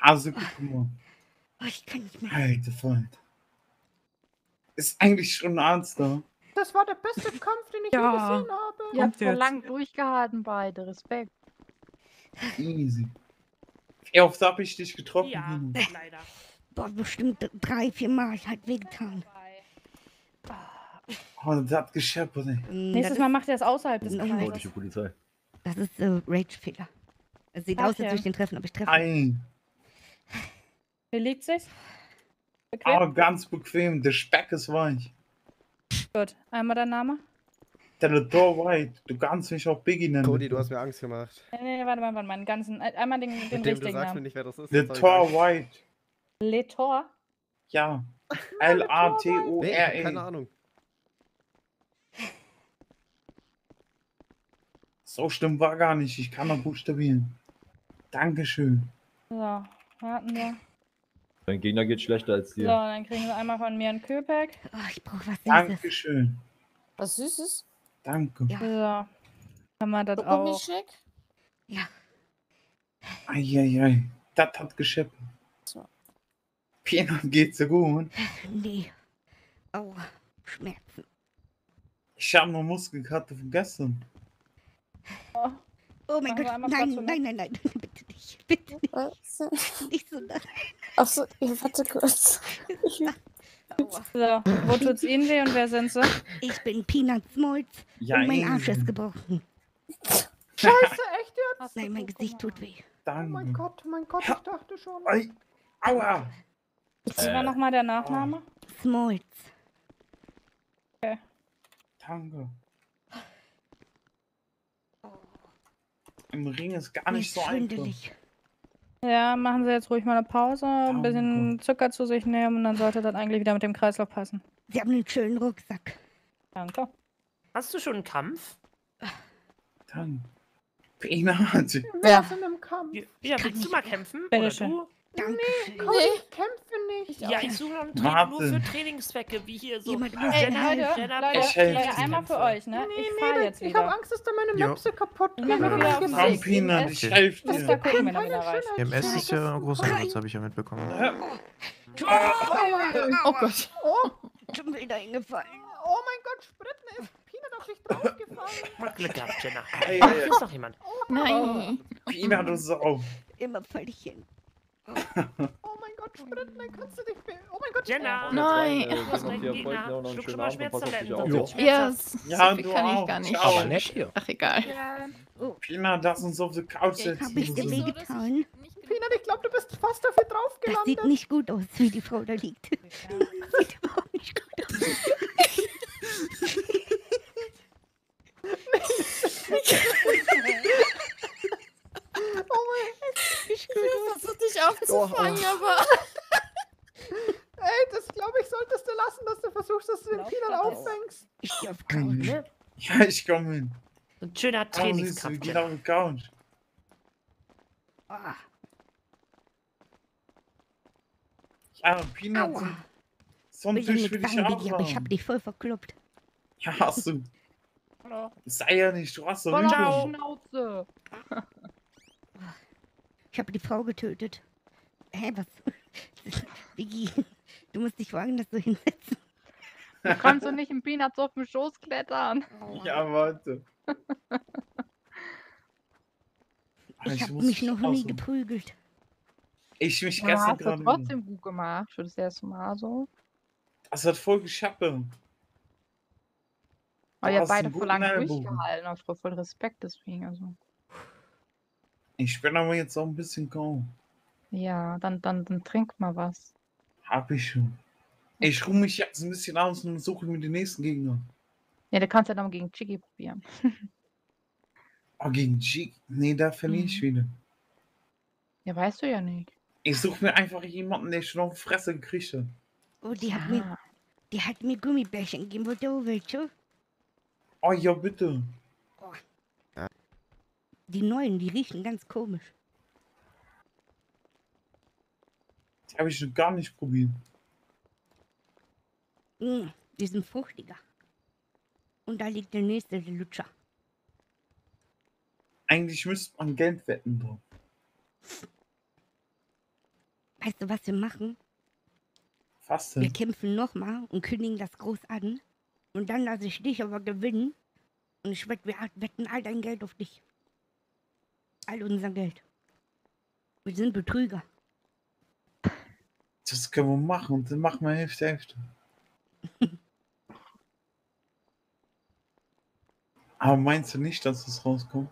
Also gut gemacht. Oh, ich kann nicht mehr. Alter Freund. Ist eigentlich schon ernst da. Das war der beste Kampf, den ich je Ja. gesehen habe. Ihr habt so lang durchgehalten beide. Respekt. Easy. Wie oft hab ich dich getroffen? Ja, Hino? leider. Boah, bestimmt drei, vier Mal. Hat wehgetan. Oh, das hat gescheppert, ey. Mm, Nächstes Mal ist- macht er es außerhalb des Kreises. Das ist äh, Rage-Fehler. Es sieht aus, als würde ich den treffen, aber ich treffe. Ei. Wie liegt sich's? Bequem? Aber ganz bequem. Der Speck ist weich. Gut. Einmal dein Name? Der Door White. Du kannst mich auch Biggie nennen. Cody, du hast mir Angst gemacht. Nee, nee, warte mal, warte mal. Meinen ganzen. äh, Einmal den, den dem du richtigen sagst mir Namen. nicht, wer das ist. Der das hab ich Tor Angst. White. Letor? Ja. Nee, ich hab L-A-T-O-R-E. keine Ahnung. So schlimm war gar nicht. Ich kann noch buchstabieren. Dankeschön. So, warten wir. Dein Gegner geht schlechter als So, dir. dann kriegen wir einmal von mir ein Köpek. Oh, ich brauche was Süßes. Dankeschön. Was Süßes? Danke. Ja. So. Kann man das auch. Gummischnick? Ja. Eieiei. Das hat gescheppert. So. Pina geht's dir gut. Nee. Aua. Schmerzen. Ich habe noch Muskelkater von gestern. Oh. Oh mein Gott. Nein, nein, nein, nein. Bitte nicht. Bitte nicht. Nicht so nah. Achso, ja, warte kurz. So, wo tut's Ihnen weh und wer sind Sie? Ich bin Peanut Smolz Ja, und mein Arsch ist gebrochen. Scheiße, echt jetzt? Nein, mein Gesicht tut weh. Oh mein Danke. Gott, oh mein Gott, ich dachte schon. Ei. Aua. Wie war nochmal der Nachname? Smolz. Danke. Im Ring ist gar nicht so einfach. Ja, machen Sie jetzt ruhig mal eine Pause, ein Oh bisschen Zucker zu sich nehmen und dann sollte das eigentlich wieder mit dem Kreislauf passen. Sie haben einen schönen Rucksack. Danke. Hast du schon einen Kampf? Danke. Pina hat sie. Wer ist in einem Kampf? Ja, ja willst du mal kämpfen? Bitte Oder schön. du? Dankeschön. Komm, ich kämpfe nicht. Ja, ich suche einen Trainer Warte. nur für Trainingszwecke, wie hier so. Jemand muss Ey, mir Leute. Jenna, Leute, Ich Leute, einmal für euch, ne? Nee, Ich nee, fahr das- jetzt ich habe wieder. Angst, dass da meine. Möpse kaputt Ich gehen. Pina, EMS. ich helfe dir. da gucken, er Keine wieder. Schönheit. EMS ist ja ein großer Einsatz, habe ich ja mitbekommen. Oh Gott. Oh, Schon wieder hingefallen. oh mein Gott, Spritten ist Peanut auf dich draufgefallen. Mal Glück gehabt, Jenna. Hier ist noch jemand. Nein. Pina, du Sau. Immer fall ich hin. Oh mein Gott, Spritten, dann kannst du dich... be- Oh mein Gott, Jenna! Nein. Du hast noch einen viel Erfolg, Gegner. Schluck schon mal Schmerztabletten, schmerzhaft. Ja, viel du kann ich auch. gar nicht. Aber nett hier. Ach, egal. Pina, lass uns auf die Couch Hab setzen. ich dir so. wehgetan? Peanut, ich glaube, du bist fast dafür Das draufgelandet. sieht nicht gut aus, wie die Frau da liegt. sieht überhaupt nicht gut aus. Oh mein Nicht gut aus. versuch dich aufzufangen, aber. Ey, das glaube ich, solltest du lassen, dass du versuchst, dass du den Peanut auffängst. Ich geh auf Couch. Ja, ich komme hin. Ein schöner Trainingskampf, gehen Jenna. auf die Couch. Ah, Ja, Pina, so, Aua. so ein Tisch will ich auch aber ich hab haben. dich voll verkloppt. Ja, hast du. Hallo. Sei ja nicht, du hast die Schnauze. Ich habe die Frau getötet. Hä, was? Digi, du musst dich so hinsetzen. Du kannst doch nicht im Peanuts auf den Schoß klettern. Ja, warte. Ah, Ich habe mich noch nie aussuchen. geprügelt. Ich mich Ja, gestern hast du gerade. trotzdem gut gemacht für das erste Mal so. Das hat voll gescheppert. Aber Du ihr beide voll lange durchgehalten. Voll, voll Respekt deswegen. Also. Ich bin aber jetzt auch ein bisschen kaum. Ja, dann, dann, dann trink mal was. Hab ich schon. Ich ruhe mich jetzt ein bisschen aus und suche mir den nächsten Gegner. Ja, du kannst ja dann gegen Chicky probieren. Oh, gegen G. Nee, da verliere ich wieder. Ja, weißt du ja nicht. Ich suche mir einfach jemanden, der schon auf die Fresse gekriegt hat. Oh, die hat mir, die hat mir Gummibärchen gegeben. Wo du willst, du? Oh ja, bitte. Die neuen, die riechen ganz komisch. Die habe ich noch gar nicht probiert. Mm, die sind fruchtiger. Und da liegt der nächste, der Lutscher. Eigentlich müsste man Geld wetten drauf. Weißt du, was wir machen? Was Wir kämpfen nochmal und kündigen das groß an. Und dann lasse ich dich aber gewinnen. Und ich wette, wir wetten all dein Geld auf dich. All unser Geld. Wir sind Betrüger. Das können wir machen und dann machen wir Hälfte, Hälfte. Aber meinst du nicht, dass es rauskommt?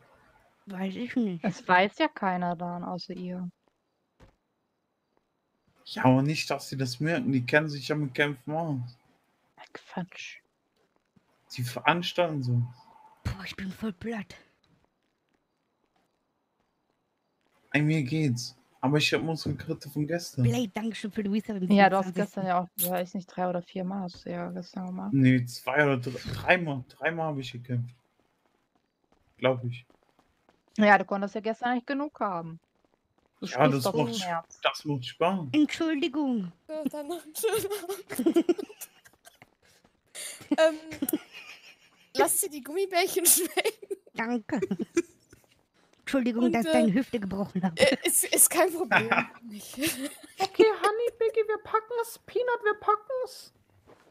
Weiß ich nicht. Es weiß ja keiner dann, außer ihr. Ja, aber nicht, dass sie das merken. Die kennen sich ja mit Kämpfen aus. Quatsch. Die veranstalten so. Boah, ich bin voll platt. Bei mir geht's. Aber ich habe Muskelkritte von gestern. Blade, Dankeschön für Luisa. Ja, du hast 27.. gestern ja auch, weiß nicht, drei oder vier Mal hast du ja gestern gemacht. Nee, zwei oder drei, dreimal. Dreimal habe ich gekämpft. Glaube ich. Ja, du konntest ja gestern eigentlich genug haben. Du Ja, das macht, das macht Spaß. Entschuldigung. Ja, dann noch ähm, lass dir die Gummibärchen schmecken. Danke. Entschuldigung, Und, dass äh, deine Hüfte gebrochen habe. Äh, ist, ist kein Problem. Okay, Honey, Biggie, wir packen's. Peanut, wir packen's.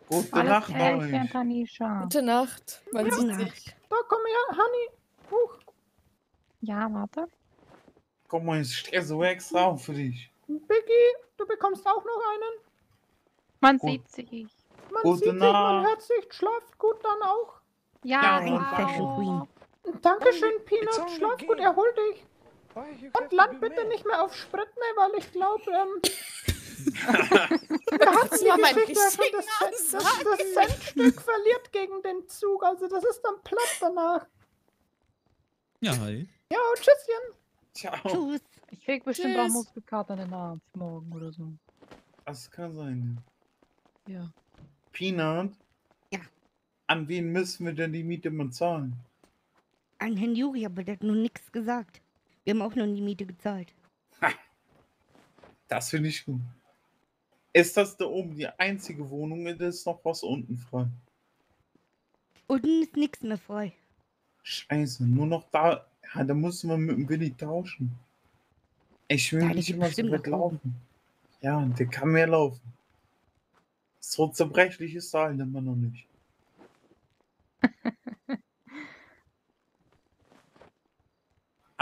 Gute Alles Nacht, Maurice. Tanisha. Gute Nacht. Man Gute sich. Da, komm her, Honey. Huch. Ja, warte. Guck mal, ich stehe so extra auf für dich. Biggie, du bekommst auch noch einen. Man Gut. sieht sich. Man Gute sieht sich, man Nacht. hört sich, schlaft gut dann auch. Ja, Ja, Ein Fashion Queen. Dankeschön, Peanut. Schlaf gut, erhol dich. Und land bitte nicht mehr auf Sprit, ne, weil ich glaube, ähm. Wir hatten die mal meinen Geschichte richtigen das, das, das Centstück verliert gegen den Zug, also das ist dann platt danach. Ja, hi. Ja, tschüsschen. Ciao. Tschüss. Ich krieg bestimmt auch Tschüss. Muskelkater in den Arm morgen oder so. Das kann sein. Ja. Peanut? Ja. An wen müssen wir denn die Miete mal zahlen? An Herrn Juri, aber der hat noch nichts gesagt. Wir haben auch noch die Miete gezahlt. Das finde ich gut. Ist das da oben die einzige Wohnung? oder ist noch was unten frei? Unten ist nichts mehr frei. Scheiße, nur noch da. Ja, da müssen wir mit dem Willi tauschen. Ich will Ja, der nicht immer so weit laufen. Ja, der kann mehr laufen. So zerbrechlich ist er halt immer noch nicht.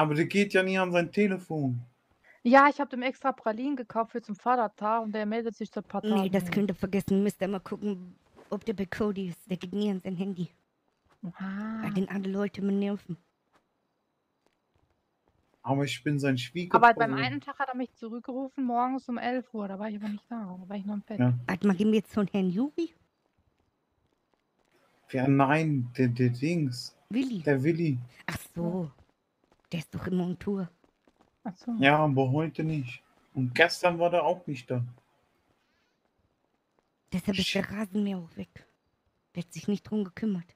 Aber der geht ja nie an sein Telefon. Ja, ich habe dem extra Pralinen gekauft für zum Vatertag und der meldet sich paar Tagen. Nee, das könnt ihr vergessen. Müsst ihr mal gucken, ob der bei Cody ist. Der geht nie an sein Handy. Ah. Weil den alle Leute mit nerven. Aber ich bin sein Schwiegervater. Aber beim einen Tag hat er mich zurückgerufen, morgens um 11 Uhr. Da war ich aber nicht da. Da war ich noch im Bett. Ja. Warte mal, gehen wir jetzt von Herrn Juri? Ja, nein, der, der Dings. Willi. Der Willi. Ach so. Der ist doch immer on Tour. Ach so. Ja, aber heute nicht. Und gestern war der auch nicht da. Deshalb ist der Rasenmäher auch weg. Der hat sich nicht drum gekümmert.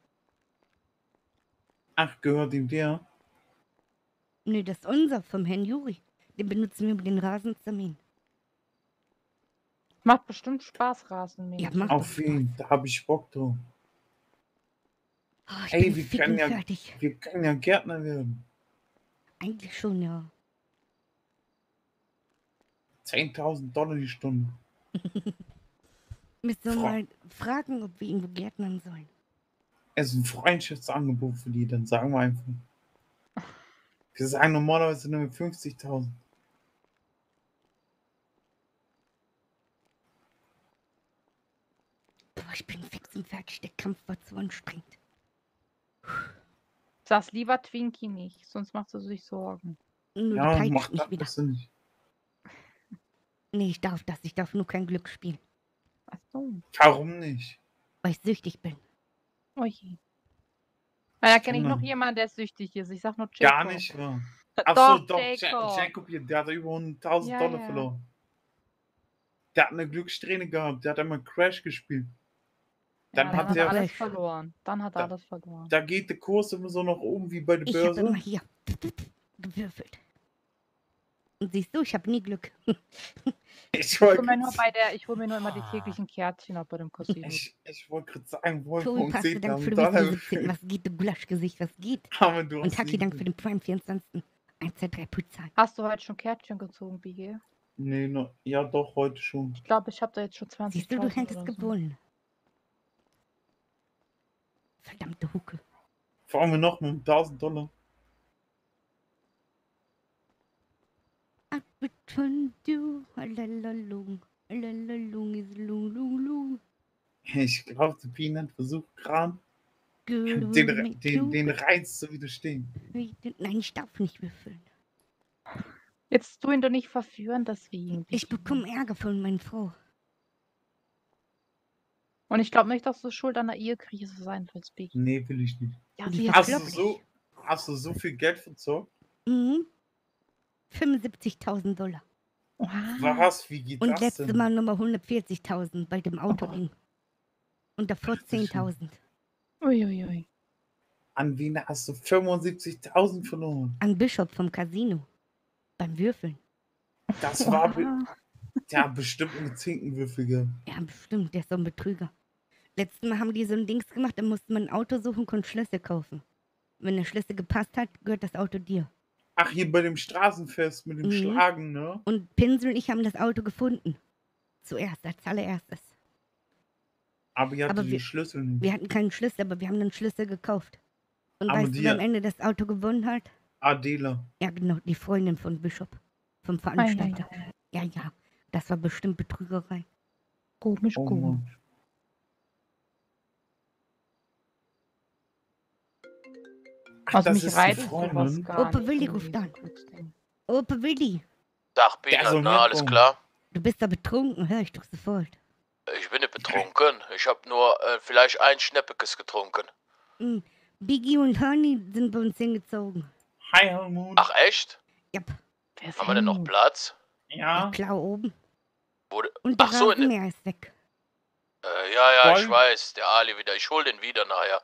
Ach, gehört ihm der? Nee, das ist unser vom Herrn Juri. Den benutzen wir über den Rasen zu mähen. Macht bestimmt Spaß, Rasenmähen. Ja, macht Auf jeden, da habe ich Bock drauf. Oh, ich Ey, bin wir können, ja, fertig. wir können ja Gärtner werden. Eigentlich schon, ja. 10.000 Dollar die Stunde. Müssen wir Fra- mal fragen, ob wir irgendwo gärtnern sollen. Es ist ein Freundschaftsangebot für die, dann sagen wir einfach. Wir sagen normalerweise nur 50.000. Boah, ich bin fix und fertig. Der Kampf war zu anstrengend. Sag's lieber Twinkie nicht, sonst macht sie sich Sorgen. Nur Ja, die macht mich das wieder. nicht. Nee, ich darf das. Ich darf nur kein Glück spielen, Ach so. Warum nicht? weil ich süchtig bin. Oh je. Na, da kenne ich noch jemanden, der süchtig ist. Ich sag nur Jacob. Gar nicht wahr. Achso, Doch, doch, Jacob. Jacob. Jacob hier, der hat über 100.000 Ja, Dollar ja. verloren. Der hat eine Glückssträhne gehabt, der hat einmal Crash gespielt. Dann ja, dann hat er alles verloren. Dann hat er Da- alles verloren. Da geht der Kurs immer so nach oben wie bei der Ich habe Börse. immer hier gewürfelt. Und siehst du, ich habe nie Glück. Ich Ich hole mir nur bei der, ich hole mir nur immer die täglichen Kärtchen ab bei dem Casino. ich, ich wollte gerade sagen, Tobi, Wolfgang passt Dank für 10.000 den Dollar. Wissen 17. Was geht, du Gulaschgesicht, was geht? Aber du Und Taki, nie Dank Glück. für den Prime 24. 1, 2, 3, Putzahn. Hast du heute schon Kärtchen gezogen, BG? Nee, no, ja doch, heute schon. Ich glaube, ich habe da jetzt schon 20 Siehst du, du hättest gewonnen. Verdammte Hucke. Fahren wir noch mit 1000 Dollar. Ich glaube, der Peanut versucht gerade, Girl, den, den, you den Reiz zu widerstehen. Nein, ich darf nicht würfeln. Jetzt tu ihn doch nicht verführen, deswegen. Ich bekomme Ärger von meiner Frau. Und ich glaube nicht, dass du schuld an der Ehekrise sein willst, BG. Nee, will ich nicht. Ja, sie Hast du so, hast du so viel Geld verzockt? Mhm. 75.000 Dollar. Was? Wie geht Und das letztes denn? Mal Nummer 140.000 bei dem Autoding. Und davor 10.000. Uiuiui. An wen hast du 75.000 verloren? An Bischof vom Casino. Beim Würfeln. Das war. Hat bestimmt einen Zinkenwürfel gehabt. Ja, bestimmt, der ist so ein Betrüger. Letztes Mal haben die so ein Dings gemacht, da musste man ein Auto suchen, konnte Schlüssel kaufen. Wenn der Schlüssel gepasst hat, gehört das Auto dir. Ach, hier bei dem Straßenfest mit dem Mhm. Schlagen, ne? Und Pinsel und ich haben das Auto gefunden. Zuerst, als allererstes. Aber ihr hattet Aber wir- Schlüssel nicht. Wir hatten keinen Schlüssel, aber wir haben einen Schlüssel gekauft. Und Aber weißt du, die wer am Ende das Auto gewonnen hat? Adela. Ja, genau, die Freundin von Bischof. Vom Veranstalter. Ja, ja. Das war bestimmt Betrügerei. Komisch, Oh komisch. Ach, Also mich reizt sowas gar Opa Willi ruft an. Opa Willi, Der Peanut, soll na, alles klar? du bist da betrunken, hör ich doch sofort. Ich bin nicht betrunken. Ich habe nur äh, vielleicht ein Schneppekes getrunken. Hm. Biggie und Honey sind bei uns hingezogen. Hi, Helmut. Ach, echt? Ja, Haben wir denn noch Platz? Ja. klar oben. Wo, Und der ach so, in, äh, ist weg. ja, ja, ich Wollen- weiß. Der Ali wieder. Ich hol den wieder nachher.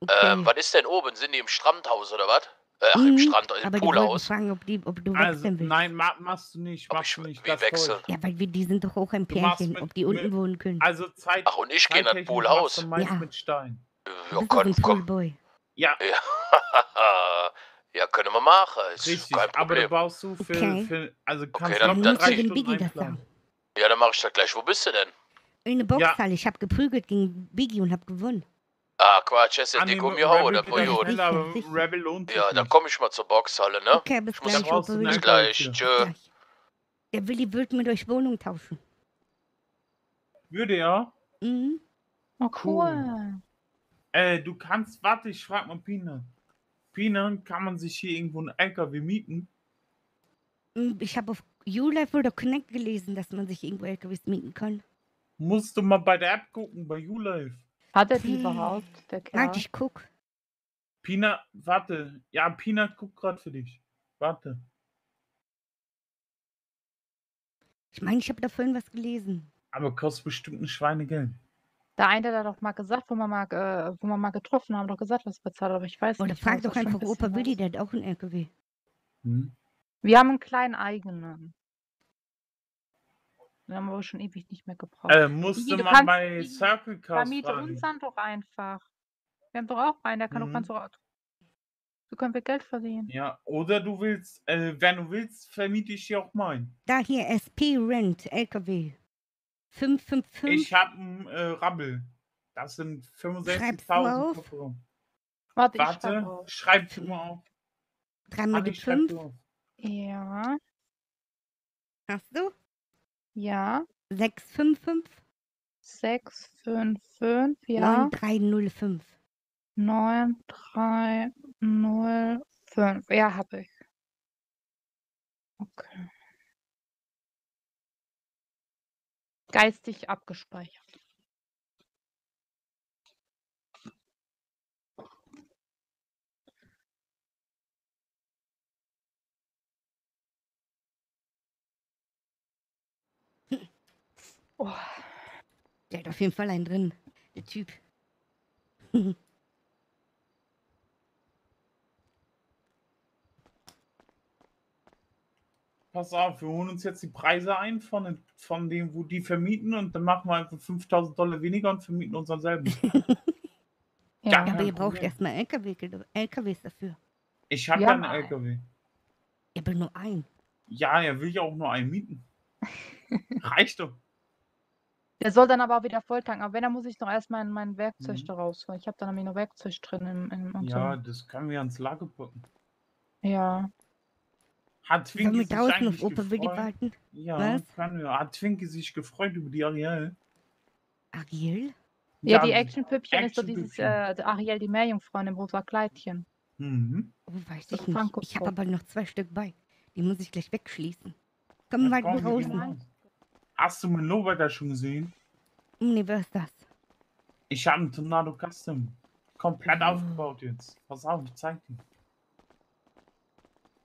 Okay. Ähm, was ist denn oben? Sind die im Strandhaus oder was? Äh, ach, im Mhm, Strand, im aber Poolhaus. fragen, ob, die, ob du Also, wechseln willst. nein, ma machst du nicht. Machst ich du nicht. wie wechseln? läuft. Ja, weil wir, die sind doch auch ein Du Pärchen, mit- ob die unten mit- wohnen können. Also Zeit. Ach, und ich gehe in das Poolhaus. du Ja. mit Stein. Ja, du bist komm, komm. Ja, Ja, ja, können wir machen. Ist richtig. kein Aber da Problem. brauchst du für. Okay. für also kannst Okay, du dann- locker dann musst drei du Stunden Biggie das einplanen. Ja, dann mach ich das gleich. Wo bist du denn? In der Boxhalle. Ich habe geprügelt gegen Biggie und habe gewonnen. Ah, Quatsch, ist ja die Gummihau oder lohnt sich Ja, dann komme ich mal zur Boxhalle, ne? Okay, bis Ich muss- gleich, einen Bis gleich. Tschö. Der Willi wird mit euch Wohnung tauschen. Würde ja. Mhm. Oh, Cool. cool. Äh, du kannst, warte, ich frag mal Pina. Pina, kann man sich hier irgendwo einen LKW mieten? Mm, Ich habe auf YouLife oder Connect gelesen, dass man sich irgendwo LKWs mieten kann. Musst du mal bei der App gucken, bei YouLife. Hat er die Hm. überhaupt, der Kerl? Warte, ich guck. Pina, warte. Ja, Pina guckt gerade für dich. Warte. Ich meine, ich habe da vorhin was gelesen. Aber kostet bestimmt ein Schweinegeld. Der eine hat doch mal gesagt, wo wir mal, äh, wo wir mal getroffen haben, doch gesagt, was bezahlt, aber ich weiß Oder nicht. mehr, frag doch ein einfach Opa Willi, der hat auch einen LKW. Hm? Wir haben einen kleinen eigenen. Den haben wir aber schon ewig nicht mehr gebraucht. Äh, musst Digi, du du mal kannst- bei Circle Cast Vermiete fragen. unseren doch einfach. Wir haben doch auch einen, der kann doch Mhm. ganz so. So können wir Geld verdienen. Ja, oder du willst, äh, wenn du willst, vermiete ich dir auch meinen. Da hier SP Rent LKW. 555. Ich habe einen äh, Rabbel. Das sind Schreibst du 65.000 auf? Kofferraum. Warte, Warte, schreib mal auf. Dreimal die schreib 5. du auf. Ja, Hast du? ja. 655 655, ja. 9305. 9305. Ja, habe ich. Okay. geistig abgespeichert. Oh. Der hat auf jeden Fall einen drin, der Typ. Pass auf, wir holen uns jetzt die Preise ein von, von dem, wo die vermieten und dann machen wir einfach 5000 Dollar weniger und vermieten unseren selben. Ja, aber ihr braucht erstmal LKW, LKWs dafür. Ich habe Ja, einen. LKW. Ihr will nur einen. Ja, er will ja auch nur einen mieten. Reicht doch. Der soll dann aber auch wieder volltanken. Aber wenn, dann muss ich noch erstmal in mein Werkzeug Mhm. da rausholen. Ich habe da nämlich noch Werkzeug drin im, im Ja, das können wir ans Lager packen. Ja. Hat Twinkie sich eigentlich gefreut? Ja, Was? können wir. Hat Twinkie sich gefreut über die Ariel? Ariel? Ja, die die Actionpüppchen ist so dieses äh, Ariel die Meerjungfrau in dem rosa Kleidchen. Mhm. Oh, weiß ich nicht. Ich habe aber noch zwei Stück bei. Die muss ich gleich wegschließen. Komm mal raus. Hast du meinen Lowrider schon gesehen? Nee, wer ist das? Ich habe einen Tornado Custom. Komplett aufgebaut jetzt. Pass auf, ich zeig dir.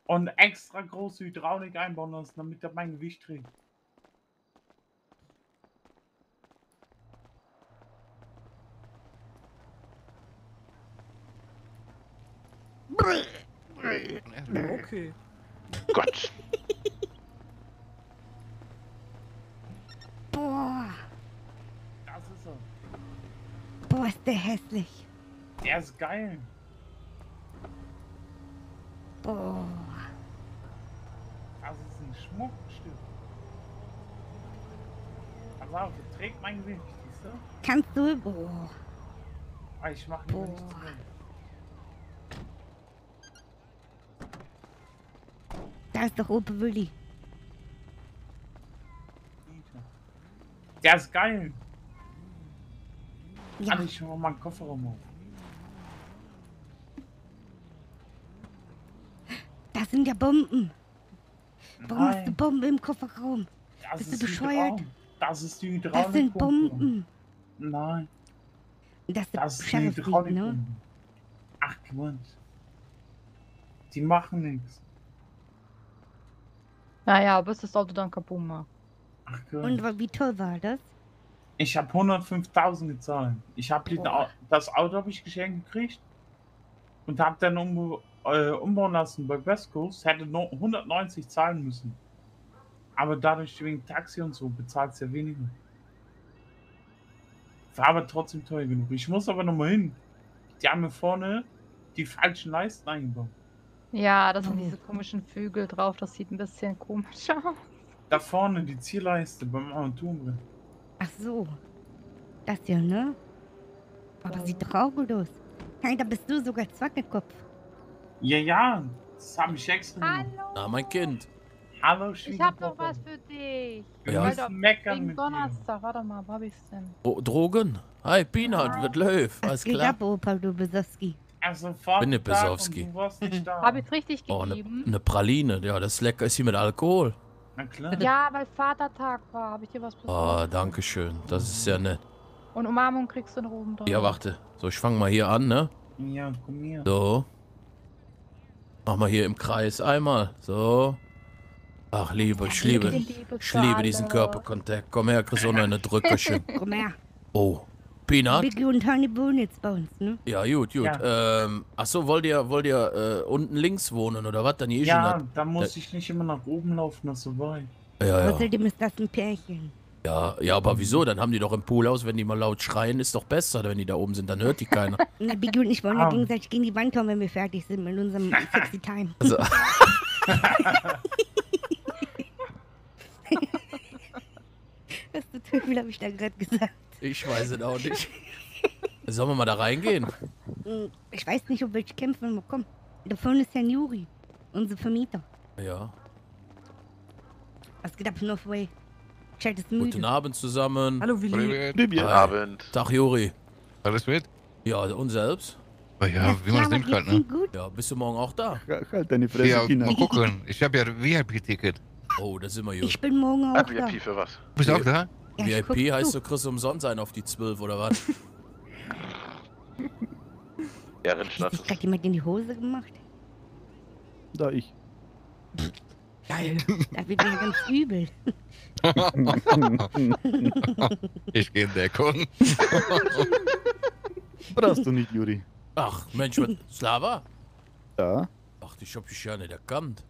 Und extra große Hydraulik einbauen lassen, damit er mein Gewicht trägt. Okay. Gott. Boah, Das ist er. boah, ist der hässlich. Der ist geil. Boah. Das ist ein Schmuckstück. Pass auf, er trägt mein Gewicht, siehst du? Kannst du? Boah. Ah, Ich mach mir nichts Boah. drin. Da ist doch Opa Willi. Der ist geil. Ja. Kann ich schon mal meinen Kofferraum auf? Das sind ja Bomben. Warum hast du Nein. Bomben im Kofferraum? Das Bist du ist bescheuert? Hydraulik. Das ist die Hydraulik. Das sind Bomben. Nein, Das ist das ist die Hydraulik. ne? Ach, Quatsch. Die machen nichts. Naja, bis das Auto dann kaputt macht. Ach. Und wie toll war das? Ich habe 105.000 gezahlt. Ich habe Boah. das Auto habe ich geschenkt gekriegt und habe dann umba äh, umbauen lassen bei Westcoast. Hätte nur 190 zahlen müssen. Aber dadurch wegen Taxi und so bezahlt es ja weniger. War aber trotzdem teuer genug. Ich muss aber noch mal hin. Die haben mir vorne die falschen Leisten eingebaut. Ja, da sind Oh. diese komischen Vögel drauf. Das sieht ein bisschen komisch aus. Da vorne die Zierleiste beim Armaturenbrett. Ach so. Das hier, ne? Aber sieht doch auch gut aus. Hey, da bist du sogar Zwackelkopf. Ja, ja, das habe ich extra gemacht. Na, mein Kind. Hallo, Ich hab noch was für dich. Wir Ja. müssen meckern mit dir. Donnerstag. Warte mal, wo hab ich's denn? Dro Drogen? Hi, Peanut, wird läuft. Alles Geht klar? ab, Opa, du Besowski. Also Bin Vater Besowski. und Du warst nicht da. Hab ich's richtig Oh, eine gegeben? ne Praline. Ja, das ist lecker. Ist hier mit Alkohol. Na klar. Ja, weil Vatertag war, habe ich dir was Oh, besorgt. danke schön. Das ist sehr nett. Und Umarmung kriegst du noch oben drauf. Ja, warte. So, ich fange mal hier an, ne? Ja, komm her. So. Mach mal hier im Kreis einmal. So. Ach, Liebe, ich liebe, ich liebe diesen. Körperkontakt. Komm her, Chris, und eine Drückerchen. Komm her. Oh. Peanut? Biggie und Honey wohnen jetzt bei uns, ne? Ja, gut, gut. Ähm, achso, wollt ihr, wollt ihr äh, unten links wohnen oder was? Dann hier Ja, schon da muss ich nicht immer nach oben laufen, das ist so weit. Ja, ja. Außerdem ist das ein Pärchen. Ja, ja, aber wieso? Dann haben die doch im Pool aus, wenn die mal laut schreien, ist doch besser, wenn die da oben sind, dann hört die keiner. Na, Biggie und ich wollen Ah. ja gegenseitig gegen die Wand kommen, wenn wir fertig sind mit unserem Sexy Time. Also, Was du Teufel habe ich da gerade gesagt? Ich weiß es auch nicht. Sollen wir mal da reingehen? Hm, Ich weiß nicht, ob wir kämpfen, aber komm. Da vorne ist ja Juri, unser Vermieter. Ja. Was geht ab, Northway? Chat ist müde. Guten Abend zusammen. Hallo, Willi. Guten. Abend. Tag, Juri. Alles mit? Ja, und selbst? Oh ja, wie man es nimmt halt, ne? Ja, bist du morgen auch da? Halt deine Fresse, Ja, Kinder. mal gucken. Ich habe ja VIP-Ticket. Oh, das ist immer gut. Ich bin morgen auch da. VIP für was? Bist du auch da? Ja, VIP heißt du kriegst umsonst einen auf die 12 oder was? Ja, Hat Rennstadt. sich gerade jemand in die Hose gemacht? Da ich. Geil. Da wird mir ganz übel. ich gehe in Deckung. Oder hast du nicht, Juri? Ach, Mensch, mit Slava? Ja. Ach, ich hab dich ja nicht erkannt.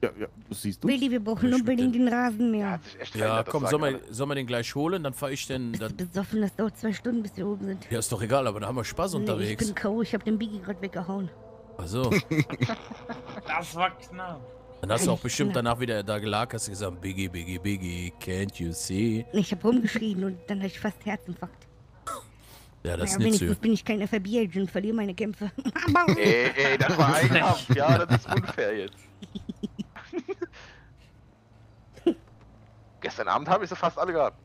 Ja, ja, das siehst du. Willi, wir brauchen unbedingt den Rasenmäher. Ja, komm, sollen wir, sollen wir den gleich holen? Dann fahr ich den. Dann, Besoffen, das dauert zwei Stunden, bis wir oben sind. ja, ist doch egal, aber da haben wir Spaß Nee, ich unterwegs. bin K.O., ich hab den Biggie gerade weggehauen. Also, Das war knapp. dann hast du auch bestimmt klar. danach wieder da gelagert, hast du gesagt, Biggie, Biggie, Biggie, can't you see? Ich hab rumgeschrien und dann hatte ich fast Herzinfarkt. Ja, das ist naja, nicht wenigstens so. bin ich kein FBI-Agent und verliere meine Kämpfe. Ey, ey, das war ein Kampf. Ja, das ist unfair jetzt. Gestern Abend habe ich sie fast alle gehabt.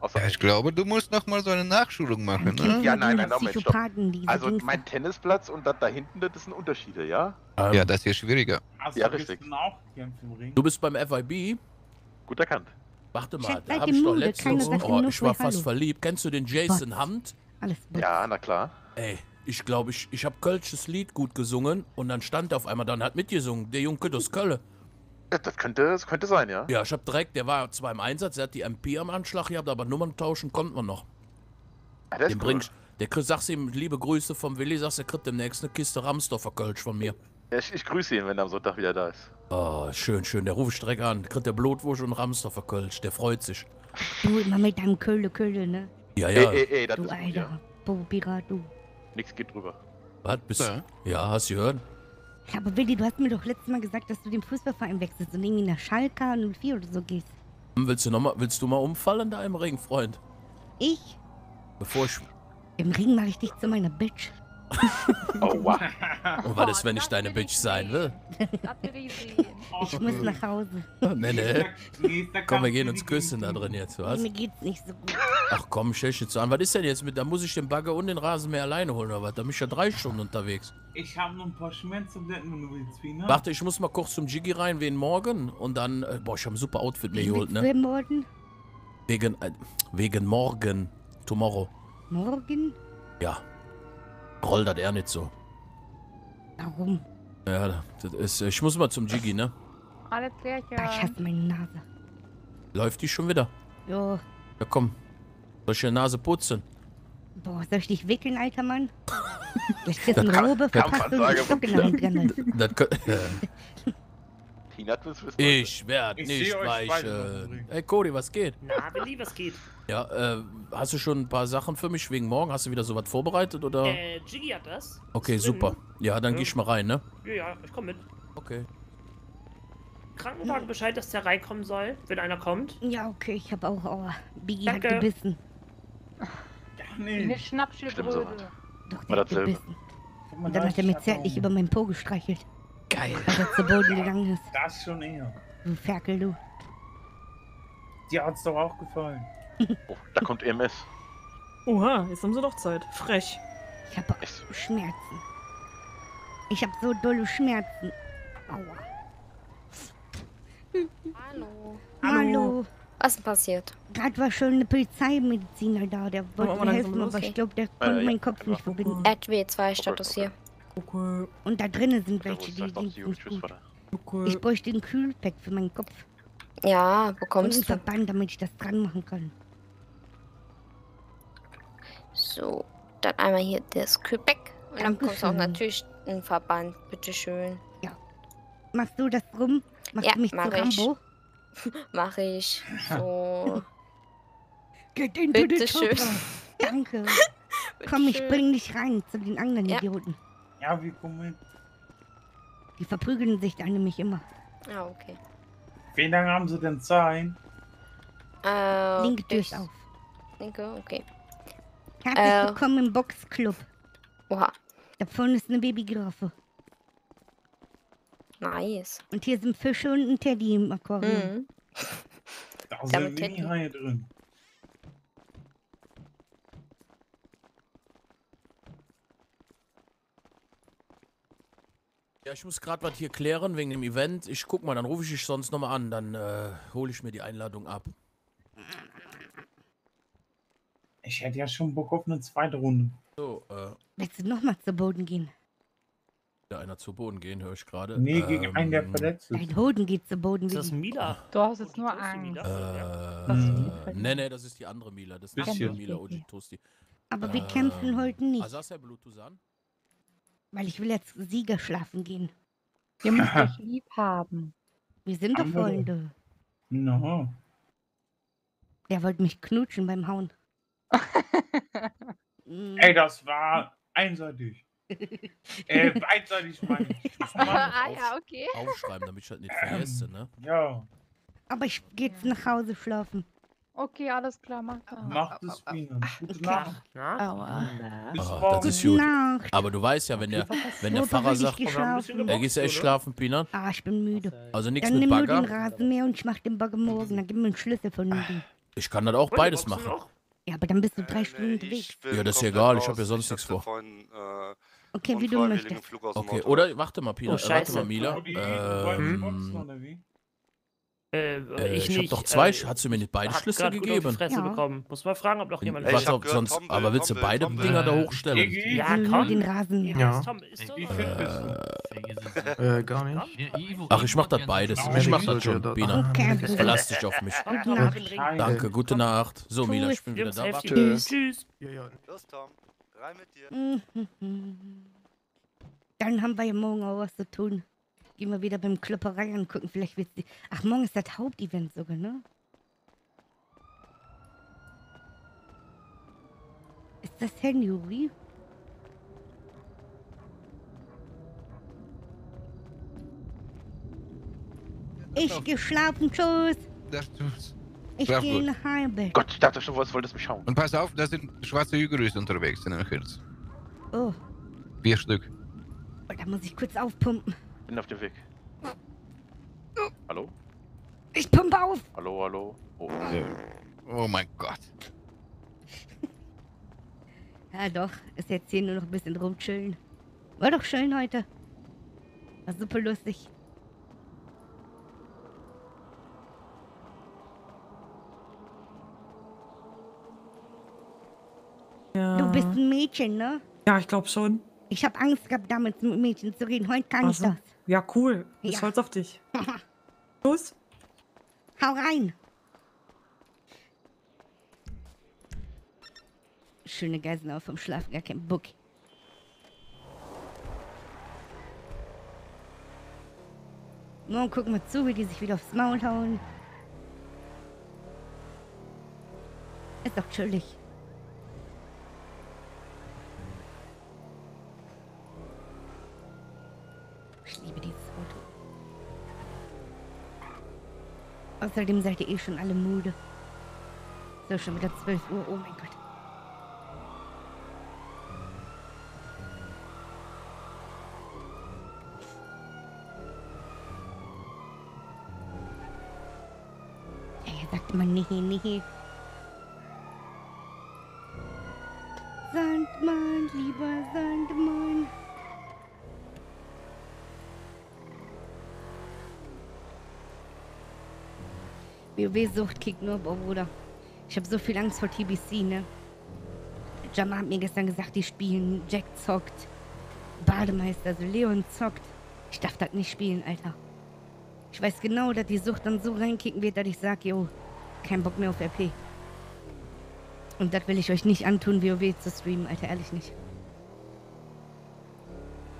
Außer Ja, ich glaube, du musst noch mal so eine Nachschulung machen, ne? Ja, nein, nein, Moment, stopp. Also mein Tennisplatz und das da hinten, das sind Unterschiede, ja? Ja, das hier ist schwieriger. Hast Ja, du richtig. gestern auch gekämpft im Ring? Du bist beim FIB? Gut erkannt. Warte mal, da seid hab ihr ich doch letztens. Oh, ich war fast Hallo. verliebt. Kennst du den Jason Hamt? Alles gut. Ja, na klar. Ey, ich glaube, ich, ich habe Kölsches Lied gut gesungen und dann stand er auf einmal da und hat mitgesungen. Der Junge aus Köln. Das könnte, das könnte sein, ja? Ja, ich hab direkt, der war zwar im Einsatz, der hat die MP am Anschlag gehabt, aber Nummern tauschen konnte man noch. Ja, das Den cool. bringst, der kriegt, sagst ihm, liebe Grüße vom Willi, sagst, er kriegt demnächst eine Kiste Ramsdorfer Kölsch von mir. Ja, ich, ich grüße ihn, wenn er am Sonntag wieder da ist. Oh, schön, schön, der ruft direkt an. Kriegt der Blutwurst und Ramsdorfer Kölsch, der freut sich. Du immer mit deinem Kölle, Kölle, ne? Ja, ja. Ey, ey, ey, das Du ist gut, alter ja. Bobo-Pirat, du. Nix geht drüber. Was, bist Ja. Ja, hast du gehört? Ja, aber Willi, du hast mir doch letztes Mal gesagt, dass du den Fußballverein wechselst und irgendwie nach Schalke 04 oder so gehst. Willst du, noch mal, willst du mal umfallen da im Ring, Freund? Ich? Bevor ich... Im Ring mache ich dich zu meiner Bitch. Oh, wow. Und was ist, wenn ich deine Bitch sein will? Ich muss nach Hause. Nee, nee. Komm, wir gehen uns küssen da drin jetzt, was? Mir geht's nicht so gut. Ach komm, stell dich jetzt so an. Was ist denn jetzt mit, da muss ich den Bagger und den Rasenmäher alleine holen oder was? Da bin ich ja drei Stunden unterwegs. Ich habe noch ein paar Schmerztabletten, wenn du willst, ne? Warte, ich muss mal kurz zum Jiggy rein, wen morgen und dann, äh, boah, ich habe ein super Outfit mir geholt, ne? im Morgen? Wegen, äh, wegen morgen, tomorrow. Morgen? Ja. Roll das eher nicht so. Warum? Ja, das ist, ich muss mal zum Jiggy, ne? Alles Ah, Ich klärchen. hasse meine Nase. Läuft die schon wieder? Jo. Ja, komm. Soll ich die Nase putzen? Boah, soll ich dich wickeln, alter Mann? Vielleicht kriegst du eine Robe verpasst und einen Stock in der Hand. Das. Ich werde Ich nicht weichen. Hey Cody, was geht? Na, Willi, was geht? Ja, äh, hast du schon ein paar Sachen für mich wegen morgen? Hast du wieder sowas vorbereitet oder? Äh, Jiggy hat das. okay, drin. super. Ja, dann Ja. geh ich mal rein, ne? Ja, ja, ich komm mit. Okay. Krankenwagen Bescheid, dass der reinkommen soll, wenn einer kommt. Ja, okay, ich habe auch Aua. Biggie Danke. hat gebissen. Eine nee. Schnappschildkröte. Doch, Mal der hat gebissen. Und dann da hat er Schatz zärtlich über meinen Po gestreichelt, Geil. als er zu Boden gegangen ist. Das schon eher. Du Ferkel, du. Dir hat's doch auch gefallen. Oh, da kommt EMS. Oha, jetzt haben sie doch Zeit. Frech. Ich habe Schmerzen. Ich habe so dolle Schmerzen. Aua. Hallo. Hallo. Was ist passiert? Gerade war schon eine Polizeimediziner da, der wollte mir helfen, aber ich glaube, der Äh, konnte ja, meinen Kopf nicht verbinden. RW2-Status hier. Okay. Und da drinnen sind welche, die sind nicht gut. Okay. Ich bräuchte einen Kühlpack für meinen Kopf. Ja, wo Und einen du? Verband, damit ich das dran machen kann. So, dann einmal hier das Kühlpack. Und dann bekommst du auch natürlich einen Verband. Bitteschön. Machst du das rum? Machst Ja, du mich zu mach ich. Rambo? Mach ich. So. Into the Bitteschön. Danke. Komm, ich bring dich rein zu den anderen Ja. Idioten. Ja, wir kommen mit. Die verprügeln sich da nämlich immer. Ah, okay. Wie lange haben sie denn Zeit? Äh, Linke Tür ist auf. Linke, okay. Herzlich Äh. willkommen im Boxclub. Oha. Da vorne ist eine Babygiraffe. Nice. Und hier sind Fische und ein Teddy im Aquarium. Mhm. Da sind. Mini-Haie drin. Ja, ich muss gerade was hier klären wegen dem Event. Ich guck mal, dann rufe ich dich sonst nochmal an. Dann äh, hole ich mir die Einladung ab. Ich hätte ja schon Bock auf eine zweite Runde. So, äh, Willst du nochmal zu Boden gehen? da einer zu Boden gehen, höre ich gerade. Nee, gegen einen, der Ähm, verletzt ist. Dein Hoden geht zu Boden. Ist das Mila? Du hast jetzt nur Angst. Äh, nee, nee, das ist die andere Mila. Das ist nicht die. Mila Oji Toasty. Aber wir kämpfen heute nicht, Also hast du ja Bluetooth an? weil ich will jetzt Sieger schlafen gehen. Ihr müsst euch lieb haben. Wir sind doch. Freunde. No. Der wollte mich knutschen beim Hauen. Mm. Ey, das war einseitig. äh, beidseitig meine ich. Ah ja, okay. Aufschreiben, damit ich das nicht vergesse, ne? ja, Aber ich geh jetzt nach Hause schlafen. Okay, alles klar, mach das. macht es Bienen. Gute Nacht. Na? Bis Ah, das ist Gute gut. Nacht. Aber du weißt ja, wenn der, wenn der Pfarrer sagt, er gehst du echt schlafen, Pina? Ah, ich bin müde. Also nichts Dann mit nimm nur den Bagger. Rasenmäher und ich mach den Bagger morgen. Dann gib mir einen Schlüssel von ihm. Ich kann das auch beides machen. Ja, aber dann bist du drei Stunden unterwegs. Ja, das ist ja egal, ich habe ja sonst nichts vor. Okay, wie du möchtest. Okay, oder warte mal, Pina, Oh, äh, warte mal, Mila. Wollen Ähm? Äh, äh, ich ich hab nicht. doch zwei, äh, hast du mir nicht beide Schlüssel gegeben? Fresse Ja. bekommen. Muss mal fragen, ob noch jemand Was will. auch sonst, aber willst du beide Dinger da hochstellen? Ja, komm. den Rasenmäher. Ja. Ja. Ist Tom, ist Tom, Äh, gar nicht. Ach, ich mach das beides. Ich mach das schon, Bruder. Verlass dich auf mich. Danke, gute Nacht. So, Mila, Tschüss. ich bin wieder da. Tschüss. Ja. Los, Tom. Rein mit dir. Dann haben wir ja morgen auch was zu tun. Gehen wir wieder beim Klopperei angucken. Vielleicht wird's die. Ach, morgen ist das Hauptevent sogar, ne? Ist das Herr Nuri? Ich geh schlafen, tschüss. Das tut's. Ich Schlaf gehe gut. nach Hause. Gott, ich dachte schon, was wolltest mich schauen. Und pass auf, da sind schwarze Hügelrüste unterwegs in Öchels. Oh, Vier Stück. oh, da muss ich kurz aufpumpen. Bin auf dem Weg. Hallo? Ich pumpe auf. Hallo, hallo. Oh, Oh mein Gott. Ja, doch. Ist jetzt hier nur noch ein bisschen rumchillen. War doch schön heute. War super lustig. Ja. Du bist ein Mädchen, ne? Ja, ich glaube schon. Ich habe Angst gehabt, damals mit Mädchen zu reden. Heute kann Also, ich ja, cool. Ich bin Ja. stolz auf dich. das. Los. Hau rein. Schöne Geisenau vom Schlaf, gar kein Bock. Morgen gucken wir zu, wie die sich wieder aufs Maul hauen. Ist doch chillig. Ich liebe dieses Auto. Außerdem seid ihr eh schon alle müde. So, schon wieder 12 Uhr. Oh mein Gott. Er sagte mal, nee, nee. Sandmann, lieber Sandmann. WoW-Sucht kickt nur, boah, Bruder. Ich habe so viel Angst vor TBC, ne? Jama hat mir gestern gesagt, die spielen. Jack zockt. Bademeister, also Leon zockt. Ich darf das nicht spielen, Alter. Ich weiß genau, dass die Sucht dann so reinkicken wird, dass ich sag, jo, kein Bock mehr auf RP. Und das will ich euch nicht antun, WoW zu streamen, Alter, ehrlich nicht.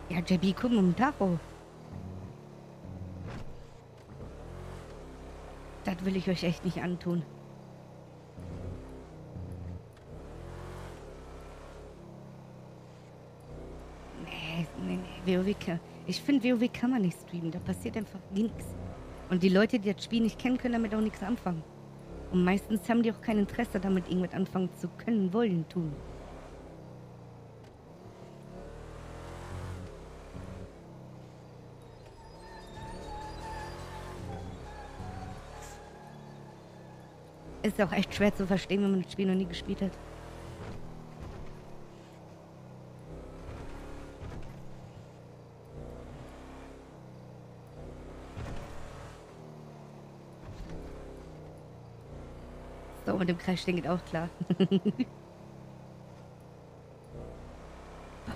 Ja, JB, guck mal Tacho. Will ich euch echt nicht antun. Nee, nee, nee, WoW kann, ich finde, WoW kann man nicht streamen. Da passiert einfach nichts. Und die Leute, die das Spiel nicht kennen, können damit auch nichts anfangen. Und meistens haben die auch kein Interesse damit, irgendwas anfangen zu können, wollen, tun. Ist auch echt schwer zu verstehen, wenn man das Spiel noch nie gespielt hat. So, mit dem Kreis stehen geht auch klar. Boah,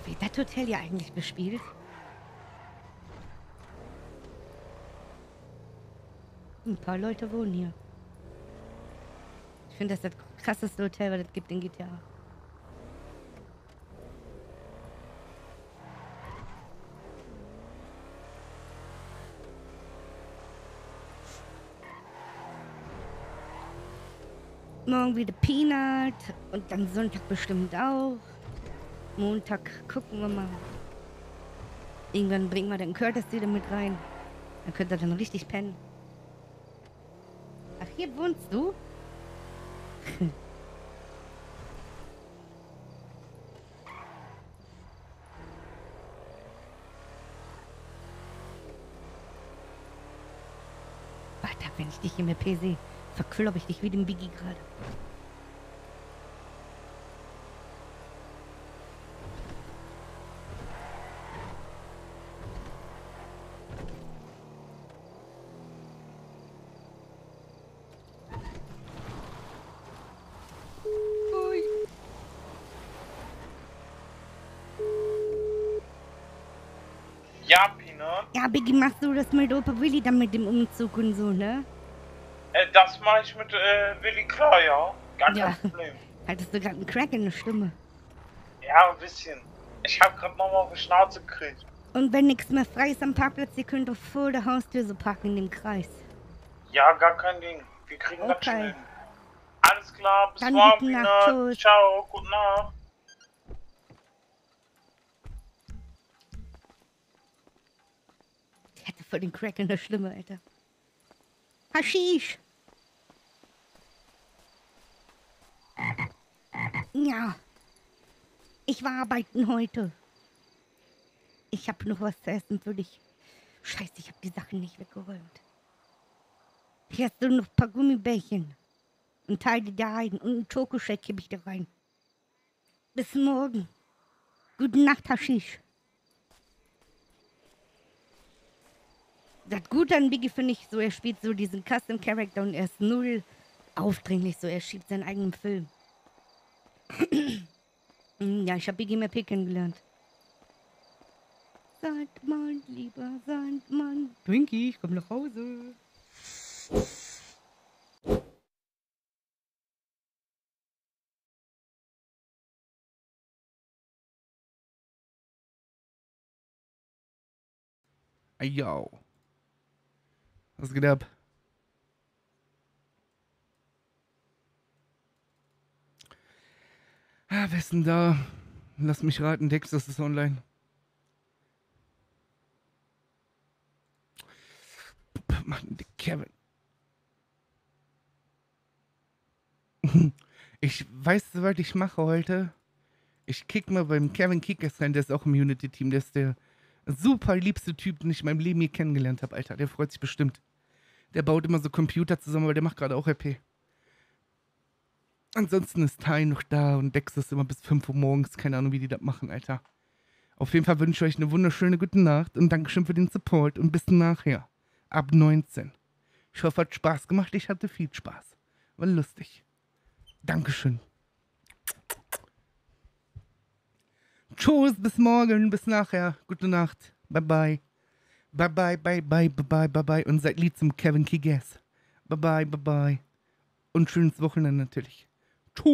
wie das Hotel ja eigentlich bespielt. Ein paar Leute wohnen hier. Ich finde, das das krasseste Hotel, was es gibt in GTA. Morgen wieder Peanut und dann Sonntag bestimmt auch. Montag gucken wir mal. Irgendwann bringen wir den Curtis wieder mit rein. Dann könnt ihr dann richtig pennen. Ach, hier wohnst du? Warte, wenn ich dich im EP sehe, verklopp ich dich wie den Biggie gerade. Ja, Peanut. Ja, Biggie, machst du das mit Opa Willi dann mit dem Umzug und so, ne? Äh, das mache ich mit äh, Willi klar, ja. Gar kein Ja. Problem. Hattest du gerade einen Crack in der Stimme? Ja, ein bisschen. Ich hab grad nochmal auf die Schnauze gekriegt. Und wenn nichts mehr frei ist am Parkplatz, ihr könnt doch vor der Haustür so parken in dem Kreis. Ja, gar kein Ding. Wir kriegen das schon Okay. hin. Alles klar, bis Dann morgen, tschüss. Ciao, gute Nacht. Voll den Crack in der Stimme, Alter. Haschisch! Ja. Ich war arbeiten heute. Ich hab noch was zu essen für dich. Scheiße, ich hab die Sachen nicht weggeräumt. Hier hast du noch ein paar Gummibärchen. Ein Teil der Heiden und ein Schokoshake gebe ich dir rein. Bis morgen. Gute Nacht, Haschisch. Das Gute an Biggie finde ich so, er spielt so diesen Custom Character und er ist null aufdringlich, so er schiebt seinen eigenen Film. Hm, ja, ich habe Biggie mehr kennengelernt. Sandmann, lieber Sandmann. Twinkie, ich komm nach Hause. Yo. Was geht ab? Ah, wer ist denn da? Lass mich raten, Dex, das ist online. Mann, Kevin. Ich weiß, was ich mache heute. Ich kick mal beim Kevin Kickers rein, der ist auch im Unity-Team. Der ist der super liebste Typ, den ich in meinem Leben je kennengelernt habe, Alter. Der freut sich bestimmt. Der baut immer so Computer zusammen, weil der macht gerade auch RP. Ansonsten ist Ty noch da und Dex ist immer bis 5 Uhr morgens. Keine Ahnung, wie die das machen, Alter. Auf jeden Fall wünsche ich euch eine wunderschöne gute Nacht und Dankeschön für den Support und bis nachher. Ab 19. Ich hoffe, hat Spaß gemacht. Ich hatte viel Spaß. War lustig. Dankeschön. Tschüss, bis morgen, bis nachher. Gute Nacht. Bye bye. Bye bye, bye bye, bye bye, bye bye. Und seid lieb zum Kevin Kigas. Bye bye, bye bye. Und schönes Wochenende natürlich. Tschüss.